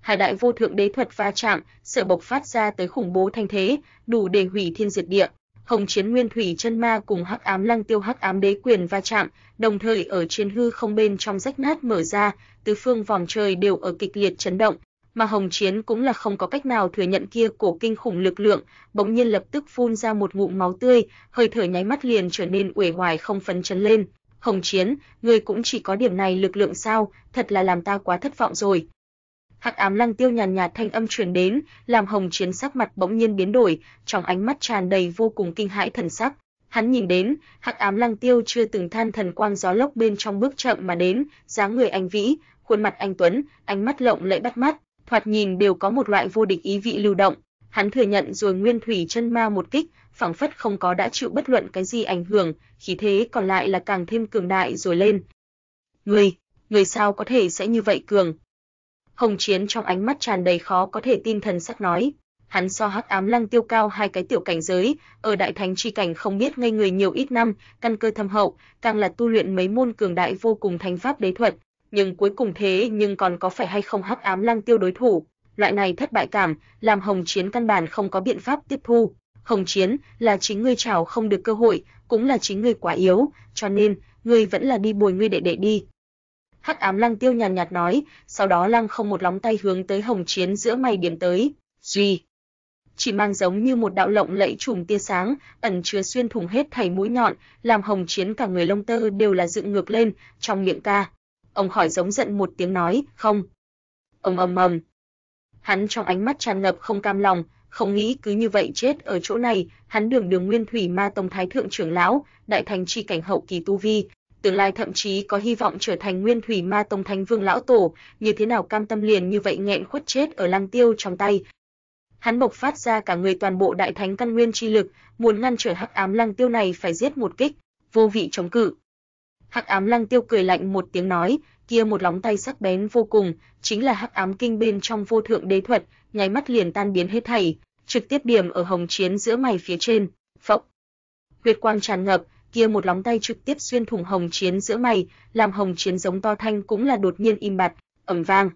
Hai đại vô thượng đế thuật va chạm, sợ bộc phát ra tới khủng bố thanh thế, đủ để hủy thiên diệt địa. Hồng Chiến Nguyên Thủy chân ma cùng Hắc Ám Lăng Tiêu Hắc Ám Đế quyền va chạm, đồng thời ở trên hư không bên trong rách nát mở ra, tứ phương vòng trời đều ở kịch liệt chấn động, mà Hồng Chiến cũng là không có cách nào thừa nhận kia cổ kinh khủng lực lượng, bỗng nhiên lập tức phun ra một ngụm máu tươi, hơi thở nháy mắt liền trở nên uể oải không phấn chấn lên. Hồng Chiến, ngươi cũng chỉ có điểm này lực lượng sao, thật là làm ta quá thất vọng rồi. Hắc ám lăng tiêu nhàn nhạt thanh âm truyền đến, làm Hồng Chiến sắc mặt bỗng nhiên biến đổi, trong ánh mắt tràn đầy vô cùng kinh hãi thần sắc. Hắn nhìn đến, Hắc ám lăng tiêu chưa từng than thần quang gió lốc bên trong bước chậm mà đến, dáng người anh vĩ, khuôn mặt anh tuấn, ánh mắt lộng lẫy bắt mắt, thoạt nhìn đều có một loại vô địch ý vị lưu động. Hắn thừa nhận rồi Nguyên Thủy chân ma một kích, phảng phất không có đã chịu bất luận cái gì ảnh hưởng, khí thế còn lại là càng thêm cường đại rồi lên. Người, người sao có thể sẽ như vậy cường? Hồng Chiến trong ánh mắt tràn đầy khó có thể tin thần sắc nói, hắn so Hắc Ám Lăng Tiêu cao hai cái tiểu cảnh giới, ở đại thánh chi cảnh không biết ngây người nhiều ít năm, căn cơ thâm hậu, càng là tu luyện mấy môn cường đại vô cùng thánh pháp đế thuật, nhưng cuối cùng thế nhưng còn có phải hay không hắc ám lăng tiêu đối thủ, loại này thất bại cảm, làm Hồng Chiến căn bản không có biện pháp tiếp thu. Hồng Chiến, là chính ngươi chảo không được cơ hội, cũng là chính ngươi quá yếu, cho nên, ngươi vẫn là đi bồi ngươi đệ đệ đi. Hắc ám lăng tiêu nhàn nhạt nói, sau đó lăng không một lóng tay hướng tới Hồng Chiến giữa mày điểm tới, duy. Chỉ mang giống như một đạo lộng lẫy trùm tia sáng, ẩn chứa xuyên thủng hết thảy mũi nhọn, làm Hồng Chiến cả người lông tơ đều là dựng ngược lên, trong miệng ca, Ông khỏi giống giận một tiếng nói, không. Ông ầm ầm. Hắn trong ánh mắt tràn ngập không cam lòng, không nghĩ cứ như vậy chết ở chỗ này, hắn đường đường nguyên thủy ma tông thái thượng trưởng lão, đại thành chi cảnh hậu kỳ tu vi, tương lai thậm chí có hy vọng trở thành nguyên thủy ma tông thánh vương lão tổ, như thế nào cam tâm liền như vậy nghẹn khuất chết ở lăng tiêu trong tay. Hắn bộc phát ra cả người toàn bộ đại thánh căn nguyên chi lực, muốn ngăn trở hắc ám lăng tiêu này phải giết một kích, vô vị chống cự. Hắc ám lăng tiêu cười lạnh một tiếng nói, kia một lóng tay sắc bén vô cùng, chính là hắc ám kinh bên trong vô thượng đế thuật, nháy mắt liền tan biến hết thảy, trực tiếp điểm ở hồng chiến giữa mày phía trên. Phốc. Huyết quang tràn ngập, kia một lóng tay trực tiếp xuyên thủng hồng chiến giữa mày, làm hồng chiến giống to thanh cũng là đột nhiên im bặt, ầm vang.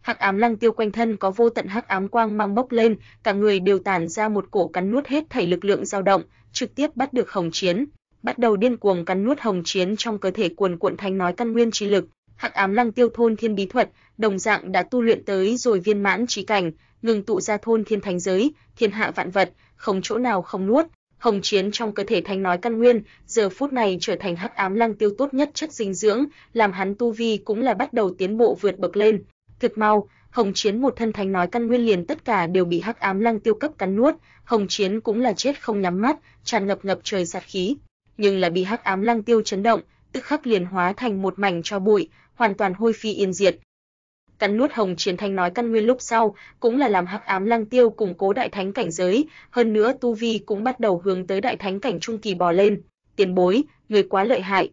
Hắc ám lăng tiêu quanh thân có vô tận hắc ám quang mang bốc lên, cả người đều tản ra một cổ cắn nuốt hết thảy lực lượng dao động, trực tiếp bắt được hồng chiến, bắt đầu điên cuồng cắn nuốt hồng chiến trong cơ thể cuồn cuộn thanh nói căn nguyên chi lực. Hắc ám lăng tiêu thôn thiên bí thuật, đồng dạng đã tu luyện tới rồi viên mãn trí cảnh, ngừng tụ ra thôn thiên thánh giới, thiên hạ vạn vật, không chỗ nào không nuốt. Hồng chiến trong cơ thể thanh nói căn nguyên, giờ phút này trở thành hắc ám lăng tiêu tốt nhất chất dinh dưỡng, làm hắn tu vi cũng là bắt đầu tiến bộ vượt bậc lên. Thực mau, Hồng Chiến một thân thánh nói căn nguyên liền tất cả đều bị Hắc Ám Lăng Tiêu cấp cắn nuốt, Hồng Chiến cũng là chết không nhắm mắt, tràn ngập ngập trời sát khí, nhưng là bị Hắc Ám Lăng Tiêu chấn động, tức khắc liền hóa thành một mảnh cho bụi, hoàn toàn hôi phi yên diệt. Cắn nuốt Hồng Chiến thanh nói căn nguyên lúc sau, cũng là làm Hắc Ám Lăng Tiêu củng cố đại thánh cảnh giới, hơn nữa tu vi cũng bắt đầu hướng tới đại thánh cảnh trung kỳ bò lên. Tiền bối, người quá lợi hại.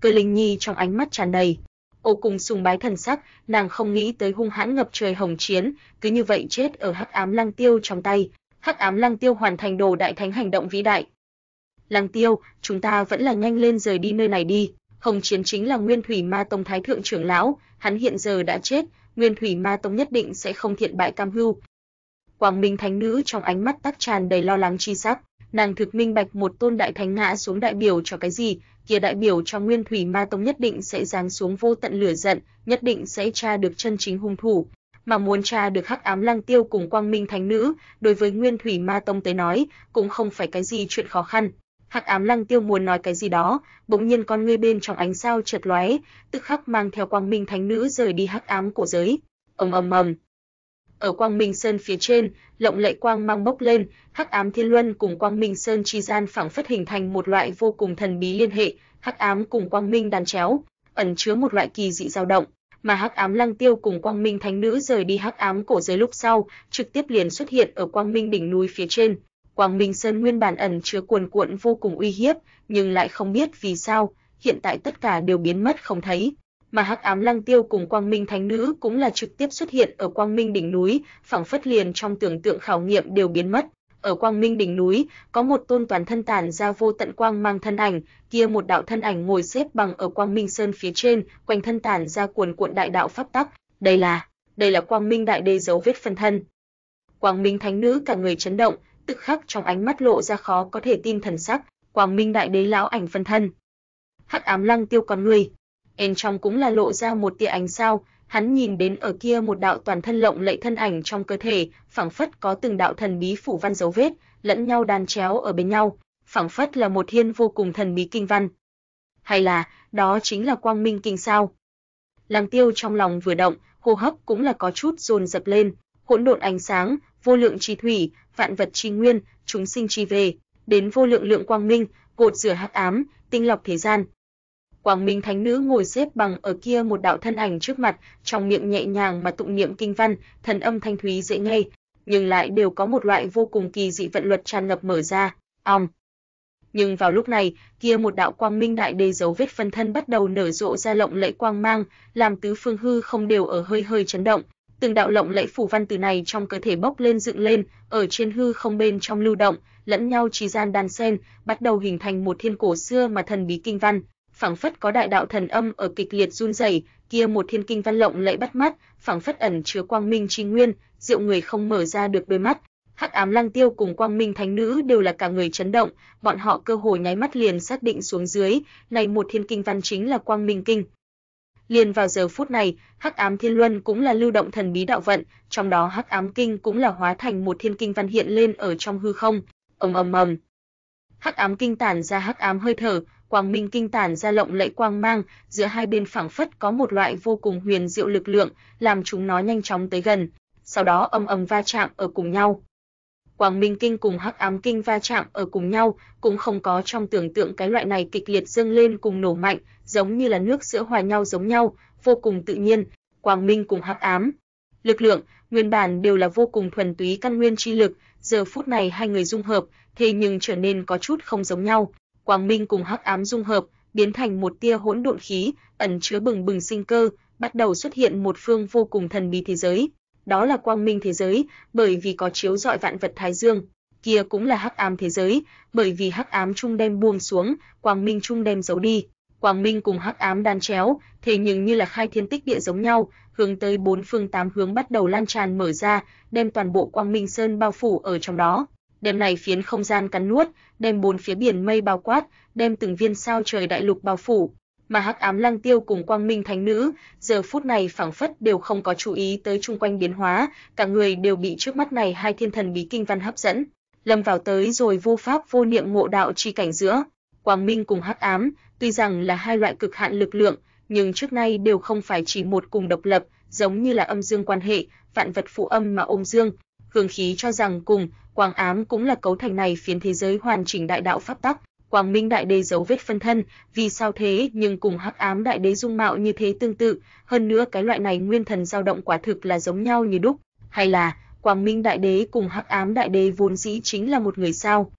Cơ Linh Nhi trong ánh mắt tràn đầy ô cùng sùng bái thần sắc, nàng không nghĩ tới hung hãn ngập trời hồng chiến, cứ như vậy chết ở Hắc Ám Lăng Tiêu trong tay. Hắc Ám Lăng Tiêu hoàn thành đồ đại thánh hành động vĩ đại. Lăng Tiêu, chúng ta vẫn là nhanh lên rời đi nơi này đi. Hồng Chiến chính là Nguyên Thủy Ma Tông thái thượng trưởng lão, hắn hiện giờ đã chết, Nguyên Thủy Ma Tông nhất định sẽ không thiện bại cam hưu. Quang Minh Thánh Nữ trong ánh mắt tắc tràn đầy lo lắng chi sắc, nàng thực minh bạch một tôn đại thánh ngã xuống đại biểu cho cái gì, kia đại biểu cho Nguyên Thủy Ma Tông nhất định sẽ giáng xuống vô tận lửa giận, nhất định sẽ tra được chân chính hung thủ, mà muốn tra được Hắc Ám Lăng Tiêu cùng Quang Minh Thánh Nữ, đối với Nguyên Thủy Ma Tông tới nói, cũng không phải cái gì chuyện khó khăn. Hắc Ám Lăng Tiêu muốn nói cái gì đó, bỗng nhiên con ngươi bên trong ánh sao chợt lóe, tức khắc mang theo Quang Minh Thánh Nữ rời đi Hắc Ám cổ giới. Ầm ầm ầm, ở Quang Minh Sơn phía trên, lộng lẫy quang mang bốc lên, Hắc Ám Thiên Luân cùng Quang Minh Sơn chi gian phảng phất hình thành một loại vô cùng thần bí liên hệ, Hắc Ám cùng Quang Minh đan chéo, ẩn chứa một loại kỳ dị dao động, mà Hắc Ám Lăng Tiêu cùng Quang Minh Thánh Nữ rời đi Hắc Ám cổ giới lúc sau, trực tiếp liền xuất hiện ở Quang Minh đỉnh núi phía trên. Quang Minh Sơn nguyên bản ẩn chứa cuồn cuộn vô cùng uy hiếp, nhưng lại không biết vì sao, hiện tại tất cả đều biến mất không thấy mà Hắc Ám Lăng Tiêu cùng Quang Minh Thánh Nữ cũng là trực tiếp xuất hiện ở Quang Minh đỉnh núi, phảng phất liền trong tưởng tượng khảo nghiệm đều biến mất. Ở Quang Minh đỉnh núi, có một tôn toàn thân tản ra vô tận quang mang thân ảnh, kia một đạo thân ảnh ngồi xếp bằng ở Quang Minh Sơn phía trên, quanh thân tản ra cuồn cuộn đại đạo pháp tắc, đây là, đây là Quang Minh đại đế dấu vết phân thân. Quang Minh Thánh Nữ cả người chấn động, tức khắc trong ánh mắt lộ ra khó có thể tin thần sắc, Quang Minh đại đế lão ảnh phân thân. Hắc Ám Lăng Tiêu con người, bên trong cũng là lộ ra một tia ánh sao, hắn nhìn đến ở kia một đạo toàn thân lộng lẫy thân ảnh trong cơ thể, phảng phất có từng đạo thần bí phủ văn dấu vết, lẫn nhau đan chéo ở bên nhau, phảng phất là một thiên vô cùng thần bí kinh văn. Hay là, đó chính là quang minh kinh sao? Lăng Tiêu trong lòng vừa động, hô hấp cũng là có chút dồn dập lên, hỗn độn ánh sáng, vô lượng chi thủy, vạn vật tri nguyên, chúng sinh tri về, đến vô lượng lượng quang minh, cột rửa hắc ám, tinh lọc thế gian, Quang Minh Thánh Nữ ngồi xếp bằng ở kia một đạo thân ảnh trước mặt, trong miệng nhẹ nhàng mà tụng niệm kinh văn, thần âm thanh thúy dễ nghe, nhưng lại đều có một loại vô cùng kỳ dị vận luật tràn ngập mở ra. Ong. Nhưng vào lúc này, kia một đạo quang minh đại đế dấu vết phân thân bắt đầu nở rộ ra lộng lẫy quang mang, làm tứ phương hư không đều ở hơi hơi chấn động. Từng đạo lộng lẫy phủ văn từ này trong cơ thể bốc lên dựng lên, ở trên hư không bên trong lưu động, lẫn nhau trì gian đan xen, bắt đầu hình thành một thiên cổ xưa mà thần bí kinh văn, phảng phất có đại đạo thần âm ở kịch liệt run rẩy, kia một thiên kinh văn lộng lẫy bắt mắt, phảng phất ẩn chứa quang minh chi nguyên, diệu người không mở ra được đôi mắt. Hắc ám lăng tiêu cùng quang minh thánh nữ đều là cả người chấn động, bọn họ cơ hồ nháy mắt liền xác định xuống dưới, này một thiên kinh văn chính là quang minh kinh. Liền vào giờ phút này, Hắc ám thiên luân cũng là lưu động thần bí đạo vận, trong đó Hắc ám kinh cũng là hóa thành một thiên kinh văn hiện lên ở trong hư không. Ầm ầm ầm. Hắc ám kinh tản ra hắc ám hơi thở, quang minh kinh tản ra lộng lẫy quang mang, giữa hai bên phảng phất có một loại vô cùng huyền diệu lực lượng, làm chúng nó nhanh chóng tới gần, sau đó âm ầm va chạm ở cùng nhau. Quang Minh Kinh cùng Hắc Ám Kinh va chạm ở cùng nhau, cũng không có trong tưởng tượng cái loại này kịch liệt dâng lên cùng nổ mạnh, giống như là nước sữa hòa nhau giống nhau, vô cùng tự nhiên. Quang Minh cùng Hắc Ám, lực lượng nguyên bản đều là vô cùng thuần túy căn nguyên chi lực, giờ phút này hai người dung hợp, thế nhưng trở nên có chút không giống nhau, quang minh cùng hắc ám dung hợp, biến thành một tia hỗn độn khí, ẩn chứa bừng bừng sinh cơ, bắt đầu xuất hiện một phương vô cùng thần bí thế giới. Đó là quang minh thế giới, bởi vì có chiếu rọi vạn vật thái dương, kia cũng là hắc ám thế giới, bởi vì hắc ám trung đem buông xuống, quang minh trung đem giấu đi. Quang minh cùng hắc ám đan chéo, thế nhưng như là khai thiên tích địa giống nhau, hướng tới bốn phương tám hướng bắt đầu lan tràn mở ra, đem toàn bộ quang minh sơn bao phủ ở trong đó. Đem này phiến không gian cắn nuốt, đem bốn phía biển mây bao quát, đem từng viên sao trời đại lục bao phủ. Mà Hắc Ám Lăng Tiêu cùng Quang Minh Thánh Nữ, giờ phút này phảng phất đều không có chú ý tới chung quanh biến hóa, cả người đều bị trước mắt này hai thiên thần bí kinh văn hấp dẫn, lâm vào tới rồi vô pháp vô niệm ngộ đạo chi cảnh giữa. Quang Minh cùng Hắc Ám, tuy rằng là hai loại cực hạn lực lượng, nhưng trước nay đều không phải chỉ một cùng độc lập, giống như là âm dương quan hệ, vạn vật phụ âm mà ôm dương. Hương khí cho rằng cùng, quang ám cũng là cấu thành này phiến thế giới hoàn chỉnh đại đạo pháp tắc. Quang Minh Đại Đế dấu vết phân thân, vì sao thế nhưng cùng Hắc Ám Đại Đế dung mạo như thế tương tự, hơn nữa cái loại này nguyên thần dao động quả thực là giống nhau như đúc, hay là Quang Minh Đại Đế cùng Hắc Ám Đại Đế vốn dĩ chính là một người sao?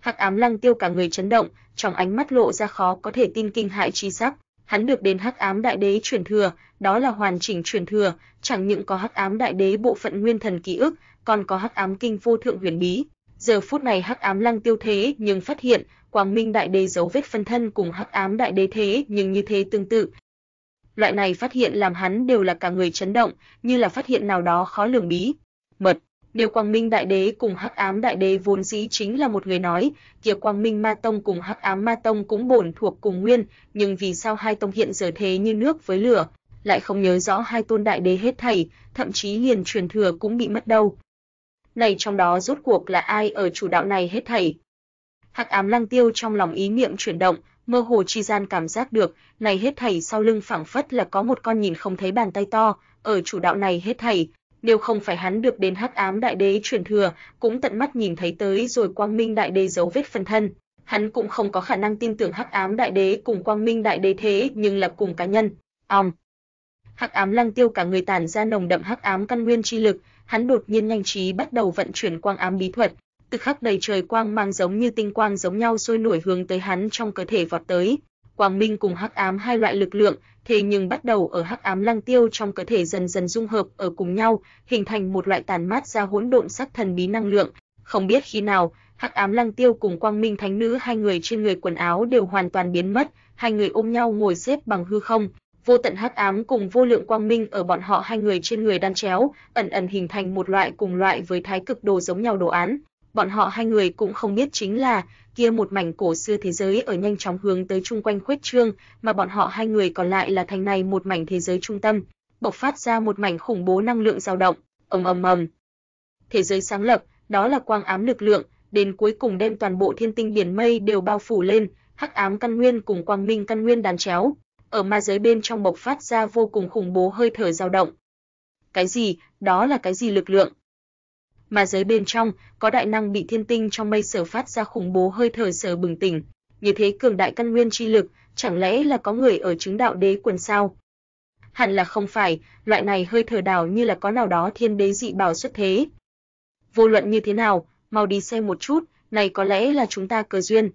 Hắc Ám Lăng Tiêu cả người chấn động, trong ánh mắt lộ ra khó có thể tin kinh hại chi sắc. Hắn được đến Hắc Ám Đại Đế truyền thừa, đó là hoàn chỉnh truyền thừa, chẳng những có Hắc Ám Đại Đế bộ phận nguyên thần ký ức, còn có Hắc Ám Kinh vô thượng huyền bí. Giờ phút này Hắc Ám Lăng Tiêu thế nhưng phát hiện, Quang Minh Đại Đế dấu vết phân thân cùng Hắc Ám Đại Đế thế nhưng như thế tương tự. Loại này phát hiện làm hắn đều là cả người chấn động, như là phát hiện nào đó khó lường bí mật. Điều Quang Minh Đại Đế cùng Hắc Ám Đại Đế vốn dĩ chính là một người nói, kia Quang Minh Ma Tông cùng Hắc Ám Ma Tông cũng bổn thuộc cùng nguyên, nhưng vì sao hai tông hiện giờ thế như nước với lửa, lại không nhớ rõ hai tôn đại đế hết thảy, thậm chí liền truyền thừa cũng bị mất đâu. Này trong đó rốt cuộc là ai ở chủ đạo này hết thảy? Hắc Ám Lăng Tiêu trong lòng ý niệm chuyển động, mơ hồ chi gian cảm giác được, này hết thảy sau lưng phảng phất là có một con nhìn không thấy bàn tay to, ở chủ đạo này hết thảy, nếu không phải hắn được đến Hắc Ám Đại Đế truyền thừa, cũng tận mắt nhìn thấy tới rồi Quang Minh Đại Đế dấu vết phân thân, hắn cũng không có khả năng tin tưởng Hắc Ám Đại Đế cùng Quang Minh Đại Đế thế, nhưng là cùng cá nhân. Ong. Hắc Ám Lăng Tiêu cả người tản ra nồng đậm hắc ám căn nguyên chi lực, hắn đột nhiên nhanh trí bắt đầu vận chuyển quang ám bí thuật, tức khắc đầy trời quang mang giống như tinh quang giống nhau sôi nổi hướng tới hắn trong cơ thể vọt tới. Quang minh cùng hắc ám hai loại lực lượng, thế nhưng bắt đầu ở hắc ám lăng tiêu trong cơ thể dần dần dung hợp ở cùng nhau, hình thành một loại tàn mát ra hỗn độn sắc thần bí năng lượng. Không biết khi nào, hắc ám lăng tiêu cùng quang minh thánh nữ hai người trên người quần áo đều hoàn toàn biến mất, hai người ôm nhau ngồi xếp bằng hư không, vô tận hắc ám cùng vô lượng quang minh ở bọn họ hai người trên người đan chéo, ẩn ẩn hình thành một loại cùng loại với thái cực đồ giống nhau đồ án. Bọn họ hai người cũng không biết chính là kia một mảnh cổ xưa thế giới ở nhanh chóng hướng tới chung quanh khuếch trương, mà bọn họ hai người còn lại là thành này một mảnh thế giới trung tâm, bộc phát ra một mảnh khủng bố năng lượng dao động, ầm ầm ầm. Thế giới sáng lập, đó là quang ám lực lượng, đến cuối cùng đem toàn bộ thiên tinh biển mây đều bao phủ lên, hắc ám căn nguyên cùng quang minh căn nguyên đàn chéo, ở ma giới bên trong bộc phát ra vô cùng khủng bố hơi thở dao động. Cái gì? Đó là cái gì lực lượng? Mà giới bên trong có đại năng bị thiên tinh trong mây sở phát ra khủng bố hơi thở sở bừng tỉnh, như thế cường đại căn nguyên chi lực, chẳng lẽ là có người ở chứng đạo đế quần sao? Hẳn là không phải, loại này hơi thở đảo như là có nào đó thiên đế dị bảo xuất thế. Vô luận như thế nào, mau đi xem một chút, này có lẽ là chúng ta cờ duyên.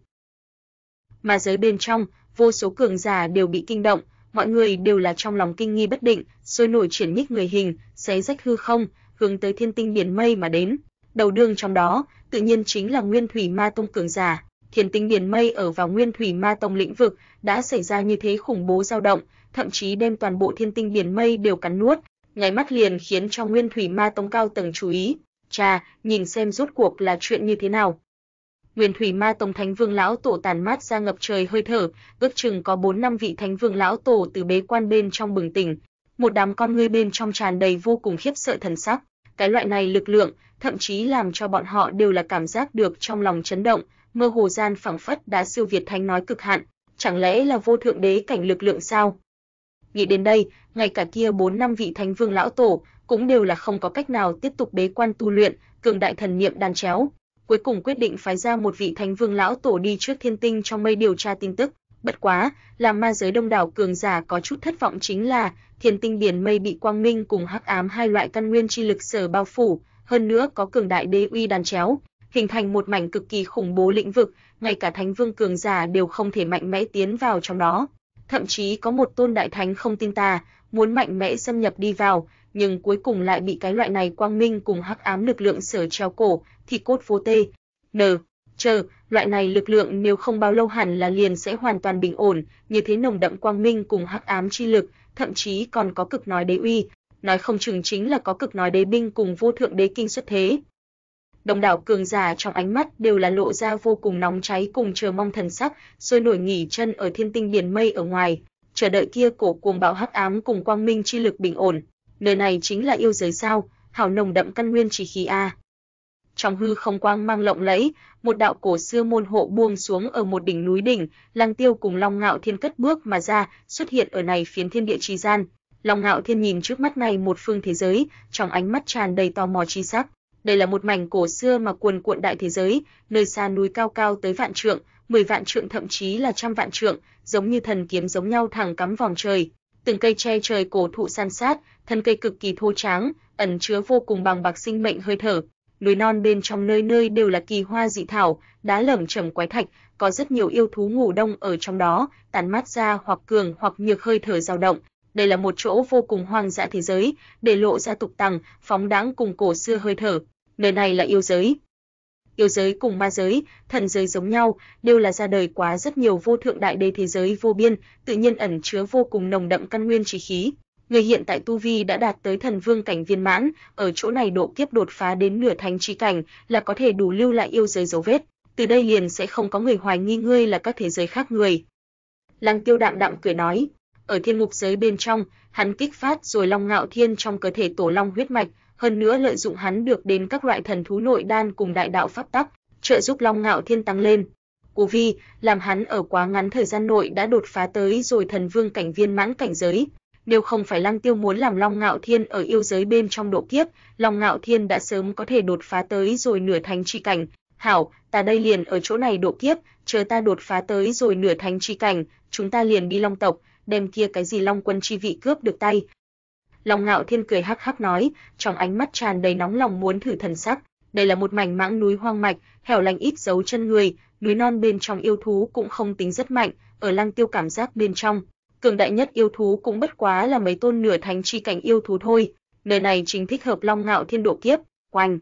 mà giới bên trong, vô số cường giả đều bị kinh động, mọi người đều là trong lòng kinh nghi bất định, sôi nổi chuyển nhích người hình, xé rách hư không, hướng tới thiên tinh biển mây mà đến. Đầu đường trong đó, tự nhiên chính là Nguyên Thủy Ma Tông cường giả. Thiên tinh biển mây ở vào Nguyên Thủy Ma Tông lĩnh vực đã xảy ra như thế khủng bố dao động, thậm chí đem toàn bộ thiên tinh biển mây đều cắn nuốt, nháy mắt liền khiến cho Nguyên Thủy Ma Tông cao tầng chú ý. Cha, nhìn xem rốt cuộc là chuyện như thế nào. Nguyên Thủy Ma Tông Thánh Vương lão tổ tàn mát ra ngập trời hơi thở, ước chừng có 4 năm vị Thánh Vương lão tổ từ bế quan bên trong bừng tỉnh, một đám con ngươi bên trong tràn đầy vô cùng khiếp sợ thần sắc. Cái loại này lực lượng, thậm chí làm cho bọn họ đều là cảm giác được trong lòng chấn động, mơ hồ gian phảng phất đã siêu việt thánh nói cực hạn, chẳng lẽ là vô thượng đế cảnh lực lượng sao? Nghĩ đến đây, ngay cả kia 4 năm vị Thánh Vương lão tổ cũng đều là không có cách nào tiếp tục bế quan tu luyện, cường đại thần niệm đan chéo, cuối cùng quyết định phái ra một vị thánh vương lão tổ đi trước thiên tinh trong mây điều tra tin tức. Bất quá, làm ma giới đông đảo cường giả có chút thất vọng chính là thiên tinh biển mây bị quang minh cùng hắc ám hai loại căn nguyên chi lực sở bao phủ, hơn nữa có cường đại đế uy đàn chéo, hình thành một mảnh cực kỳ khủng bố lĩnh vực, ngay cả thánh vương cường giả đều không thể mạnh mẽ tiến vào trong đó. Thậm chí có một tôn đại thánh không tin ta, muốn mạnh mẽ xâm nhập đi vào, nhưng cuối cùng lại bị cái loại này quang minh cùng hắc ám lực lượng sở treo cổ, thì cốt vô tê. N. Chờ, loại này lực lượng nếu không bao lâu hẳn là liền sẽ hoàn toàn bình ổn, như thế nồng đậm quang minh cùng hắc ám chi lực, thậm chí còn có cực nói đế uy, nói không chừng chính là có cực nói đế binh cùng vô thượng đế kinh xuất thế. Đồng đảo cường giả trong ánh mắt đều là lộ ra vô cùng nóng cháy cùng chờ mong thần sắc, rồi nổi nghỉ chân ở thiên tinh biển mây ở ngoài, chờ đợi kia cổ cuồng bạo hắc ám cùng quang minh chi lực bình ổn. Nơi này chính là yêu giới sao? Hảo nồng đậm căn nguyên chỉ khí a. Trong hư không quang mang lộng lẫy, một đạo cổ xưa môn hộ buông xuống ở một đỉnh núi đỉnh, Lăng Tiêu cùng Long Ngạo Thiên cất bước mà ra, xuất hiện ở này phiến thiên địa chi gian. Long Ngạo Thiên nhìn trước mắt này một phương thế giới, trong ánh mắt tràn đầy tò mò chi sắc. Đây là một mảnh cổ xưa mà cuồn cuộn đại thế giới, nơi xa núi cao cao tới vạn trượng, mười vạn trượng thậm chí là trăm vạn trượng, giống như thần kiếm giống nhau thẳng cắm vòng trời. Từng cây che trời cổ thụ san sát, thân cây cực kỳ thô tráng, ẩn chứa vô cùng bằng bạc sinh mệnh hơi thở. Núi non bên trong nơi nơi đều là kỳ hoa dị thảo, đá lởm chởm quái thạch, có rất nhiều yêu thú ngủ đông ở trong đó, tản mát ra hoặc cường hoặc nhược hơi thở dao động. Đây là một chỗ vô cùng hoang dã thế giới, để lộ ra tục tằng, phóng đãng cùng cổ xưa hơi thở. Nơi này là yêu giới. Yêu giới cùng ma giới, thần giới giống nhau, đều là ra đời quá rất nhiều vô thượng đại đế thế giới vô biên, tự nhiên ẩn chứa vô cùng nồng đậm căn nguyên trí khí. Người hiện tại tu vi đã đạt tới thần vương cảnh viên mãn, ở chỗ này độ kiếp đột phá đến nửa thánh chi cảnh, là có thể đủ lưu lại yêu giới dấu vết. Từ đây liền sẽ không có người hoài nghi ngươi là các thế giới khác người. Lăng Tiêu đạm đạm cười nói, ở thiên ngục giới bên trong, hắn kích phát rồi Long Ngạo Thiên trong cơ thể tổ long huyết mạch, hơn nữa lợi dụng hắn được đến các loại thần thú nội đan cùng đại đạo pháp tắc, trợ giúp Long Ngạo Thiên tăng lên. Cú vi, làm hắn ở quá ngắn thời gian nội đã đột phá tới rồi thần vương cảnh viên mãn cảnh giới. Nếu không phải Lăng Tiêu muốn làm Long Ngạo Thiên ở yêu giới bên trong độ kiếp, Long Ngạo Thiên đã sớm có thể đột phá tới rồi nửa thánh chi cảnh. Hảo, ta đây liền ở chỗ này độ kiếp, chờ ta đột phá tới rồi nửa thánh chi cảnh, chúng ta liền đi Long tộc, đem kia cái gì Long quân chi vị cướp được tay. Long Ngạo Thiên cười hắc hắc nói, trong ánh mắt tràn đầy nóng lòng muốn thử thần sắc. Đây là một mảnh mãng núi hoang mạch, hẻo lánh ít dấu chân người, núi non bên trong yêu thú cũng không tính rất mạnh, ở Lăng Tiêu cảm giác bên trong, cường đại nhất yêu thú cũng bất quá là mấy tôn nửa thánh chi cảnh yêu thú thôi. Nơi này chính thích hợp Long Ngạo Thiên độ kiếp, quanh.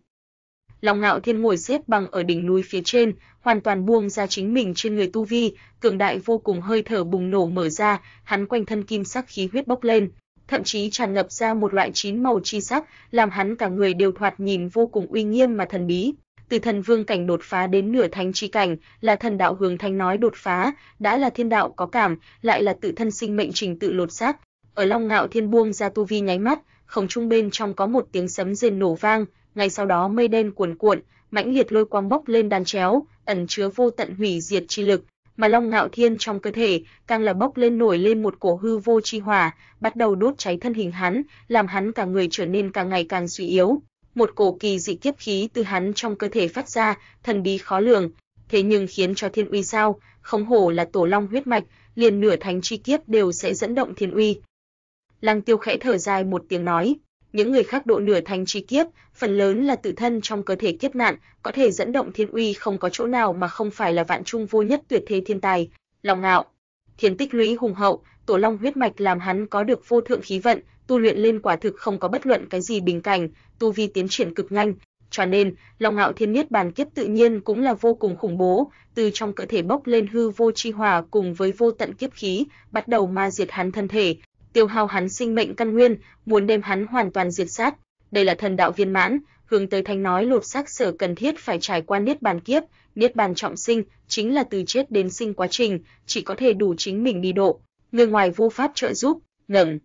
Long Ngạo Thiên ngồi xếp bằng ở đỉnh núi phía trên, hoàn toàn buông ra chính mình trên người tu vi, cường đại vô cùng hơi thở bùng nổ mở ra, hắn quanh thân kim sắc khí huyết bốc lên, thậm chí tràn ngập ra một loại chín màu chi sắc, làm hắn cả người đều thoạt nhìn vô cùng uy nghiêm mà thần bí. Từ thần vương cảnh đột phá đến nửa thánh chi cảnh, là thần đạo hướng thánh nói đột phá, đã là thiên đạo có cảm, lại là tự thân sinh mệnh trình tự lột xác. Ở Long Ngạo Thiên buông ra tu vi nháy mắt, không trung bên trong có một tiếng sấm rền nổ vang, ngay sau đó mây đen cuồn cuộn, mãnh liệt lôi quang bốc lên đan chéo, ẩn chứa vô tận hủy diệt chi lực, mà Long Ngạo Thiên trong cơ thể càng là bốc lên nổi lên một cổ hư vô chi hỏa, bắt đầu đốt cháy thân hình hắn, làm hắn cả người trở nên càng ngày càng suy yếu. Một cổ kỳ dị kiếp khí từ hắn trong cơ thể phát ra, thần bí khó lường, thế nhưng khiến cho thiên uy sao, không hổ là tổ long huyết mạch, liền nửa thánh chi kiếp đều sẽ dẫn động thiên uy. Lăng Tiêu khẽ thở dài một tiếng nói, những người khác độ nửa thành chi kiếp, phần lớn là tự thân trong cơ thể kiếp nạn, có thể dẫn động thiên uy không có chỗ nào mà không phải là vạn trung vô nhất tuyệt thế thiên tài, lòng ngạo. Thiên tích lũy hùng hậu, tổ long huyết mạch làm hắn có được vô thượng khí vận, tu luyện lên quả thực không có bất luận cái gì bình cảnh, tu vi tiến triển cực nhanh, cho nên, Long Ngạo Thiên Niết Bàn kiếp tự nhiên cũng là vô cùng khủng bố, từ trong cơ thể bốc lên hư vô chi hỏa cùng với vô tận kiếp khí, bắt đầu ma diệt hắn thân thể, tiêu hao hắn sinh mệnh căn nguyên, muốn đem hắn hoàn toàn diệt sát. Đây là thần đạo viên mãn, hướng tới thanh nói lột xác sở cần thiết phải trải qua niết bàn kiếp, niết bàn trọng sinh, chính là từ chết đến sinh quá trình, chỉ có thể đủ chính mình đi độ, người ngoài vô pháp trợ giúp, ngẩng.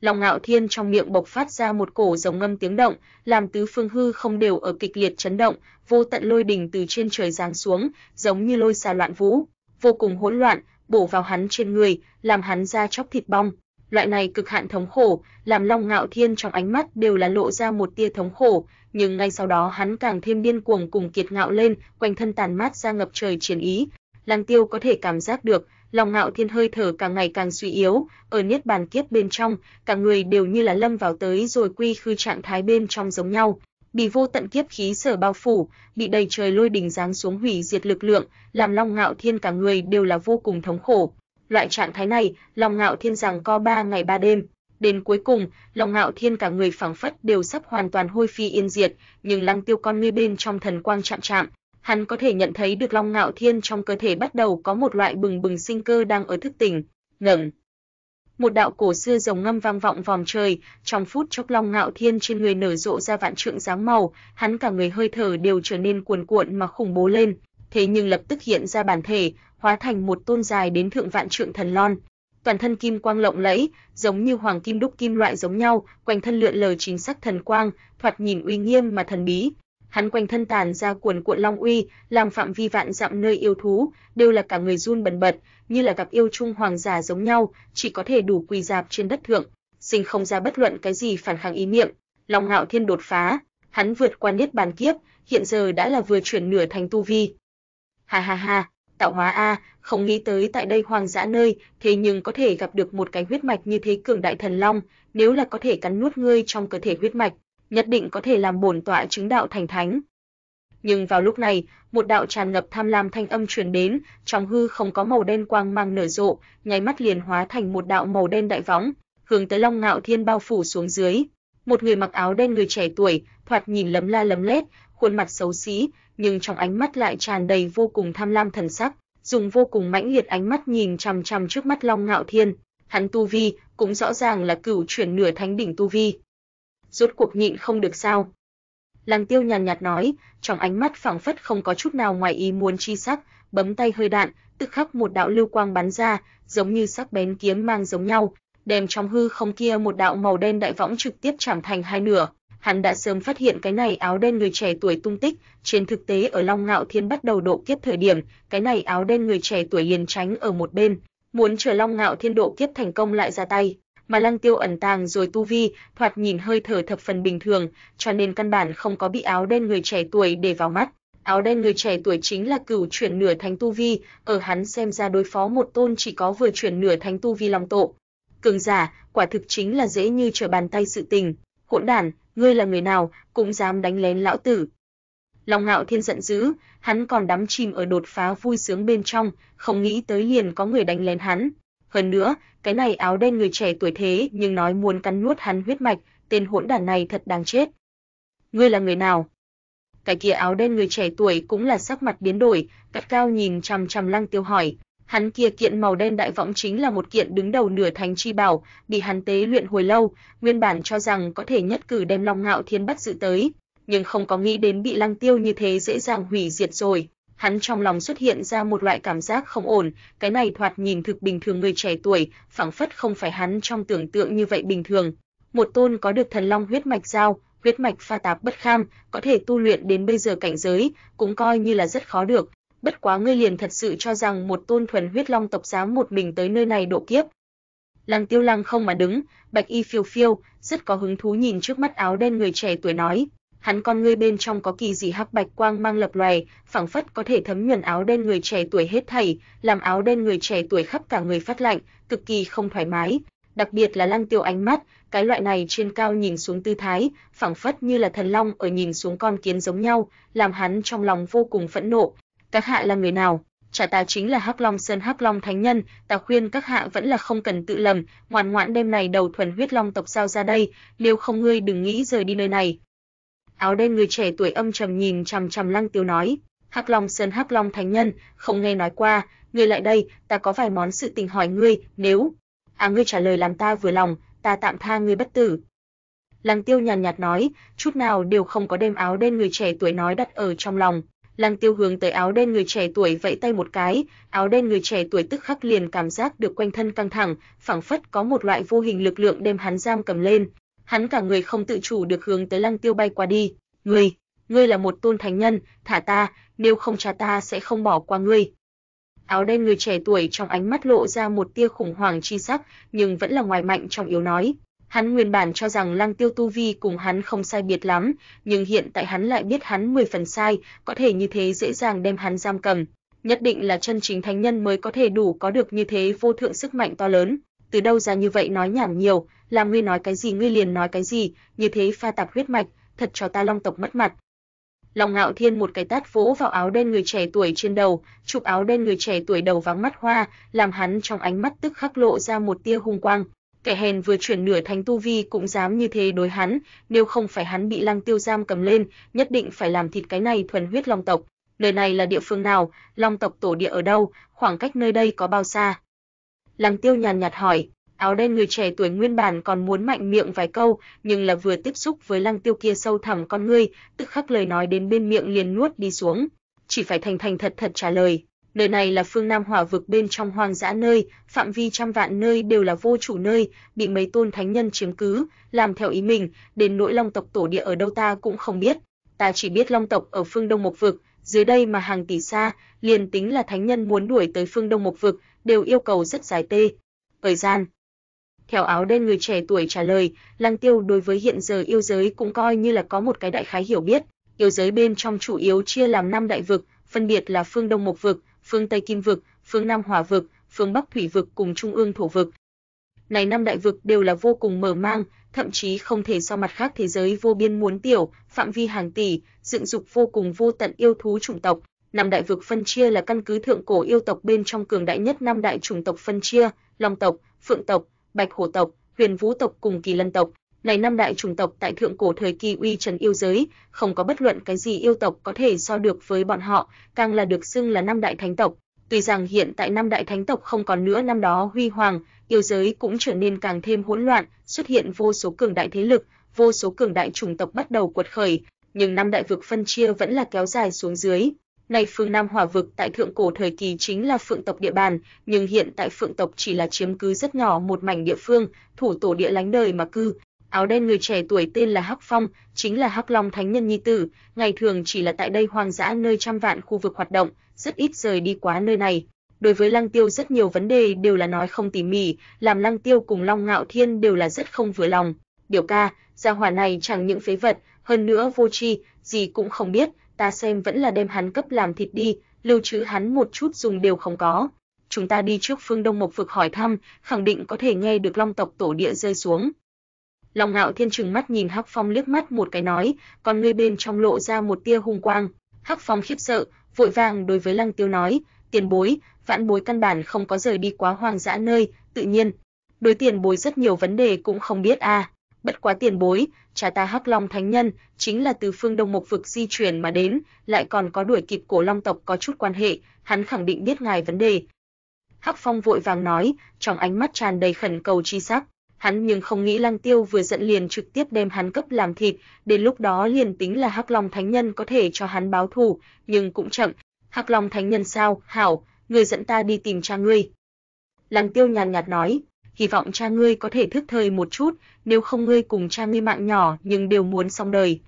Long Ngạo Thiên trong miệng bộc phát ra một cổ giống ngâm tiếng động, làm tứ phương hư không đều ở kịch liệt chấn động, vô tận lôi đình từ trên trời giáng xuống, giống như lôi xà loạn vũ, vô cùng hỗn loạn, bổ vào hắn trên người, làm hắn da chóc thịt bong loại này cực hạn thống khổ, làm Long Ngạo Thiên trong ánh mắt đều là lộ ra một tia thống khổ, nhưng ngay sau đó hắn càng thêm điên cuồng cùng kiệt ngạo lên, quanh thân tàn mát ra ngập trời chiến ý. Lăng Tiêu có thể cảm giác được, Long Ngạo Thiên hơi thở càng ngày càng suy yếu, ở niết bàn kiếp bên trong, cả người đều như là lâm vào tới rồi quy khư trạng thái bên trong giống nhau. bị vô tận kiếp khí sở bao phủ, bị đầy trời lôi đình giáng xuống hủy diệt lực lượng, làm Long Ngạo Thiên cả người đều là vô cùng thống khổ. Loại trạng thái này, Long Ngạo Thiên rằng co 3 ngày 3 đêm, đến cuối cùng, Long Ngạo Thiên cả người phảng phất đều sắp hoàn toàn hôi phi yên diệt, nhưng Lăng Tiêu con ngươi bên trong thần quang chạm chạm, hắn có thể nhận thấy được Long Ngạo Thiên trong cơ thể bắt đầu có một loại bừng bừng sinh cơ đang ở thức tỉnh, ngẩng. Một đạo cổ xưa rồng ngâm vang vọng vòng trời, trong phút chốc Long Ngạo Thiên trên người nở rộ ra vạn trượng dáng màu, hắn cả người hơi thở đều trở nên cuồn cuộn mà khủng bố lên, thế nhưng lập tức hiện ra bản thể, hóa thành một tôn dài đến thượng vạn trượng thần lon. Toàn thân kim quang lộng lẫy, giống như hoàng kim đúc kim loại giống nhau, quanh thân lượn lờ chính sắc thần quang, thoạt nhìn uy nghiêm mà thần bí, hắn quanh thân tàn ra cuồn cuộn long uy, làm phạm vi vạn dặm nơi yêu thú đều là cả người run bần bật, như là gặp yêu trung hoàng giả giống nhau, chỉ có thể đủ quỳ dạp trên đất thượng, sinh không ra bất luận cái gì phản kháng ý niệm. Long Ngạo Thiên đột phá, hắn vượt qua niết bàn kiếp, hiện giờ đã là vừa chuyển nửa thành tu vi. Ha ha ha, tạo hóa a, không nghĩ tới tại đây hoang dã nơi, thế nhưng có thể gặp được một cái huyết mạch như thế cường đại thần long, nếu là có thể cắn nuốt ngươi trong cơ thể huyết mạch, nhất định có thể làm bổn tọa chứng đạo thành thánh. Nhưng vào lúc này, một đạo tràn ngập tham lam thanh âm truyền đến, trong hư không có màu đen quang mang nở rộ, nháy mắt liền hóa thành một đạo màu đen đại võng, hướng tới Long Ngạo Thiên bao phủ xuống dưới. Một người mặc áo đen người trẻ tuổi, thoạt nhìn lấm la lấm lét, khuôn mặt xấu xí, nhưng trong ánh mắt lại tràn đầy vô cùng tham lam thần sắc, dùng vô cùng mãnh liệt ánh mắt nhìn chằm chằm trước mắt Long Ngạo Thiên. Hắn tu vi cũng rõ ràng là cửu chuyển nửa thánh đỉnh tu vi, rốt cuộc nhịn không được sao? Lăng Tiêu nhàn nhạt nói, trong ánh mắt phảng phất không có chút nào ngoài ý muốn chi sắc, bấm tay hơi đạn, tức khắc một đạo lưu quang bắn ra, giống như sắc bén kiếm mang giống nhau, đem trong hư không kia một đạo màu đen đại võng trực tiếp chạm thành hai nửa. Hắn đã sớm phát hiện cái này áo đen người trẻ tuổi tung tích, trên thực tế ở Long Ngạo Thiên bắt đầu độ kiếp thời điểm, cái này áo đen người trẻ tuổi liền tránh ở một bên, muốn chờ Long Ngạo Thiên độ kiếp thành công lại ra tay mà Lăng Tiêu ẩn tàng rồi tu vi, thoạt nhìn hơi thở thập phần bình thường, cho nên căn bản không có bị áo đen người trẻ tuổi để vào mắt. Áo đen người trẻ tuổi chính là cửu chuyển nửa thánh tu vi, ở hắn xem ra đối phó một tôn chỉ có vừa chuyển nửa thánh tu vi long tổ. Cường giả, quả thực chính là dễ như trở bàn tay sự tình. Hỗn đản, ngươi là người nào, cũng dám đánh lén lão tử. Long Ngạo Thiên giận dữ, hắn còn đắm chìm ở đột phá vui sướng bên trong, không nghĩ tới liền có người đánh lén hắn. Hơn nữa, cái này áo đen người trẻ tuổi thế nhưng nói muốn cắn nuốt hắn huyết mạch, tên hỗn đản này thật đáng chết. Ngươi là người nào? Cái kia áo đen người trẻ tuổi cũng là sắc mặt biến đổi, cắt cao nhìn chằm chằm Lăng Tiêu hỏi, hắn kia kiện màu đen đại võng chính là một kiện đứng đầu nửa thành chi bảo, bị hắn tế luyện hồi lâu, nguyên bản cho rằng có thể nhất cử đem Long Ngạo Thiên bắt giữ tới, nhưng không có nghĩ đến bị Lăng Tiêu như thế dễ dàng hủy diệt rồi hắn trong lòng xuất hiện ra một loại cảm giác không ổn, cái này thoạt nhìn thực bình thường người trẻ tuổi, phảng phất không phải hắn trong tưởng tượng như vậy bình thường. Một tôn có được thần long huyết mạch giao, huyết mạch pha tạp bất kham, có thể tu luyện đến bây giờ cảnh giới, cũng coi như là rất khó được. Bất quá ngươi liền thật sự cho rằng một tôn thuần huyết long tộc dám một mình tới nơi này độ kiếp. Lăng Tiêu Lăng không mà đứng, Bạch Y phiêu phiêu, rất có hứng thú nhìn trước mắt áo đen người trẻ tuổi nói, hắn con ngươi bên trong có kỳ dị hắc bạch quang mang lập lòe, phảng phất có thể thấm nhuần áo đen người trẻ tuổi hết thảy, làm áo đen người trẻ tuổi khắp cả người phát lạnh, cực kỳ không thoải mái. Đặc biệt là Lăng Tiêu ánh mắt, cái loại này trên cao nhìn xuống tư thái, phảng phất như là thần long ở nhìn xuống con kiến giống nhau, làm hắn trong lòng vô cùng phẫn nộ. Các hạ là người nào? Trả ta chính là Hắc Long Sơn Hắc Long Thánh Nhân, ta khuyên các hạ vẫn là không cần tự lầm, ngoan ngoãn đêm này đầu thuần huyết long tộc giao ra đây, nếu không ngươi đừng nghĩ rời đi nơi này, áo đen người trẻ tuổi âm trầm nhìn chằm chằm Lăng Tiêu nói, Hắc Long Sơn Hắc Long Thánh Nhân, không nghe nói qua, ngươi lại đây, ta có vài món sự tình hỏi ngươi, nếu à ngươi trả lời làm ta vừa lòng, ta tạm tha ngươi bất tử. Lăng Tiêu nhàn nhạt nói, chút nào đều không có đem áo đen người trẻ tuổi nói đặt ở trong lòng. Lăng Tiêu hướng tới áo đen người trẻ tuổi vẫy tay một cái, áo đen người trẻ tuổi tức khắc liền cảm giác được quanh thân căng thẳng, phảng phất có một loại vô hình lực lượng đem hắn giam cầm lên, hắn cả người không tự chủ được hướng tới Lăng Tiêu bay qua đi. "Ngươi, ngươi là một tôn thánh nhân, thả ta, nếu không cha ta sẽ không bỏ qua ngươi." Áo đen người trẻ tuổi trong ánh mắt lộ ra một tia khủng hoảng chi sắc, nhưng vẫn là ngoài mạnh trong yếu nói. Hắn nguyên bản cho rằng Lăng Tiêu tu vi cùng hắn không sai biệt lắm, nhưng hiện tại hắn lại biết hắn 10 phần sai, có thể như thế dễ dàng đem hắn giam cầm. Nhất định là chân chính thánh nhân mới có thể đủ có được như thế vô thượng sức mạnh to lớn. Từ đâu ra như vậy nói nhảm nhiều, làm ngươi nói cái gì ngươi liền nói cái gì, như thế pha tạp huyết mạch, thật cho ta Long tộc mất mặt. Long Ngạo Thiên một cái tát vỗ vào áo đen người trẻ tuổi trên đầu, chụp áo đen người trẻ tuổi đầu vắng mắt hoa, làm hắn trong ánh mắt tức khắc lộ ra một tia hung quang. Kẻ hèn vừa chuyển nửa thành tu vi cũng dám như thế đối hắn, nếu không phải hắn bị Lăng Tiêu giam cầm lên, nhất định phải làm thịt cái này thuần huyết long tộc. Nơi này là địa phương nào, long tộc tổ địa ở đâu, khoảng cách nơi đây có bao xa? Lăng Tiêu nhàn nhạt hỏi, áo đen người trẻ tuổi nguyên bản còn muốn mạnh miệng vài câu, nhưng là vừa tiếp xúc với Lăng Tiêu kia sâu thẳm con ngươi, tức khắc lời nói đến bên miệng liền nuốt đi xuống, chỉ phải thành thành thật thật trả lời. Nơi này là phương Nam Hỏa vực bên trong hoang dã nơi, phạm vi trăm vạn nơi đều là vô chủ nơi, bị mấy tôn thánh nhân chiếm cứ, làm theo ý mình, đến nỗi Long tộc tổ địa ở đâu ta cũng không biết. Ta chỉ biết Long tộc ở phương Đông Mộc vực, dưới đây mà hàng tỷ xa, liền tính là thánh nhân muốn đuổi tới phương Đông Mộc vực, đều yêu cầu rất dài tê. Thời gian theo áo đen người trẻ tuổi trả lời, Lăng Tiêu đối với hiện giờ yêu giới cũng coi như là có một cái đại khái hiểu biết. Yêu giới bên trong chủ yếu chia làm năm đại vực, phân biệt là phương Đông Mộc vực, phương Tây Kim vực, phương Nam Hỏa vực, phương Bắc Thủy vực cùng trung ương thổ vực. Này năm đại vực đều là vô cùng mở mang, thậm chí không thể so mặt khác thế giới vô biên muốn tiểu, phạm vi hàng tỷ, dựng dục vô cùng vô tận yêu thú chủng tộc. Năm đại vực phân chia là căn cứ thượng cổ yêu tộc bên trong cường đại nhất năm đại chủng tộc phân chia, Long tộc, Phượng tộc, Bạch Hổ tộc, Huyền Vũ tộc cùng Kỳ Lân tộc. Này năm đại chủng tộc tại thượng cổ thời kỳ uy trần yêu giới, không có bất luận cái gì yêu tộc có thể so được với bọn họ, càng là được xưng là năm đại thánh tộc. Tuy rằng hiện tại năm đại thánh tộc không còn nữa năm đó huy hoàng, yêu giới cũng trở nên càng thêm hỗn loạn, xuất hiện vô số cường đại thế lực, vô số cường đại chủng tộc bắt đầu quật khởi, nhưng năm đại vực phân chia vẫn là kéo dài xuống dưới. Này phương Nam Hỏa vực tại thượng cổ thời kỳ chính là Phượng tộc địa bàn, nhưng hiện tại Phượng tộc chỉ là chiếm cứ rất nhỏ một mảnh địa phương, thủ tổ địa lánh đời mà cư. Áo đen người trẻ tuổi tên là Hắc Phong, chính là Hắc Long Thánh Nhân nhi tử, ngày thường chỉ là tại đây hoang dã nơi trăm vạn khu vực hoạt động, rất ít rời đi quá nơi này. Đối với Lăng Tiêu rất nhiều vấn đề đều là nói không tỉ mỉ, làm Lăng Tiêu cùng Long Ngạo Thiên đều là rất không vừa lòng. Điều ca, gia hỏa này chẳng những phế vật, hơn nữa vô tri, gì cũng không biết, ta xem vẫn là đem hắn cấp làm thịt đi, lưu trữ hắn một chút dùng đều không có. Chúng ta đi trước phương Đông Mộc vực hỏi thăm, khẳng định có thể nghe được Long tộc tổ địa rơi xuống. Long Ngạo Thiên trừng mắt nhìn Hắc Phong liếc mắt một cái nói, còn ngươi bên trong lộ ra một tia hung quang. Hắc Phong khiếp sợ, vội vàng đối với Lăng Tiêu nói, tiền bối, vạn bối căn bản không có rời đi quá hoang dã nơi, tự nhiên, đối tiền bối rất nhiều vấn đề cũng không biết a. À. Bất quá tiền bối, cha ta Hắc Long Thánh Nhân chính là từ phương Đông Mộc vực di chuyển mà đến, lại còn có đuổi kịp cổ Long tộc có chút quan hệ, hắn khẳng định biết ngài vấn đề. Hắc Phong vội vàng nói, trong ánh mắt tràn đầy khẩn cầu chi sắc. Hắn nhưng không nghĩ Lăng Tiêu vừa giận liền trực tiếp đem hắn cấp làm thịt, đến lúc đó liền tính là Hắc Long Thánh Nhân có thể cho hắn báo thù, nhưng cũng chậm. Hắc Long Thánh Nhân sao? Hảo, người dẫn ta đi tìm cha ngươi. Lăng Tiêu nhàn nhạt nói, hy vọng cha ngươi có thể thức thời một chút, nếu không ngươi cùng cha ngươi mạng nhỏ nhưng đều muốn xong đời.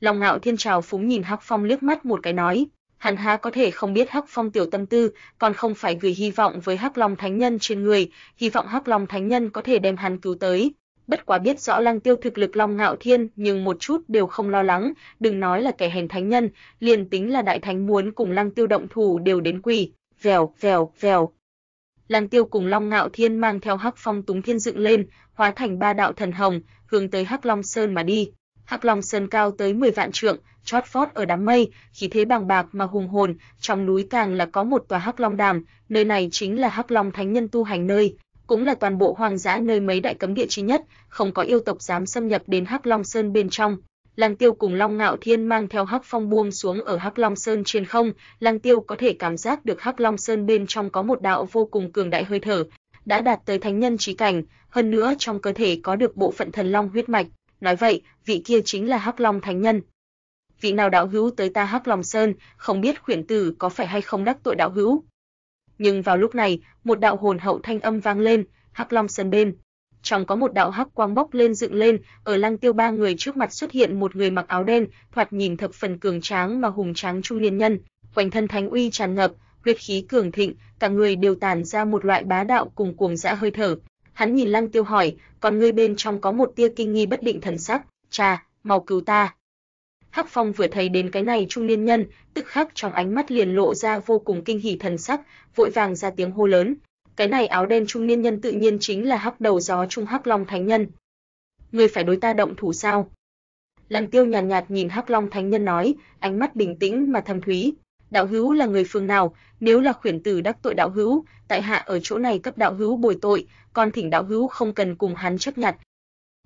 Long Ngạo Thiên trào phúng nhìn Hắc Phong liếc mắt một cái nói, hắn há có thể không biết Hắc Phong tiểu tâm tư, còn không phải gửi hy vọng với Hắc Long Thánh Nhân trên người, hy vọng Hắc Long Thánh Nhân có thể đem hắn cứu tới. Bất quá biết rõ Lăng Tiêu thực lực Long Ngạo Thiên, nhưng một chút đều không lo lắng, đừng nói là kẻ hèn thánh nhân, liền tính là đại thánh muốn cùng Lăng Tiêu động thủ đều đến quỳ. Vèo, vèo, vèo, Lăng Tiêu cùng Long Ngạo Thiên mang theo Hắc Phong Túng Thiên dựng lên, hóa thành ba đạo thần hồng, hướng tới Hắc Long Sơn mà đi. Hắc Long Sơn cao tới 10 vạn trượng, chót vót ở đám mây, khí thế bàng bạc mà hùng hồn, trong núi càng là có một tòa Hắc Long Đàm, nơi này chính là Hắc Long Thánh Nhân tu hành nơi, cũng là toàn bộ hoang dã nơi mấy đại cấm địa chi nhất, không có yêu tộc dám xâm nhập đến Hắc Long Sơn bên trong. Lăng Tiêu cùng Long Ngạo Thiên mang theo Hắc Phong buông xuống ở Hắc Long Sơn trên không, Lăng Tiêu có thể cảm giác được Hắc Long Sơn bên trong có một đạo vô cùng cường đại hơi thở, đã đạt tới thánh nhân chí cảnh, hơn nữa trong cơ thể có được bộ phận thần long huyết mạch, nói vậy, vị kia chính là Hắc Long thánh nhân. Vị nào đạo hữu tới ta Hắc Long Sơn, không biết khuyển tử có phải hay không đắc tội đạo hữu. Nhưng vào lúc này, một đạo hồn hậu thanh âm vang lên, Hắc Long Sơn bên trong có một đạo hắc quang bốc lên dựng lên, ở Lăng Tiêu ba người trước mặt xuất hiện một người mặc áo đen, thoạt nhìn thập phần cường tráng mà hùng tráng trung niên nhân, quanh thân thánh uy tràn ngập, huyết khí cường thịnh, cả người đều tản ra một loại bá đạo cùng cuồng dã hơi thở. Hắn nhìn Lăng Tiêu hỏi, còn ngươi bên trong có một tia kinh nghi bất định thần sắc, "Cha, mau cứu ta." Hắc Phong vừa thấy đến cái này trung niên nhân, tức khắc trong ánh mắt liền lộ ra vô cùng kinh hỉ thần sắc, vội vàng ra tiếng hô lớn, cái này áo đen trung niên nhân tự nhiên chính là hắc đầu gió trung hắc long thánh nhân. Ngươi phải đối ta động thủ sao? Lăng Tiêu nhàn nhạt, nhạt nhìn Hắc Long Thánh Nhân nói, ánh mắt bình tĩnh mà thâm thúy. Đạo hữu là người phương nào, nếu là khuyển tử đắc tội đạo hữu, tại hạ ở chỗ này cấp đạo hữu bồi tội, còn thỉnh đạo hữu không cần cùng hắn chấp nhặt.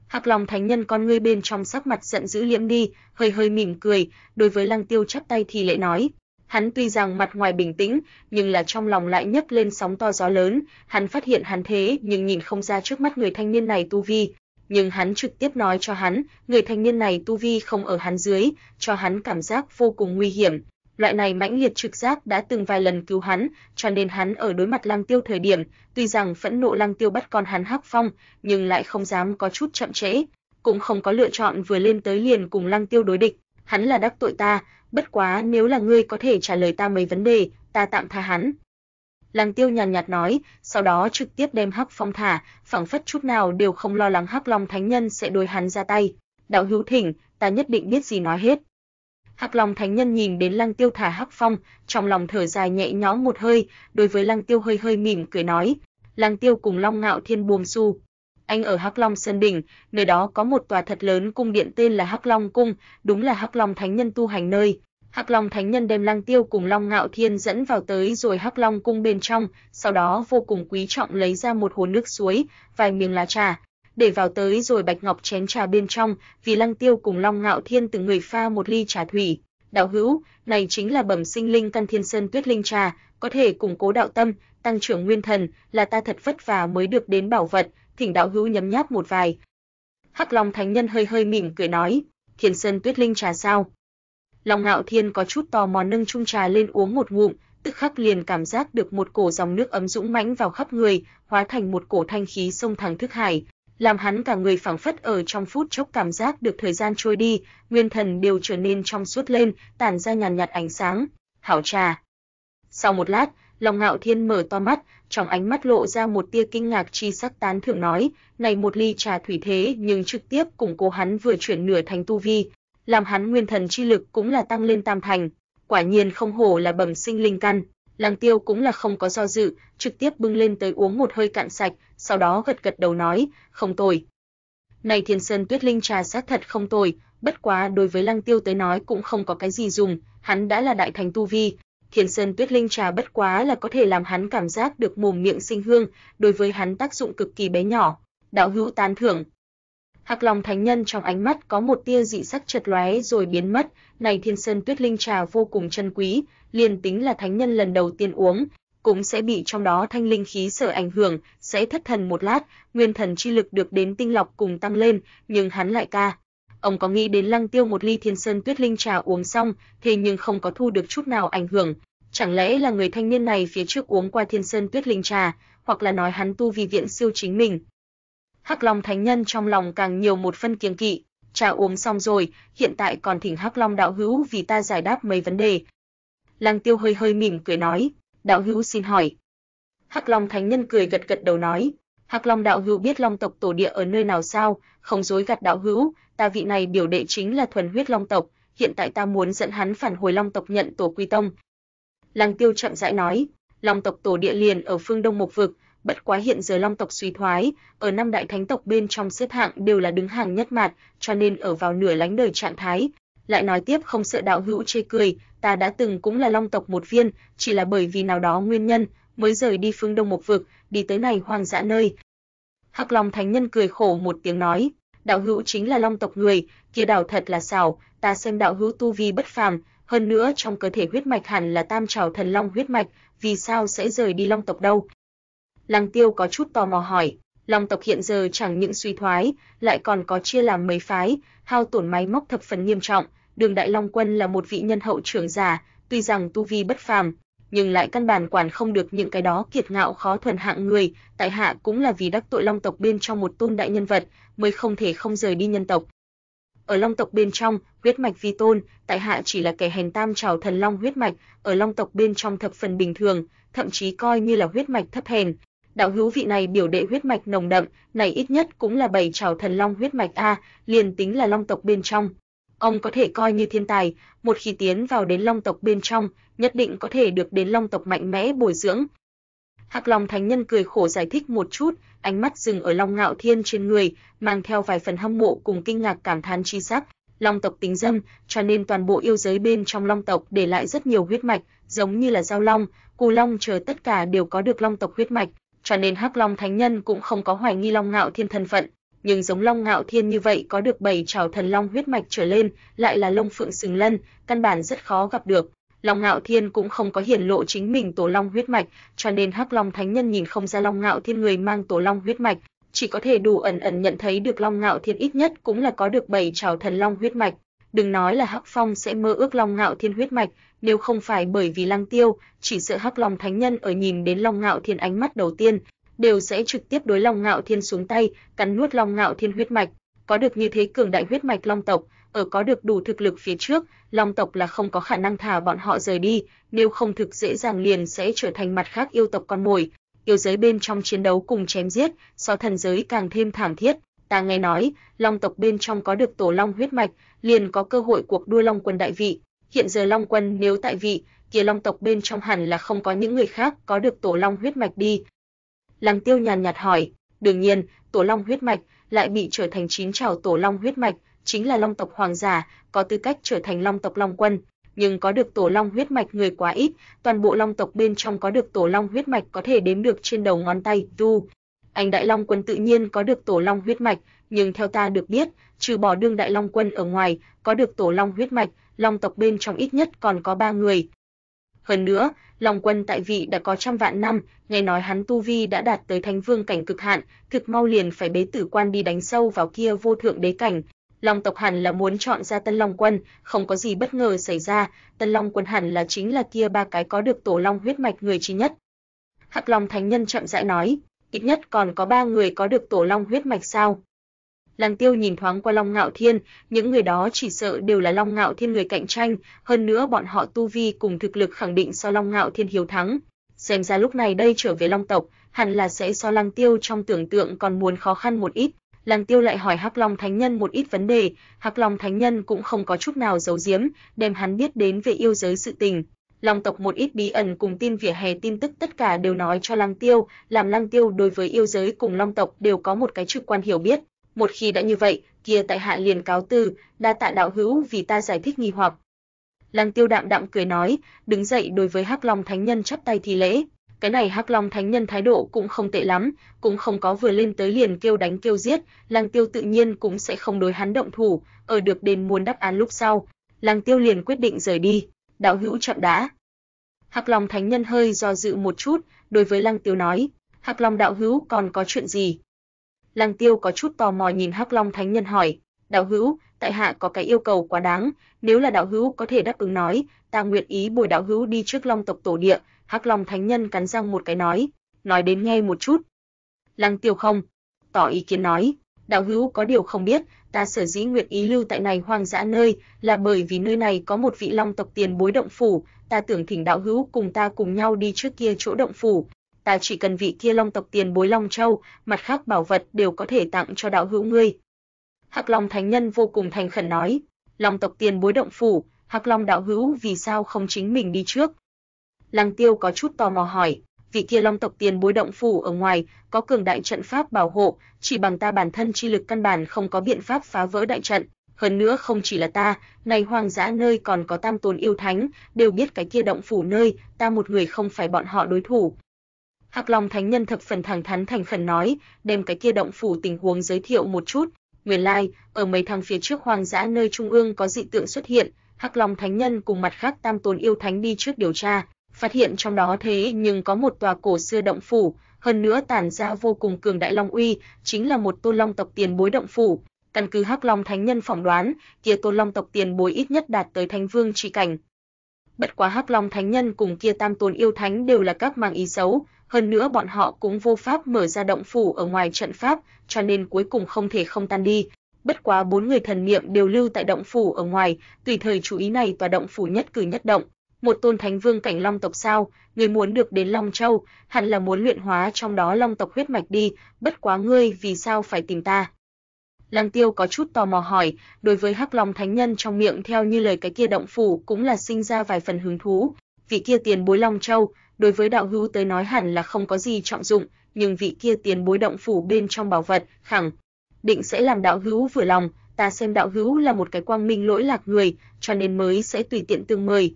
Hắc Long Thánh Nhân con ngươi bên trong sắc mặt giận dữ liễm đi, hơi hơi mỉm cười, đối với Lăng Tiêu chắp tay thì lễ nói, Hắn tuy rằng mặt ngoài bình tĩnh, nhưng là trong lòng lại nhấc lên sóng to gió lớn, hắn phát hiện hắn thế nhưng nhìn không ra trước mắt người thanh niên này tu vi, nhưng hắn trực tiếp nói cho hắn, người thanh niên này tu vi không ở hắn dưới, cho hắn cảm giác vô cùng nguy hiểm. Loại này mãnh liệt trực giác đã từng vài lần cứu hắn, cho nên hắn ở đối mặt Lăng Tiêu thời điểm, tuy rằng phẫn nộ Lăng Tiêu bắt con hắn Hắc Phong, nhưng lại không dám có chút chậm trễ, cũng không có lựa chọn vừa lên tới liền cùng Lăng Tiêu đối địch, hắn là đắc tội ta, bất quá nếu là ngươi có thể trả lời ta mấy vấn đề, ta tạm tha hắn. Lăng Tiêu nhàn nhạt nói, sau đó trực tiếp đem Hắc Phong thả, phảng phất chút nào đều không lo lắng Hắc Long Thánh Nhân sẽ đối hắn ra tay. Đạo hữu thỉnh, ta nhất định biết gì nói hết. Hắc Long Thánh Nhân nhìn đến Lăng Tiêu thả Hắc Phong, trong lòng thở dài nhẹ nhõm một hơi, đối với Lăng Tiêu hơi hơi mỉm cười nói, Lăng Tiêu cùng Long Ngạo Thiên buông xu anh ở Hắc Long Sơn đỉnh, nơi đó có một tòa thật lớn cung điện tên là Hắc Long cung, đúng là Hắc Long Thánh Nhân tu hành nơi. Hắc Long Thánh Nhân đem Lăng Tiêu cùng Long Ngạo Thiên dẫn vào tới rồi Hắc Long cung bên trong, sau đó vô cùng quý trọng lấy ra một hồ nước suối, vài miếng lá trà, để vào tới rồi bạch ngọc chén trà bên trong, vì Lăng Tiêu cùng Long Ngạo Thiên từng người pha một ly trà thủy. Đạo hữu, này chính là bẩm sinh linh căn thiên sơn tuyết linh trà, có thể củng cố đạo tâm, tăng trưởng nguyên thần, là ta thật vất vả mới được đến bảo vật, thỉnh đạo hữu nhấm nháp một vài. Hắc Long Thánh Nhân hơi hơi mỉm cười nói, Thiên Sơn Tuyết Linh trà sao? Long Ngạo Thiên có chút tò mò nâng chung trà lên uống một ngụm, tức khắc liền cảm giác được một cổ dòng nước ấm dũng mãnh vào khắp người, hóa thành một cổ thanh khí sông thẳng thức hải, làm hắn cả người phảng phất ở trong phút chốc cảm giác được thời gian trôi đi, nguyên thần đều trở nên trong suốt lên, tản ra nhàn nhạt ánh sáng. Hảo trà. Sau một lát, Long Ngạo Thiên mở to mắt, trong ánh mắt lộ ra một tia kinh ngạc chi sắc tán thưởng nói, này một ly trà thủy thế nhưng trực tiếp củng cố hắn vừa chuyển nửa thành tu vi, làm hắn nguyên thần chi lực cũng là tăng lên tam thành, quả nhiên không hổ là bẩm sinh linh căn. Lăng Tiêu cũng là không có do dự, trực tiếp bưng lên tới uống một hơi cạn sạch, sau đó gật gật đầu nói, không tồi. Này Thiên Sơn Tuyết Linh trà sát thật không tồi, bất quá đối với Lăng Tiêu tới nói cũng không có cái gì dùng, hắn đã là đại thành tu vi, Thiên Sơn Tuyết Linh trà bất quá là có thể làm hắn cảm giác được mồm miệng sinh hương, đối với hắn tác dụng cực kỳ bé nhỏ. Đạo hữu tán thưởng. hạc Long Thánh Nhân trong ánh mắt có một tia dị sắc chợt lóe rồi biến mất, này Thiên Sơn Tuyết Linh trà vô cùng chân quý, liền tính là thánh nhân lần đầu tiên uống, cũng sẽ bị trong đó thanh linh khí sở ảnh hưởng, sẽ thất thần một lát, nguyên thần chi lực được đến tinh lọc cùng tăng lên, nhưng hắn lại ca. Ông có nghĩ đến Lăng Tiêu một ly Thiên Sơn Tuyết Linh trà uống xong, thế nhưng không có thu được chút nào ảnh hưởng, chẳng lẽ là người thanh niên này phía trước uống qua Thiên Sơn Tuyết Linh trà, hoặc là nói hắn tu vi viện siêu chính mình. Hắc Long Thánh Nhân trong lòng càng nhiều một phân kiêng kỵ, trà uống xong rồi, hiện tại còn thỉnh Hắc Long đạo hữu vì ta giải đáp mấy vấn đề. Lăng Tiêu hơi hơi mỉm cười nói, đạo hữu xin hỏi. Hắc Long Thánh Nhân cười gật gật đầu nói, Hắc Long đạo hữu biết Long tộc tổ địa ở nơi nào sao? Không dối gạt đạo hữu, ta vị này biểu đệ chính là thuần huyết Long tộc, hiện tại ta muốn dẫn hắn phản hồi Long tộc nhận tổ quy tông. Lăng Tiêu chậm rãi nói, Long tộc tổ địa liền ở phương Đông một vực, bất quá hiện giờ Long tộc suy thoái, ở năm đại thánh tộc bên trong xếp hạng đều là đứng hàng nhất mạt, cho nên ở vào nửa lánh đời trạng thái. Lại nói tiếp không sợ đạo hữu chê cười, ta đã từng cũng là Long tộc một viên, chỉ là bởi vì nào đó nguyên nhân, mới rời đi phương Đông một vực, đi tới này hoang dã nơi. Hắc Long Thánh Nhân cười khổ một tiếng nói, đạo hữu chính là Long tộc người, kia đảo thật là xảo, ta xem đạo hữu tu vi bất phàm, hơn nữa trong cơ thể huyết mạch hẳn là Tam Trảo Thần Long huyết mạch, vì sao sẽ rời đi Long tộc đâu? Lăng Tiêu có chút tò mò hỏi, Long tộc hiện giờ chẳng những suy thoái, lại còn có chia làm mấy phái, hao tổn máy móc thập phần nghiêm trọng, Đường Đại Long Quân là một vị nhân hậu trưởng giả, tuy rằng tu vi bất phàm, nhưng lại căn bản quản không được những cái đó kiệt ngạo khó thuần hạng người, tại hạ cũng là vì đắc tội Long tộc bên trong một tôn đại nhân vật, mới không thể không rời đi nhân tộc. Ở Long tộc bên trong, huyết mạch vi tôn, tại hạ chỉ là kẻ hèn tam trảo thần long huyết mạch, ở Long tộc bên trong thập phần bình thường, thậm chí coi như là huyết mạch thấp hèn. Đạo hữu vị này biểu đệ huyết mạch nồng đậm, này ít nhất cũng là bảy trảo thần long huyết mạch a, liền tính là Long tộc bên trong, ông có thể coi như thiên tài, một khi tiến vào đến Long tộc bên trong, nhất định có thể được đến Long tộc mạnh mẽ bồi dưỡng. Hắc Long Thánh Nhân cười khổ giải thích một chút, ánh mắt dừng ở Long Ngạo Thiên trên người, mang theo vài phần hâm mộ cùng kinh ngạc cảm thán chi sắc. Long tộc tính dâm, cho nên toàn bộ yêu giới bên trong Long tộc để lại rất nhiều huyết mạch, giống như là giao long, cù long chờ tất cả đều có được Long tộc huyết mạch, cho nên Hắc Long Thánh Nhân cũng không có hoài nghi Long Ngạo Thiên thân phận, nhưng giống Long Ngạo Thiên như vậy có được bảy trảo thần long huyết mạch trở lên, lại là Long phượng sừng lân, căn bản rất khó gặp được. Long Ngạo Thiên cũng không có hiển lộ chính mình tổ long huyết mạch, cho nên Hắc Long Thánh Nhân nhìn không ra Long Ngạo Thiên người mang tổ long huyết mạch, chỉ có thể đủ ẩn ẩn nhận thấy được Long Ngạo Thiên ít nhất cũng là có được bảy trảo thần long huyết mạch. Đừng nói là Hắc Phong sẽ mơ ước Long Ngạo Thiên huyết mạch, nếu không phải bởi vì Lăng Tiêu, chỉ sợ Hắc Long Thánh Nhân ở nhìn đến Long Ngạo Thiên ánh mắt đầu tiên, đều sẽ trực tiếp đối Long Ngạo Thiên xuống tay, cắn nuốt Long Ngạo Thiên huyết mạch. Có được như thế cường đại huyết mạch Long tộc, ở có được đủ thực lực phía trước, Long tộc là không có khả năng thả bọn họ rời đi, nếu không thực dễ dàng liền sẽ trở thành mặt khác yêu tộc con mồi. Yêu giới bên trong chiến đấu cùng chém giết, so thần giới càng thêm thảm thiết. Ta nghe nói, Long tộc bên trong có được tổ Long huyết mạch, liền có cơ hội cuộc đua Long quân đại vị. Hiện giờ Long quân nếu tại vị, kia Long tộc bên trong hẳn là không có những người khác có được tổ Long huyết mạch đi, Lăng Tiêu nhàn nhạt hỏi, đương nhiên, Tổ Long huyết mạch lại bị trở thành chín trảo Tổ Long huyết mạch, chính là Long tộc hoàng giả, có tư cách trở thành Long tộc Long quân, nhưng có được Tổ Long huyết mạch người quá ít, toàn bộ Long tộc bên trong có được Tổ Long huyết mạch có thể đếm được trên đầu ngón tay, tu. Anh Đại Long quân tự nhiên có được Tổ Long huyết mạch, nhưng theo ta được biết, trừ bỏ đương Đại Long quân ở ngoài, có được Tổ Long huyết mạch, Long tộc bên trong ít nhất còn có ba người. Hơn nữa, Long Quân tại vị đã có trăm vạn năm, nghe nói hắn tu vi đã đạt tới thánh vương cảnh cực hạn, thực mau liền phải bế tử quan đi đánh sâu vào kia vô thượng đế cảnh. Long tộc hẳn là muốn chọn ra Tân Long Quân, không có gì bất ngờ xảy ra, Tân Long Quân hẳn là chính là kia ba cái có được tổ long huyết mạch người trí nhất. Hắc Long Thánh Nhân chậm rãi nói, ít nhất còn có ba người có được tổ long huyết mạch sao? Lăng Tiêu nhìn thoáng qua Long Ngạo Thiên, những người đó chỉ sợ đều là Long Ngạo Thiên người cạnh tranh, hơn nữa bọn họ tu vi cùng thực lực khẳng định so Long Ngạo Thiên hiếu thắng. Xem ra lúc này đây trở về Long tộc, hẳn là sẽ so Lăng Tiêu trong tưởng tượng còn muốn khó khăn một ít. Lăng Tiêu lại hỏi Hắc Long Thánh Nhân một ít vấn đề, Hắc Long Thánh Nhân cũng không có chút nào giấu giếm, đem hắn biết đến về yêu giới sự tình. Long tộc một ít bí ẩn cùng tin vỉa hè tin tức tất cả đều nói cho Lăng Tiêu, làm Lăng Tiêu đối với yêu giới cùng Long tộc đều có một cái trực quan hiểu biết. Một khi đã như vậy, kia tại hạ liền cáo từ, đa tạ đạo hữu vì ta giải thích nghi hoặc. Lăng Tiêu đạm đạm cười nói, đứng dậy đối với Hắc Long Thánh Nhân chắp tay thi lễ. Cái này Hắc Long Thánh Nhân thái độ cũng không tệ lắm, cũng không có vừa lên tới liền kêu đánh kêu giết, Lăng Tiêu tự nhiên cũng sẽ không đối hắn động thủ, ở được đền muốn đáp án lúc sau, Lăng Tiêu liền quyết định rời đi, đạo hữu chậm đã. Hắc Long Thánh Nhân hơi do dự một chút, đối với Lăng Tiêu nói, Hắc Long đạo hữu còn có chuyện gì? Lăng Tiêu có chút tò mò nhìn Hắc Long Thánh Nhân hỏi, "Đạo hữu, tại hạ có cái yêu cầu quá đáng, nếu là đạo hữu có thể đáp ứng nói, ta nguyện ý bồi đạo hữu đi trước Long tộc tổ địa." Hắc Long Thánh Nhân cắn răng một cái nói, "Nói đến nghe một chút." Lăng Tiêu không tỏ ý kiến nói, "Đạo hữu có điều không biết, ta sở dĩ nguyện ý lưu tại này hoang dã nơi, là bởi vì nơi này có một vị Long tộc tiền bối động phủ, ta tưởng thỉnh đạo hữu cùng ta cùng nhau đi trước kia chỗ động phủ, ta chỉ cần vị kia Long tộc tiền bối Long Châu, mặt khác bảo vật đều có thể tặng cho đạo hữu ngươi." Hắc Long Thánh Nhân vô cùng thành khẩn nói, "Long tộc tiền bối động phủ, Hắc Long đạo hữu vì sao không chính mình đi trước?" Lăng Tiêu có chút tò mò hỏi, vị kia Long tộc tiền bối động phủ ở ngoài có cường đại trận pháp bảo hộ, chỉ bằng ta bản thân chi lực căn bản không có biện pháp phá vỡ đại trận, hơn nữa không chỉ là ta, này hoang dã nơi còn có tam tôn yêu thánh, đều biết cái kia động phủ nơi, ta một người không phải bọn họ đối thủ, Hắc Long Thánh Nhân thập phần thẳng thắn thành phần nói, đem cái kia động phủ tình huống giới thiệu một chút. Nguyên lai, like, ở mấy tháng phía trước hoang dã nơi trung ương có dị tượng xuất hiện, Hắc Long Thánh Nhân cùng mặt khác Tam Tôn yêu thánh đi trước điều tra, phát hiện trong đó thế nhưng có một tòa cổ xưa động phủ, hơn nữa tản ra vô cùng cường đại long uy, chính là một tôn long tộc tiền bối động phủ. Căn cứ Hắc Long Thánh Nhân phỏng đoán, kia tôn long tộc tiền bối ít nhất đạt tới thánh vương chi cảnh. Bất quá Hắc Long Thánh Nhân cùng kia Tam Tôn yêu thánh đều là các mang ý xấu, hơn nữa bọn họ cũng vô pháp mở ra động phủ ở ngoài trận pháp, cho nên cuối cùng không thể không tan đi. Bất quá bốn người thần niệm đều lưu tại động phủ ở ngoài, tùy thời chú ý này tòa động phủ nhất cử nhất động. Một tôn thánh vương cảnh long tộc sao, người muốn được đến Long Châu, hẳn là muốn luyện hóa trong đó long tộc huyết mạch đi, bất quá ngươi vì sao phải tìm ta? Lăng Tiêu có chút tò mò hỏi, đối với Hắc Long Thánh Nhân trong miệng theo như lời cái kia động phủ cũng là sinh ra vài phần hứng thú. Vị kia tiền bối Long Châu, đối với đạo hữu tới nói hẳn là không có gì trọng dụng, nhưng vị kia tiền bối động phủ bên trong bảo vật, khẳng định sẽ làm đạo hữu vừa lòng, ta xem đạo hữu là một cái quang minh lỗi lạc người, cho nên mới sẽ tùy tiện tương mời.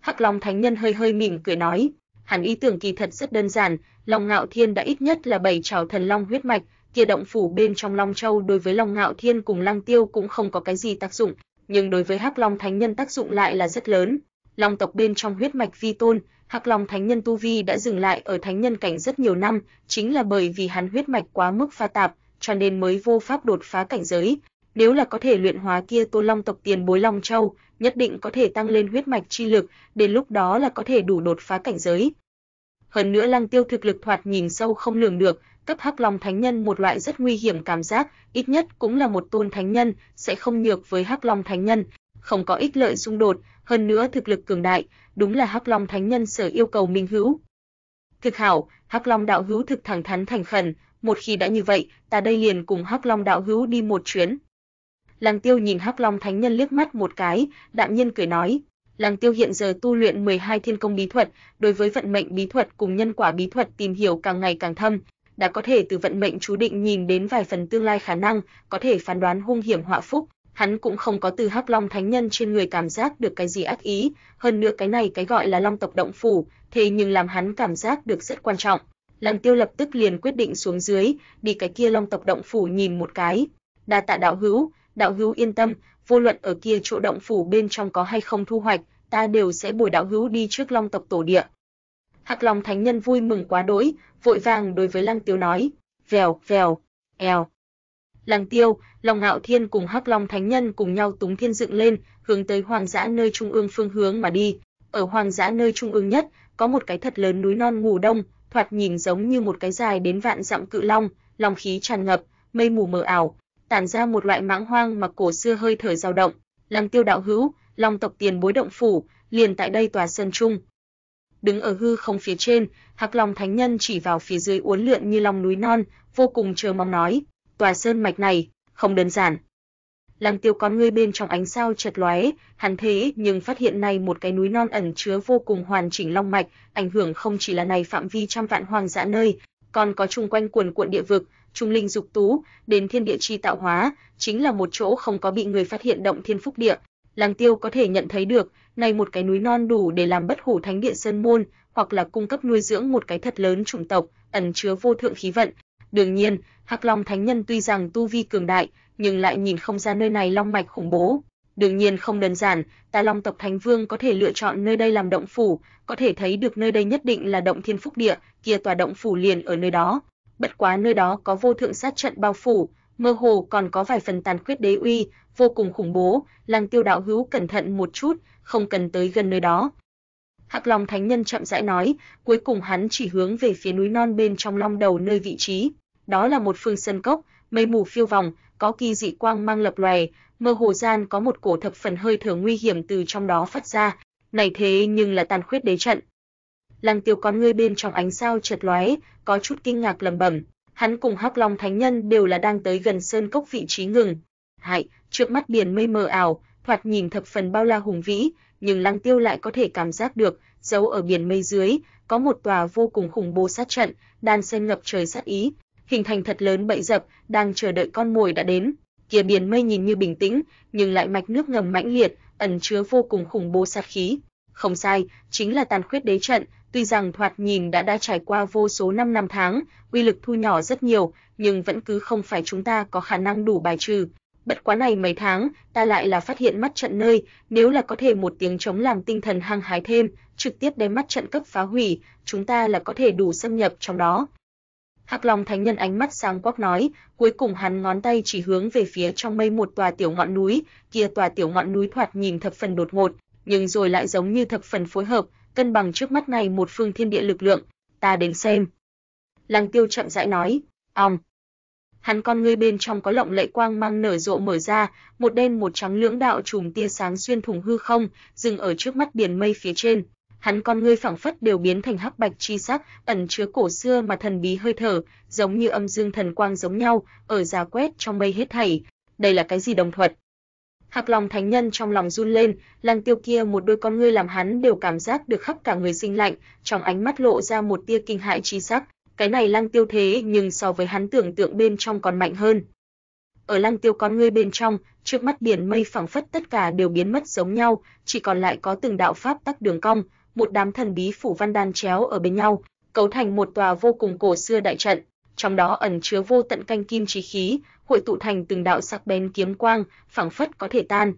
Hắc Long Thánh Nhân hơi hơi mỉm cười nói, hắn ý tưởng kỳ thật rất đơn giản, Long Ngạo Thiên đã ít nhất là bảy trảo thần long huyết mạch, kia động phủ bên trong Long Châu đối với Long Ngạo Thiên cùng Lăng Tiêu cũng không có cái gì tác dụng, nhưng đối với Hắc Long Thánh Nhân tác dụng lại là rất lớn. Long tộc bên trong huyết mạch vi tôn, Hắc Long Thánh Nhân tu vi đã dừng lại ở thánh nhân cảnh rất nhiều năm, chính là bởi vì hắn huyết mạch quá mức pha tạp, cho nên mới vô pháp đột phá cảnh giới. Nếu là có thể luyện hóa kia Tô Long tộc tiền bối Long Châu, nhất định có thể tăng lên huyết mạch chi lực, đến lúc đó là có thể đủ đột phá cảnh giới. Hơn nữa Lăng Tiêu thực lực thoạt nhìn sâu không lường được, cấp Hắc Long Thánh Nhân một loại rất nguy hiểm cảm giác, ít nhất cũng là một tôn thánh nhân, sẽ không nhược với Hắc Long Thánh Nhân, không có ích lợi xung đột, hơn nữa thực lực cường đại, đúng là Hắc Long Thánh Nhân sở yêu cầu minh hữu. Thực hảo, Hắc Long đạo hữu thực thẳng thắn thành khẩn, một khi đã như vậy, ta đây liền cùng Hắc Long đạo hữu đi một chuyến. Lăng Tiêu nhìn Hắc Long Thánh Nhân liếc mắt một cái, đạm nhiên cười nói, Lăng Tiêu hiện giờ tu luyện 12 thiên công bí thuật, đối với vận mệnh bí thuật cùng nhân quả bí thuật tìm hiểu càng ngày càng thâm, đã có thể từ vận mệnh chú định nhìn đến vài phần tương lai khả năng, có thể phán đoán hung hiểm họa phúc, hắn cũng không có từ Hắc Long Thánh Nhân trên người cảm giác được cái gì ác ý, hơn nữa cái này cái gọi là Long tộc động phủ, thế nhưng làm hắn cảm giác được rất quan trọng. Lăng Tiêu lập tức liền quyết định xuống dưới, đi cái kia Long tộc động phủ nhìn một cái. Đa tạ đạo hữu, đạo hữu yên tâm, vô luận ở kia chỗ động phủ bên trong có hay không thu hoạch, ta đều sẽ bồi đạo hữu đi trước Long tộc tổ địa. Hắc Long Thánh Nhân vui mừng quá đỗi, vội vàng đối với Lăng Tiêu nói, vèo, vèo, eo. Lăng Tiêu, Long Ngạo Thiên cùng Hắc Long Thánh Nhân cùng nhau túng thiên dựng lên, hướng tới hoàng dã nơi trung ương phương hướng mà đi. Ở hoàng dã nơi trung ương nhất, có một cái thật lớn núi non ngủ đông, thoạt nhìn giống như một cái dài đến vạn dặm cự long, long khí tràn ngập, mây mù mờ ảo, tản ra một loại mãng hoang mà cổ xưa hơi thở dao động. Lăng Tiêu đạo hữu, Long tộc tiền bối động phủ, liền tại đây tòa sơn trung. Đứng ở hư không phía trên, Hắc Long Thánh Nhân chỉ vào phía dưới uốn lượn như long núi non, vô cùng chờ mong nói, tòa sơn mạch này, không đơn giản. Lăng Tiêu con ngươi bên trong ánh sao chợt lóe, hắn thế nhưng phát hiện này một cái núi non ẩn chứa vô cùng hoàn chỉnh long mạch, ảnh hưởng không chỉ là này phạm vi trăm vạn hoang dã nơi, còn có chung quanh quần cuộn địa vực, trung linh dục tú, đến thiên địa chi tạo hóa, chính là một chỗ không có bị người phát hiện động thiên phúc địa. Lăng Tiêu có thể nhận thấy được, này một cái núi non đủ để làm bất hủ thánh địa sơn môn, hoặc là cung cấp nuôi dưỡng một cái thật lớn chủng tộc, ẩn chứa vô thượng khí vận. Đương nhiên, Hắc Long Thánh Nhân tuy rằng tu vi cường đại, nhưng lại nhìn không ra nơi này long mạch khủng bố. Đương nhiên không đơn giản, Ta Long tộc Thánh Vương có thể lựa chọn nơi đây làm động phủ, có thể thấy được nơi đây nhất định là động thiên phúc địa, kia tòa động phủ liền ở nơi đó. Bất quá nơi đó có vô thượng sát trận bao phủ, mơ hồ còn có vài phần tàn khuyết đế uy, vô cùng khủng bố, Lăng Tiêu đạo hữu cẩn thận một chút, không cần tới gần nơi đó. Hắc Long Thánh Nhân chậm rãi nói, cuối cùng hắn chỉ hướng về phía núi non bên trong long đầu nơi vị trí. Đó là một phương sân cốc, mây mù phiêu vòng, có kỳ dị quang mang lập lòe, mơ hồ gian có một cổ thập phần hơi thở nguy hiểm từ trong đó phát ra. Này thế nhưng là tàn khuyết đế trận. Lăng Tiêu con ngươi bên trong ánh sao chợt lóe, có chút kinh ngạc lẩm bẩm, hắn cùng Hắc Long Thánh Nhân đều là đang tới gần sơn cốc vị trí ngừng. Hại, trước mắt biển mây mờ ảo, thoạt nhìn thập phần bao la hùng vĩ, nhưng Lăng Tiêu lại có thể cảm giác được, giấu ở biển mây dưới, có một tòa vô cùng khủng bố sát trận, đan xen ngập trời sát ý, hình thành thật lớn bẫy dập, đang chờ đợi con mồi đã đến. Kia biển mây nhìn như bình tĩnh, nhưng lại mạch nước ngầm mãnh liệt, ẩn chứa vô cùng khủng bố sát khí. Không sai, chính là tàn khuyết đế trận, tuy rằng thoạt nhìn đã đã trải qua vô số năm năm tháng, uy lực thu nhỏ rất nhiều, nhưng vẫn cứ không phải chúng ta có khả năng đủ bài trừ. Bất quá này mấy tháng, ta lại là phát hiện mắt trận nơi, nếu là có thể một tiếng chống làm tinh thần hăng hái thêm, trực tiếp đem mắt trận cấp phá hủy, chúng ta là có thể đủ xâm nhập trong đó. Hắc Long Thánh Nhân ánh mắt sáng quắc nói, cuối cùng hắn ngón tay chỉ hướng về phía trong mây một tòa tiểu ngọn núi, kia tòa tiểu ngọn núi thoạt nhìn thập phần đột ngột, nhưng rồi lại giống như thập phần phối hợp, cân bằng trước mắt này một phương thiên địa lực lượng, ta đến xem. Lăng Tiêu chậm rãi nói, "Ong." Hắn con ngươi bên trong có lộng lẫy quang mang nở rộ mở ra, một đen một trắng lưỡng đạo chùm tia sáng xuyên thủng hư không, dừng ở trước mắt biển mây phía trên. Hắn con ngươi phảng phất đều biến thành hắc bạch chi sắc, ẩn chứa cổ xưa mà thần bí hơi thở, giống như âm dương thần quang giống nhau, ở già quét trong mây hết thảy. Đây là cái gì đồng thuật? Hạc lòng Thánh Nhân trong lòng run lên, Lăng Tiêu kia một đôi con ngươi làm hắn đều cảm giác được khắp cả người sinh lạnh, trong ánh mắt lộ ra một tia kinh hãi chi sắc, cái này Lăng Tiêu thế nhưng so với hắn tưởng tượng bên trong còn mạnh hơn. ở lăng tiêu con ngươi bên trong, trước mắt biển mây phẳng phất tất cả đều biến mất giống nhau, chỉ còn lại có từng đạo pháp tắc đường cong, một đám thần bí phủ văn đan chéo ở bên nhau, cấu thành một tòa vô cùng cổ xưa đại trận, trong đó ẩn chứa vô tận canh kim chí khí, hội tụ thành từng đạo sắc bén kiếm quang, phẳng phất có thể tan,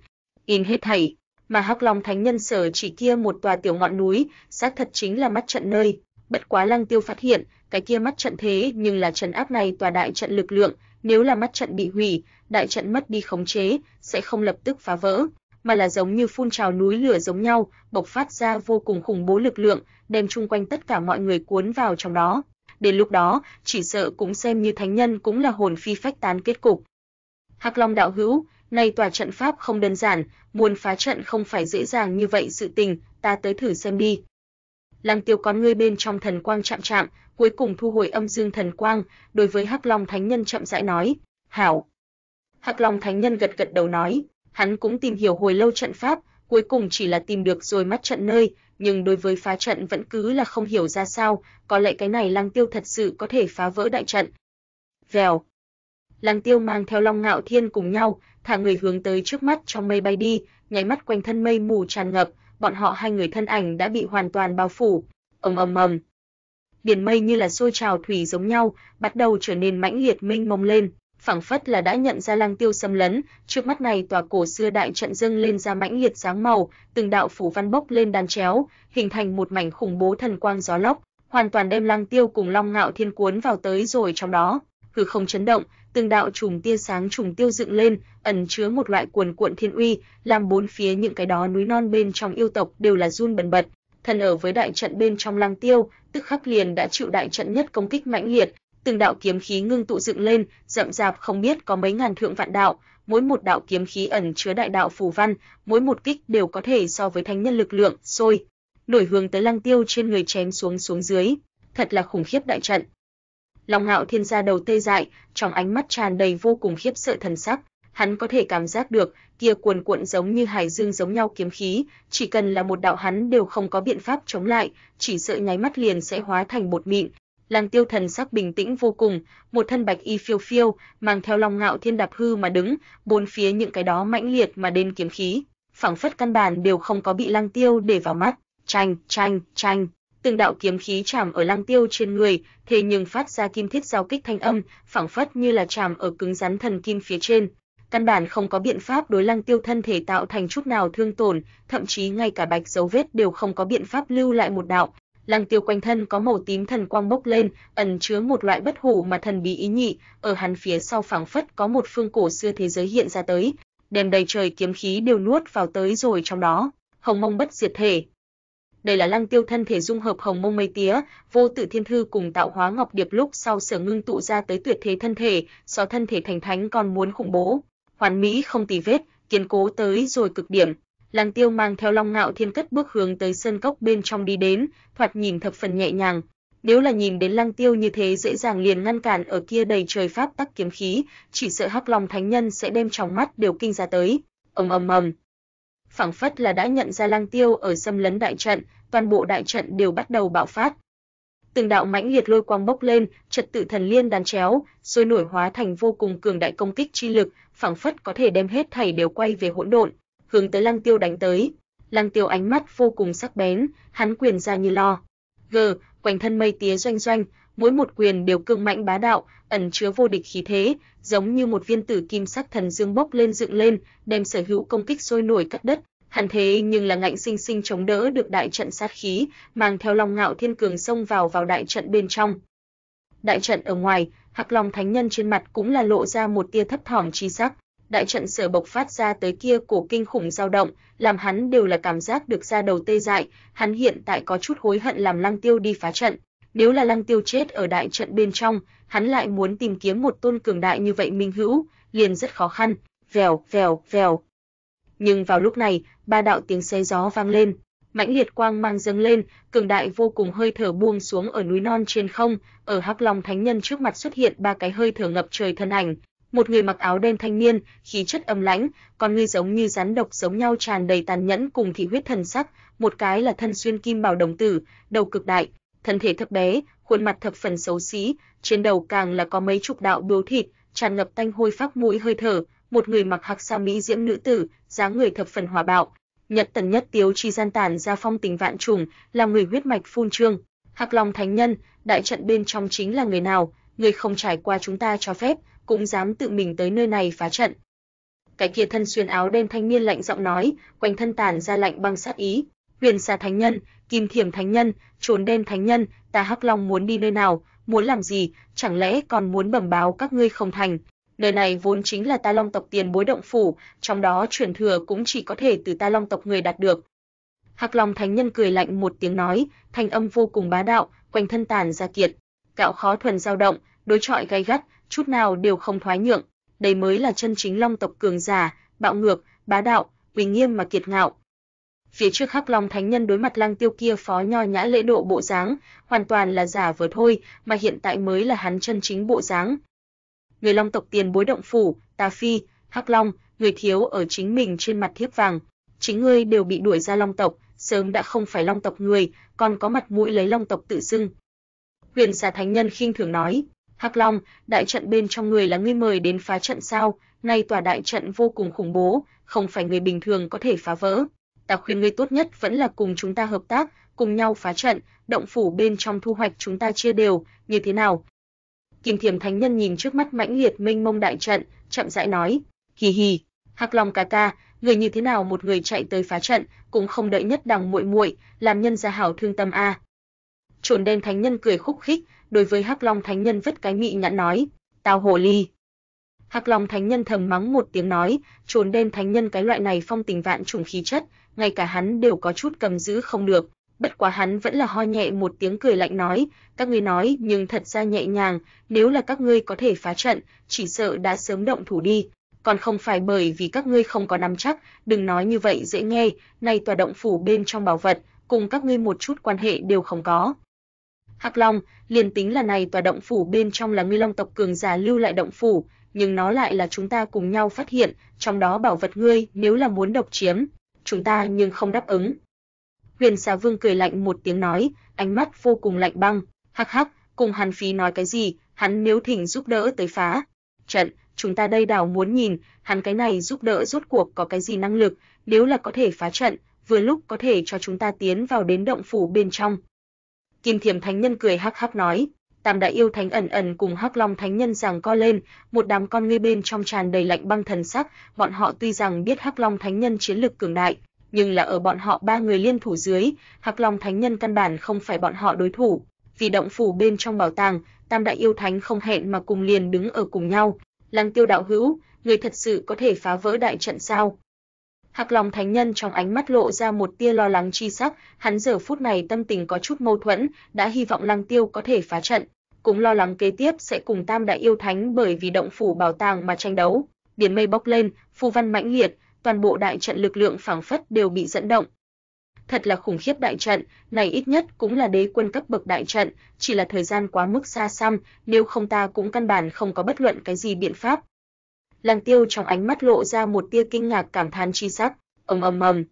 in hết thảy, mà Hắc Long Thánh Nhân sở chỉ kia một tòa tiểu ngọn núi, xác thật chính là mắt trận nơi. Bất quá Lăng Tiêu phát hiện, cái kia mắt trận thế nhưng là trận áp này tòa đại trận lực lượng, nếu là mắt trận bị hủy, đại trận mất đi khống chế, sẽ không lập tức phá vỡ, mà là giống như phun trào núi lửa giống nhau, bộc phát ra vô cùng khủng bố lực lượng, đem chung quanh tất cả mọi người cuốn vào trong đó. Đến lúc đó, chỉ sợ cũng xem như thánh nhân cũng là hồn phi phách tán kết cục. Hắc Long đạo hữu, này tòa trận pháp không đơn giản, muốn phá trận không phải dễ dàng như vậy sự tình, ta tới thử xem đi. Lăng Tiêu con ngươi bên trong thần quang chạm chạm, cuối cùng thu hồi âm dương thần quang, đối với Hắc Long Thánh Nhân chậm rãi nói, "Hảo." Hắc Long Thánh Nhân gật gật đầu nói, hắn cũng tìm hiểu hồi lâu trận pháp, cuối cùng chỉ là tìm được rồi mắt trận nơi, nhưng đối với phá trận vẫn cứ là không hiểu ra sao, có lẽ cái này Lăng Tiêu thật sự có thể phá vỡ đại trận. Vèo. Lăng Tiêu mang theo Long Ngạo Thiên cùng nhau, thả người hướng tới trước mắt trong mây bay đi, nháy mắt quanh thân mây mù tràn ngập, bọn họ hai người thân ảnh đã bị hoàn toàn bao phủ. Ầm ầm ầm. Biển mây như là sôi trào thủy giống nhau, bắt đầu trở nên mãnh liệt mênh mông lên, phảng phất là đã nhận ra Lăng Tiêu xâm lấn, trước mắt này tòa cổ xưa đại trận dâng lên ra mãnh liệt sáng màu, từng đạo phủ văn bốc lên đan chéo, hình thành một mảnh khủng bố thần quang gió lốc, hoàn toàn đem Lăng Tiêu cùng Long Ngạo Thiên cuốn vào tới rồi trong đó. Hư không chấn động, từng đạo trùng tia sáng trùng tiêu dựng lên, ẩn chứa một loại cuồn cuộn thiên uy, làm bốn phía những cái đó núi non bên trong yêu tộc đều là run bần bật. Thần ở với đại trận bên trong Lăng Tiêu, tức khắc liền đã chịu đại trận nhất công kích mãnh liệt, từng đạo kiếm khí ngưng tụ dựng lên, rậm rạp không biết có mấy ngàn thượng vạn đạo, mỗi một đạo kiếm khí ẩn chứa đại đạo phù văn, mỗi một kích đều có thể so với thánh nhân lực lượng, sôi, nổi hướng tới Lăng Tiêu trên người chém xuống xuống dưới, thật là khủng khiếp đại trận. Long Ngạo Thiên gia đầu tê dại, trong ánh mắt tràn đầy vô cùng khiếp sợ thần sắc, hắn có thể cảm giác được, kia cuồn cuộn giống như hải dương giống nhau kiếm khí, chỉ cần là một đạo hắn đều không có biện pháp chống lại, chỉ sợ nháy mắt liền sẽ hóa thành bột mịn. Lăng Tiêu thần sắc bình tĩnh vô cùng, một thân bạch y phiêu phiêu, mang theo Long Ngạo Thiên đạp hư mà đứng, bốn phía những cái đó mãnh liệt mà đến kiếm khí, phảng phất căn bản đều không có bị Lăng Tiêu để vào mắt. Tranh, tranh, tranh, từng đạo kiếm khí chạm ở Lăng Tiêu trên người, thế nhưng phát ra kim thiết giao kích thanh âm, phảng phất như là chạm ở cứng rắn thần kim phía trên. Căn bản không có biện pháp đối Lăng Tiêu thân thể tạo thành chút nào thương tổn, thậm chí ngay cả bạch dấu vết đều không có biện pháp lưu lại một đạo. Lăng Tiêu quanh thân có màu tím thần quang bốc lên, ẩn chứa một loại bất hủ mà thần bí ý nhị, ở hắn phía sau phảng phất có một phương cổ xưa thế giới hiện ra tới, đem đầy trời kiếm khí đều nuốt vào tới rồi trong đó. Hồng Mông bất diệt thể, đây là Lăng Tiêu thân thể dung hợp hồng mông mây tía, vô tự thiên thư cùng tạo hóa ngọc điệp lúc sau sở ngưng tụ ra tới tuyệt thế thân thể, so thân thể thành thánh còn muốn khủng bố, hoàn mỹ không tì vết, kiên cố tới rồi cực điểm. Lăng Tiêu mang theo Long Ngạo Thiên cất bước hướng tới sơn cốc bên trong đi đến, thoạt nhìn thập phần nhẹ nhàng. Nếu là nhìn đến Lăng Tiêu như thế dễ dàng liền ngăn cản ở kia đầy trời pháp tắc kiếm khí, chỉ sợ Hắc Long Thánh Nhân sẽ đem trong mắt đều kinh ra tới. Ầm ầm ầm, phảng phất là đã nhận ra Lăng Tiêu ở xâm lấn đại trận, toàn bộ đại trận đều bắt đầu bạo phát. Từng đạo mãnh liệt lôi quang bốc lên, trật tự thần liên đàn chéo, rồi nổi hóa thành vô cùng cường đại công kích chi lực, phảng phất có thể đem hết thảy đều quay về hỗn độn, hướng tới Lăng Tiêu đánh tới. Lăng Tiêu ánh mắt vô cùng sắc bén, hắn quyền ra như lo. G, quanh thân mây tía doanh doanh, mỗi một quyền đều cương mạnh bá đạo, ẩn chứa vô địch khí thế, giống như một viên tử kim sắc thần dương bốc lên dựng lên, đem sở hữu công kích sôi nổi cắt đất. Hắn thế nhưng là ngạnh sinh sinh chống đỡ được đại trận sát khí, mang theo Long Ngạo Thiên Cường xông vào vào đại trận bên trong. Đại trận ở ngoài, Hắc Long Thánh Nhân trên mặt cũng là lộ ra một tia thấp thỏm chi sắc. Đại trận sở bộc phát ra tới kia cổ kinh khủng dao động, làm hắn đều là cảm giác được ra đầu tê dại, hắn hiện tại có chút hối hận làm Lăng Tiêu đi phá trận, nếu là Lăng Tiêu chết ở đại trận bên trong, hắn lại muốn tìm kiếm một tôn cường đại như vậy minh hữu, liền rất khó khăn. Vèo, vèo, vèo. Nhưng vào lúc này, ba đạo tiếng xe gió vang lên, mãnh liệt quang mang dâng lên, cường đại vô cùng hơi thở buông xuống ở núi non trên không, ở Hắc Long Thánh Nhân trước mặt xuất hiện ba cái hơi thở ngập trời thân ảnh, một người mặc áo đen thanh niên, khí chất âm lãnh, con ngươi giống như rắn độc giống nhau tràn đầy tàn nhẫn cùng thị huyết thần sắc, một cái là thân xuyên kim bảo đồng tử, đầu cực đại, thân thể thấp bé, khuôn mặt thập phần xấu xí, trên đầu càng là có mấy chục đạo bướu thịt, tràn ngập tanh hôi phác mũi hơi thở, một người mặc hắc sa mỹ diễm nữ tử, dáng người thập phần hòa bạo, nhật tần nhất tiếu chi gian tản ra phong tình vạn trùng, là người huyết mạch phun trương. hạc Long Thánh Nhân, đại trận bên trong chính là người nào, người không trải qua chúng ta cho phép, cũng dám tự mình tới nơi này phá trận. Cái kia thân xuyên áo đen thanh niên lạnh giọng nói, quanh thân tản ra lạnh băng sát ý. Huyền Sa Thánh Nhân, Kim Thiểm Thánh Nhân, Trốn Đen Thánh Nhân, ta Hắc Long muốn đi nơi nào, muốn làm gì, chẳng lẽ còn muốn bẩm báo các ngươi không thành? Nơi này vốn chính là ta Long tộc tiền bối động phủ, trong đó truyền thừa cũng chỉ có thể từ ta Long tộc người đạt được. Hắc Long Thánh Nhân cười lạnh một tiếng nói, thanh âm vô cùng bá đạo, quanh thân tàn ra kiệt, cạo khó thuần dao động, đối chọi gay gắt, chút nào đều không thoái nhượng, đây mới là chân chính Long tộc cường giả, bạo ngược, bá đạo, uy nghiêm mà kiệt ngạo. Phía trước Hắc Long Thánh Nhân đối mặt Lăng Tiêu kia phó nho nhã lễ độ bộ dáng, hoàn toàn là giả vờ thôi, mà hiện tại mới là hắn chân chính bộ dáng. Người Long tộc tiền bối động phủ, Tà Phi, Hắc Long, người thiếu ở chính mình trên mặt thiếp vàng, chính ngươi đều bị đuổi ra Long tộc, sớm đã không phải Long tộc người, còn có mặt mũi lấy Long tộc tự xưng. Huyền Xà Thánh Nhân khinh thường nói, Hắc Long, đại trận bên trong người là ngươi mời đến phá trận sao? Nay tòa đại trận vô cùng khủng bố, không phải người bình thường có thể phá vỡ. Ta khuyên ngươi tốt nhất vẫn là cùng chúng ta hợp tác, cùng nhau phá trận, động phủ bên trong thu hoạch chúng ta chia đều, như thế nào? Kim Thiểm Thánh Nhân nhìn trước mắt mãnh liệt mênh mông đại trận, chậm rãi nói, hì hì, Hắc Long ca ca, người như thế nào một người chạy tới phá trận, cũng không đợi nhất đằng muội muội, làm nhân gia hảo thương tâm a. Trồn đen thánh nhân cười khúc khích, đối với Hắc Long thánh nhân vứt cái mị nhãn nói, "Tao hồ ly." Hắc Long thánh nhân thầm mắng một tiếng nói, trồn đen thánh nhân cái loại này phong tình vạn trùng khí chất, ngay cả hắn đều có chút cầm giữ không được. Bất quá hắn vẫn là ho nhẹ một tiếng cười lạnh nói, các ngươi nói, nhưng thật ra nhẹ nhàng, nếu là các ngươi có thể phá trận, chỉ sợ đã sớm động thủ đi, còn không phải bởi vì các ngươi không có nắm chắc, đừng nói như vậy dễ nghe, này tòa động phủ bên trong bảo vật, cùng các ngươi một chút quan hệ đều không có. Hắc Long, liền tính là này tòa động phủ bên trong là Ngư Long tộc cường giả lưu lại động phủ, nhưng nó lại là chúng ta cùng nhau phát hiện, trong đó bảo vật ngươi nếu là muốn độc chiếm, chúng ta nhưng không đáp ứng. Huyền Xà Vương cười lạnh một tiếng nói, ánh mắt vô cùng lạnh băng, hắc hắc, cùng Hàn phí nói cái gì, hắn nếu thỉnh giúp đỡ tới phá trận, chúng ta đây đảo muốn nhìn, hắn cái này giúp đỡ rốt cuộc có cái gì năng lực, nếu là có thể phá trận, vừa lúc có thể cho chúng ta tiến vào đến động phủ bên trong. Kim Thiểm Thánh Nhân cười hắc hắc nói, Tam Đại Yêu Thánh ẩn ẩn cùng Hắc Long Thánh Nhân giằng co lên, một đám con ngươi bên trong tràn đầy lạnh băng thần sắc, bọn họ tuy rằng biết Hắc Long Thánh Nhân chiến lực cường đại, nhưng là ở bọn họ ba người liên thủ dưới, Hắc Long Thánh Nhân căn bản không phải bọn họ đối thủ. Vì động phủ bên trong bảo tàng, Tam Đại Yêu Thánh không hẹn mà cùng liền đứng ở cùng nhau. Lăng Tiêu đạo hữu, người thật sự có thể phá vỡ đại trận sao? Hạc lòng Thánh Nhân trong ánh mắt lộ ra một tia lo lắng chi sắc, hắn giờ phút này tâm tình có chút mâu thuẫn, đã hy vọng Lăng Tiêu có thể phá trận, cũng lo lắng kế tiếp sẽ cùng Tam Đại Yêu Thánh bởi vì động phủ bảo tàng mà tranh đấu. Biển mây bốc lên, phù văn mãnh liệt, toàn bộ đại trận lực lượng phảng phất đều bị dẫn động. Thật là khủng khiếp đại trận, này ít nhất cũng là đế quân cấp bậc đại trận, chỉ là thời gian quá mức xa xăm, nếu không ta cũng căn bản không có bất luận cái gì biện pháp. Lăng Tiêu trong ánh mắt lộ ra một tia kinh ngạc cảm thán chi sắc, ầm ầm ầm.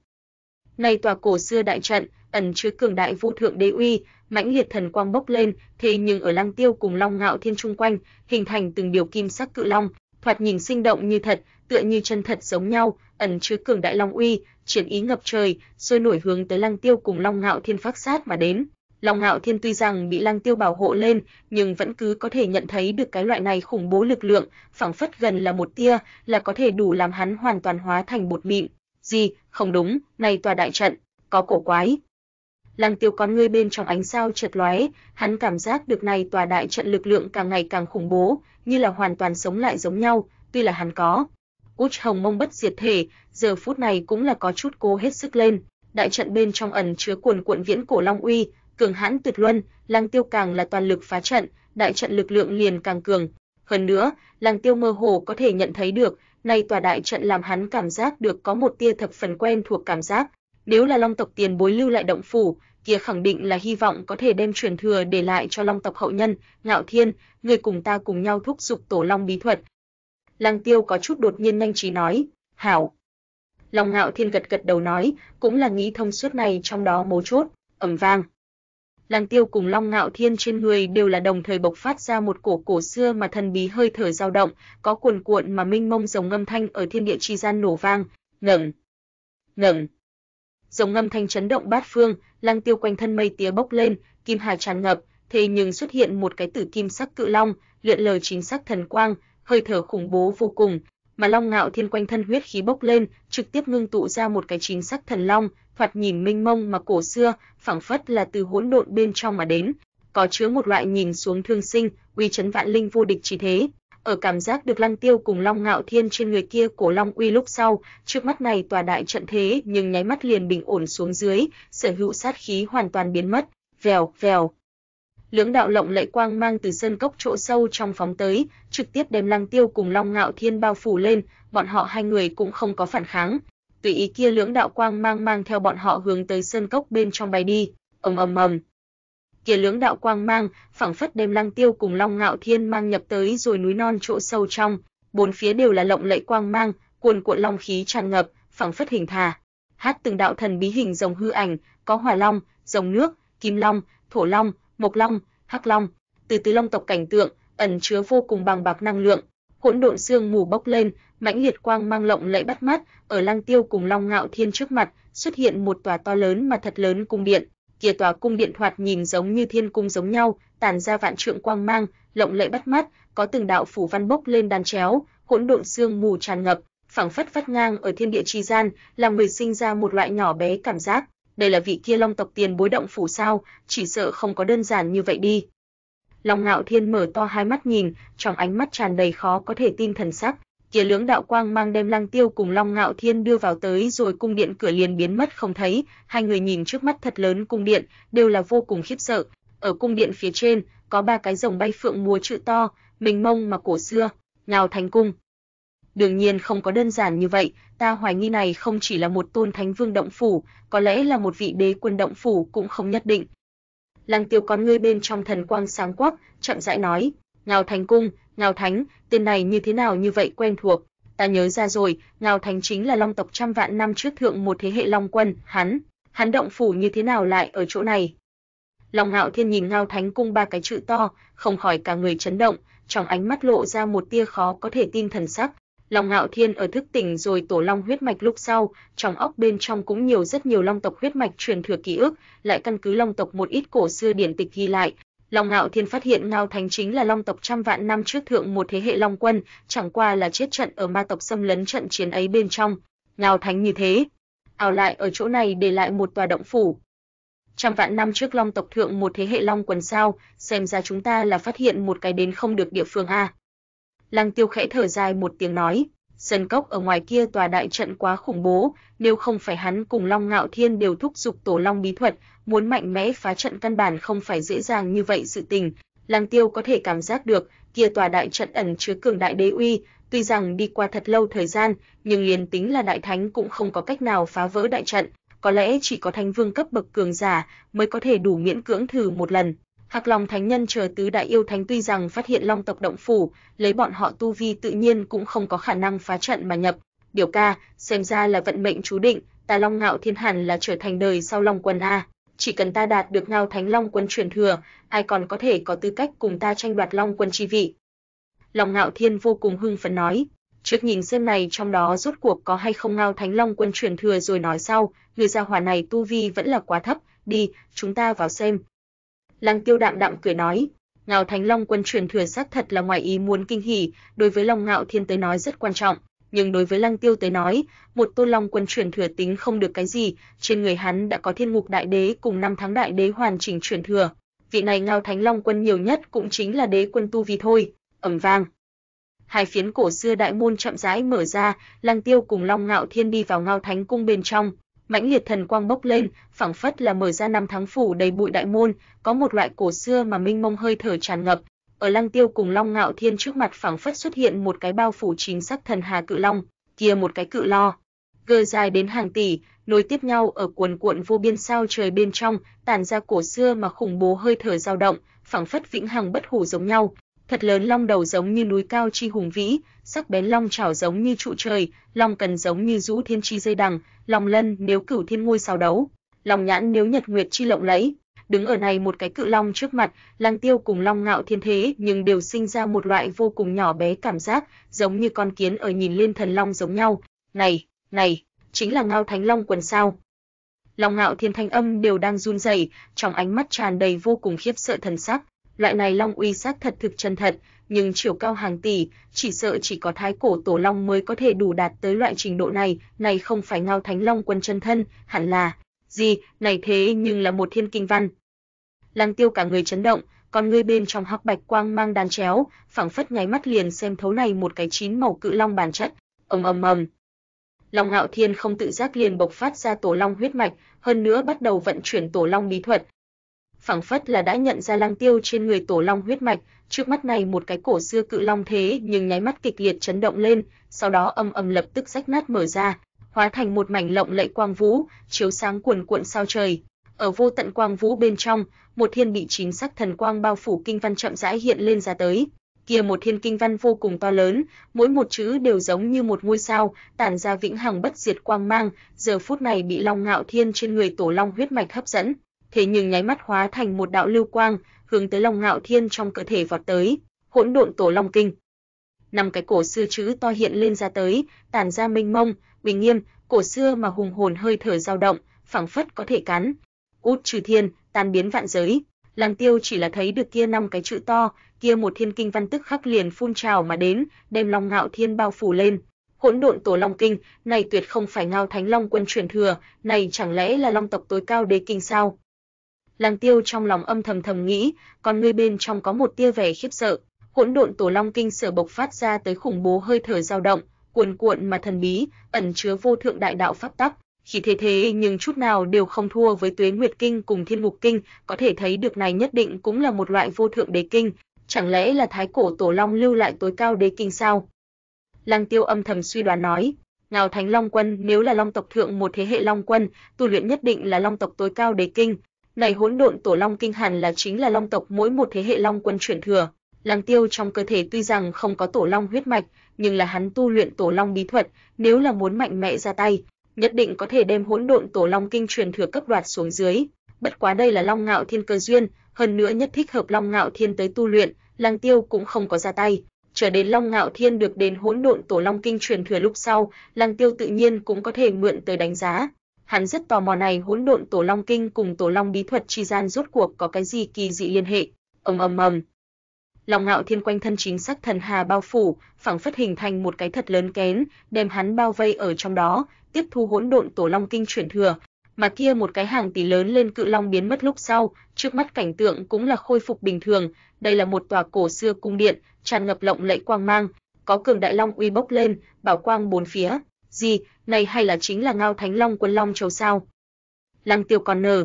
Này tòa cổ xưa đại trận, ẩn chứa cường đại vũ thượng đế uy, mãnh liệt thần quang bốc lên, thế nhưng ở Lăng Tiêu cùng Long Ngạo Thiên trung quanh, hình thành từng điều kim sắc cự long, thoạt nhìn sinh động như thật, tựa như chân thật giống nhau, ẩn chứa cường đại long uy, chiến ý ngập trời, sôi nổi hướng tới Lăng Tiêu cùng Long Ngạo Thiên phát sát mà đến. Long Hạo Thiên tuy rằng bị Lăng Tiêu bảo hộ lên, nhưng vẫn cứ có thể nhận thấy được cái loại này khủng bố lực lượng, phảng phất gần là một tia, là có thể đủ làm hắn hoàn toàn hóa thành bột mịn. Gì, không đúng, này tòa đại trận, có cổ quái. Lăng Tiêu con ngươi bên trong ánh sao chợt lóe, hắn cảm giác được này tòa đại trận lực lượng càng ngày càng khủng bố, như là hoàn toàn sống lại giống nhau, tuy là hắn có Út Hồng Mông bất diệt thể, giờ phút này cũng là có chút cố hết sức lên. Đại trận bên trong ẩn chứa cuồn cuộn viễn cổ long uy, cường hãn tuyệt luân, Lăng Tiêu càng là toàn lực phá trận, đại trận lực lượng liền càng cường. Hơn nữa, Lăng Tiêu mơ hồ có thể nhận thấy được, nay tòa đại trận làm hắn cảm giác được có một tia thập phần quen thuộc cảm giác. Nếu là Long tộc tiền bối lưu lại động phủ, kia khẳng định là hy vọng có thể đem truyền thừa để lại cho Long tộc hậu nhân, Ngạo Thiên, người cùng ta cùng nhau thúc dục tổ Long bí thuật, Lăng Tiêu có chút đột nhiên nhanh trí nói, "Hảo." Long Ngạo Thiên gật gật đầu nói, cũng là nghĩ thông suốt này trong đó mấu chốt, ầm vang. Lăng Tiêu cùng Long Ngạo Thiên trên người đều là đồng thời bộc phát ra một cổ cổ xưa mà thần bí hơi thở dao động, có cuồn cuộn mà minh mông rồng ngâm thanh ở thiên địa chi gian nổ vang, ngẩng, ngẩng. Rồng ngâm thanh chấn động bát phương, Lăng Tiêu quanh thân mây tía bốc lên, kim hà tràn ngập, thế nhưng xuất hiện một cái tử kim sắc cự long, luyện lời chính sắc thần quang, hơi thở khủng bố vô cùng, mà Long Ngạo Thiên quanh thân huyết khí bốc lên, trực tiếp ngưng tụ ra một cái chính sắc thần long, thoạt nhìn minh mông mà cổ xưa, phảng phất là từ hỗn độn bên trong mà đến, có chứa một loại nhìn xuống thương sinh, uy chấn vạn linh vô địch chỉ thế. Ở cảm giác được Lăng Tiêu cùng Long Ngạo Thiên trên người kia cổ long uy lúc sau, trước mắt này tòa đại trận thế nhưng nháy mắt liền bình ổn xuống dưới, sở hữu sát khí hoàn toàn biến mất. Vèo, vèo, lưỡng đạo lộng lẫy quang mang từ sơn cốc chỗ sâu trong phóng tới, trực tiếp đem Lăng Tiêu cùng Long Ngạo Thiên bao phủ lên, bọn họ hai người cũng không có phản kháng. Tùy ý kia lưỡng đạo quang mang mang theo bọn họ hướng tới sơn cốc bên trong bay đi, ầm ầm ầm. Kia lưỡng đạo quang mang, phảng phất đem Lăng Tiêu cùng Long Ngạo Thiên mang nhập tới rồi núi non chỗ sâu trong, bốn phía đều là lộng lẫy quang mang, cuồn cuộn long khí tràn ngập, phảng phất hình thà. Hát từng đạo thần bí hình rồng hư ảnh, có hỏa long, rồng nước, kim long, thổ long, Mộc Long, Hắc Long, từ từ long tộc cảnh tượng, ẩn chứa vô cùng bằng bạc năng lượng, hỗn độn xương mù bốc lên, mãnh liệt quang mang lộng lẫy bắt mắt, ở Lăng Tiêu cùng Long Ngạo Thiên trước mặt, xuất hiện một tòa to lớn mà thật lớn cung điện. Kia tòa cung điện thoạt nhìn giống như thiên cung giống nhau, tản ra vạn trượng quang mang, lộng lẫy bắt mắt, có từng đạo phủ văn bốc lên đan chéo, hỗn độn xương mù tràn ngập, phảng phất vắt ngang ở thiên địa chi gian, làm người sinh ra một loại nhỏ bé cảm giác đây là vị kia Long tộc tiền bối động phủ sao, chỉ sợ không có đơn giản như vậy đi. Long Ngạo Thiên mở to hai mắt nhìn, trong ánh mắt tràn đầy khó có thể tin thần sắc, kia lưỡng đạo quang mang đem Lăng Tiêu cùng Long Ngạo Thiên đưa vào tới rồi cung điện cửa liền biến mất không thấy, hai người nhìn trước mắt thật lớn cung điện, đều là vô cùng khiếp sợ. Ở cung điện phía trên, có ba cái rồng bay phượng múa chữ to, mênh mông mà cổ xưa, nhào thành cung. Đương nhiên không có đơn giản như vậy, ta hoài nghi này không chỉ là một tôn thánh vương động phủ, có lẽ là một vị đế quân động phủ cũng không nhất định. Lăng Tiêu con ngươi bên trong thần quang sáng quắc, chậm rãi nói, Ngao Thành cung, Ngao Thánh, tên này như thế nào như vậy quen thuộc, ta nhớ ra rồi, Ngao Thánh chính là Long tộc trăm vạn năm trước thượng một thế hệ Long quân, hắn, hắn động phủ như thế nào lại ở chỗ này? Long Ngạo Thiên nhìn Ngao Thánh cung ba cái chữ to, không khỏi cả người chấn động, trong ánh mắt lộ ra một tia khó có thể tin thần sắc, Long Ngạo Thiên ở thức tỉnh rồi tổ long huyết mạch lúc sau, trong óc bên trong cũng nhiều rất nhiều long tộc huyết mạch truyền thừa ký ức, lại căn cứ long tộc một ít cổ xưa điển tịch ghi lại. Long Ngạo Thiên phát hiện Ngao Thánh chính là long tộc trăm vạn năm trước thượng một thế hệ long quân, chẳng qua là chết trận ở ma tộc xâm lấn trận chiến ấy bên trong. Ngao Thánh như thế, ảo lại ở chỗ này để lại một tòa động phủ. Trăm vạn năm trước long tộc thượng một thế hệ long quần sao, xem ra chúng ta là phát hiện một cái đến không được địa phương a. Lăng Tiêu khẽ thở dài một tiếng nói, sân cốc ở ngoài kia tòa đại trận quá khủng bố, nếu không phải hắn cùng Long Ngạo Thiên đều thúc giục Tổ Long bí thuật, muốn mạnh mẽ phá trận căn bản không phải dễ dàng như vậy sự tình. Lăng Tiêu có thể cảm giác được, kia tòa đại trận ẩn chứa cường đại đế uy, tuy rằng đi qua thật lâu thời gian, nhưng liền tính là đại thánh cũng không có cách nào phá vỡ đại trận, có lẽ chỉ có thánh vương cấp bậc cường giả mới có thể đủ miễn cưỡng thử một lần. Hạc Long Thánh Nhân chờ tứ đại yêu thánh tuy rằng phát hiện Long tộc động phủ, lấy bọn họ tu vi tự nhiên cũng không có khả năng phá trận mà nhập. Điều ca, xem ra là vận mệnh chú định, ta Long Ngạo Thiên hẳn là trở thành đời sau Long Quân a. Chỉ cần ta đạt được Ngao Thánh Long Quân truyền thừa, ai còn có thể có tư cách cùng ta tranh đoạt Long Quân chi vị. Long Ngạo Thiên vô cùng hưng phấn nói, trước nhìn xem này trong đó rốt cuộc có hay không Ngao Thánh Long Quân truyền thừa rồi nói sau, người gia hỏa này tu vi vẫn là quá thấp, đi, chúng ta vào xem. Lăng Tiêu đạm đạm cười nói, Ngao Thánh Long quân truyền thừa xác thật là ngoài ý muốn kinh hỉ, đối với Long Ngạo Thiên tới nói rất quan trọng, nhưng đối với Lăng Tiêu tới nói, một tôn Long quân truyền thừa tính không được cái gì, trên người hắn đã có Thiên Ngục Đại Đế cùng năm tháng Đại Đế hoàn chỉnh truyền thừa. Vị này Ngao Thánh Long quân nhiều nhất cũng chính là đế quân tu vi thôi. Ầm vang. Hai phiến cổ xưa đại môn chậm rãi mở ra, Lăng Tiêu cùng Long Ngạo Thiên đi vào Ngao Thánh cung bên trong, mãnh liệt thần quang bốc lên, phảng phất là mở ra năm tháng phủ đầy bụi đại môn, có một loại cổ xưa mà minh mông hơi thở tràn ngập. Ở Lăng Tiêu cùng Long Ngạo Thiên trước mặt phảng phất xuất hiện một cái bao phủ chính sắc thần hà cự long, kia một cái cự lo, gờ dài đến hàng tỷ, nối tiếp nhau ở cuồn cuộn vô biên sao trời bên trong, tản ra cổ xưa mà khủng bố hơi thở dao động, phảng phất vĩnh hằng bất hủ giống nhau, thật lớn long đầu giống như núi cao chi hùng vĩ, sắc bén long chảo giống như trụ trời, long cần giống như rũ thiên chi dây đằng, long lân nếu cửu thiên ngôi sao đấu, long nhãn nếu nhật nguyệt chi lộng lẫy, Đứng ở này một cái cự long trước mặt, Lăng Tiêu cùng Long Ngạo Thiên thế nhưng đều sinh ra một loại vô cùng nhỏ bé cảm giác, giống như con kiến ở nhìn lên thần long giống nhau. Này, này, chính là Ngao Thánh Long quần sao? Long Ngạo Thiên thanh âm đều đang run rẩy, trong ánh mắt tràn đầy vô cùng khiếp sợ thần sắc. Loại này long uy sát thật thực chân thật, nhưng chiều cao hàng tỷ, chỉ sợ chỉ có thái cổ tổ long mới có thể đủ đạt tới loại trình độ này, này không phải Ngao Thánh Long quân chân thân, hẳn là gì, này thế nhưng là một thiên kinh văn. Lăng Tiêu cả người chấn động, còn người bên trong hắc bạch quang mang đan chéo, phảng phất nháy mắt liền xem thấu này một cái chín màu cự long bản chất. Ầm ầm ầm. Long Ngạo Thiên không tự giác liền bộc phát ra tổ long huyết mạch, hơn nữa bắt đầu vận chuyển tổ long bí thuật. Phảng phất là đã nhận ra Lăng Tiêu trên người tổ long huyết mạch, trước mắt này một cái cổ xưa cự long thế nhưng nháy mắt kịch liệt chấn động lên, sau đó âm ầm lập tức rách nát mở ra, hóa thành một mảnh lộng lẫy quang vũ, chiếu sáng cuồn cuộn sao trời. Ở vô tận quang vũ bên trong, một thiên bị chín sắc thần quang bao phủ kinh văn chậm rãi hiện lên ra tới. Kia một thiên kinh văn vô cùng to lớn, mỗi một chữ đều giống như một ngôi sao, tản ra vĩnh hằng bất diệt quang mang, giờ phút này bị Long Ngạo Thiên trên người tổ long huyết mạch hấp dẫn, thế nhưng nháy mắt hóa thành một đạo lưu quang, hướng tới Long Ngạo Thiên trong cơ thể vọt tới. Hỗn độn tổ long kinh. Năm cái cổ xưa chữ to hiện lên ra tới, tản ra mênh mông, uy nghiêm, cổ xưa mà hùng hồn hơi thở dao động, phảng phất có thể cắn. Út trừ thiên, tan biến vạn giới. Lăng Tiêu chỉ là thấy được kia năm cái chữ to, kia một thiên kinh văn tức khắc liền phun trào mà đến, đem Long Ngạo Thiên bao phủ lên. Hỗn độn tổ long kinh, này tuyệt không phải Ngao Thánh Long quân truyền thừa, này chẳng lẽ là Long tộc tối cao đế kinh sao? Lăng Tiêu trong lòng âm thầm thầm nghĩ, còn người bên trong có một tia vẻ khiếp sợ. Hỗn độn tổ long kinh sở bộc phát ra tới khủng bố hơi thở dao động, cuồn cuộn mà thần bí, ẩn chứa vô thượng đại đạo pháp tắc, khi thế thế nhưng chút nào đều không thua với Tuế Nguyệt Kinh cùng Thiên Mục Kinh, có thể thấy được này nhất định cũng là một loại vô thượng đế kinh, chẳng lẽ là thái cổ tổ long lưu lại tối cao đế kinh sao? Lăng Tiêu âm thầm suy đoán nói, Ngao Thánh Long Quân nếu là Long tộc thượng một thế hệ Long Quân, tu luyện nhất định là Long tộc tối cao đế kinh, này hỗn độn tổ long kinh hẳn là chính là Long tộc mỗi một thế hệ Long Quân chuyển thừa. Lăng Tiêu trong cơ thể tuy rằng không có tổ long huyết mạch, nhưng là hắn tu luyện tổ long bí thuật, nếu là muốn mạnh mẽ ra tay, nhất định có thể đem hỗn độn tổ long kinh truyền thừa cấp đoạt xuống dưới. Bất quá đây là Long Ngạo Thiên cơ duyên, hơn nữa nhất thích hợp Long Ngạo Thiên tới tu luyện, Lăng Tiêu cũng không có ra tay. Chờ đến Long Ngạo Thiên được đến hỗn độn tổ long kinh truyền thừa lúc sau, Lăng Tiêu tự nhiên cũng có thể mượn tới đánh giá. Hắn rất tò mò này hỗn độn tổ long kinh cùng tổ long bí thuật chi gian rốt cuộc có cái gì kỳ dị liên hệ. Ầm ầm ầm, Long Ngạo Thiên quanh thân chính sắc thần hà bao phủ, phảng phất hình thành một cái thật lớn kén, đem hắn bao vây ở trong đó, tiếp thu hỗn độn tổ long kinh chuyển thừa. Mà kia một cái hàng tỷ lớn lên cự long biến mất lúc sau, trước mắt cảnh tượng cũng là khôi phục bình thường, đây là một tòa cổ xưa cung điện, tràn ngập lộng lẫy quang mang, có cường đại long uy bốc lên, bảo quang bốn phía. Gì, này hay là chính là Ngao Thánh Long Quân Long Châu sao? Lăng Tiêu còn nở,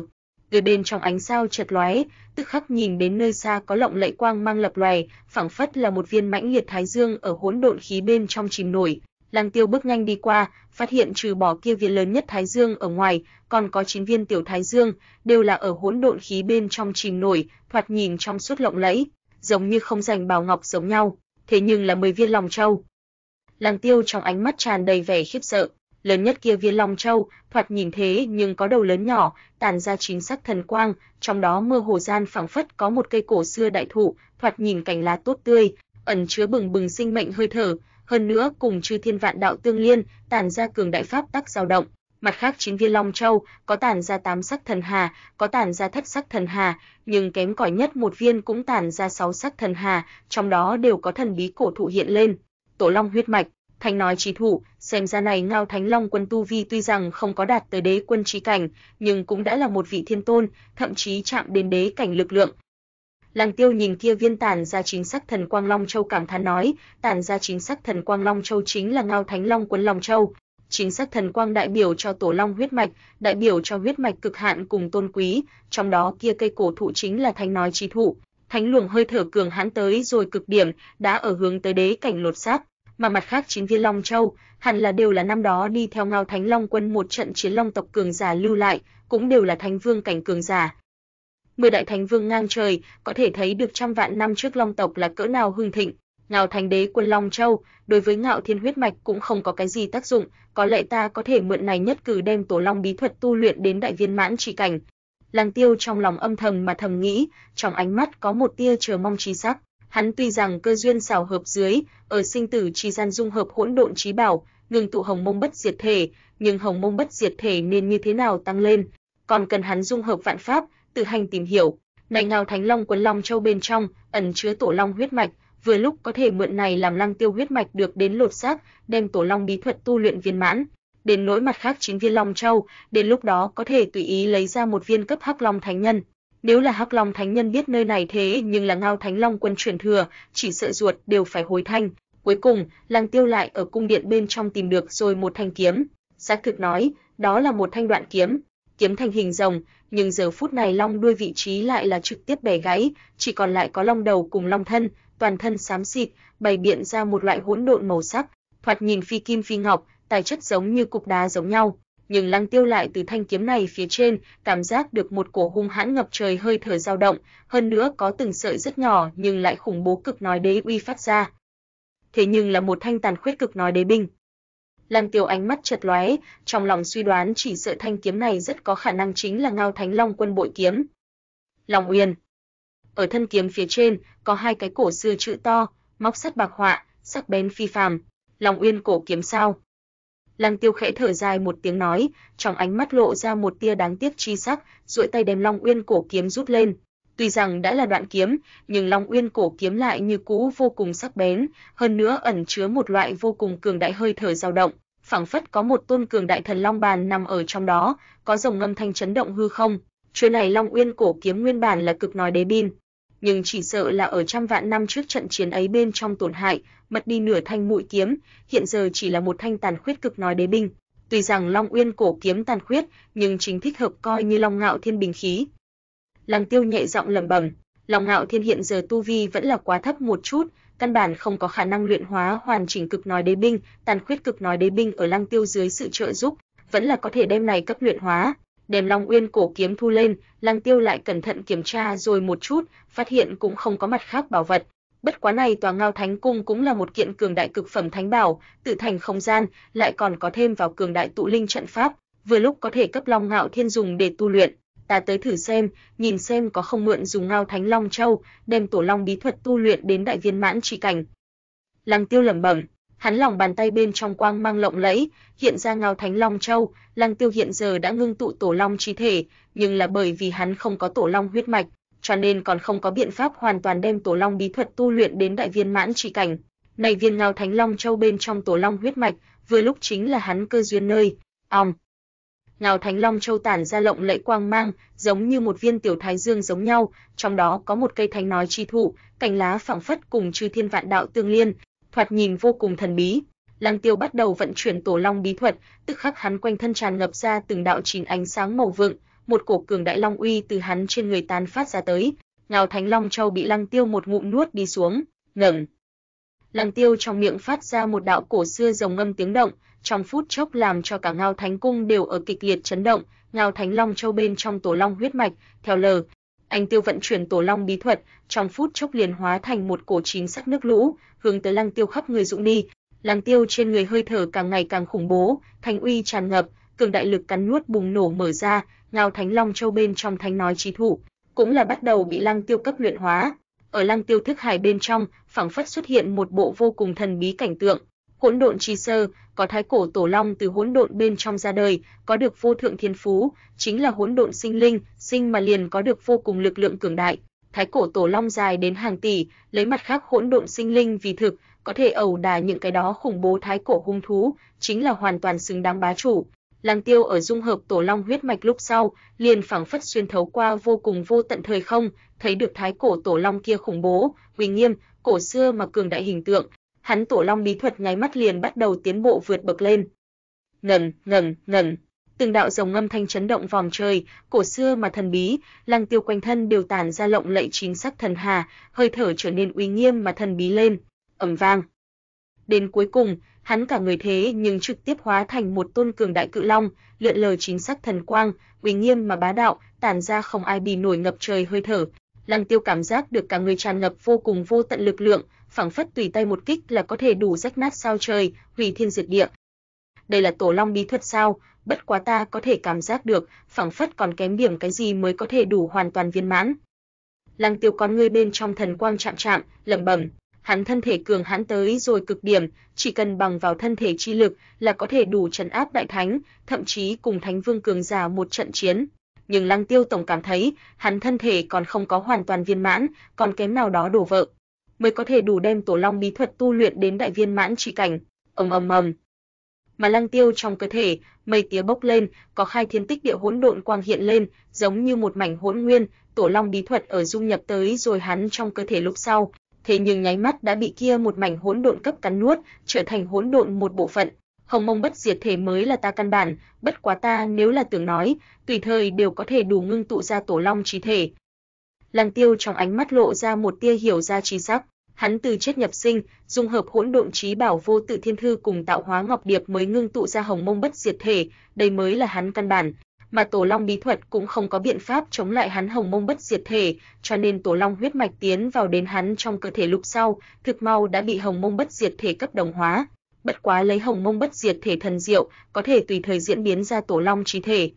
người bên trong ánh sao chợt lóe, tức khắc nhìn đến nơi xa có lộng lẫy quang mang lập lòe, phảng phất là một viên mãnh liệt thái dương ở hỗn độn khí bên trong chìm nổi. Lăng Tiêu bước nhanh đi qua, phát hiện trừ bỏ kia viên lớn nhất thái dương ở ngoài, còn có chín viên tiểu thái dương, đều là ở hỗn độn khí bên trong chìm nổi, thoạt nhìn trong suốt lộng lẫy, giống như không rành bào ngọc giống nhau, thế nhưng là 10 viên lòng châu. Lăng Tiêu trong ánh mắt tràn đầy vẻ khiếp sợ, lớn nhất kia viên long châu, thoạt nhìn thế nhưng có đầu lớn nhỏ, tản ra chín sắc thần quang, trong đó mơ hồ gian phảng phất có một cây cổ xưa đại thụ, thoạt nhìn cành lá tốt tươi, ẩn chứa bừng bừng sinh mệnh hơi thở, hơn nữa cùng chư thiên vạn đạo tương liên, tản ra cường đại pháp tắc dao động. Mặt khác chín viên long châu có tản ra tám sắc thần hà, có tản ra thất sắc thần hà, nhưng kém cỏi nhất một viên cũng tản ra sáu sắc thần hà, trong đó đều có thần bí cổ thụ hiện lên. Tổ long huyết mạch, Thanh nói trí thủ, xem ra này Ngao Thánh Long quân tu vi tuy rằng không có đạt tới đế quân trí cảnh, nhưng cũng đã là một vị thiên tôn, thậm chí chạm đến đế cảnh lực lượng. Lăng Tiêu nhìn kia viên tản ra chính sắc thần quang long châu cảm thán nói, tản ra chính sắc thần quang long châu chính là Ngao Thánh Long quân long châu. Chính sắc thần quang đại biểu cho tổ long huyết mạch, đại biểu cho huyết mạch cực hạn cùng tôn quý, trong đó kia cây cổ thụ chính là thánh nói trí thụ. Thánh luồng hơi thở cường hãn tới rồi cực điểm, đã ở hướng tới đế cảnh lột xác, mà mặt khác chín viên Long Châu, hẳn là đều là năm đó đi theo Ngao Thánh Long quân một trận chiến Long tộc cường giả lưu lại, cũng đều là thánh vương cảnh cường giả. Mười đại thánh vương ngang trời, có thể thấy được trăm vạn năm trước Long tộc là cỡ nào hưng thịnh. Ngao Thánh Đế quân Long Châu, đối với Ngạo Thiên huyết mạch cũng không có cái gì tác dụng, có lẽ ta có thể mượn này nhất cử đem Tổ Long bí thuật tu luyện đến đại viên mãn chỉ cảnh. Lăng Tiêu trong lòng âm thầm mà thầm nghĩ, trong ánh mắt có một tia chờ mong trí sắc. Hắn tuy rằng cơ duyên xảo hợp dưới, ở sinh tử chi gian dung hợp hỗn độn trí bảo, ngừng tụ hồng mông bất diệt thể, nhưng hồng mông bất diệt thể nên như thế nào tăng lên, còn cần hắn dung hợp vạn pháp, tự hành tìm hiểu. Này ngao thánh long quấn long châu bên trong, ẩn chứa tổ long huyết mạch, vừa lúc có thể mượn này làm lăng tiêu huyết mạch được đến lột xác, đem tổ long bí thuật tu luyện viên mãn. Đến nỗi mặt khác chín viên long châu, đến lúc đó có thể tùy ý lấy ra một viên cấp hắc long thánh nhân. Nếu là hắc long thánh nhân biết nơi này thế nhưng là ngao thánh long quân truyền thừa, chỉ sợ ruột đều phải hối thanh. Cuối cùng, lăng tiêu lại ở cung điện bên trong tìm được rồi một thanh kiếm. Xác thực nói, đó là một thanh đoạn kiếm, kiếm thành hình rồng, nhưng giờ phút này long đuôi vị trí lại là trực tiếp bẻ gãy, chỉ còn lại có long đầu cùng long thân, toàn thân xám xịt, bày biện ra một loại hỗn độn màu sắc, thoạt nhìn phi kim phi ngọc, tài chất giống như cục đá giống nhau. Nhưng Lăng Tiêu lại từ thanh kiếm này phía trên, cảm giác được một cổ hung hãn ngập trời hơi thở dao động, hơn nữa có từng sợi rất nhỏ nhưng lại khủng bố cực nói đế uy phát ra. Thế nhưng là một thanh tàn khuyết cực nói đế binh. Lăng Tiêu ánh mắt chợt lóe, trong lòng suy đoán chỉ sợ thanh kiếm này rất có khả năng chính là Ngao Thánh Long quân bội kiếm. Long Uyên. Ở thân kiếm phía trên có hai cái cổ xưa chữ to, móc sắt bạc họa, sắc bén phi phàm. Long Uyên cổ kiếm sao? Lăng Tiêu khẽ thở dài một tiếng nói, trong ánh mắt lộ ra một tia đáng tiếc chi sắc, duỗi tay đem Long Uyên cổ kiếm rút lên. Tuy rằng đã là đoạn kiếm, nhưng Long Uyên cổ kiếm lại như cũ vô cùng sắc bén, hơn nữa ẩn chứa một loại vô cùng cường đại hơi thở dao động, phảng phất có một tôn cường đại thần long bàn nằm ở trong đó, có rồng ngâm thanh chấn động hư không. Chuyện này Long Uyên cổ kiếm nguyên bản là cực nói đế bin, nhưng chỉ sợ là ở trăm vạn năm trước trận chiến ấy bên trong tổn hại, mất đi nửa thanh mũi kiếm, hiện giờ chỉ là một thanh tàn khuyết cực nói đế binh. Tuy rằng Long Uyên cổ kiếm tàn khuyết, nhưng chính thích hợp coi như Long Ngạo Thiên bình khí. Lăng Tiêu nhẹ giọng lẩm bẩm, Long Ngạo Thiên hiện giờ tu vi vẫn là quá thấp một chút, căn bản không có khả năng luyện hóa hoàn chỉnh cực nói đế binh, tàn khuyết cực nói đế binh ở Lăng Tiêu dưới sự trợ giúp, vẫn là có thể đem này cấp luyện hóa. Đem Long Uyên cổ kiếm thu lên, Lăng Tiêu lại cẩn thận kiểm tra rồi một chút, phát hiện cũng không có mặt khác bảo vật. Bất quá này tòa Ngao Thánh cung cũng là một kiện cường đại cực phẩm thánh bảo, tự thành không gian, lại còn có thêm vào cường đại tụ linh trận pháp, vừa lúc có thể cấp Long Ngạo Thiên dùng để tu luyện. Ta tới thử xem, nhìn xem có không mượn dùng Ngao Thánh Long Châu, đem tổ long bí thuật tu luyện đến đại viên mãn chi cảnh. Lăng Tiêu lẩm bẩm, hắn lòng bàn tay bên trong quang mang lộng lẫy, hiện ra Ngao Thánh Long Châu, Lăng Tiêu hiện giờ đã ngưng tụ tổ long chi thể, nhưng là bởi vì hắn không có tổ long huyết mạch, cho nên còn không có biện pháp hoàn toàn đem tổ long bí thuật tu luyện đến đại viên mãn chi cảnh. Này viên ngao thánh long châu bên trong tổ long huyết mạch, vừa lúc chính là hắn cơ duyên nơi. Ong. Ngao thánh long châu tản ra lộng lẫy quang mang, giống như một viên tiểu thái dương giống nhau, trong đó có một cây thánh nói chi thụ, cành lá phảng phất cùng chư thiên vạn đạo tương liên, thoạt nhìn vô cùng thần bí. Lăng Tiêu bắt đầu vận chuyển tổ long bí thuật, tức khắc hắn quanh thân tràn ngập ra từng đạo chín ánh sáng màu vượng, một cổ cường đại long uy từ hắn trên người tán phát ra tới. Ngao Thánh Long Châu bị Lăng Tiêu một ngụm nuốt đi xuống, ngẩng. Lăng Tiêu trong miệng phát ra một đạo cổ xưa rồng ngâm tiếng động, trong phút chốc làm cho cả Ngao Thánh cung đều ở kịch liệt chấn động, Ngao Thánh Long Châu bên trong tổ long huyết mạch, theo lờ, anh Tiêu vận chuyển tổ long bí thuật, trong phút chốc liền hóa thành một cổ chính sắc nước lũ, hướng tới Lăng Tiêu khắp người dũng đi. Lăng Tiêu trên người hơi thở càng ngày càng khủng bố, thanh uy tràn ngập, cường đại lực cắn nuốt bùng nổ mở ra, ngao thánh long châu bên trong thánh nói trí thủ, cũng là bắt đầu bị lăng tiêu cấp luyện hóa. Ở lăng tiêu thức hải bên trong, phảng phất xuất hiện một bộ vô cùng thần bí cảnh tượng. Hỗn độn chi sơ, có thái cổ tổ long từ hỗn độn bên trong ra đời, có được vô thượng thiên phú, chính là hỗn độn sinh linh, sinh mà liền có được vô cùng lực lượng cường đại. Thái cổ tổ long dài đến hàng tỷ, lấy mặt khác hỗn độn sinh linh vì thực, có thể ẩu đả những cái đó khủng bố thái cổ hung thú, chính là hoàn toàn xứng đáng bá chủ. Lăng Tiêu ở dung hợp tổ long huyết mạch lúc sau, liền phảng phất xuyên thấu qua vô cùng vô tận thời không, thấy được thái cổ tổ long kia khủng bố, uy nghiêm, cổ xưa mà cường đại hình tượng, hắn tổ long bí thuật nháy mắt liền bắt đầu tiến bộ vượt bậc lên. Ngần, ngần, ngần, từng đạo rồng ngâm thanh chấn động vòng trời, cổ xưa mà thần bí, Lăng Tiêu quanh thân đều tản ra lộng lẫy chính sắc thần hà, hơi thở trở nên uy nghiêm mà thần bí lên, ầm vang. Đến cuối cùng, hắn cả người thế nhưng trực tiếp hóa thành một tôn cường đại cự long, lượn lờ chính sắc thần quang, uy nghiêm mà bá đạo, tản ra không ai bì nổi ngập trời hơi thở. Lăng Tiêu cảm giác được cả người tràn ngập vô cùng vô tận lực lượng, phảng phất tùy tay một kích là có thể đủ rách nát sao trời, hủy thiên diệt địa. đây là tổ long bí thuật sao? Bất quá ta có thể cảm giác được, phảng phất còn kém điểm cái gì mới có thể đủ hoàn toàn viên mãn. Lăng Tiêu con ngươi bên trong thần quang chạm chạm, lẩm bẩm, hắn thân thể cường hãn tới rồi cực điểm, chỉ cần bằng vào thân thể chi lực là có thể đủ trấn áp đại thánh, thậm chí cùng thánh vương cường giả một trận chiến. Nhưng Lăng Tiêu tổng cảm thấy, hắn thân thể còn không có hoàn toàn viên mãn, còn kém nào đó đổ vỡ, mới có thể đủ đem tổ long bí thuật tu luyện đến đại viên mãn chi cảnh. Ầm ầm ầm. Mà Lăng Tiêu trong cơ thể, mây tía bốc lên, có khai thiên tích địa hỗn độn quang hiện lên, giống như một mảnh hỗn nguyên, tổ long bí thuật ở dung nhập tới rồi hắn trong cơ thể lúc sau, thế nhưng nháy mắt đã bị kia một mảnh hỗn độn cấp cắn nuốt, trở thành hỗn độn một bộ phận. Hồng Mông bất diệt thể mới là ta căn bản, bất quá ta nếu là tưởng nói, tùy thời đều có thể đủ ngưng tụ ra tổ long trí thể. Lăng Tiêu trong ánh mắt lộ ra một tia hiểu ra trí sắc, hắn từ chết nhập sinh, dung hợp hỗn độn trí bảo vô tự thiên thư cùng tạo hóa ngọc điệp mới ngưng tụ ra Hồng Mông bất diệt thể, đây mới là hắn căn bản, mà Tổ Long bí thuật cũng không có biện pháp chống lại hắn Hồng Mông bất diệt thể, cho nên Tổ Long huyết mạch tiến vào đến hắn trong cơ thể lúc sau, thực mau đã bị Hồng Mông bất diệt thể cấp đồng hóa. Bất quá lấy Hồng Mông bất diệt thể thần diệu, có thể tùy thời diễn biến ra Tổ Long trí thể.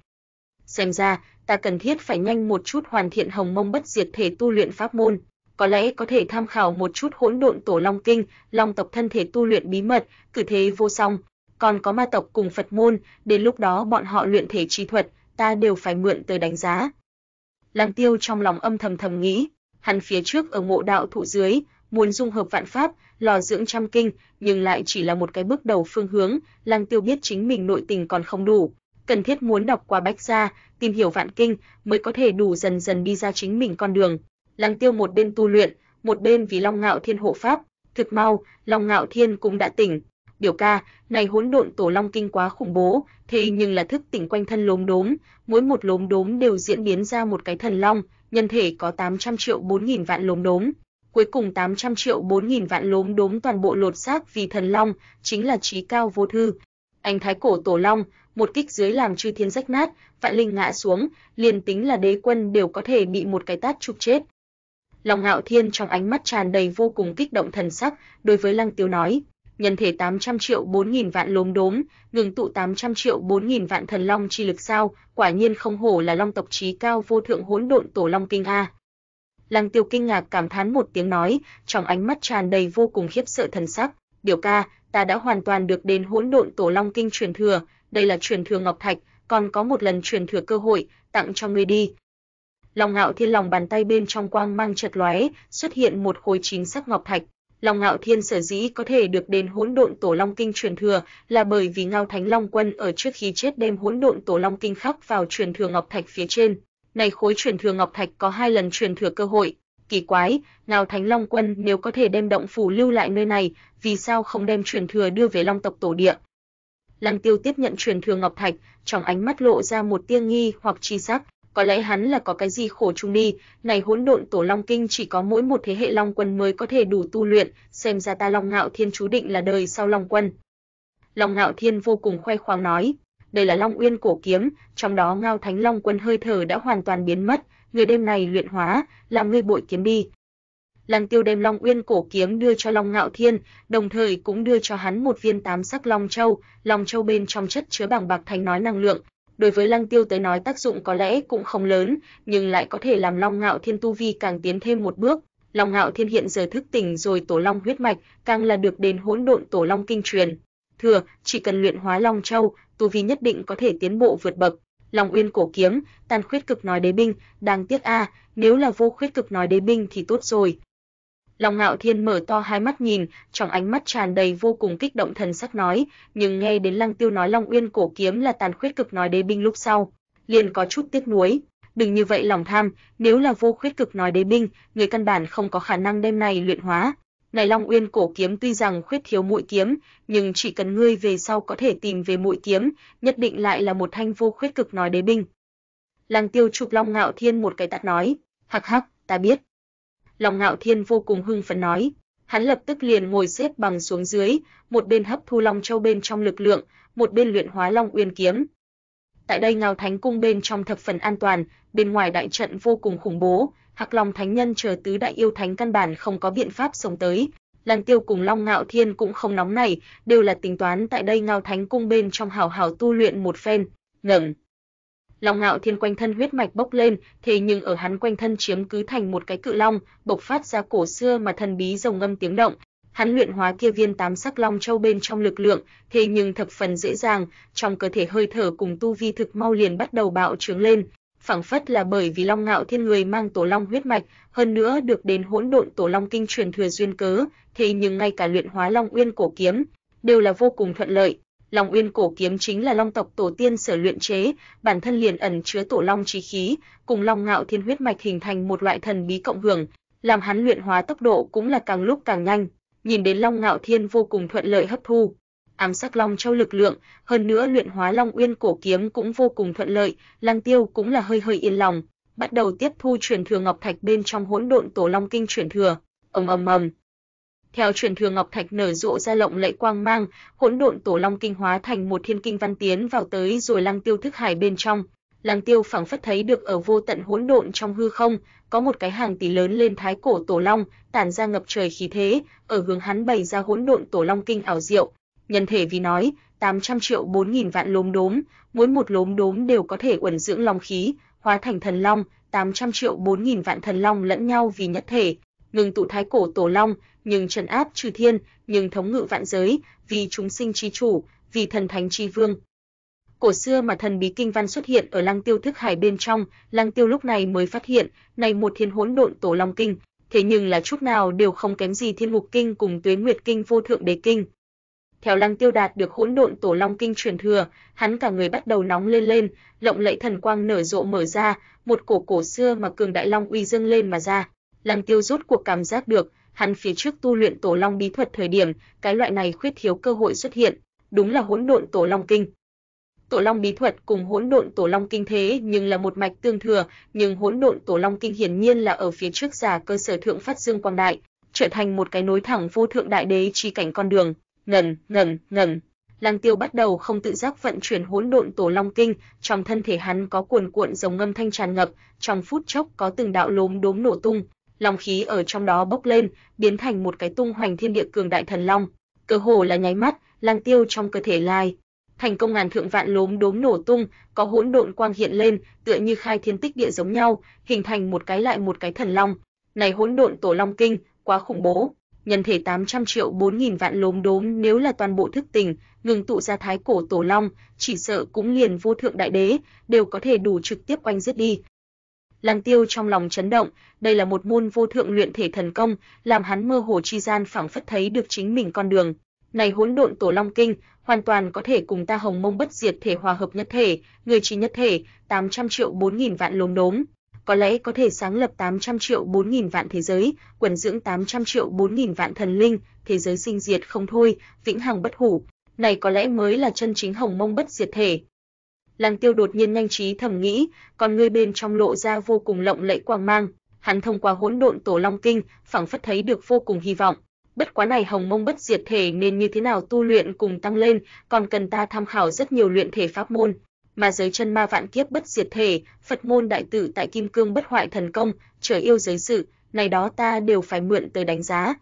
Xem ra, ta cần thiết phải nhanh một chút hoàn thiện Hồng Mông bất diệt thể tu luyện pháp môn, có lẽ có thể tham khảo một chút Hỗn Độn Tổ Long Kinh, Long tộc thân thể tu luyện bí mật, cử thế vô song, còn có ma tộc cùng Phật môn, đến lúc đó bọn họ luyện thể chi thuật, ta đều phải mượn tới đánh giá. Lăng Tiêu trong lòng âm thầm thầm nghĩ, hắn phía trước ở mộ đạo thụ dưới, muốn dung hợp vạn pháp, lò dưỡng trăm kinh, nhưng lại chỉ là một cái bước đầu phương hướng, Lăng Tiêu biết chính mình nội tình còn không đủ, cần thiết muốn đọc qua bách gia, tìm hiểu vạn kinh mới có thể đủ dần dần đi ra chính mình con đường. Lăng Tiêu một bên tu luyện, một bên vì Long Ngạo Thiên hộ pháp, thực mau, Long Ngạo Thiên cũng đã tỉnh, biểu ca, này hỗn độn tổ long kinh quá khủng bố, thế nhưng là thức tỉnh quanh thân lốm đốm, mỗi một lốm đốm đều diễn biến ra một cái thần long, nhân thể có 800 triệu 4000 vạn lốm đốm. Cuối cùng 800 triệu 4000 vạn lốm đốm toàn bộ lột xác vì thần long, chính là trí cao vô thư. Anh thái cổ tổ long, một kích dưới làm chư thiên rách nát, vạn linh ngã xuống, liền tính là đế quân đều có thể bị một cái tát chụp chết. Long Ngạo Thiên trong ánh mắt tràn đầy vô cùng kích động thần sắc, đối với Lăng Tiêu nói, nhân thể 800 triệu 4000 vạn lốm đốm, ngừng tụ 800 triệu 4000 vạn thần long chi lực sao, quả nhiên không hổ là long tộc trí cao vô thượng hỗn độn tổ long kinh a. Lăng Tiêu kinh ngạc cảm thán một tiếng nói, trong ánh mắt tràn đầy vô cùng khiếp sợ thần sắc, "Điều ca, ta đã hoàn toàn được đến hỗn độn tổ long kinh truyền thừa, đây là truyền thừa ngọc thạch, còn có một lần truyền thừa cơ hội, tặng cho ngươi đi." Long Ngạo Thiên lòng bàn tay bên trong quang mang chợt lóe, xuất hiện một khối chính sắc ngọc thạch, Long Ngạo Thiên sở dĩ có thể được đến Hỗn Độn Tổ Long Kinh truyền thừa, là bởi vì Ngao Thánh Long Quân ở trước khi chết đem Hỗn Độn Tổ Long Kinh khắc vào truyền thừa ngọc thạch phía trên. Này khối truyền thừa ngọc thạch có hai lần truyền thừa cơ hội. Kỳ quái, Ngao Thánh Long Quân nếu có thể đem động phủ lưu lại nơi này, vì sao không đem truyền thừa đưa về Long tộc tổ địa? Lăng Tiêu tiếp nhận truyền thừa ngọc thạch, trong ánh mắt lộ ra một tia nghi hoặc chi sắc, có lẽ hắn là có cái gì khổ chung đi, này hỗn độn tổ long kinh chỉ có mỗi một thế hệ long quân mới có thể đủ tu luyện, xem ra ta Long Ngạo Thiên chú định là đời sau long quân. Long Ngạo Thiên vô cùng khoe khoang nói, đây là Long Uyên cổ kiếm, trong đó Ngao Thánh Long quân hơi thở đã hoàn toàn biến mất, người đêm này luyện hóa, làm ngươi bội kiếm đi. Lăng Tiêu đem Long Uyên cổ kiếm đưa cho Long Ngạo Thiên, đồng thời cũng đưa cho hắn một viên tám sắc long châu, long châu bên trong chất chứa bảng bạc thành nói năng lượng, đối với Lăng Tiêu tới nói tác dụng có lẽ cũng không lớn, nhưng lại có thể làm Long Ngạo Thiên tu vi càng tiến thêm một bước. Long Ngạo Thiên hiện giờ thức tỉnh rồi tổ long huyết mạch, càng là được đến hỗn độn tổ long kinh truyền. Thừa, chỉ cần luyện hóa Long Châu, tu vi nhất định có thể tiến bộ vượt bậc. Long Uyên cổ kiếm, tàn khuyết cực nói đế binh, đang tiếc a, nếu là vô khuyết cực nói đế binh thì tốt rồi. Long Ngạo Thiên mở to hai mắt nhìn, trong ánh mắt tràn đầy vô cùng kích động thần sắc nói, nhưng nghe đến Lăng Tiêu nói Long Uyên cổ kiếm là tàn khuyết cực nói đế binh lúc sau, liền có chút tiếc nuối. Đừng như vậy lòng tham, nếu là vô khuyết cực nói đế binh, người căn bản không có khả năng đem này luyện hóa. Này Long Uyên cổ kiếm tuy rằng khuyết thiếu mũi kiếm, nhưng chỉ cần ngươi về sau có thể tìm về mũi kiếm, nhất định lại là một thanh vô khuyết cực nói đế binh. Lăng Tiêu chụp Long Ngạo Thiên một cái tát nói, hắc hắc, ta biết. Long Ngạo Thiên vô cùng hưng phấn nói, hắn lập tức liền ngồi xếp bằng xuống dưới, một bên hấp thu Long Châu bên trong lực lượng, một bên luyện hóa Long Uyên kiếm. Tại đây Ngao Thánh cung bên trong thập phần an toàn, bên ngoài đại trận vô cùng khủng bố, Hắc Long Thánh Nhân chờ tứ đại yêu thánh căn bản không có biện pháp sống tới, Lăng Tiêu cùng Long Ngạo Thiên cũng không nóng này, đều là tính toán tại đây Ngao Thánh cung bên trong hào hào tu luyện một phen. Ngẩng. Long Ngạo Thiên quanh thân huyết mạch bốc lên, thế nhưng ở hắn quanh thân chiếm cứ thành một cái cự long, bộc phát ra cổ xưa mà thần bí rồng ngâm tiếng động. Hắn luyện hóa kia viên tám sắc long châu bên trong lực lượng, thế nhưng thập phần dễ dàng, trong cơ thể hơi thở cùng tu vi thực mau liền bắt đầu bạo trướng lên, phảng phất là bởi vì Long Ngạo Thiên người mang tổ long huyết mạch, hơn nữa được đến hỗn độn tổ long kinh truyền thừa duyên cớ, thế nhưng ngay cả luyện hóa Long Uyên cổ kiếm đều là vô cùng thuận lợi. Long Uyên cổ kiếm chính là Long tộc tổ tiên sở luyện chế, bản thân liền ẩn chứa tổ long chí khí, cùng Long Ngạo Thiên huyết mạch hình thành một loại thần bí cộng hưởng, làm hắn luyện hóa tốc độ cũng là càng lúc càng nhanh. Nhìn đến Long Ngạo Thiên vô cùng thuận lợi hấp thu, ám sắc long châu lực lượng, hơn nữa luyện hóa long uyên cổ kiếm cũng vô cùng thuận lợi, Lăng Tiêu cũng là hơi hơi yên lòng, bắt đầu tiếp thu truyền thừa ngọc thạch bên trong hỗn độn tổ long kinh truyền thừa. Ầm ầm ầm. Theo truyền thừa ngọc thạch nở rộ ra lộng lẫy quang mang, hỗn độn tổ long kinh hóa thành một thiên kinh văn tiến vào tới rồi Lăng Tiêu thức hải bên trong. Lăng Tiêu phảng phất thấy được ở vô tận hỗn độn trong hư không, có một cái hàng tỷ lớn lên thái cổ tổ long, tản ra ngập trời khí thế, ở hướng hắn bày ra hỗn độn tổ long kinh ảo diệu, nhân thể vì nói, 800 triệu 4000 vạn lốm đốm, mỗi một lốm đốm đều có thể uẩn dưỡng long khí, hóa thành thần long, 800 triệu 4000 vạn thần long lẫn nhau vì nhất thể, ngừng tụ thái cổ tổ long, nhưng trấn áp trừ thiên, nhưng thống ngự vạn giới, vì chúng sinh chi chủ, vì thần thánh chi vương. Cổ xưa mà thần bí kinh văn xuất hiện ở Lăng Tiêu thức hải bên trong, Lăng Tiêu lúc này mới phát hiện, này một thiên hỗn độn tổ long kinh, thế nhưng là chút nào đều không kém gì Thiên Ngục kinh cùng Tuế Nguyệt kinh vô thượng đế kinh, theo Lăng Tiêu đạt được hỗn độn tổ long kinh truyền thừa, hắn cả người bắt đầu nóng lên lên, lộng lẫy thần quang nở rộ mở ra, một cổ cổ xưa mà cường đại long uy dâng lên mà ra. Lăng Tiêu rút cuộc cảm giác được, hắn phía trước tu luyện tổ long bí thuật thời điểm, cái loại này khuyết thiếu cơ hội xuất hiện, đúng là hỗn độn tổ long kinh. Tổ Long bí thuật cùng hỗn độn Tổ Long kinh thế nhưng là một mạch tương thừa, nhưng hỗn độn Tổ Long kinh hiển nhiên là ở phía trước giả cơ sở thượng phát dương quang đại, trở thành một cái nối thẳng vô thượng đại đế chi cảnh con đường ngần, ngần, ngần. Lăng Tiêu bắt đầu không tự giác vận chuyển hỗn độn tổ long kinh, trong thân thể hắn có cuồn cuộn dòng ngâm thanh tràn ngập, trong phút chốc có từng đạo lốm đốm nổ tung, long khí ở trong đó bốc lên, biến thành một cái tung hoành thiên địa cường đại thần long. Cơ hồ là nháy mắt, Lăng Tiêu trong cơ thể lai thành công ngàn thượng vạn lốm đốm nổ tung, có hỗn độn quang hiện lên, tựa như khai thiên tích địa giống nhau, hình thành một cái lại một cái thần long. Này hỗn độn tổ long kinh, quá khủng bố nhân thể 800 triệu 4000 vạn lốm đốm nếu là toàn bộ thức tỉnh, ngừng tụ ra thái cổ tổ long, chỉ sợ cũng liền vô thượng đại đế đều có thể đủ trực tiếp oanh giết đi. Lăng Tiêu trong lòng chấn động, đây là một môn vô thượng luyện thể thần công, làm hắn mơ hồ chi gian phảng phất thấy được chính mình con đường. Này hỗn độn tổ long kinh, hoàn toàn có thể cùng ta Hồng Mông bất diệt thể hòa hợp nhất thể, người chỉ nhất thể, 800 triệu 4000 vạn lốm đốm, có lẽ có thể sáng lập 800 triệu 4000 vạn thế giới, quần dưỡng 800 triệu 4000 vạn thần linh, thế giới sinh diệt không thôi, vĩnh hằng bất hủ, này có lẽ mới là chân chính hồng mông bất diệt thể. Lăng Tiêu đột nhiên nhanh trí thầm nghĩ, còn người bên trong lộ ra vô cùng lộng lẫy quang mang, hắn thông qua hỗn độn tổ long kinh, phảng phất thấy được vô cùng hy vọng. Bất quá này hồng mông bất diệt thể nên như thế nào tu luyện cùng tăng lên, còn cần ta tham khảo rất nhiều luyện thể pháp môn, mà giới chân ma vạn kiếp bất diệt thể, Phật môn đại tử tại kim cương bất hoại thần công, trời yêu giới sự, này đó ta đều phải mượn tới đánh giá.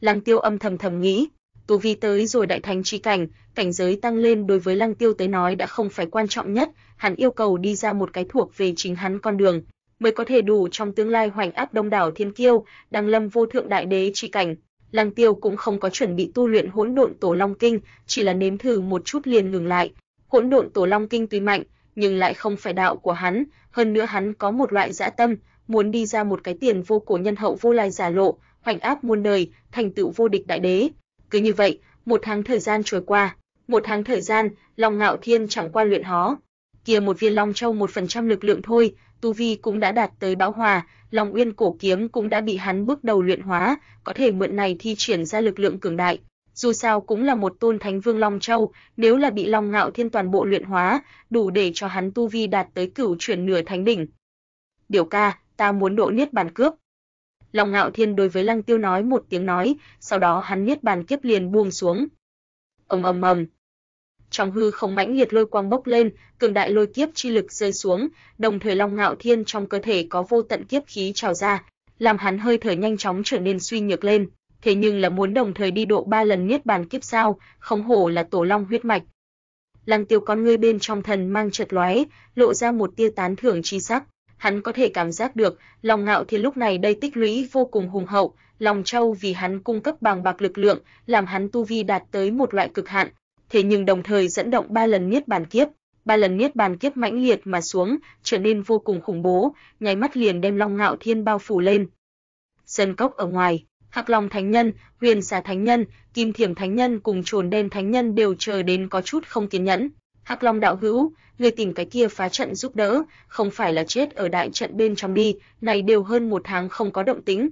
Lăng Tiêu âm thầm thầm nghĩ, tu vi tới rồi đại thánh chi cảnh, cảnh giới tăng lên đối với Lăng Tiêu tới nói đã không phải quan trọng nhất, hắn yêu cầu đi ra một cái thuộc về chính hắn con đường, mới có thể đủ trong tương lai hoành áp đông đảo thiên kiêu, đăng lâm vô thượng đại đế chi cảnh. Lăng Tiêu cũng không có chuẩn bị tu luyện hỗn độn tổ long kinh, chỉ là nếm thử một chút liền ngừng lại, Hỗn độn tổ long kinh tuy mạnh, nhưng lại không phải đạo của hắn, hơn nữa hắn có một loại dã tâm, muốn đi ra một cái tiền vô cổ nhân hậu vô lai giả lộ, hoành áp muôn đời, thành tựu vô địch đại đế. Cứ như vậy, một tháng thời gian trôi qua, một tháng thời gian, Long Ngạo Thiên chẳng qua luyện hó. Kia một viên Long Châu một phần trăm lực lượng thôi, tu vi cũng đã đạt tới bão hòa, Long Uyên cổ kiếm cũng đã bị hắn bước đầu luyện hóa, có thể mượn này thi triển ra lực lượng cường đại dù sao cũng là một tôn thánh vương Long Châu, nếu là bị Long Ngạo Thiên toàn bộ luyện hóa, đủ để cho hắn tu vi đạt tới cửu chuyển nửa thánh đỉnh. Điều ca, ta muốn độ niết bàn cướp. Long Ngạo Thiên đối với Lăng Tiêu nói một tiếng nói, sau đó hắn niết bàn kiếp liền buông xuống. Ầm ầm ầm. Trong hư không mãnh liệt lôi quang bốc lên, cường đại lôi kiếp chi lực rơi xuống, đồng thời Long Ngạo Thiên trong cơ thể có vô tận kiếp khí trào ra, làm hắn hơi thở nhanh chóng trở nên suy nhược lên thế nhưng là muốn đồng thời đi độ ba lần niết bàn kiếp sao, không hổ là tổ long huyết mạch. Lăng Tiêu con ngươi bên trong thần mang chợt lóe, lộ ra một tia tán thưởng chi sắc, hắn có thể cảm giác được, lòng ngạo thiên lúc này đây tích lũy vô cùng hùng hậu, lòng châu vì hắn cung cấp bằng bạc lực lượng, làm hắn tu vi đạt tới một loại cực hạn, thế nhưng đồng thời dẫn động ba lần niết bàn kiếp, ba lần niết bàn kiếp mãnh liệt mà xuống, trở nên vô cùng khủng bố, nháy mắt liền đem Long Ngạo Thiên bao phủ lên. Sơn cốc ở ngoài, Hạc Long Thánh Nhân, Huyền Xà Thánh Nhân, Kim Thiểm Thánh Nhân cùng Trồn Đen Thánh Nhân đều chờ đến có chút không kiên nhẫn. Hạc Long đạo hữu, người tìm cái kia phá trận giúp đỡ, không phải là chết ở đại trận bên trong đi, này đều hơn một tháng không có động tĩnh.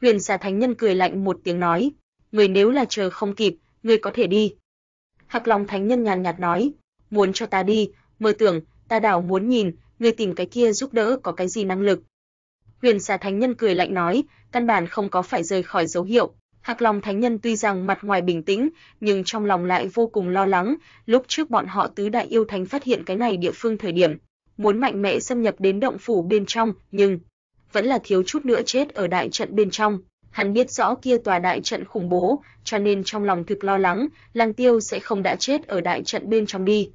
Huyền Xà Thánh Nhân cười lạnh một tiếng nói, người nếu là chờ không kịp, người có thể đi. Hạc Long Thánh Nhân nhàn nhạt nói, muốn cho ta đi, mơ tưởng, ta đảo muốn nhìn, người tìm cái kia giúp đỡ có cái gì năng lực. Huyền Xà Thánh Nhân cười lạnh nói, căn bản không có phải rời khỏi dấu hiệu. Hạc Long Thánh Nhân tuy rằng mặt ngoài bình tĩnh, nhưng trong lòng lại vô cùng lo lắng, lúc trước bọn họ tứ đại yêu thánh phát hiện cái này địa phương thời điểm, muốn mạnh mẽ xâm nhập đến động phủ bên trong, nhưng vẫn là thiếu chút nữa chết ở đại trận bên trong. Hắn biết rõ kia tòa đại trận khủng bố, cho nên trong lòng thực lo lắng, Lăng Tiêu sẽ không đã chết ở đại trận bên trong đi.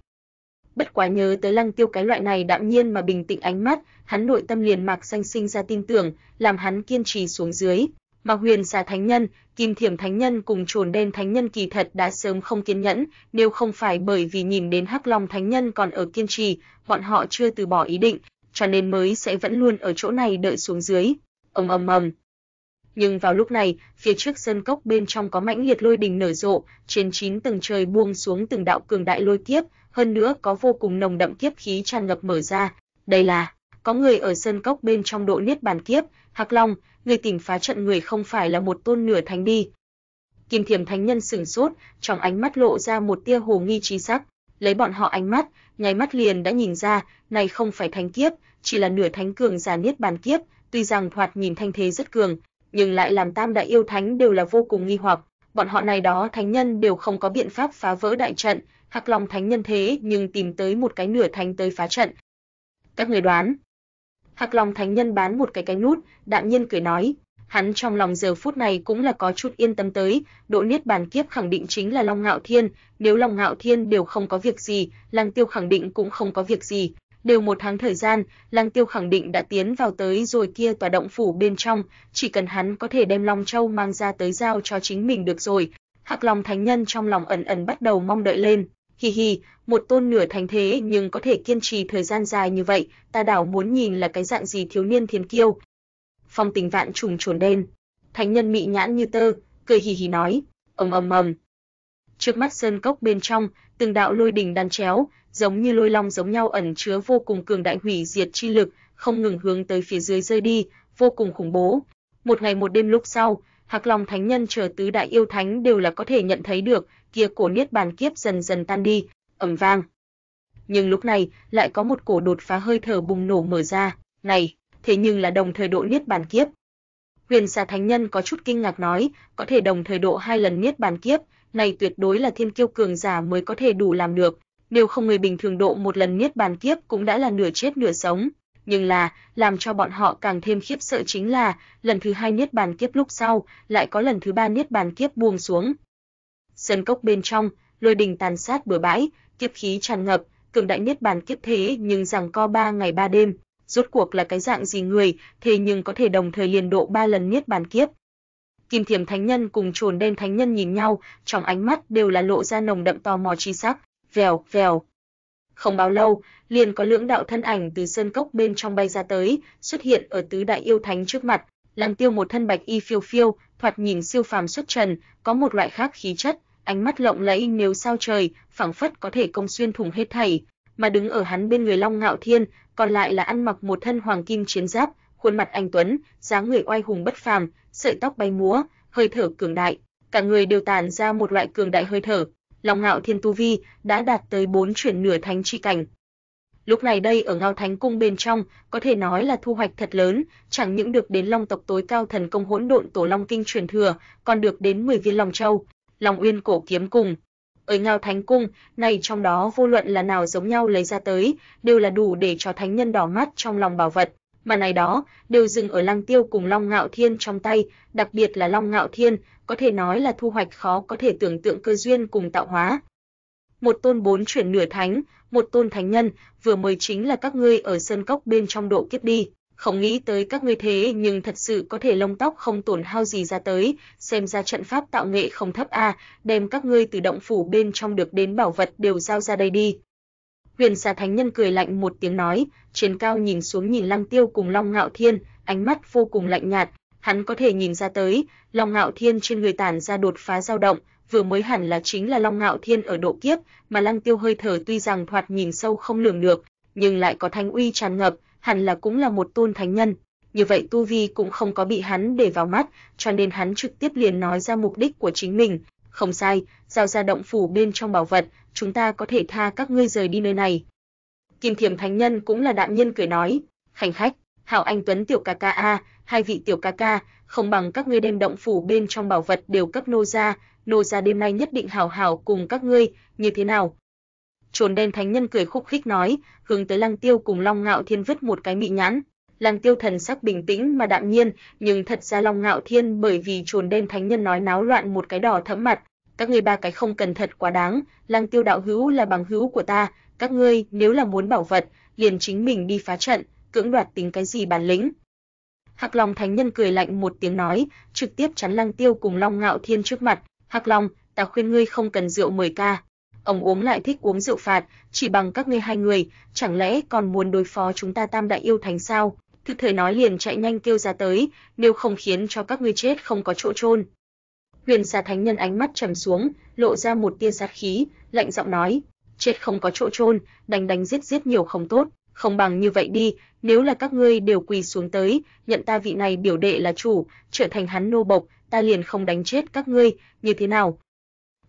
Bất quá nhớ tới Lăng Tiêu cái loại này đạm nhiên mà bình tĩnh ánh mắt, hắn nội tâm liền mạc xanh sinh ra tin tưởng, làm hắn kiên trì xuống dưới. Mà Huyền Xà Thánh Nhân, Kim Thiểm Thánh Nhân cùng Trồn Đen Thánh Nhân kỳ thật đã sớm không kiên nhẫn, nếu không phải bởi vì nhìn đến Hắc Long Thánh Nhân còn ở kiên trì, bọn họ chưa từ bỏ ý định, cho nên mới sẽ vẫn luôn ở chỗ này đợi xuống dưới. Ầm ầm ầm. Nhưng vào lúc này, phía trước sân cốc bên trong có mãnh liệt lôi đình nở rộ, trên chín tầng trời buông xuống từng đạo cường đại lôi kiếp, hơn nữa có vô cùng nồng đậm kiếp khí tràn ngập mở ra. Đây là có người ở sân cốc bên trong độ niết bàn kiếp, Hắc Long, người tìm phá trận người không phải là một tôn nửa thánh đi. Kim Thiểm Thánh Nhân sửng sốt, trong ánh mắt lộ ra một tia hồ nghi trí sắc, lấy bọn họ ánh mắt, nháy mắt liền đã nhìn ra, này không phải thánh kiếp, chỉ là nửa thánh cường giả niết bàn kiếp, tuy rằng thoạt nhìn thanh thế rất cường, nhưng lại làm tam đại yêu thánh đều là vô cùng nghi hoặc, bọn họ này đó thánh nhân đều không có biện pháp phá vỡ đại trận, Hắc Long thánh nhân thế nhưng tìm tới một cái nửa thánh tới phá trận. Các người đoán, Hắc Long Thánh Nhân bán một cái cái nút, đạm nhiên cười nói, hắn trong lòng giờ phút này cũng là có chút yên tâm tới, độ niết bàn kiếp khẳng định chính là Long Ngạo Thiên, nếu Long Ngạo Thiên đều không có việc gì, Lăng Tiêu khẳng định cũng không có việc gì, đều một tháng thời gian, Lăng Tiêu khẳng định đã tiến vào tới rồi kia tòa động phủ bên trong, chỉ cần hắn có thể đem Long Châu mang ra tới giao cho chính mình được rồi. Hắc Long Thánh Nhân trong lòng ẩn ẩn bắt đầu mong đợi lên, Hi hi, một tôn nửa thành thế nhưng có thể kiên trì thời gian dài như vậy, ta đảo muốn nhìn là cái dạng gì thiếu niên thiên kiêu. Phong tình vạn trùng trồn đen, thánh nhân mị nhãn như tơ, cười hì hì nói, ầm ầm ầm. Trước mắt sơn cốc bên trong, từng đạo lôi đỉnh đan chéo, giống như lôi long giống nhau ẩn chứa vô cùng cường đại hủy diệt chi lực, không ngừng hướng tới phía dưới rơi đi, vô cùng khủng bố. Một ngày một đêm lúc sau, Hắc Long Thánh Nhân chờ tứ đại yêu thánh đều là có thể nhận thấy được, kia cổ niết bàn kiếp dần dần tan đi, ầm vang. Nhưng lúc này, lại có một cổ đột phá hơi thở bùng nổ mở ra, này, thế nhưng là đồng thời độ niết bàn kiếp. Huyền Sa Thánh Nhân có chút kinh ngạc nói, có thể đồng thời độ hai lần niết bàn kiếp, này tuyệt đối là thiên kiêu cường giả mới có thể đủ làm được, nếu không người bình thường độ một lần niết bàn kiếp cũng đã là nửa chết nửa sống. Nhưng là, làm cho bọn họ càng thêm khiếp sợ chính là, lần thứ hai niết bàn kiếp lúc sau, lại có lần thứ ba niết bàn kiếp buông xuống, Sân cốc bên trong, lôi đình tàn sát bừa bãi, kiếp khí tràn ngập, cường đại niết bàn kiếp thế nhưng rằng co ba ngày ba đêm, rốt cuộc là cái dạng gì người, thế nhưng có thể đồng thời liền độ ba lần niết bàn kiếp. Kim Thiểm Thánh Nhân cùng Trồn Đen Thánh Nhân nhìn nhau, trong ánh mắt đều là lộ ra nồng đậm tò mò chi sắc, vèo vèo. Không bao lâu, liền có lưỡng đạo thân ảnh từ sơn cốc bên trong bay ra tới, xuất hiện ở tứ đại yêu thánh trước mặt, Lam Tiêu một thân bạch y phiêu phiêu, thoạt nhìn siêu phàm xuất trần, có một loại khác khí chất, ánh mắt lộng lẫy nếu sao trời, phảng phất có thể công xuyên thủng hết thảy, mà đứng ở hắn bên người Long Ngạo Thiên, còn lại là ăn mặc một thân hoàng kim chiến giáp, khuôn mặt anh tuấn, dáng người oai hùng bất phàm, sợi tóc bay múa, hơi thở cường đại, cả người đều tản ra một loại cường đại hơi thở. Long Ngạo Thiên tu vi đã đạt tới bốn chuyển nửa thánh chi cảnh, Lúc này đây ở Ngao Thánh cung bên trong, có thể nói là thu hoạch thật lớn, chẳng những được đến Long tộc tối cao thần công hỗn độn tổ Long kinh truyền thừa, còn được đến 10 viên Long châu, Long Uyên cổ kiếm cùng. Ở Ngao Thánh cung, này trong đó vô luận là nào giống nhau lấy ra tới, đều là đủ để cho thánh nhân đỏ mắt trong lòng bảo vật, mà này đó đều dừng ở Lăng Tiêu cùng Long Ngạo Thiên trong tay, đặc biệt là Long Ngạo Thiên, có thể nói là thu hoạch khó có thể tưởng tượng cơ duyên cùng tạo hóa. Một tôn bốn chuyển nửa thánh, một tôn thánh nhân, vừa mới chính là các ngươi ở sơn cốc bên trong độ kiếp đi, không nghĩ tới các ngươi thế nhưng thật sự có thể lông tóc không tổn hao gì ra tới, xem ra trận pháp tạo nghệ không thấp a, đem các ngươi từ động phủ bên trong được đến bảo vật đều giao ra đây đi. Huyền Xà Thánh Nhân cười lạnh một tiếng nói, trên cao nhìn xuống nhìn Lăng Tiêu cùng Long Ngạo Thiên, ánh mắt vô cùng lạnh nhạt, hắn có thể nhìn ra tới, Long Ngạo Thiên trên người tản ra đột phá dao động, vừa mới hẳn là chính là Long Ngạo Thiên ở độ kiếp, mà Lăng Tiêu hơi thở tuy rằng thoạt nhìn sâu không lường được, nhưng lại có thanh uy tràn ngập, hẳn là cũng là một tôn thánh nhân. Như vậy tu vi cũng không có bị hắn để vào mắt, cho nên hắn trực tiếp liền nói ra mục đích của chính mình. Không sai, giao ra động phủ bên trong bảo vật, chúng ta có thể tha các ngươi rời đi nơi này. Kim Thiểm Thánh Nhân cũng là đạm nhân cười nói, khanh khách, Hảo Anh Tuấn tiểu ca ca a, hai vị tiểu ca ca, không bằng các ngươi đem động phủ bên trong bảo vật đều cấp nô gia, nô gia đêm nay nhất định hảo hảo cùng các ngươi, như thế nào? Trồn đen thánh nhân cười khúc khích nói, hướng tới Lăng Tiêu cùng Long Ngạo Thiên vứt một cái mị nhãn. Lăng Tiêu thần sắc bình tĩnh mà đạm nhiên, nhưng thật ra Long Ngạo Thiên bởi vì trồn đen thánh nhân nói náo loạn một cái đỏ thẫm mặt, các ngươi ba cái không cần thật quá đáng, Lăng Tiêu đạo hữu là bằng hữu của ta, các ngươi nếu là muốn bảo vật, liền chính mình đi phá trận, cưỡng đoạt tính cái gì bản lĩnh. Hắc Long Thánh Nhân cười lạnh một tiếng nói, trực tiếp chắn Lăng Tiêu cùng Long Ngạo Thiên trước mặt, "Hắc Long, ta khuyên ngươi không cần rượu mời ca, ông uống lại thích uống rượu phạt, chỉ bằng các ngươi hai người, chẳng lẽ còn muốn đối phó chúng ta Tam đại yêu thánh sao?" Thực thời nói liền chạy nhanh kêu ra tới, nếu không khiến cho các ngươi chết không có chỗ chôn. Huyền Xà Thánh Nhân ánh mắt trầm xuống, lộ ra một tia sát khí, lạnh giọng nói: "Chết không có chỗ chôn, đánh đánh giết giết nhiều không tốt, không bằng như vậy đi, nếu là các ngươi đều quỳ xuống tới, nhận ta vị này biểu đệ là chủ, trở thành hắn nô bộc, ta liền không đánh chết các ngươi, như thế nào?"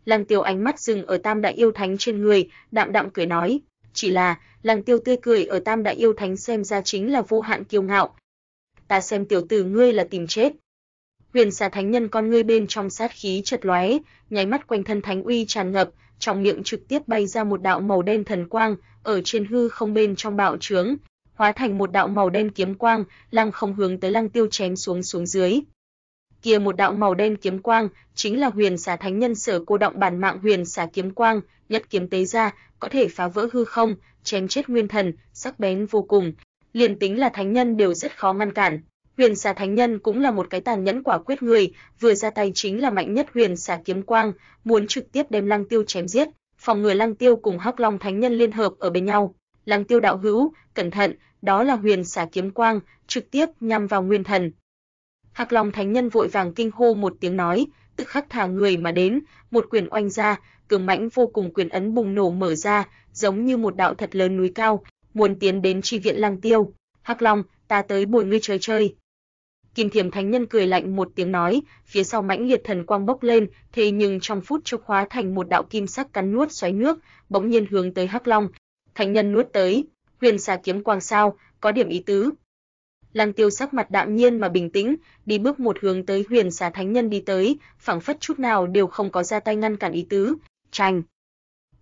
Lăng Tiêu ánh mắt dừng ở Tam đại yêu thánh trên người, đạm đạm cười nói: "Chỉ là, Lăng Tiêu tươi cười ở Tam đại yêu thánh xem ra chính là vô hạn kiêu ngạo. Ta xem tiểu tử ngươi là tìm chết." Huyền Xà Thánh Nhân con ngươi bên trong sát khí chợt lóe, nháy mắt quanh thân thánh uy tràn ngập, trong miệng trực tiếp bay ra một đạo màu đen thần quang, ở trên hư không bên trong bạo trướng, hóa thành một đạo màu đen kiếm quang, lăng không hướng tới Lăng Tiêu chém xuống xuống dưới. Kia một đạo màu đen kiếm quang, chính là Huyền Xà Thánh Nhân sở cô động bản mạng Huyền Xà kiếm quang, nhất kiếm tế ra, có thể phá vỡ hư không, chém chết nguyên thần, sắc bén vô cùng, liền tính là thánh nhân đều rất khó ngăn cản. Huyền Xà Thánh Nhân cũng là một cái tàn nhẫn quả quyết người, vừa ra tay chính là mạnh nhất Huyền Xà kiếm quang, muốn trực tiếp đem Lăng Tiêu chém giết, phòng người Lăng Tiêu cùng Hắc Long Thánh Nhân liên hợp ở bên nhau. Lăng Tiêu đạo hữu, cẩn thận, đó là Huyền Xà kiếm quang, trực tiếp nhằm vào nguyên thần. Hắc Long Thánh Nhân vội vàng kinh hô một tiếng nói, tự khắc thả người mà đến, một quyền oanh ra, cường mãnh vô cùng quyền ấn bùng nổ mở ra, giống như một đạo thật lớn núi cao, muốn tiến đến tri viện Lăng Tiêu. Hắc Long, ta tới bồi ngươi chơi chơi. Kim Thiểm Thánh Nhân cười lạnh một tiếng nói, phía sau mãnh liệt thần quang bốc lên, thế nhưng trong phút chốc hóa thành một đạo kim sắc cắn nuốt xoáy nước, bỗng nhiên hướng tới Hắc Long. Thánh Nhân nuốt tới, huyền xà kiếm quang sao, có điểm ý tứ. Lăng Tiêu sắc mặt đạm nhiên mà bình tĩnh, đi bước một hướng tới Huyền Xà Thánh Nhân đi tới, phảng phất chút nào đều không có ra tay ngăn cản ý tứ. Chành.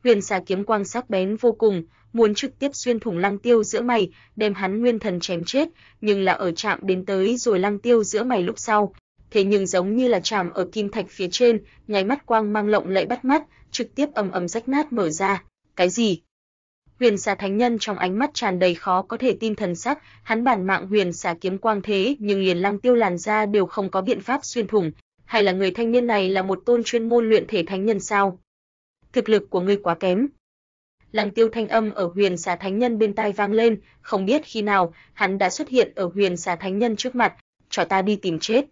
Huyền Xà kiếm quang sắc bén vô cùng, muốn trực tiếp xuyên thủng Lăng Tiêu giữa mày, đem hắn nguyên thần chém chết, nhưng là ở chạm đến tới rồi Lăng Tiêu giữa mày lúc sau, thế nhưng giống như là chạm ở kim thạch phía trên, nháy mắt quang mang lộng lẫy bắt mắt, trực tiếp ầm ầm rách nát mở ra. Cái gì? Huyền Xà Thánh Nhân trong ánh mắt tràn đầy khó có thể tin thần sắc, hắn bản mạng Huyền Xà kiếm quang thế, nhưng liền Lăng Tiêu làn ra đều không có biện pháp xuyên thủng, hay là người thanh niên này là một tôn chuyên môn luyện thể thánh nhân sao? Thực lực của ngươi quá kém. Lăng Tiêu thanh âm ở Huyền Xà Thánh Nhân bên tai vang lên, không biết khi nào, hắn đã xuất hiện ở Huyền Xà Thánh Nhân trước mặt, cho ta đi tìm chết.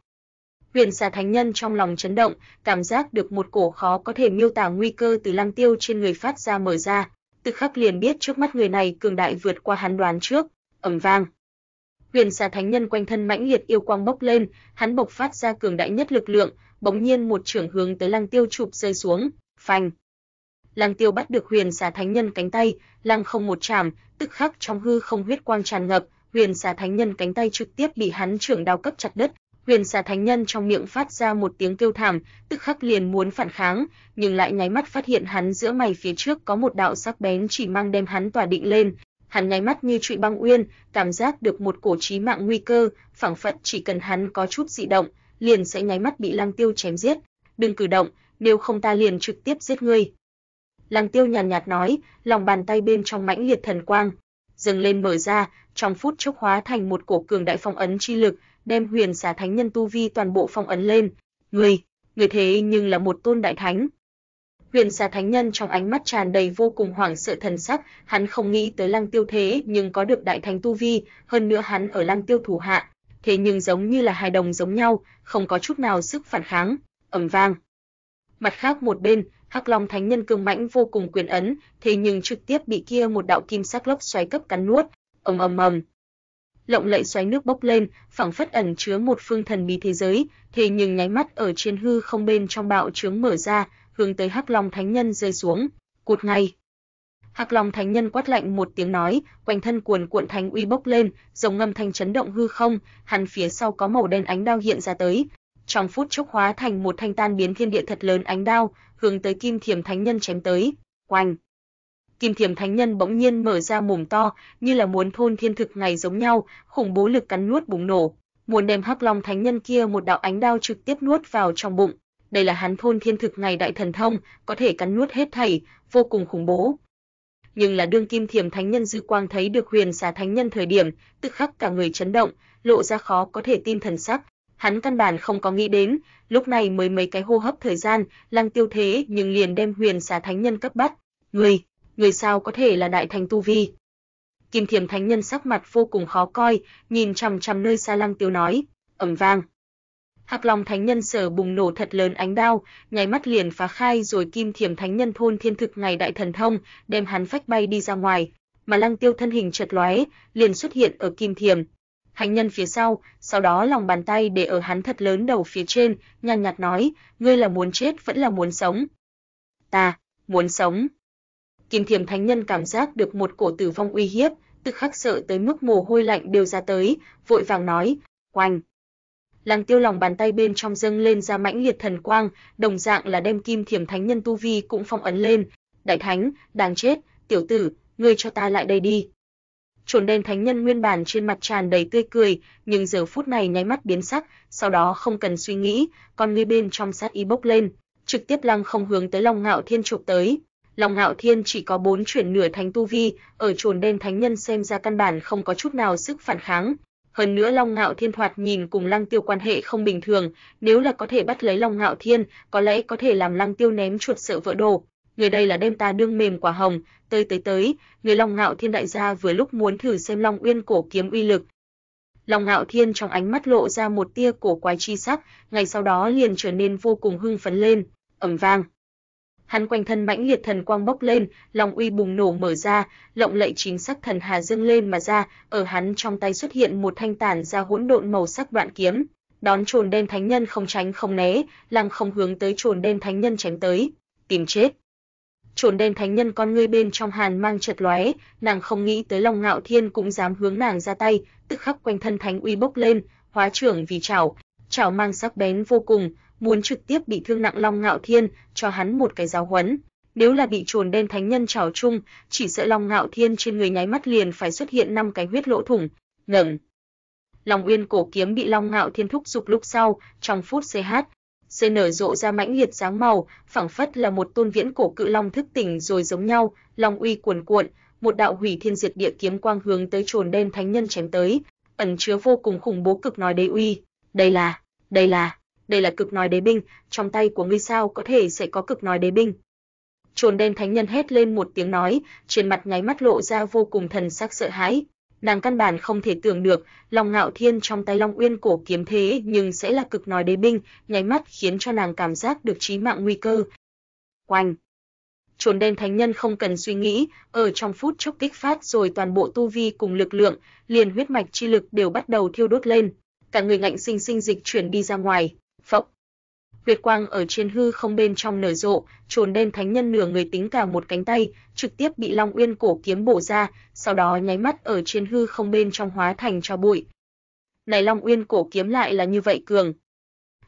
Huyền Xà Thánh Nhân trong lòng chấn động, cảm giác được một cổ khó có thể miêu tả nguy cơ từ Lăng Tiêu trên người phát ra mở ra, tức khắc liền biết trước mắt người này cường đại vượt qua hắn đoán trước, ầm vang. Huyền Xà Thánh Nhân quanh thân mãnh liệt yêu quang bốc lên, hắn bộc phát ra cường đại nhất lực lượng, bỗng nhiên một trưởng hướng tới Lăng Tiêu chụp rơi xuống, phanh. Lăng Tiêu bắt được Huyền Xà Thánh Nhân cánh tay, lăng không một chạm, tức khắc trong hư không huyết quang tràn ngập, Huyền Xà Thánh Nhân cánh tay trực tiếp bị hắn trưởng đao cấp chặt đứt. Huyền Xà Thánh Nhân trong miệng phát ra một tiếng kêu thảm, tức khắc liền muốn phản kháng, nhưng lại nháy mắt phát hiện hắn giữa mày phía trước có một đạo sắc bén chỉ mang đem hắn tỏa định lên, Hắn nháy mắt như trụy băng uyên, cảm giác được một cổ chí mạng nguy cơ, phảng phất chỉ cần hắn có chút dị động, liền sẽ nháy mắt bị Lăng Tiêu chém giết. Đừng cử động, nếu không ta liền trực tiếp giết ngươi. Lăng Tiêu nhàn nhạt, nhạt nói, lòng bàn tay bên trong mãnh liệt thần quang dâng lên mở ra, trong phút chốc hóa thành một cổ cường đại phong ấn chi lực, đem Huyền Xà Thánh Nhân tu vi toàn bộ phong ấn lên. Ngươi, người thế nhưng là một tôn đại thánh. Huyền Xà Thánh Nhân trong ánh mắt tràn đầy vô cùng hoảng sợ thần sắc, hắn không nghĩ tới Lăng Tiêu thế nhưng có được đại thánh tu vi, hơn nữa hắn ở Lăng Tiêu thủ hạ, thế nhưng giống như là hai đồng giống nhau, không có chút nào sức phản kháng. Ầm vang. Mặt khác một bên, Hắc Long Thánh Nhân cường mãnh vô cùng quyền ấn, thế nhưng trực tiếp bị kia một đạo kim sắc lốc xoáy cấp cắn nuốt. Ầm ầm ầm. Lộng lẫy xoáy nước bốc lên, phảng phất ẩn chứa một phương thần bí thế giới, thế nhưng nháy mắt ở trên hư không bên trong bạo chướng mở ra, hướng tới Hắc Long Thánh Nhân rơi xuống. Cụt ngay. Hắc Long Thánh Nhân quát lạnh một tiếng nói, quanh thân cuồn cuộn thánh uy bốc lên, rồng ngâm thanh chấn động hư không, hắn phía sau có màu đen ánh đao hiện ra tới, trong phút chốc hóa thành một thanh tan biến thiên địa thật lớn ánh đao, hướng tới Kim Thiểm Thánh Nhân chém tới. Oanh! Kim Thiểm Thánh Nhân bỗng nhiên mở ra mồm to, như là muốn thôn thiên thực ngày giống nhau, khủng bố lực cắn nuốt bùng nổ, muốn đem Hắc Long Thánh Nhân kia một đạo ánh đao trực tiếp nuốt vào trong bụng. Đây là hắn thôn thiên thực ngày đại thần thông, có thể cắn nuốt hết thảy, vô cùng khủng bố. Nhưng là đương Kim Thiểm Thánh Nhân dư quang thấy được Huyền Xà Thánh Nhân thời điểm, tức khắc cả người chấn động, lộ ra khó có thể tin thần sắc, hắn căn bản không có nghĩ đến, lúc này mới mấy cái hô hấp thời gian, Lăng Tiêu thế nhưng liền đem Huyền Xà Thánh Nhân cấp bắt. Người, người sao có thể là đại thành tu vi? Kim Thiểm Thánh Nhân sắc mặt vô cùng khó coi, nhìn chằm chằm nơi xa Lăng Tiêu nói, ầm vang. hạc Long Thánh Nhân sở bùng nổ thật lớn ánh đao, nháy mắt liền phá khai rồi Kim Thiểm Thánh Nhân thôn thiên thực ngày đại thần thông, đem hắn phách bay đi ra ngoài, mà Lăng Tiêu thân hình chợt lóe, liền xuất hiện ở Kim Thiểm, Thánh nhân phía sau, sau đó lòng bàn tay để ở hắn thật lớn đầu phía trên, nhàn nhạt nói, ngươi là muốn chết vẫn là muốn sống. Ta, muốn sống. Kim Thiểm Thánh Nhân cảm giác được một cổ tử vong uy hiếp, tức khắc sợ tới mức mồ hôi lạnh đều ra tới, vội vàng nói, quanh. Lăng tiêu lòng bàn tay bên trong dâng lên ra mãnh liệt thần quang, đồng dạng là đem Kim Thiểm Thánh Nhân tu vi cũng phong ấn lên. Đại Thánh, đáng chết, tiểu tử, ngươi cho ta lại đây đi. Trồn đen thánh nhân nguyên bản trên mặt tràn đầy tươi cười, nhưng giờ phút này nháy mắt biến sắc, sau đó không cần suy nghĩ, con ngươi bên trong sát ý bốc lên, trực tiếp lăng không hướng tới Long Ngạo Thiên chụp tới. Long Ngạo Thiên chỉ có bốn chuyển nửa thánh tu vi, ở trồn đen thánh nhân xem ra căn bản không có chút nào sức phản kháng. Hơn nữa Long Ngạo Thiên thoạt nhìn cùng Lăng Tiêu quan hệ không bình thường, nếu là có thể bắt lấy Long Ngạo Thiên, có lẽ có thể làm Lăng Tiêu ném chuột sợ vỡ đồ. Người đây là đem ta đương mềm quả hồng, tới tới tới, người Long Ngạo Thiên đại gia vừa lúc muốn thử xem Long Uyên cổ kiếm uy lực. Long Ngạo Thiên trong ánh mắt lộ ra một tia cổ quái chi sắc, ngày sau đó liền trở nên vô cùng hưng phấn lên, ầm vang. Hắn quanh thân mãnh liệt thần quang bốc lên, long uy bùng nổ mở ra, lộng lẫy chính sắc thần hà dâng lên mà ra, ở hắn trong tay xuất hiện một thanh tản ra hỗn độn màu sắc đoạn kiếm, đón trồn đen thánh nhân không tránh không né, lăng không hướng tới trồn đen thánh nhân chém tới, tìm chết trồn đen thánh nhân con ngươi bên trong hàn mang chợt lóe, nàng không nghĩ tới Long Ngạo Thiên cũng dám hướng nàng ra tay, tức khắc quanh thân thánh uy bốc lên, hóa trưởng vì chảo, chảo mang sắc bén vô cùng, muốn trực tiếp bị thương nặng Long Ngạo Thiên, cho hắn một cái giáo huấn. Nếu là bị trồn đen thánh nhân chảo chung, chỉ sợ Long Ngạo Thiên trên người nháy mắt liền phải xuất hiện năm cái huyết lỗ thủng. Ngẩng. Long Uyên cổ kiếm bị Long Ngạo Thiên thúc dục lúc sau, trong phút CH, sẽ nở rộ ra mãnh liệt dáng màu, phảng phất là một tôn viễn cổ cự long thức tỉnh rồi giống nhau, long uy cuồn cuộn, một đạo hủy thiên diệt địa kiếm quang hướng tới chồn đen thánh nhân chém tới, ẩn chứa vô cùng khủng bố cực nói đế uy. Đây là, đây là, đây là cực nói đế binh, trong tay của ngươi sao có thể sẽ có cực nói đế binh? Chồn đen thánh nhân hét lên một tiếng nói, trên mặt nháy mắt lộ ra vô cùng thần sắc sợ hãi, nàng căn bản không thể tưởng được, Long Ngạo Thiên trong tay Long Uyên cổ kiếm thế nhưng sẽ là cực nói đế binh, nháy mắt khiến cho nàng cảm giác được chí mạng nguy cơ. Quanh. trốn đen thánh nhân không cần suy nghĩ, ở trong phút chốc kích phát rồi toàn bộ tu vi cùng lực lượng, liền huyết mạch chi lực đều bắt đầu thiêu đốt lên, cả người ngạnh sinh sinh dịch chuyển đi ra ngoài. Phốc Việt quang ở trên hư không bên trong nở rộ, trồn đen thánh nhân nửa người tính cả một cánh tay, trực tiếp bị Long Uyên cổ kiếm bổ ra, sau đó nháy mắt ở trên hư không bên trong hóa thành cho bụi. Này Long Uyên cổ kiếm lại là như vậy cường.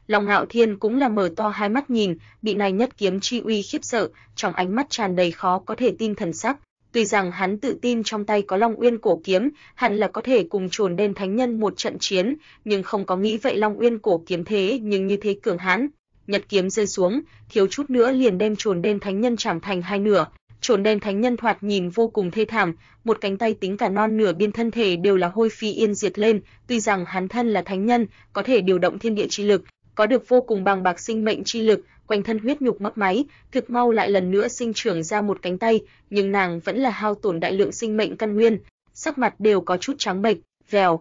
Long Hạo Thiên cũng là mở to hai mắt nhìn, bị này nhất kiếm chi uy khiếp sợ, trong ánh mắt tràn đầy khó có thể tin thần sắc. Tuy rằng hắn tự tin trong tay có Long Uyên cổ kiếm, hẳn là có thể cùng trồn đen thánh nhân một trận chiến, nhưng không có nghĩ vậy Long Uyên cổ kiếm thế nhưng như thế cường hãn. Nhật kiếm rơi xuống, thiếu chút nữa liền đem chồn đen thánh nhân chạm thành hai nửa. Chồn đen thánh nhân thoạt nhìn vô cùng thê thảm, một cánh tay tính cả non nửa biên thân thể đều là hôi phi yên diệt lên, tuy rằng hắn thân là thánh nhân, có thể điều động thiên địa chi lực, có được vô cùng bằng bạc sinh mệnh chi lực, quanh thân huyết nhục mất máy, thực mau lại lần nữa sinh trưởng ra một cánh tay, nhưng nàng vẫn là hao tổn đại lượng sinh mệnh căn nguyên, sắc mặt đều có chút trắng bệch, vèo.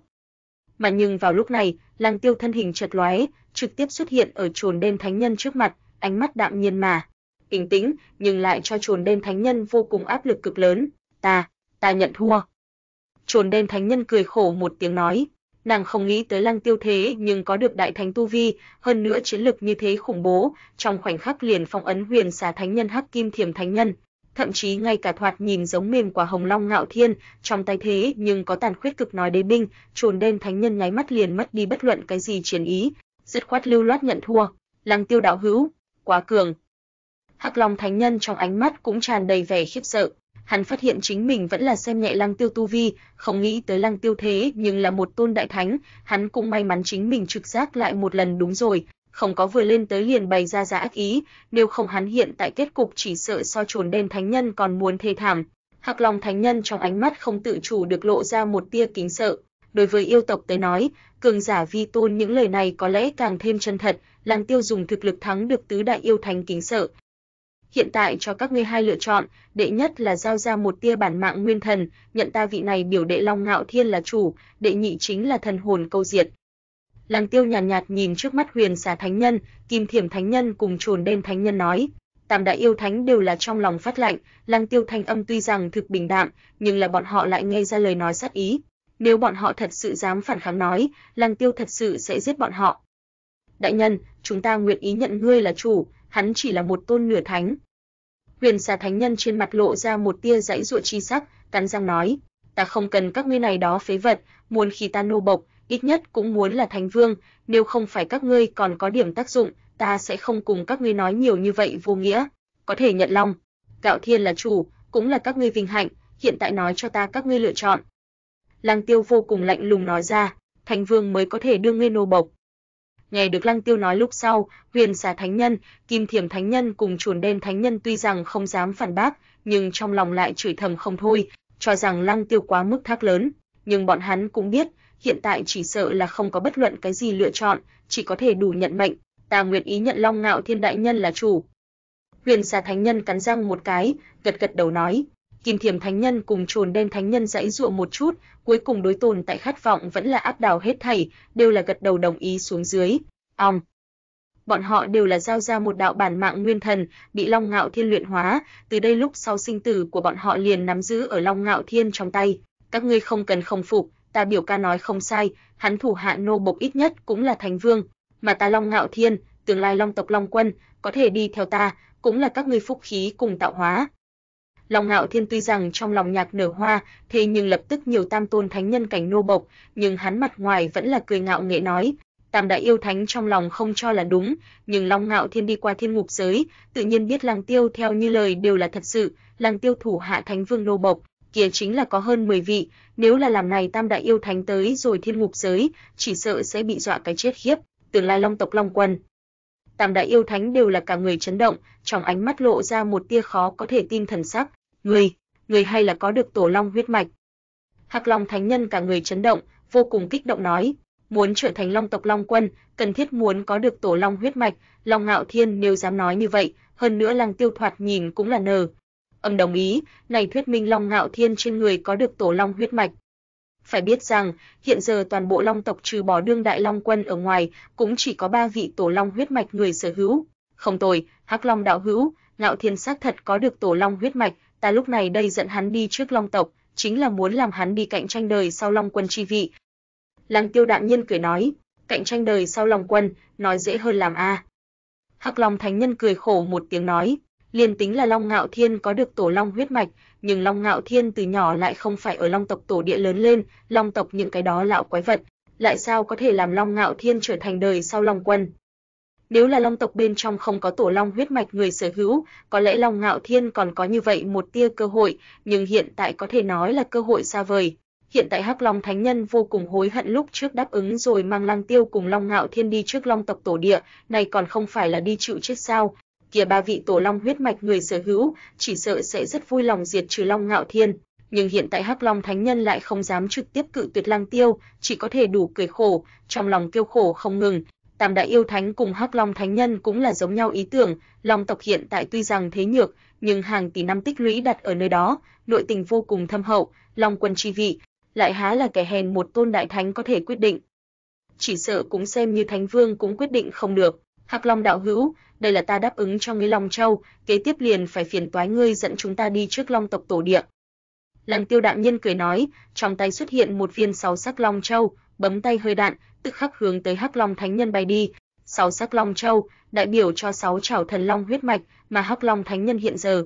Mà nhưng vào lúc này, Lăng Tiêu thân hình chợt lóe, trực tiếp xuất hiện ở chồn đêm thánh nhân trước mặt, ánh mắt đạm nhiên mà bình tĩnh, nhưng lại cho chồn đêm thánh nhân vô cùng áp lực cực lớn. Ta, ta nhận thua. Chồn đêm thánh nhân cười khổ một tiếng nói, nàng không nghĩ tới Lăng Tiêu thế nhưng có được đại thánh tu vi, hơn nữa chiến lực như thế khủng bố, trong khoảnh khắc liền phong ấn huyền xà thánh nhân Hắc Kim Thiểm thánh nhân, thậm chí ngay cả thoạt nhìn giống mềm quả hồng long ngạo thiên, trong tay thế nhưng có tàn khuyết cực nói đế binh, trồn đen thánh nhân nháy mắt liền mất đi bất luận cái gì chiến ý, dứt khoát lưu loát nhận thua. Lăng Tiêu đạo hữu, quá cường. Hắc Long thánh nhân trong ánh mắt cũng tràn đầy vẻ khiếp sợ, hắn phát hiện chính mình vẫn là xem nhẹ Lăng Tiêu tu vi, không nghĩ tới Lăng Tiêu thế nhưng là một tôn đại thánh, hắn cũng may mắn chính mình trực giác lại một lần đúng rồi, không có vừa lên tới liền bày ra ra ác ý, nếu không hắn hiện tại kết cục chỉ sợ so chồn đen thánh nhân còn muốn thê thảm. Hắc Long thánh nhân trong ánh mắt không tự chủ được lộ ra một tia kính sợ. Đối với yêu tộc tới nói, cường giả vi tôn những lời này có lẽ càng thêm chân thật, Lăng Tiêu dùng thực lực thắng được tứ đại yêu thánh kính sợ, hiện tại cho các ngươi hai lựa chọn, đệ nhất là giao ra một tia bản mạng nguyên thần, nhận ta vị này biểu đệ Long Ngạo Thiên là chủ, đệ nhị chính là thần hồn câu diệt. Lăng Tiêu nhàn nhạt, nhạt nhìn trước mắt Huyền Xà Thánh Nhân, Kim Thiểm Thánh Nhân cùng Trồn Đen Thánh Nhân nói, tam đại yêu thánh đều là trong lòng phát lạnh, Lăng Tiêu thanh âm tuy rằng thực bình đạm, nhưng là bọn họ lại nghe ra lời nói sát ý. Nếu bọn họ thật sự dám phản kháng nói, Lăng Tiêu thật sự sẽ giết bọn họ. Đại nhân, chúng ta nguyện ý nhận ngươi là chủ, hắn chỉ là một tôn nửa thánh. Huyền xà thánh nhân trên mặt lộ ra một tia dãy dụa chi sắc, cắn răng nói, ta không cần các ngươi này đó phế vật, muốn khi ta nô bộc, ít nhất cũng muốn là thánh vương, nếu không phải các ngươi còn có điểm tác dụng, ta sẽ không cùng các ngươi nói nhiều như vậy vô nghĩa. Có thể nhận lòng, Gạo Thiên là chủ, cũng là các ngươi vinh hạnh, hiện tại nói cho ta các ngươi lựa chọn. Lăng Tiêu vô cùng lạnh lùng nói ra, Thánh Vương mới có thể đưa ngươi nô bộc, Nghe được Lăng Tiêu nói lúc sau, Huyền Xà Thánh Nhân, Kim Thiểm Thánh Nhân cùng Chuồn Đen Thánh Nhân tuy rằng không dám phản bác, nhưng trong lòng lại chửi thầm không thôi, cho rằng Lăng Tiêu quá mức thác lớn, nhưng bọn hắn cũng biết, hiện tại chỉ sợ là không có bất luận cái gì lựa chọn, chỉ có thể đủ nhận mệnh, ta nguyện ý nhận Long Ngạo Thiên đại nhân là chủ. Huyền Xà Thánh Nhân cắn răng một cái, gật gật đầu nói, Kim Thiểm Thánh Nhân cùng Trồn Đen Thánh Nhân dãy dụa một chút, cuối cùng đối tồn tại khát vọng vẫn là áp đảo hết thảy, đều là gật đầu đồng ý xuống dưới. Ong. Bọn họ đều là giao ra một đạo bản mạng nguyên thần, bị Long Ngạo Thiên luyện hóa, từ đây lúc sau sinh tử của bọn họ liền nắm giữ ở Long Ngạo Thiên trong tay. Các ngươi không cần không phục, ta biểu ca nói không sai, hắn thủ hạ nô bộc ít nhất cũng là thành vương, mà ta Long Ngạo Thiên, tương lai Long tộc Long quân, có thể đi theo ta, cũng là các ngươi phúc khí cùng tạo hóa. Long Ngạo Thiên tuy rằng trong lòng nhạc nở hoa, thế nhưng lập tức nhiều tam tôn thánh nhân cảnh nô bộc, nhưng hắn mặt ngoài vẫn là cười ngạo nghễ nói, Tam đại yêu thánh trong lòng không cho là đúng, nhưng Long Ngạo Thiên đi qua thiên ngục giới, tự nhiên biết Lăng Tiêu theo như lời đều là thật sự, Lăng Tiêu thủ hạ thánh vương nô bộc, kia chính là có hơn 10 vị, nếu là làm này tam đại yêu thánh tới rồi thiên ngục giới, chỉ sợ sẽ bị dọa cái chết khiếp, tương lai Long tộc Long quân. Tam đại yêu thánh đều là cả người chấn động, trong ánh mắt lộ ra một tia khó có thể tin thần sắc, người, người hay là có được tổ long huyết mạch. Hắc Long thánh nhân cả người chấn động, vô cùng kích động nói, muốn trở thành Long tộc Long quân, cần thiết muốn có được tổ long huyết mạch, Long Ngạo Thiên nếu dám nói như vậy, hơn nữa Lăng Tiêu thoạt nhìn cũng là nờ. Âm đồng ý, này thuyết minh Long Ngạo Thiên trên người có được tổ long huyết mạch. Phải biết rằng, hiện giờ toàn bộ Long tộc trừ bỏ đương đại Long quân ở ngoài, cũng chỉ có ba vị tổ long huyết mạch người sở hữu. Không tồi, Hắc Long đạo hữu, Ngạo Thiên xác thật có được tổ long huyết mạch, ta lúc này đây dẫn hắn đi trước Long tộc, chính là muốn làm hắn đi cạnh tranh đời sau Long quân chi vị, Lăng Tiêu đạm nhiên cười nói, cạnh tranh đời sau Long Quân, nói dễ hơn làm a. Hắc Long Thánh Nhân cười khổ một tiếng nói, liền tính là Long Ngạo Thiên có được tổ long huyết mạch, nhưng Long Ngạo Thiên từ nhỏ lại không phải ở Long tộc tổ địa lớn lên, Long tộc những cái đó lão quái vật, lại sao có thể làm Long Ngạo Thiên trở thành đời sau Long Quân? Nếu là long tộc bên trong không có tổ long huyết mạch người sở hữu, có lẽ Long Ngạo Thiên còn có như vậy một tia cơ hội, nhưng hiện tại có thể nói là cơ hội xa vời. Hiện tại Hắc Long Thánh Nhân vô cùng hối hận lúc trước đáp ứng rồi mang Lăng Tiêu cùng Long Ngạo Thiên đi trước Long tộc tổ địa, này còn không phải là đi chịu chết sao? Kia ba vị tổ long huyết mạch người sở hữu, chỉ sợ sẽ rất vui lòng diệt trừ Long Ngạo Thiên, nhưng hiện tại Hắc Long Thánh Nhân lại không dám trực tiếp cự tuyệt Lăng Tiêu, chỉ có thể đủ cười khổ, trong lòng kêu khổ không ngừng. Tam đại yêu thánh cùng Hắc Long Thánh Nhân cũng là giống nhau ý tưởng, Long tộc hiện tại tuy rằng thế nhược, nhưng hàng tỷ năm tích lũy đặt ở nơi đó, nội tình vô cùng thâm hậu, Long quân chi vị, lại há là kẻ hèn một tôn đại thánh có thể quyết định. Chỉ sợ cũng xem như thánh vương cũng quyết định không được. Hắc Long đạo hữu, đây là ta đáp ứng cho ngươi Long Châu, kế tiếp liền phải phiền toái ngươi dẫn chúng ta đi trước Long tộc tổ địa. Lăng Tiêu đạm nhiên cười nói, trong tay xuất hiện một viên sáu sắc Long Châu, bấm tay hơi đạn, tức khắc hướng tới Hắc Long Thánh Nhân bay đi. Sáu sắc Long Châu, đại biểu cho sáu trảo thần long huyết mạch mà Hắc Long Thánh Nhân hiện giờ.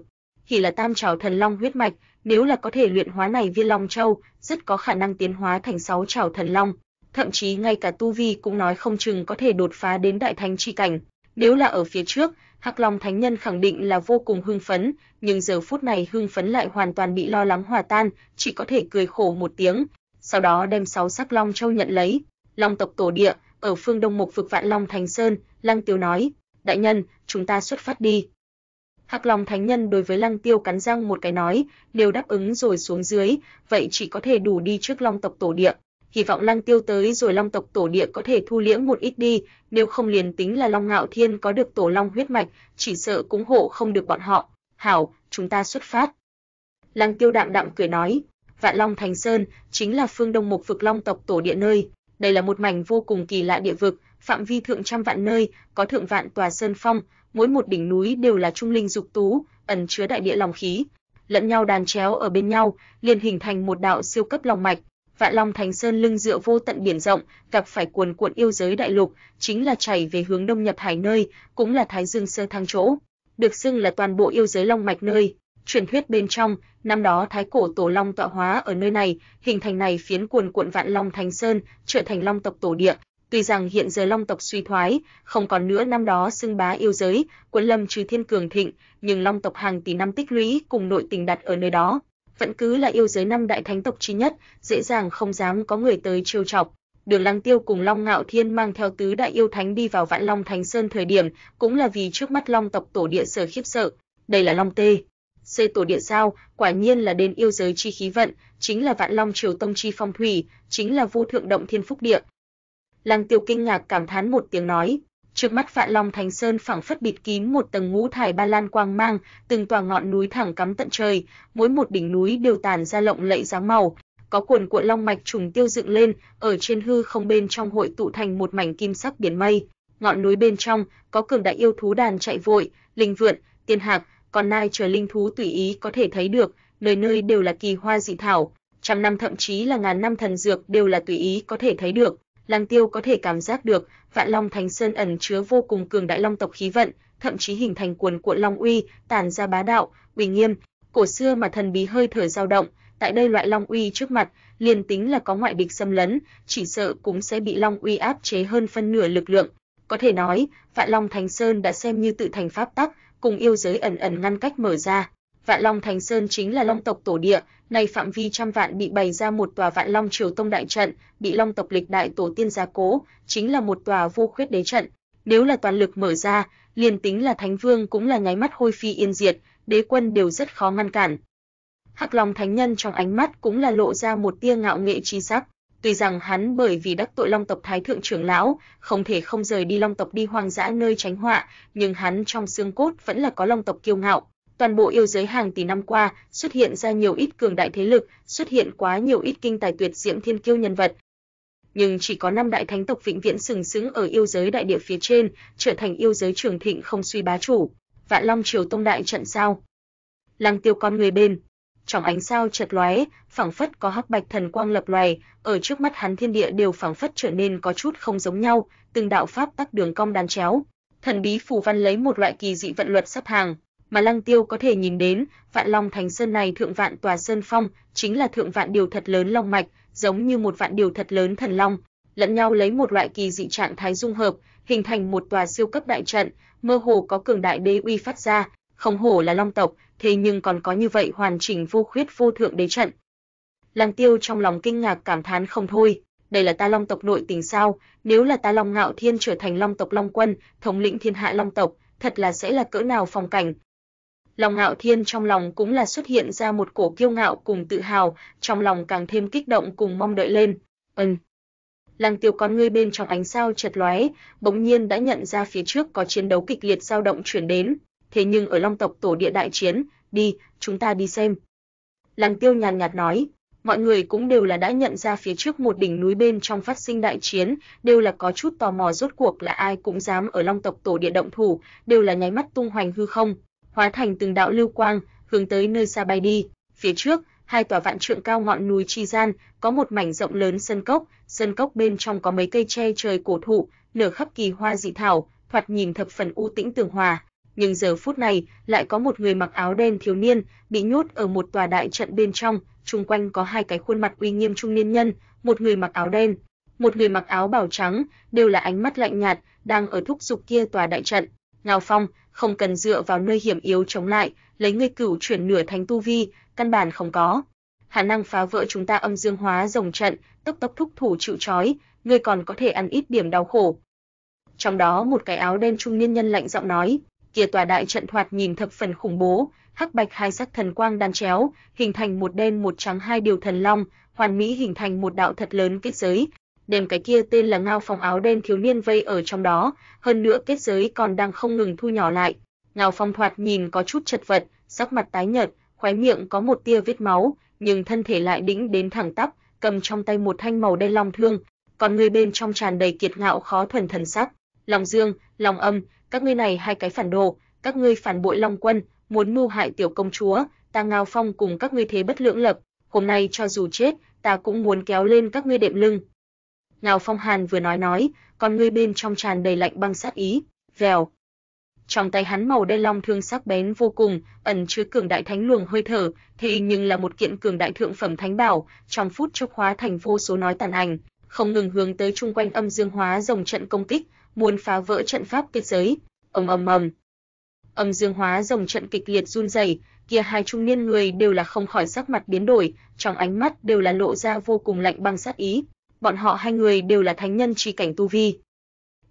Chỉ là tam trảo thần long huyết mạch, nếu là có thể luyện hóa này viên Long Châu, rất có khả năng tiến hóa thành sáu trảo thần long, thậm chí ngay cả tu vi cũng nói không chừng có thể đột phá đến đại thánh chi cảnh. Nếu là ở phía trước, Hắc Long Thánh Nhân khẳng định là vô cùng hưng phấn, nhưng giờ phút này hưng phấn lại hoàn toàn bị lo lắng hòa tan, chỉ có thể cười khổ một tiếng, sau đó đem sáu sắc Long Châu nhận lấy. Long tộc tổ địa, ở phương Đông Mục vực Vạn Long Thành Sơn, Lăng Tiêu nói, đại nhân, chúng ta xuất phát đi. Hắc Long Thánh Nhân đối với Lăng Tiêu cắn răng một cái nói, đều đáp ứng rồi xuống dưới, vậy chỉ có thể đủ đi trước Long tộc tổ địa. Hy vọng Lăng Tiêu tới rồi Long tộc tổ địa có thể thu liễm một ít đi, nếu không liền tính là Long Ngạo Thiên có được tổ long huyết mạch, chỉ sợ cũng hộ không được bọn họ. Hảo, chúng ta xuất phát. Lăng Tiêu đạm đạm cười nói, Vạn Long Thành Sơn chính là phương Đông Mục vực Long tộc tổ địa nơi, đây là một mảnh vô cùng kỳ lạ địa vực, phạm vi thượng trăm vạn nơi, có thượng vạn tòa sơn phong, mỗi một đỉnh núi đều là trung linh dục tú, ẩn chứa đại địa long khí, lẫn nhau đàn chéo ở bên nhau, liền hình thành một đạo siêu cấp long mạch. Vạn Long Thành Sơn lưng dựa vô tận biển rộng, gặp phải cuồn cuộn yêu giới đại lục, chính là chảy về hướng đông nhập hải nơi, cũng là Thái Dương sơ thăng chỗ, được xưng là toàn bộ yêu giới long mạch nơi. Truyền thuyết bên trong, năm đó thái cổ tổ long tọa hóa ở nơi này, hình thành này phiến cuồn cuộn Vạn Long Thành Sơn, trở thành long tộc tổ địa, Tuy rằng hiện giờ Long tộc suy thoái, không còn nữa năm đó xưng bá yêu giới, quân lâm trừ thiên cường thịnh, nhưng Long tộc hàng tỷ năm tích lũy cùng nội tình đặt ở nơi đó, vẫn cứ là yêu giới năm đại thánh tộc chi nhất, dễ dàng không dám có người tới trêu chọc. Đường Lăng Tiêu cùng Long Ngạo Thiên mang theo tứ đại yêu thánh đi vào Vạn Long Thành Sơn thời điểm, cũng là vì trước mắt Long tộc tổ địa sở khiếp sợ. Đây là Long Tê. C tổ địa sao, quả nhiên là đến yêu giới chi khí vận, chính là Vạn Long Triều Tông chi phong thủy, chính là vô thượng động thiên phúc địa, Lăng Tiêu kinh ngạc cảm thán một tiếng nói, trước mắt Vạn Long Thành Sơn phẳng phất bịt kín một tầng ngũ thải ba lan quang mang, từng tòa ngọn núi thẳng cắm tận trời, mỗi một đỉnh núi đều tản ra lộng lẫy dáng màu, có cuồn cuộn long mạch trùng tiêu dựng lên, ở trên hư không bên trong hội tụ thành một mảnh kim sắc biển mây. Ngọn núi bên trong có cường đại yêu thú đàn chạy vội, linh vượn, tiên hạc, còn nai chờ linh thú tùy ý có thể thấy được, nơi nơi đều là kỳ hoa dị thảo, trăm năm thậm chí là ngàn năm thần dược đều là tùy ý có thể thấy được. Lăng Tiêu có thể cảm giác được, Vạn Long Thành Sơn ẩn chứa vô cùng cường đại long tộc khí vận, thậm chí hình thành cuồn cuộn long uy, tản ra bá đạo, uy nghiêm, cổ xưa mà thần bí hơi thở dao động, tại đây loại long uy trước mặt, liền tính là có ngoại địch xâm lấn, chỉ sợ cũng sẽ bị long uy áp chế hơn phân nửa lực lượng. Có thể nói, Vạn Long Thành Sơn đã xem như tự thành pháp tắc, cùng yêu giới ẩn ẩn ngăn cách mở ra. Vạn Long Thành Sơn chính là Long tộc tổ địa, nay phạm vi trăm vạn bị bày ra một tòa Vạn Long Triều Tông đại trận, bị Long tộc lịch đại tổ tiên gia cố, chính là một tòa vô khuyết đế trận. Nếu là toàn lực mở ra, liền tính là Thánh Vương cũng là nháy mắt hôi phi yên diệt, đế quân đều rất khó ngăn cản. Hắc Long Thánh Nhân trong ánh mắt cũng là lộ ra một tia ngạo nghệ chi sắc. Tuy rằng hắn bởi vì đắc tội Long tộc Thái thượng trưởng lão, không thể không rời đi Long tộc đi hoang dã nơi tránh họa, nhưng hắn trong xương cốt vẫn là có Long tộc kiêu ngạo, toàn bộ yêu giới hàng tỷ năm qua, xuất hiện ra nhiều ít cường đại thế lực, xuất hiện quá nhiều ít kinh tài tuyệt diễm thiên kiêu nhân vật. Nhưng chỉ có năm đại thánh tộc vĩnh viễn sừng sững ở yêu giới đại địa phía trên, trở thành yêu giới trường thịnh không suy bá chủ. Vạn Long Triều Tông đại trận sao? Lăng Tiêu con người bên, trong ánh sao chợt lóe, phảng phất có hắc bạch thần quang lập loài, ở trước mắt hắn thiên địa đều phảng phất trở nên có chút không giống nhau, từng đạo pháp tắc đường cong đan chéo. Thần bí phù văn lấy một loại kỳ dị vận luật sắp hàng, mà Lăng Tiêu có thể nhìn đến, Vạn Long Thành Sơn này thượng vạn tòa sơn phong, chính là thượng vạn điều thật lớn long mạch, giống như một vạn điều thật lớn thần long. lẫn nhau lấy một loại kỳ dị trạng thái dung hợp, hình thành một tòa siêu cấp đại trận, mơ hồ có cường đại đế uy phát ra, không hổ là Long tộc, thế nhưng còn có như vậy hoàn chỉnh vô khuyết vô thượng đế trận. Lăng Tiêu trong lòng kinh ngạc cảm thán không thôi, đây là ta Long tộc nội tình sao, nếu là ta Long Ngạo Thiên trở thành Long tộc Long quân, thống lĩnh thiên hạ Long tộc, thật là sẽ là cỡ nào phong cảnh. Long Ngạo Thiên trong lòng cũng là xuất hiện ra một cổ kiêu ngạo cùng tự hào, trong lòng càng thêm kích động cùng mong đợi lên. Ừm. Lăng Tiêu con ngươi bên trong ánh sao chợt lóe, bỗng nhiên đã nhận ra phía trước có chiến đấu kịch liệt dao động chuyển đến, thế nhưng ở Long tộc tổ địa đại chiến, đi, chúng ta đi xem. Lăng Tiêu nhàn nhạt nói, mọi người cũng đều là đã nhận ra phía trước một đỉnh núi bên trong phát sinh đại chiến, đều là có chút tò mò rốt cuộc là ai cũng dám ở Long tộc tổ địa động thủ, đều là nháy mắt tung hoành hư không, hóa thành từng đạo lưu quang, hướng tới nơi xa bay đi. Phía trước, hai tòa vạn trượng cao ngọn núi chi gian, có một mảnh rộng lớn sân cốc, sân cốc bên trong có mấy cây tre trời cổ thụ, nở khắp kỳ hoa dị thảo, thoạt nhìn thập phần u tĩnh tường hòa. Nhưng giờ phút này, lại có một người mặc áo đen thiếu niên, bị nhốt ở một tòa đại trận bên trong, chung quanh có hai cái khuôn mặt uy nghiêm trung niên nhân, một người mặc áo đen, một người mặc áo bào trắng, đều là ánh mắt lạnh nhạt, đang ở thúc dục kia tòa đại trận. Ngao Phong, không cần dựa vào nơi hiểm yếu chống lại, lấy ngươi cửu chuyển nửa thành tu vi, căn bản không có. Khả năng phá vỡ chúng ta âm dương hóa rồng trận, tốc tốc thúc thủ chịu trói, ngươi còn có thể ăn ít điểm đau khổ. Trong đó một cái áo đen trung niên nhân lạnh giọng nói, kia tòa đại trận thoạt nhìn thập phần khủng bố, hắc bạch hai sắc thần quang đan chéo, hình thành một đen một trắng hai điều thần long, hoàn mỹ hình thành một đạo thật lớn kết giới. Đem cái kia tên là Ngao Phong áo đen thiếu niên vây ở trong đó, hơn nữa kết giới còn đang không ngừng thu nhỏ lại. Ngao Phong thoạt nhìn có chút chật vật, sắc mặt tái nhợt, khóe miệng có một tia vết máu, nhưng thân thể lại đĩnh đến thẳng tắp, cầm trong tay một thanh màu đen long thương, còn người bên trong tràn đầy kiệt ngạo khó thuần thần sắc. Long Dương, Long Âm, các ngươi này hai cái phản đồ, các ngươi phản bội Long Quân, muốn mưu hại tiểu công chúa, ta Ngao Phong cùng các ngươi thế bất lưỡng lập, hôm nay cho dù chết, ta cũng muốn kéo lên các ngươi đệm lưng. Ngào Phong Hàn vừa nói nói, còn ngươi bên trong tràn đầy lạnh băng sát ý, vèo. Trong tay hắn màu đen long thương sắc bén vô cùng, ẩn chứa cường đại thánh luồng hơi thở, thế nhưng là một kiện cường đại thượng phẩm thánh bảo, trong phút chốc hóa thành vô số nói tàn ảnh, không ngừng hướng tới chung quanh âm dương hóa rồng trận công kích, muốn phá vỡ trận pháp kết giới. Ầm ầm ầm. Âm dương hóa rồng trận kịch liệt run rẩy, kia hai trung niên người đều là không khỏi sắc mặt biến đổi, trong ánh mắt đều là lộ ra vô cùng lạnh băng sát ý. Bọn họ hai người đều là thánh nhân chi cảnh tu vi.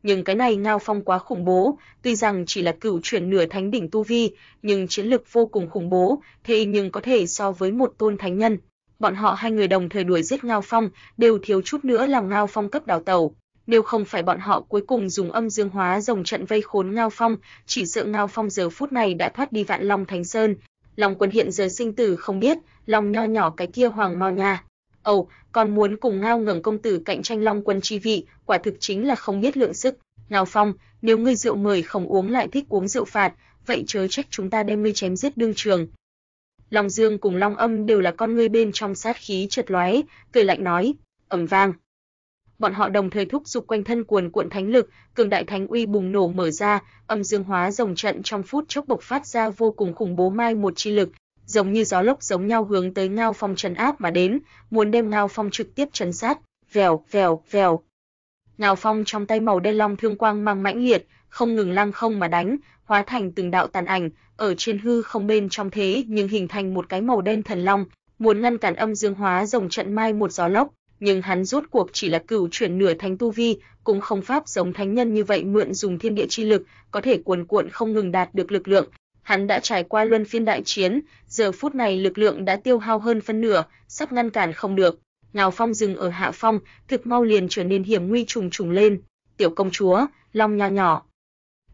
Nhưng cái này Ngao Phong quá khủng bố, tuy rằng chỉ là cửu chuyển nửa thánh đỉnh tu vi, nhưng chiến lực vô cùng khủng bố, thế nhưng có thể so với một tôn thánh nhân. Bọn họ hai người đồng thời đuổi giết Ngao Phong, đều thiếu chút nữa làm Ngao Phong cấp đào tẩu. nếu không phải bọn họ cuối cùng dùng âm dương hóa rồng trận vây khốn Ngao Phong, chỉ sợ Ngao Phong giờ phút này đã thoát đi Vạn Long Thánh Sơn. Long Quân hiện giờ sinh tử không biết, lòng nho nhỏ cái kia hoàng mao nha. Âu, oh, còn muốn cùng Ngao Ngẩng công tử cạnh tranh Long Quân chi vị, quả thực chính là không biết lượng sức. Ngao Phong, nếu ngươi rượu mời không uống lại thích uống rượu phạt, vậy chớ trách chúng ta đem ngươi chém giết đương trường. Long Dương cùng Long Âm đều là con ngươi bên trong sát khí chợt lóe, cười lạnh nói, ầm vang bọn họ đồng thời thúc giục quanh thân cuồn cuộn thánh lực, cường đại thánh uy bùng nổ mở ra, âm dương hóa rồng trận trong phút chốc bộc phát ra vô cùng khủng bố mai một chi lực, giống như gió lốc giống nhau hướng tới Ngao Phong trấn áp mà đến, muốn đem Ngao Phong trực tiếp trấn sát. Vèo, vèo, vèo. Ngao Phong trong tay màu đen long thương quang mang mãnh liệt, không ngừng lăng không mà đánh, hóa thành từng đạo tàn ảnh, ở trên hư không bên trong thế nhưng hình thành một cái màu đen thần long, muốn ngăn cản âm dương hóa rồng trận mai một gió lốc nhưng hắn rốt cuộc chỉ là cửu chuyển nửa thánh tu vi, cũng không pháp giống thánh nhân như vậy mượn dùng thiên địa chi lực, có thể cuồn cuộn không ngừng đạt được lực lượng. Hắn đã trải qua luân phiên đại chiến, giờ phút này lực lượng đã tiêu hao hơn phân nửa, sắp ngăn cản không được. Ngào Phong dừng ở hạ phong, thực mau liền trở nên hiểm nguy trùng trùng lên. Tiểu công chúa, long nho nhỏ.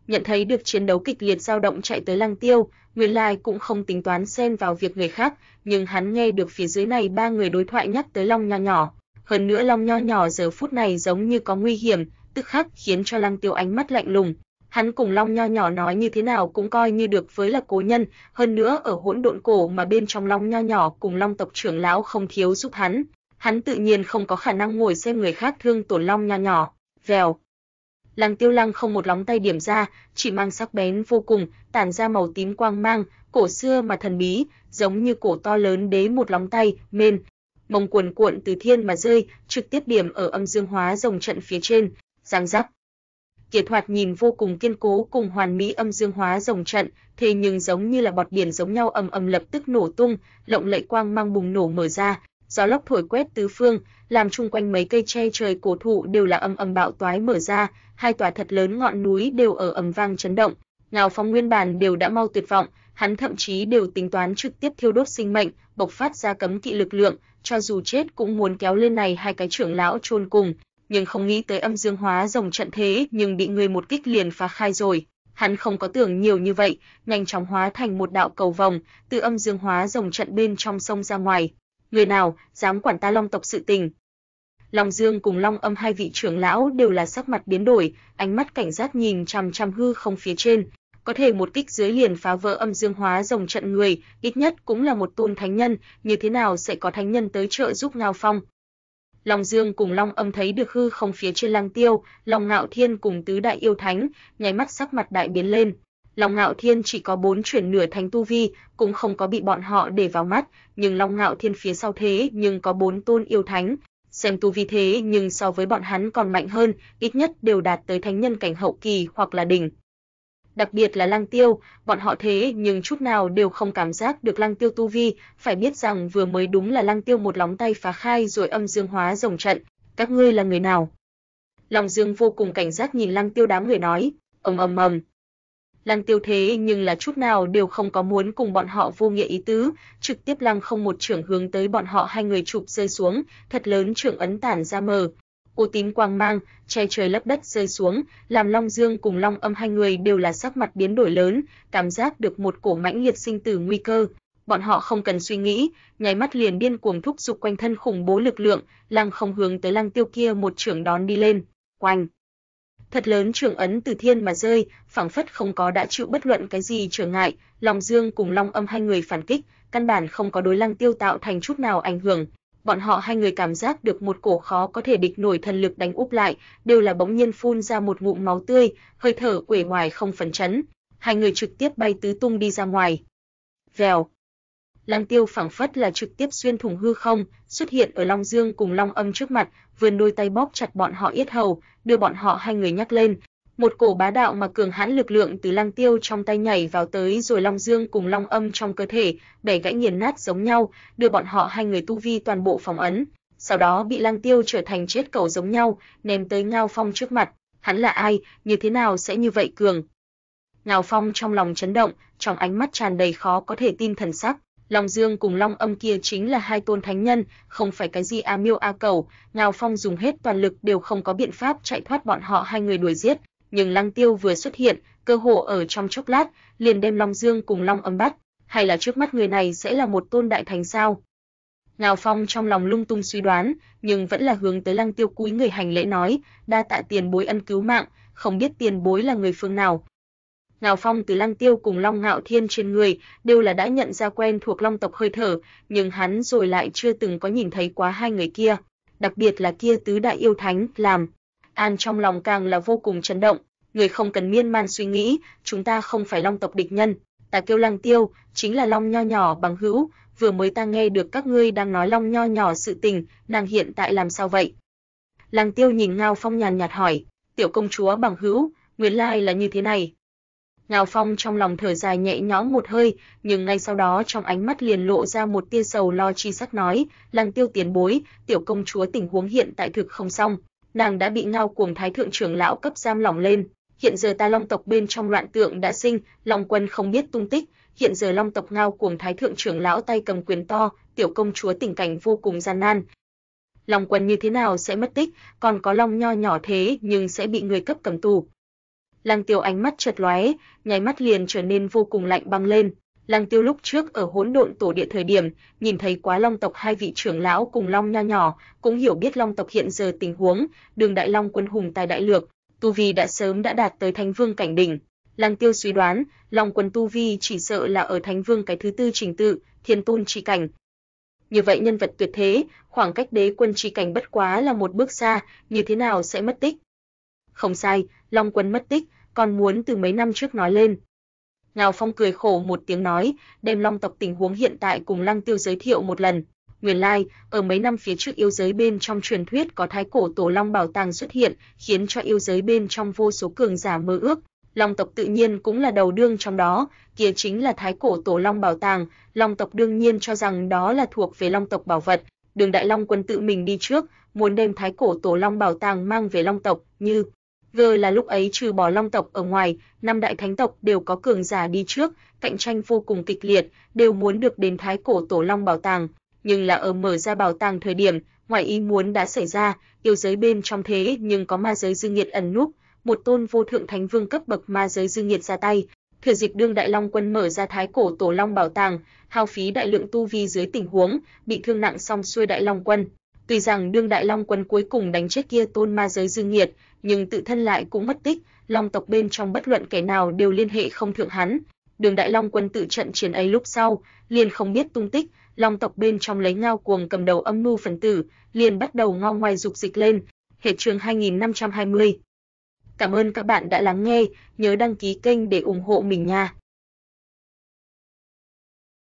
Nhận thấy được chiến đấu kịch liệt dao động chạy tới Lăng Tiêu, Nguyên Lai cũng không tính toán xen vào việc người khác, nhưng hắn nghe được phía dưới này ba người đối thoại nhắc tới long nho nhỏ, hơn nữa Long Nho nhỏ giờ phút này giống như có nguy hiểm, tức khắc khiến cho Lăng Tiêu ánh mắt lạnh lùng. Hắn cùng Long Nho nhỏ nói như thế nào cũng coi như được với là cố nhân, hơn nữa ở hỗn độn cổ mà bên trong Long Nho nhỏ cùng Long tộc trưởng lão không thiếu giúp hắn, hắn tự nhiên không có khả năng ngồi xem người khác thương tổn Long Nho nhỏ. Vèo. Lăng Tiêu Lăng không một lóng tay điểm ra, chỉ mang sắc bén vô cùng, tản ra màu tím quang mang, cổ xưa mà thần bí, giống như cổ to lớn đế một lóng tay, mên, mông cuồn cuộn từ thiên mà rơi, trực tiếp điểm ở âm dương hóa rồng trận phía trên, giang rắc. Kiệt hoạt nhìn vô cùng kiên cố cùng hoàn mỹ âm dương hóa rồng trận, thế nhưng giống như là bọt biển giống nhau ầm ầm lập tức nổ tung, lộng lẫy quang mang bùng nổ mở ra, gió lốc thổi quét tứ phương, làm chung quanh mấy cây che trời cổ thụ đều là âm âm bạo toái mở ra, hai tòa thật lớn ngọn núi đều ở ầm vang chấn động. Ngào Phong nguyên bản đều đã mau tuyệt vọng, hắn thậm chí đều tính toán trực tiếp thiêu đốt sinh mệnh, bộc phát ra cấm kỵ lực lượng, cho dù chết cũng muốn kéo lên này hai cái trưởng lão chôn cùng, nhưng không nghĩ tới âm dương hóa rồng trận thế, nhưng bị người một kích liền phá khai rồi. Hắn không có tưởng nhiều như vậy, nhanh chóng hóa thành một đạo cầu vòng, từ âm dương hóa rồng trận bên trong sông ra ngoài. Người nào dám quản ta Long tộc sự tình? Long Dương cùng Long Âm hai vị trưởng lão đều là sắc mặt biến đổi, ánh mắt cảnh giác nhìn chằm chằm hư không phía trên, có thể một kích dưới liền phá vỡ âm dương hóa rồng trận người, ít nhất cũng là một tôn thánh nhân, như thế nào sẽ có thánh nhân tới trợ giúp Ngao Phong? Long Dương cùng Long Âm thấy được hư không phía trên Lăng Tiêu, Long Ngạo Thiên cùng tứ đại yêu thánh, nháy mắt sắc mặt đại biến lên. Long Ngạo Thiên chỉ có bốn chuyển nửa thánh tu vi, cũng không có bị bọn họ để vào mắt, nhưng Long Ngạo Thiên phía sau thế nhưng có bốn tôn yêu thánh, xem tu vi thế nhưng so với bọn hắn còn mạnh hơn, ít nhất đều đạt tới thánh nhân cảnh hậu kỳ hoặc là đỉnh đặc biệt là Lăng Tiêu, bọn họ thế nhưng chút nào đều không cảm giác được Lăng Tiêu tu vi, phải biết rằng vừa mới đúng là Lăng Tiêu một lóng tay phá khai rồi âm dương hóa rồng trận, các ngươi là người nào? Long Dương vô cùng cảnh giác nhìn Lăng Tiêu đám người nói, ầm ầm ầm. Lăng Tiêu thế nhưng là chút nào đều không có muốn cùng bọn họ vô nghĩa ý tứ, trực tiếp lăng không một trưởng hướng tới bọn họ hai người chụp rơi xuống, thật lớn trưởng ấn tản ra mờ, ô tím quang mang, che trời lấp đất rơi xuống, làm Long Dương cùng Long Âm hai người đều là sắc mặt biến đổi lớn, cảm giác được một cổ mãnh liệt sinh tử nguy cơ. Bọn họ không cần suy nghĩ, nháy mắt liền điên cuồng thúc giục quanh thân khủng bố lực lượng, lăng không hướng tới Lăng Tiêu kia một trưởng đón đi lên. Quanh. Thật lớn trường ấn từ thiên mà rơi, phảng phất không có đã chịu bất luận cái gì trở ngại, Long Dương cùng Long Âm hai người phản kích, căn bản không có đối Lăng Tiêu tạo thành chút nào ảnh hưởng, bọn họ hai người cảm giác được một cổ khó có thể địch nổi thần lực đánh úp lại, đều là bỗng nhiên phun ra một ngụm máu tươi, hơi thở quể ngoài không phấn chấn, hai người trực tiếp bay tứ tung đi ra ngoài. Vèo. Lăng Tiêu phảng phất là trực tiếp xuyên thủng hư không, xuất hiện ở Long Dương cùng Long Âm trước mặt, vươn đôi tay bóp chặt bọn họ yết hầu, đưa bọn họ hai người nhắc lên, một cổ bá đạo mà cường hãn lực lượng từ Lăng Tiêu trong tay nhảy vào tới rồi Long Dương cùng Long Âm trong cơ thể, bẻ gãy nghiền nát giống nhau, đưa bọn họ hai người tu vi toàn bộ phòng ấn, sau đó bị Lăng Tiêu trở thành chết cầu giống nhau, ném tới Ngao Phong trước mặt, hắn là ai, như thế nào sẽ như vậy cường? Ngao Phong trong lòng chấn động, trong ánh mắt tràn đầy khó có thể tin thần sắc. Long Dương cùng Long Âm kia chính là hai tôn thánh nhân, không phải cái gì a miêu a cầu, Ngao Phong dùng hết toàn lực đều không có biện pháp chạy thoát bọn họ hai người đuổi giết, nhưng Lăng Tiêu vừa xuất hiện, cơ hồ ở trong chốc lát, liền đem Long Dương cùng Long Âm bắt, hay là trước mắt người này sẽ là một tôn đại thành sao? Ngao Phong trong lòng lung tung suy đoán, nhưng vẫn là hướng tới Lăng Tiêu cúi người hành lễ nói, đa tạ tiền bối ân cứu mạng, không biết tiền bối là người phương nào. Ngao Phong từ Lăng Tiêu cùng Long Ngạo Thiên trên người đều là đã nhận ra quen thuộc Long tộc hơi thở, nhưng hắn rồi lại chưa từng có nhìn thấy quá hai người kia, đặc biệt là kia tứ đại yêu thánh làm An trong lòng càng là vô cùng chấn động, người không cần miên man suy nghĩ, chúng ta không phải Long tộc địch nhân, ta kêu Lăng Tiêu, chính là Long nho nhỏ bằng hữu, vừa mới ta nghe được các ngươi đang nói Long nho nhỏ sự tình, nàng hiện tại làm sao vậy? Lăng Tiêu nhìn Ngao Phong nhàn nhạt hỏi, tiểu công chúa bằng hữu, nguyên lai là như thế này. Ngao Phong trong lòng thở dài nhẹ nhõm một hơi, nhưng ngay sau đó trong ánh mắt liền lộ ra một tia sầu lo chi sắc nói, Lăng Tiêu tiền bối, tiểu công chúa tình huống hiện tại thực không xong, nàng đã bị ngao cuồng thái thượng trưởng lão cấp giam lỏng lên. Hiện giờ ta long tộc bên trong loạn tượng đã sinh, long quân không biết tung tích. Hiện giờ long tộc ngao cuồng thái thượng trưởng lão tay cầm quyền to, tiểu công chúa tình cảnh vô cùng gian nan. Long quân như thế nào sẽ mất tích, còn có long nho nhỏ thế nhưng sẽ bị người cấp cầm tù. Lăng Tiêu ánh mắt chợt lóe, nháy mắt liền trở nên vô cùng lạnh băng lên. Lăng Tiêu lúc trước ở hỗn độn tổ địa thời điểm, nhìn thấy quá Long tộc hai vị trưởng lão cùng Long Nha nhỏ, cũng hiểu biết Long tộc hiện giờ tình huống, Đường Đại Long quân hùng tài đại lược, tu vi đã sớm đã đạt tới Thánh Vương cảnh đỉnh. Lăng Tiêu suy đoán, Long quân tu vi chỉ sợ là ở Thánh Vương cái thứ tư trình tự, Thiên Tôn chi cảnh. Như vậy nhân vật tuyệt thế, khoảng cách đế quân chi cảnh bất quá là một bước xa, như thế nào sẽ mất tích? Không sai, Long quân mất tích, còn muốn từ mấy năm trước nói lên, Ngao Phong cười khổ một tiếng nói, đem Long tộc tình huống hiện tại cùng Lăng Tiêu giới thiệu một lần. Nguyên lai, ở mấy năm phía trước yêu giới bên trong truyền thuyết có thái cổ tổ long bảo tàng xuất hiện, khiến cho yêu giới bên trong vô số cường giả mơ ước. Long tộc tự nhiên cũng là đầu đương trong đó, kia chính là thái cổ tổ long bảo tàng, Long tộc đương nhiên cho rằng đó là thuộc về Long tộc bảo vật. Đường Đại Long quân tự mình đi trước, muốn đem thái cổ tổ long bảo tàng mang về Long tộc, như G là lúc ấy trừ bỏ Long tộc ở ngoài, năm đại thánh tộc đều có cường giả đi trước, cạnh tranh vô cùng kịch liệt, đều muốn được đến thái cổ tổ long bảo tàng, nhưng là ở mở ra bảo tàng thời điểm, ngoài ý muốn đã xảy ra, yêu giới bên trong thế nhưng có ma giới dư nghiệt ẩn núp, một tôn vô thượng thánh vương cấp bậc ma giới dư nghiệt ra tay, thừa dịp đương đại long quân mở ra thái cổ tổ long bảo tàng, hao phí đại lượng tu vi dưới tình huống bị thương nặng xong xuôi đại long quân. Tuy rằng đương đại long quân cuối cùng đánh chết kia tôn ma giới dư nghiệt, nhưng tự thân lại cũng mất tích, long tộc bên trong bất luận kẻ nào đều liên hệ không thượng hắn. Đường đại long quân tự trận chiến ấy lúc sau, liền không biết tung tích, long tộc bên trong lấy ngao cuồng cầm đầu âm mưu phần tử, liền bắt đầu ngao ngoài dục dịch lên. Hệ trường 2520 Cảm ơn các bạn đã lắng nghe, nhớ đăng ký kênh để ủng hộ mình nha.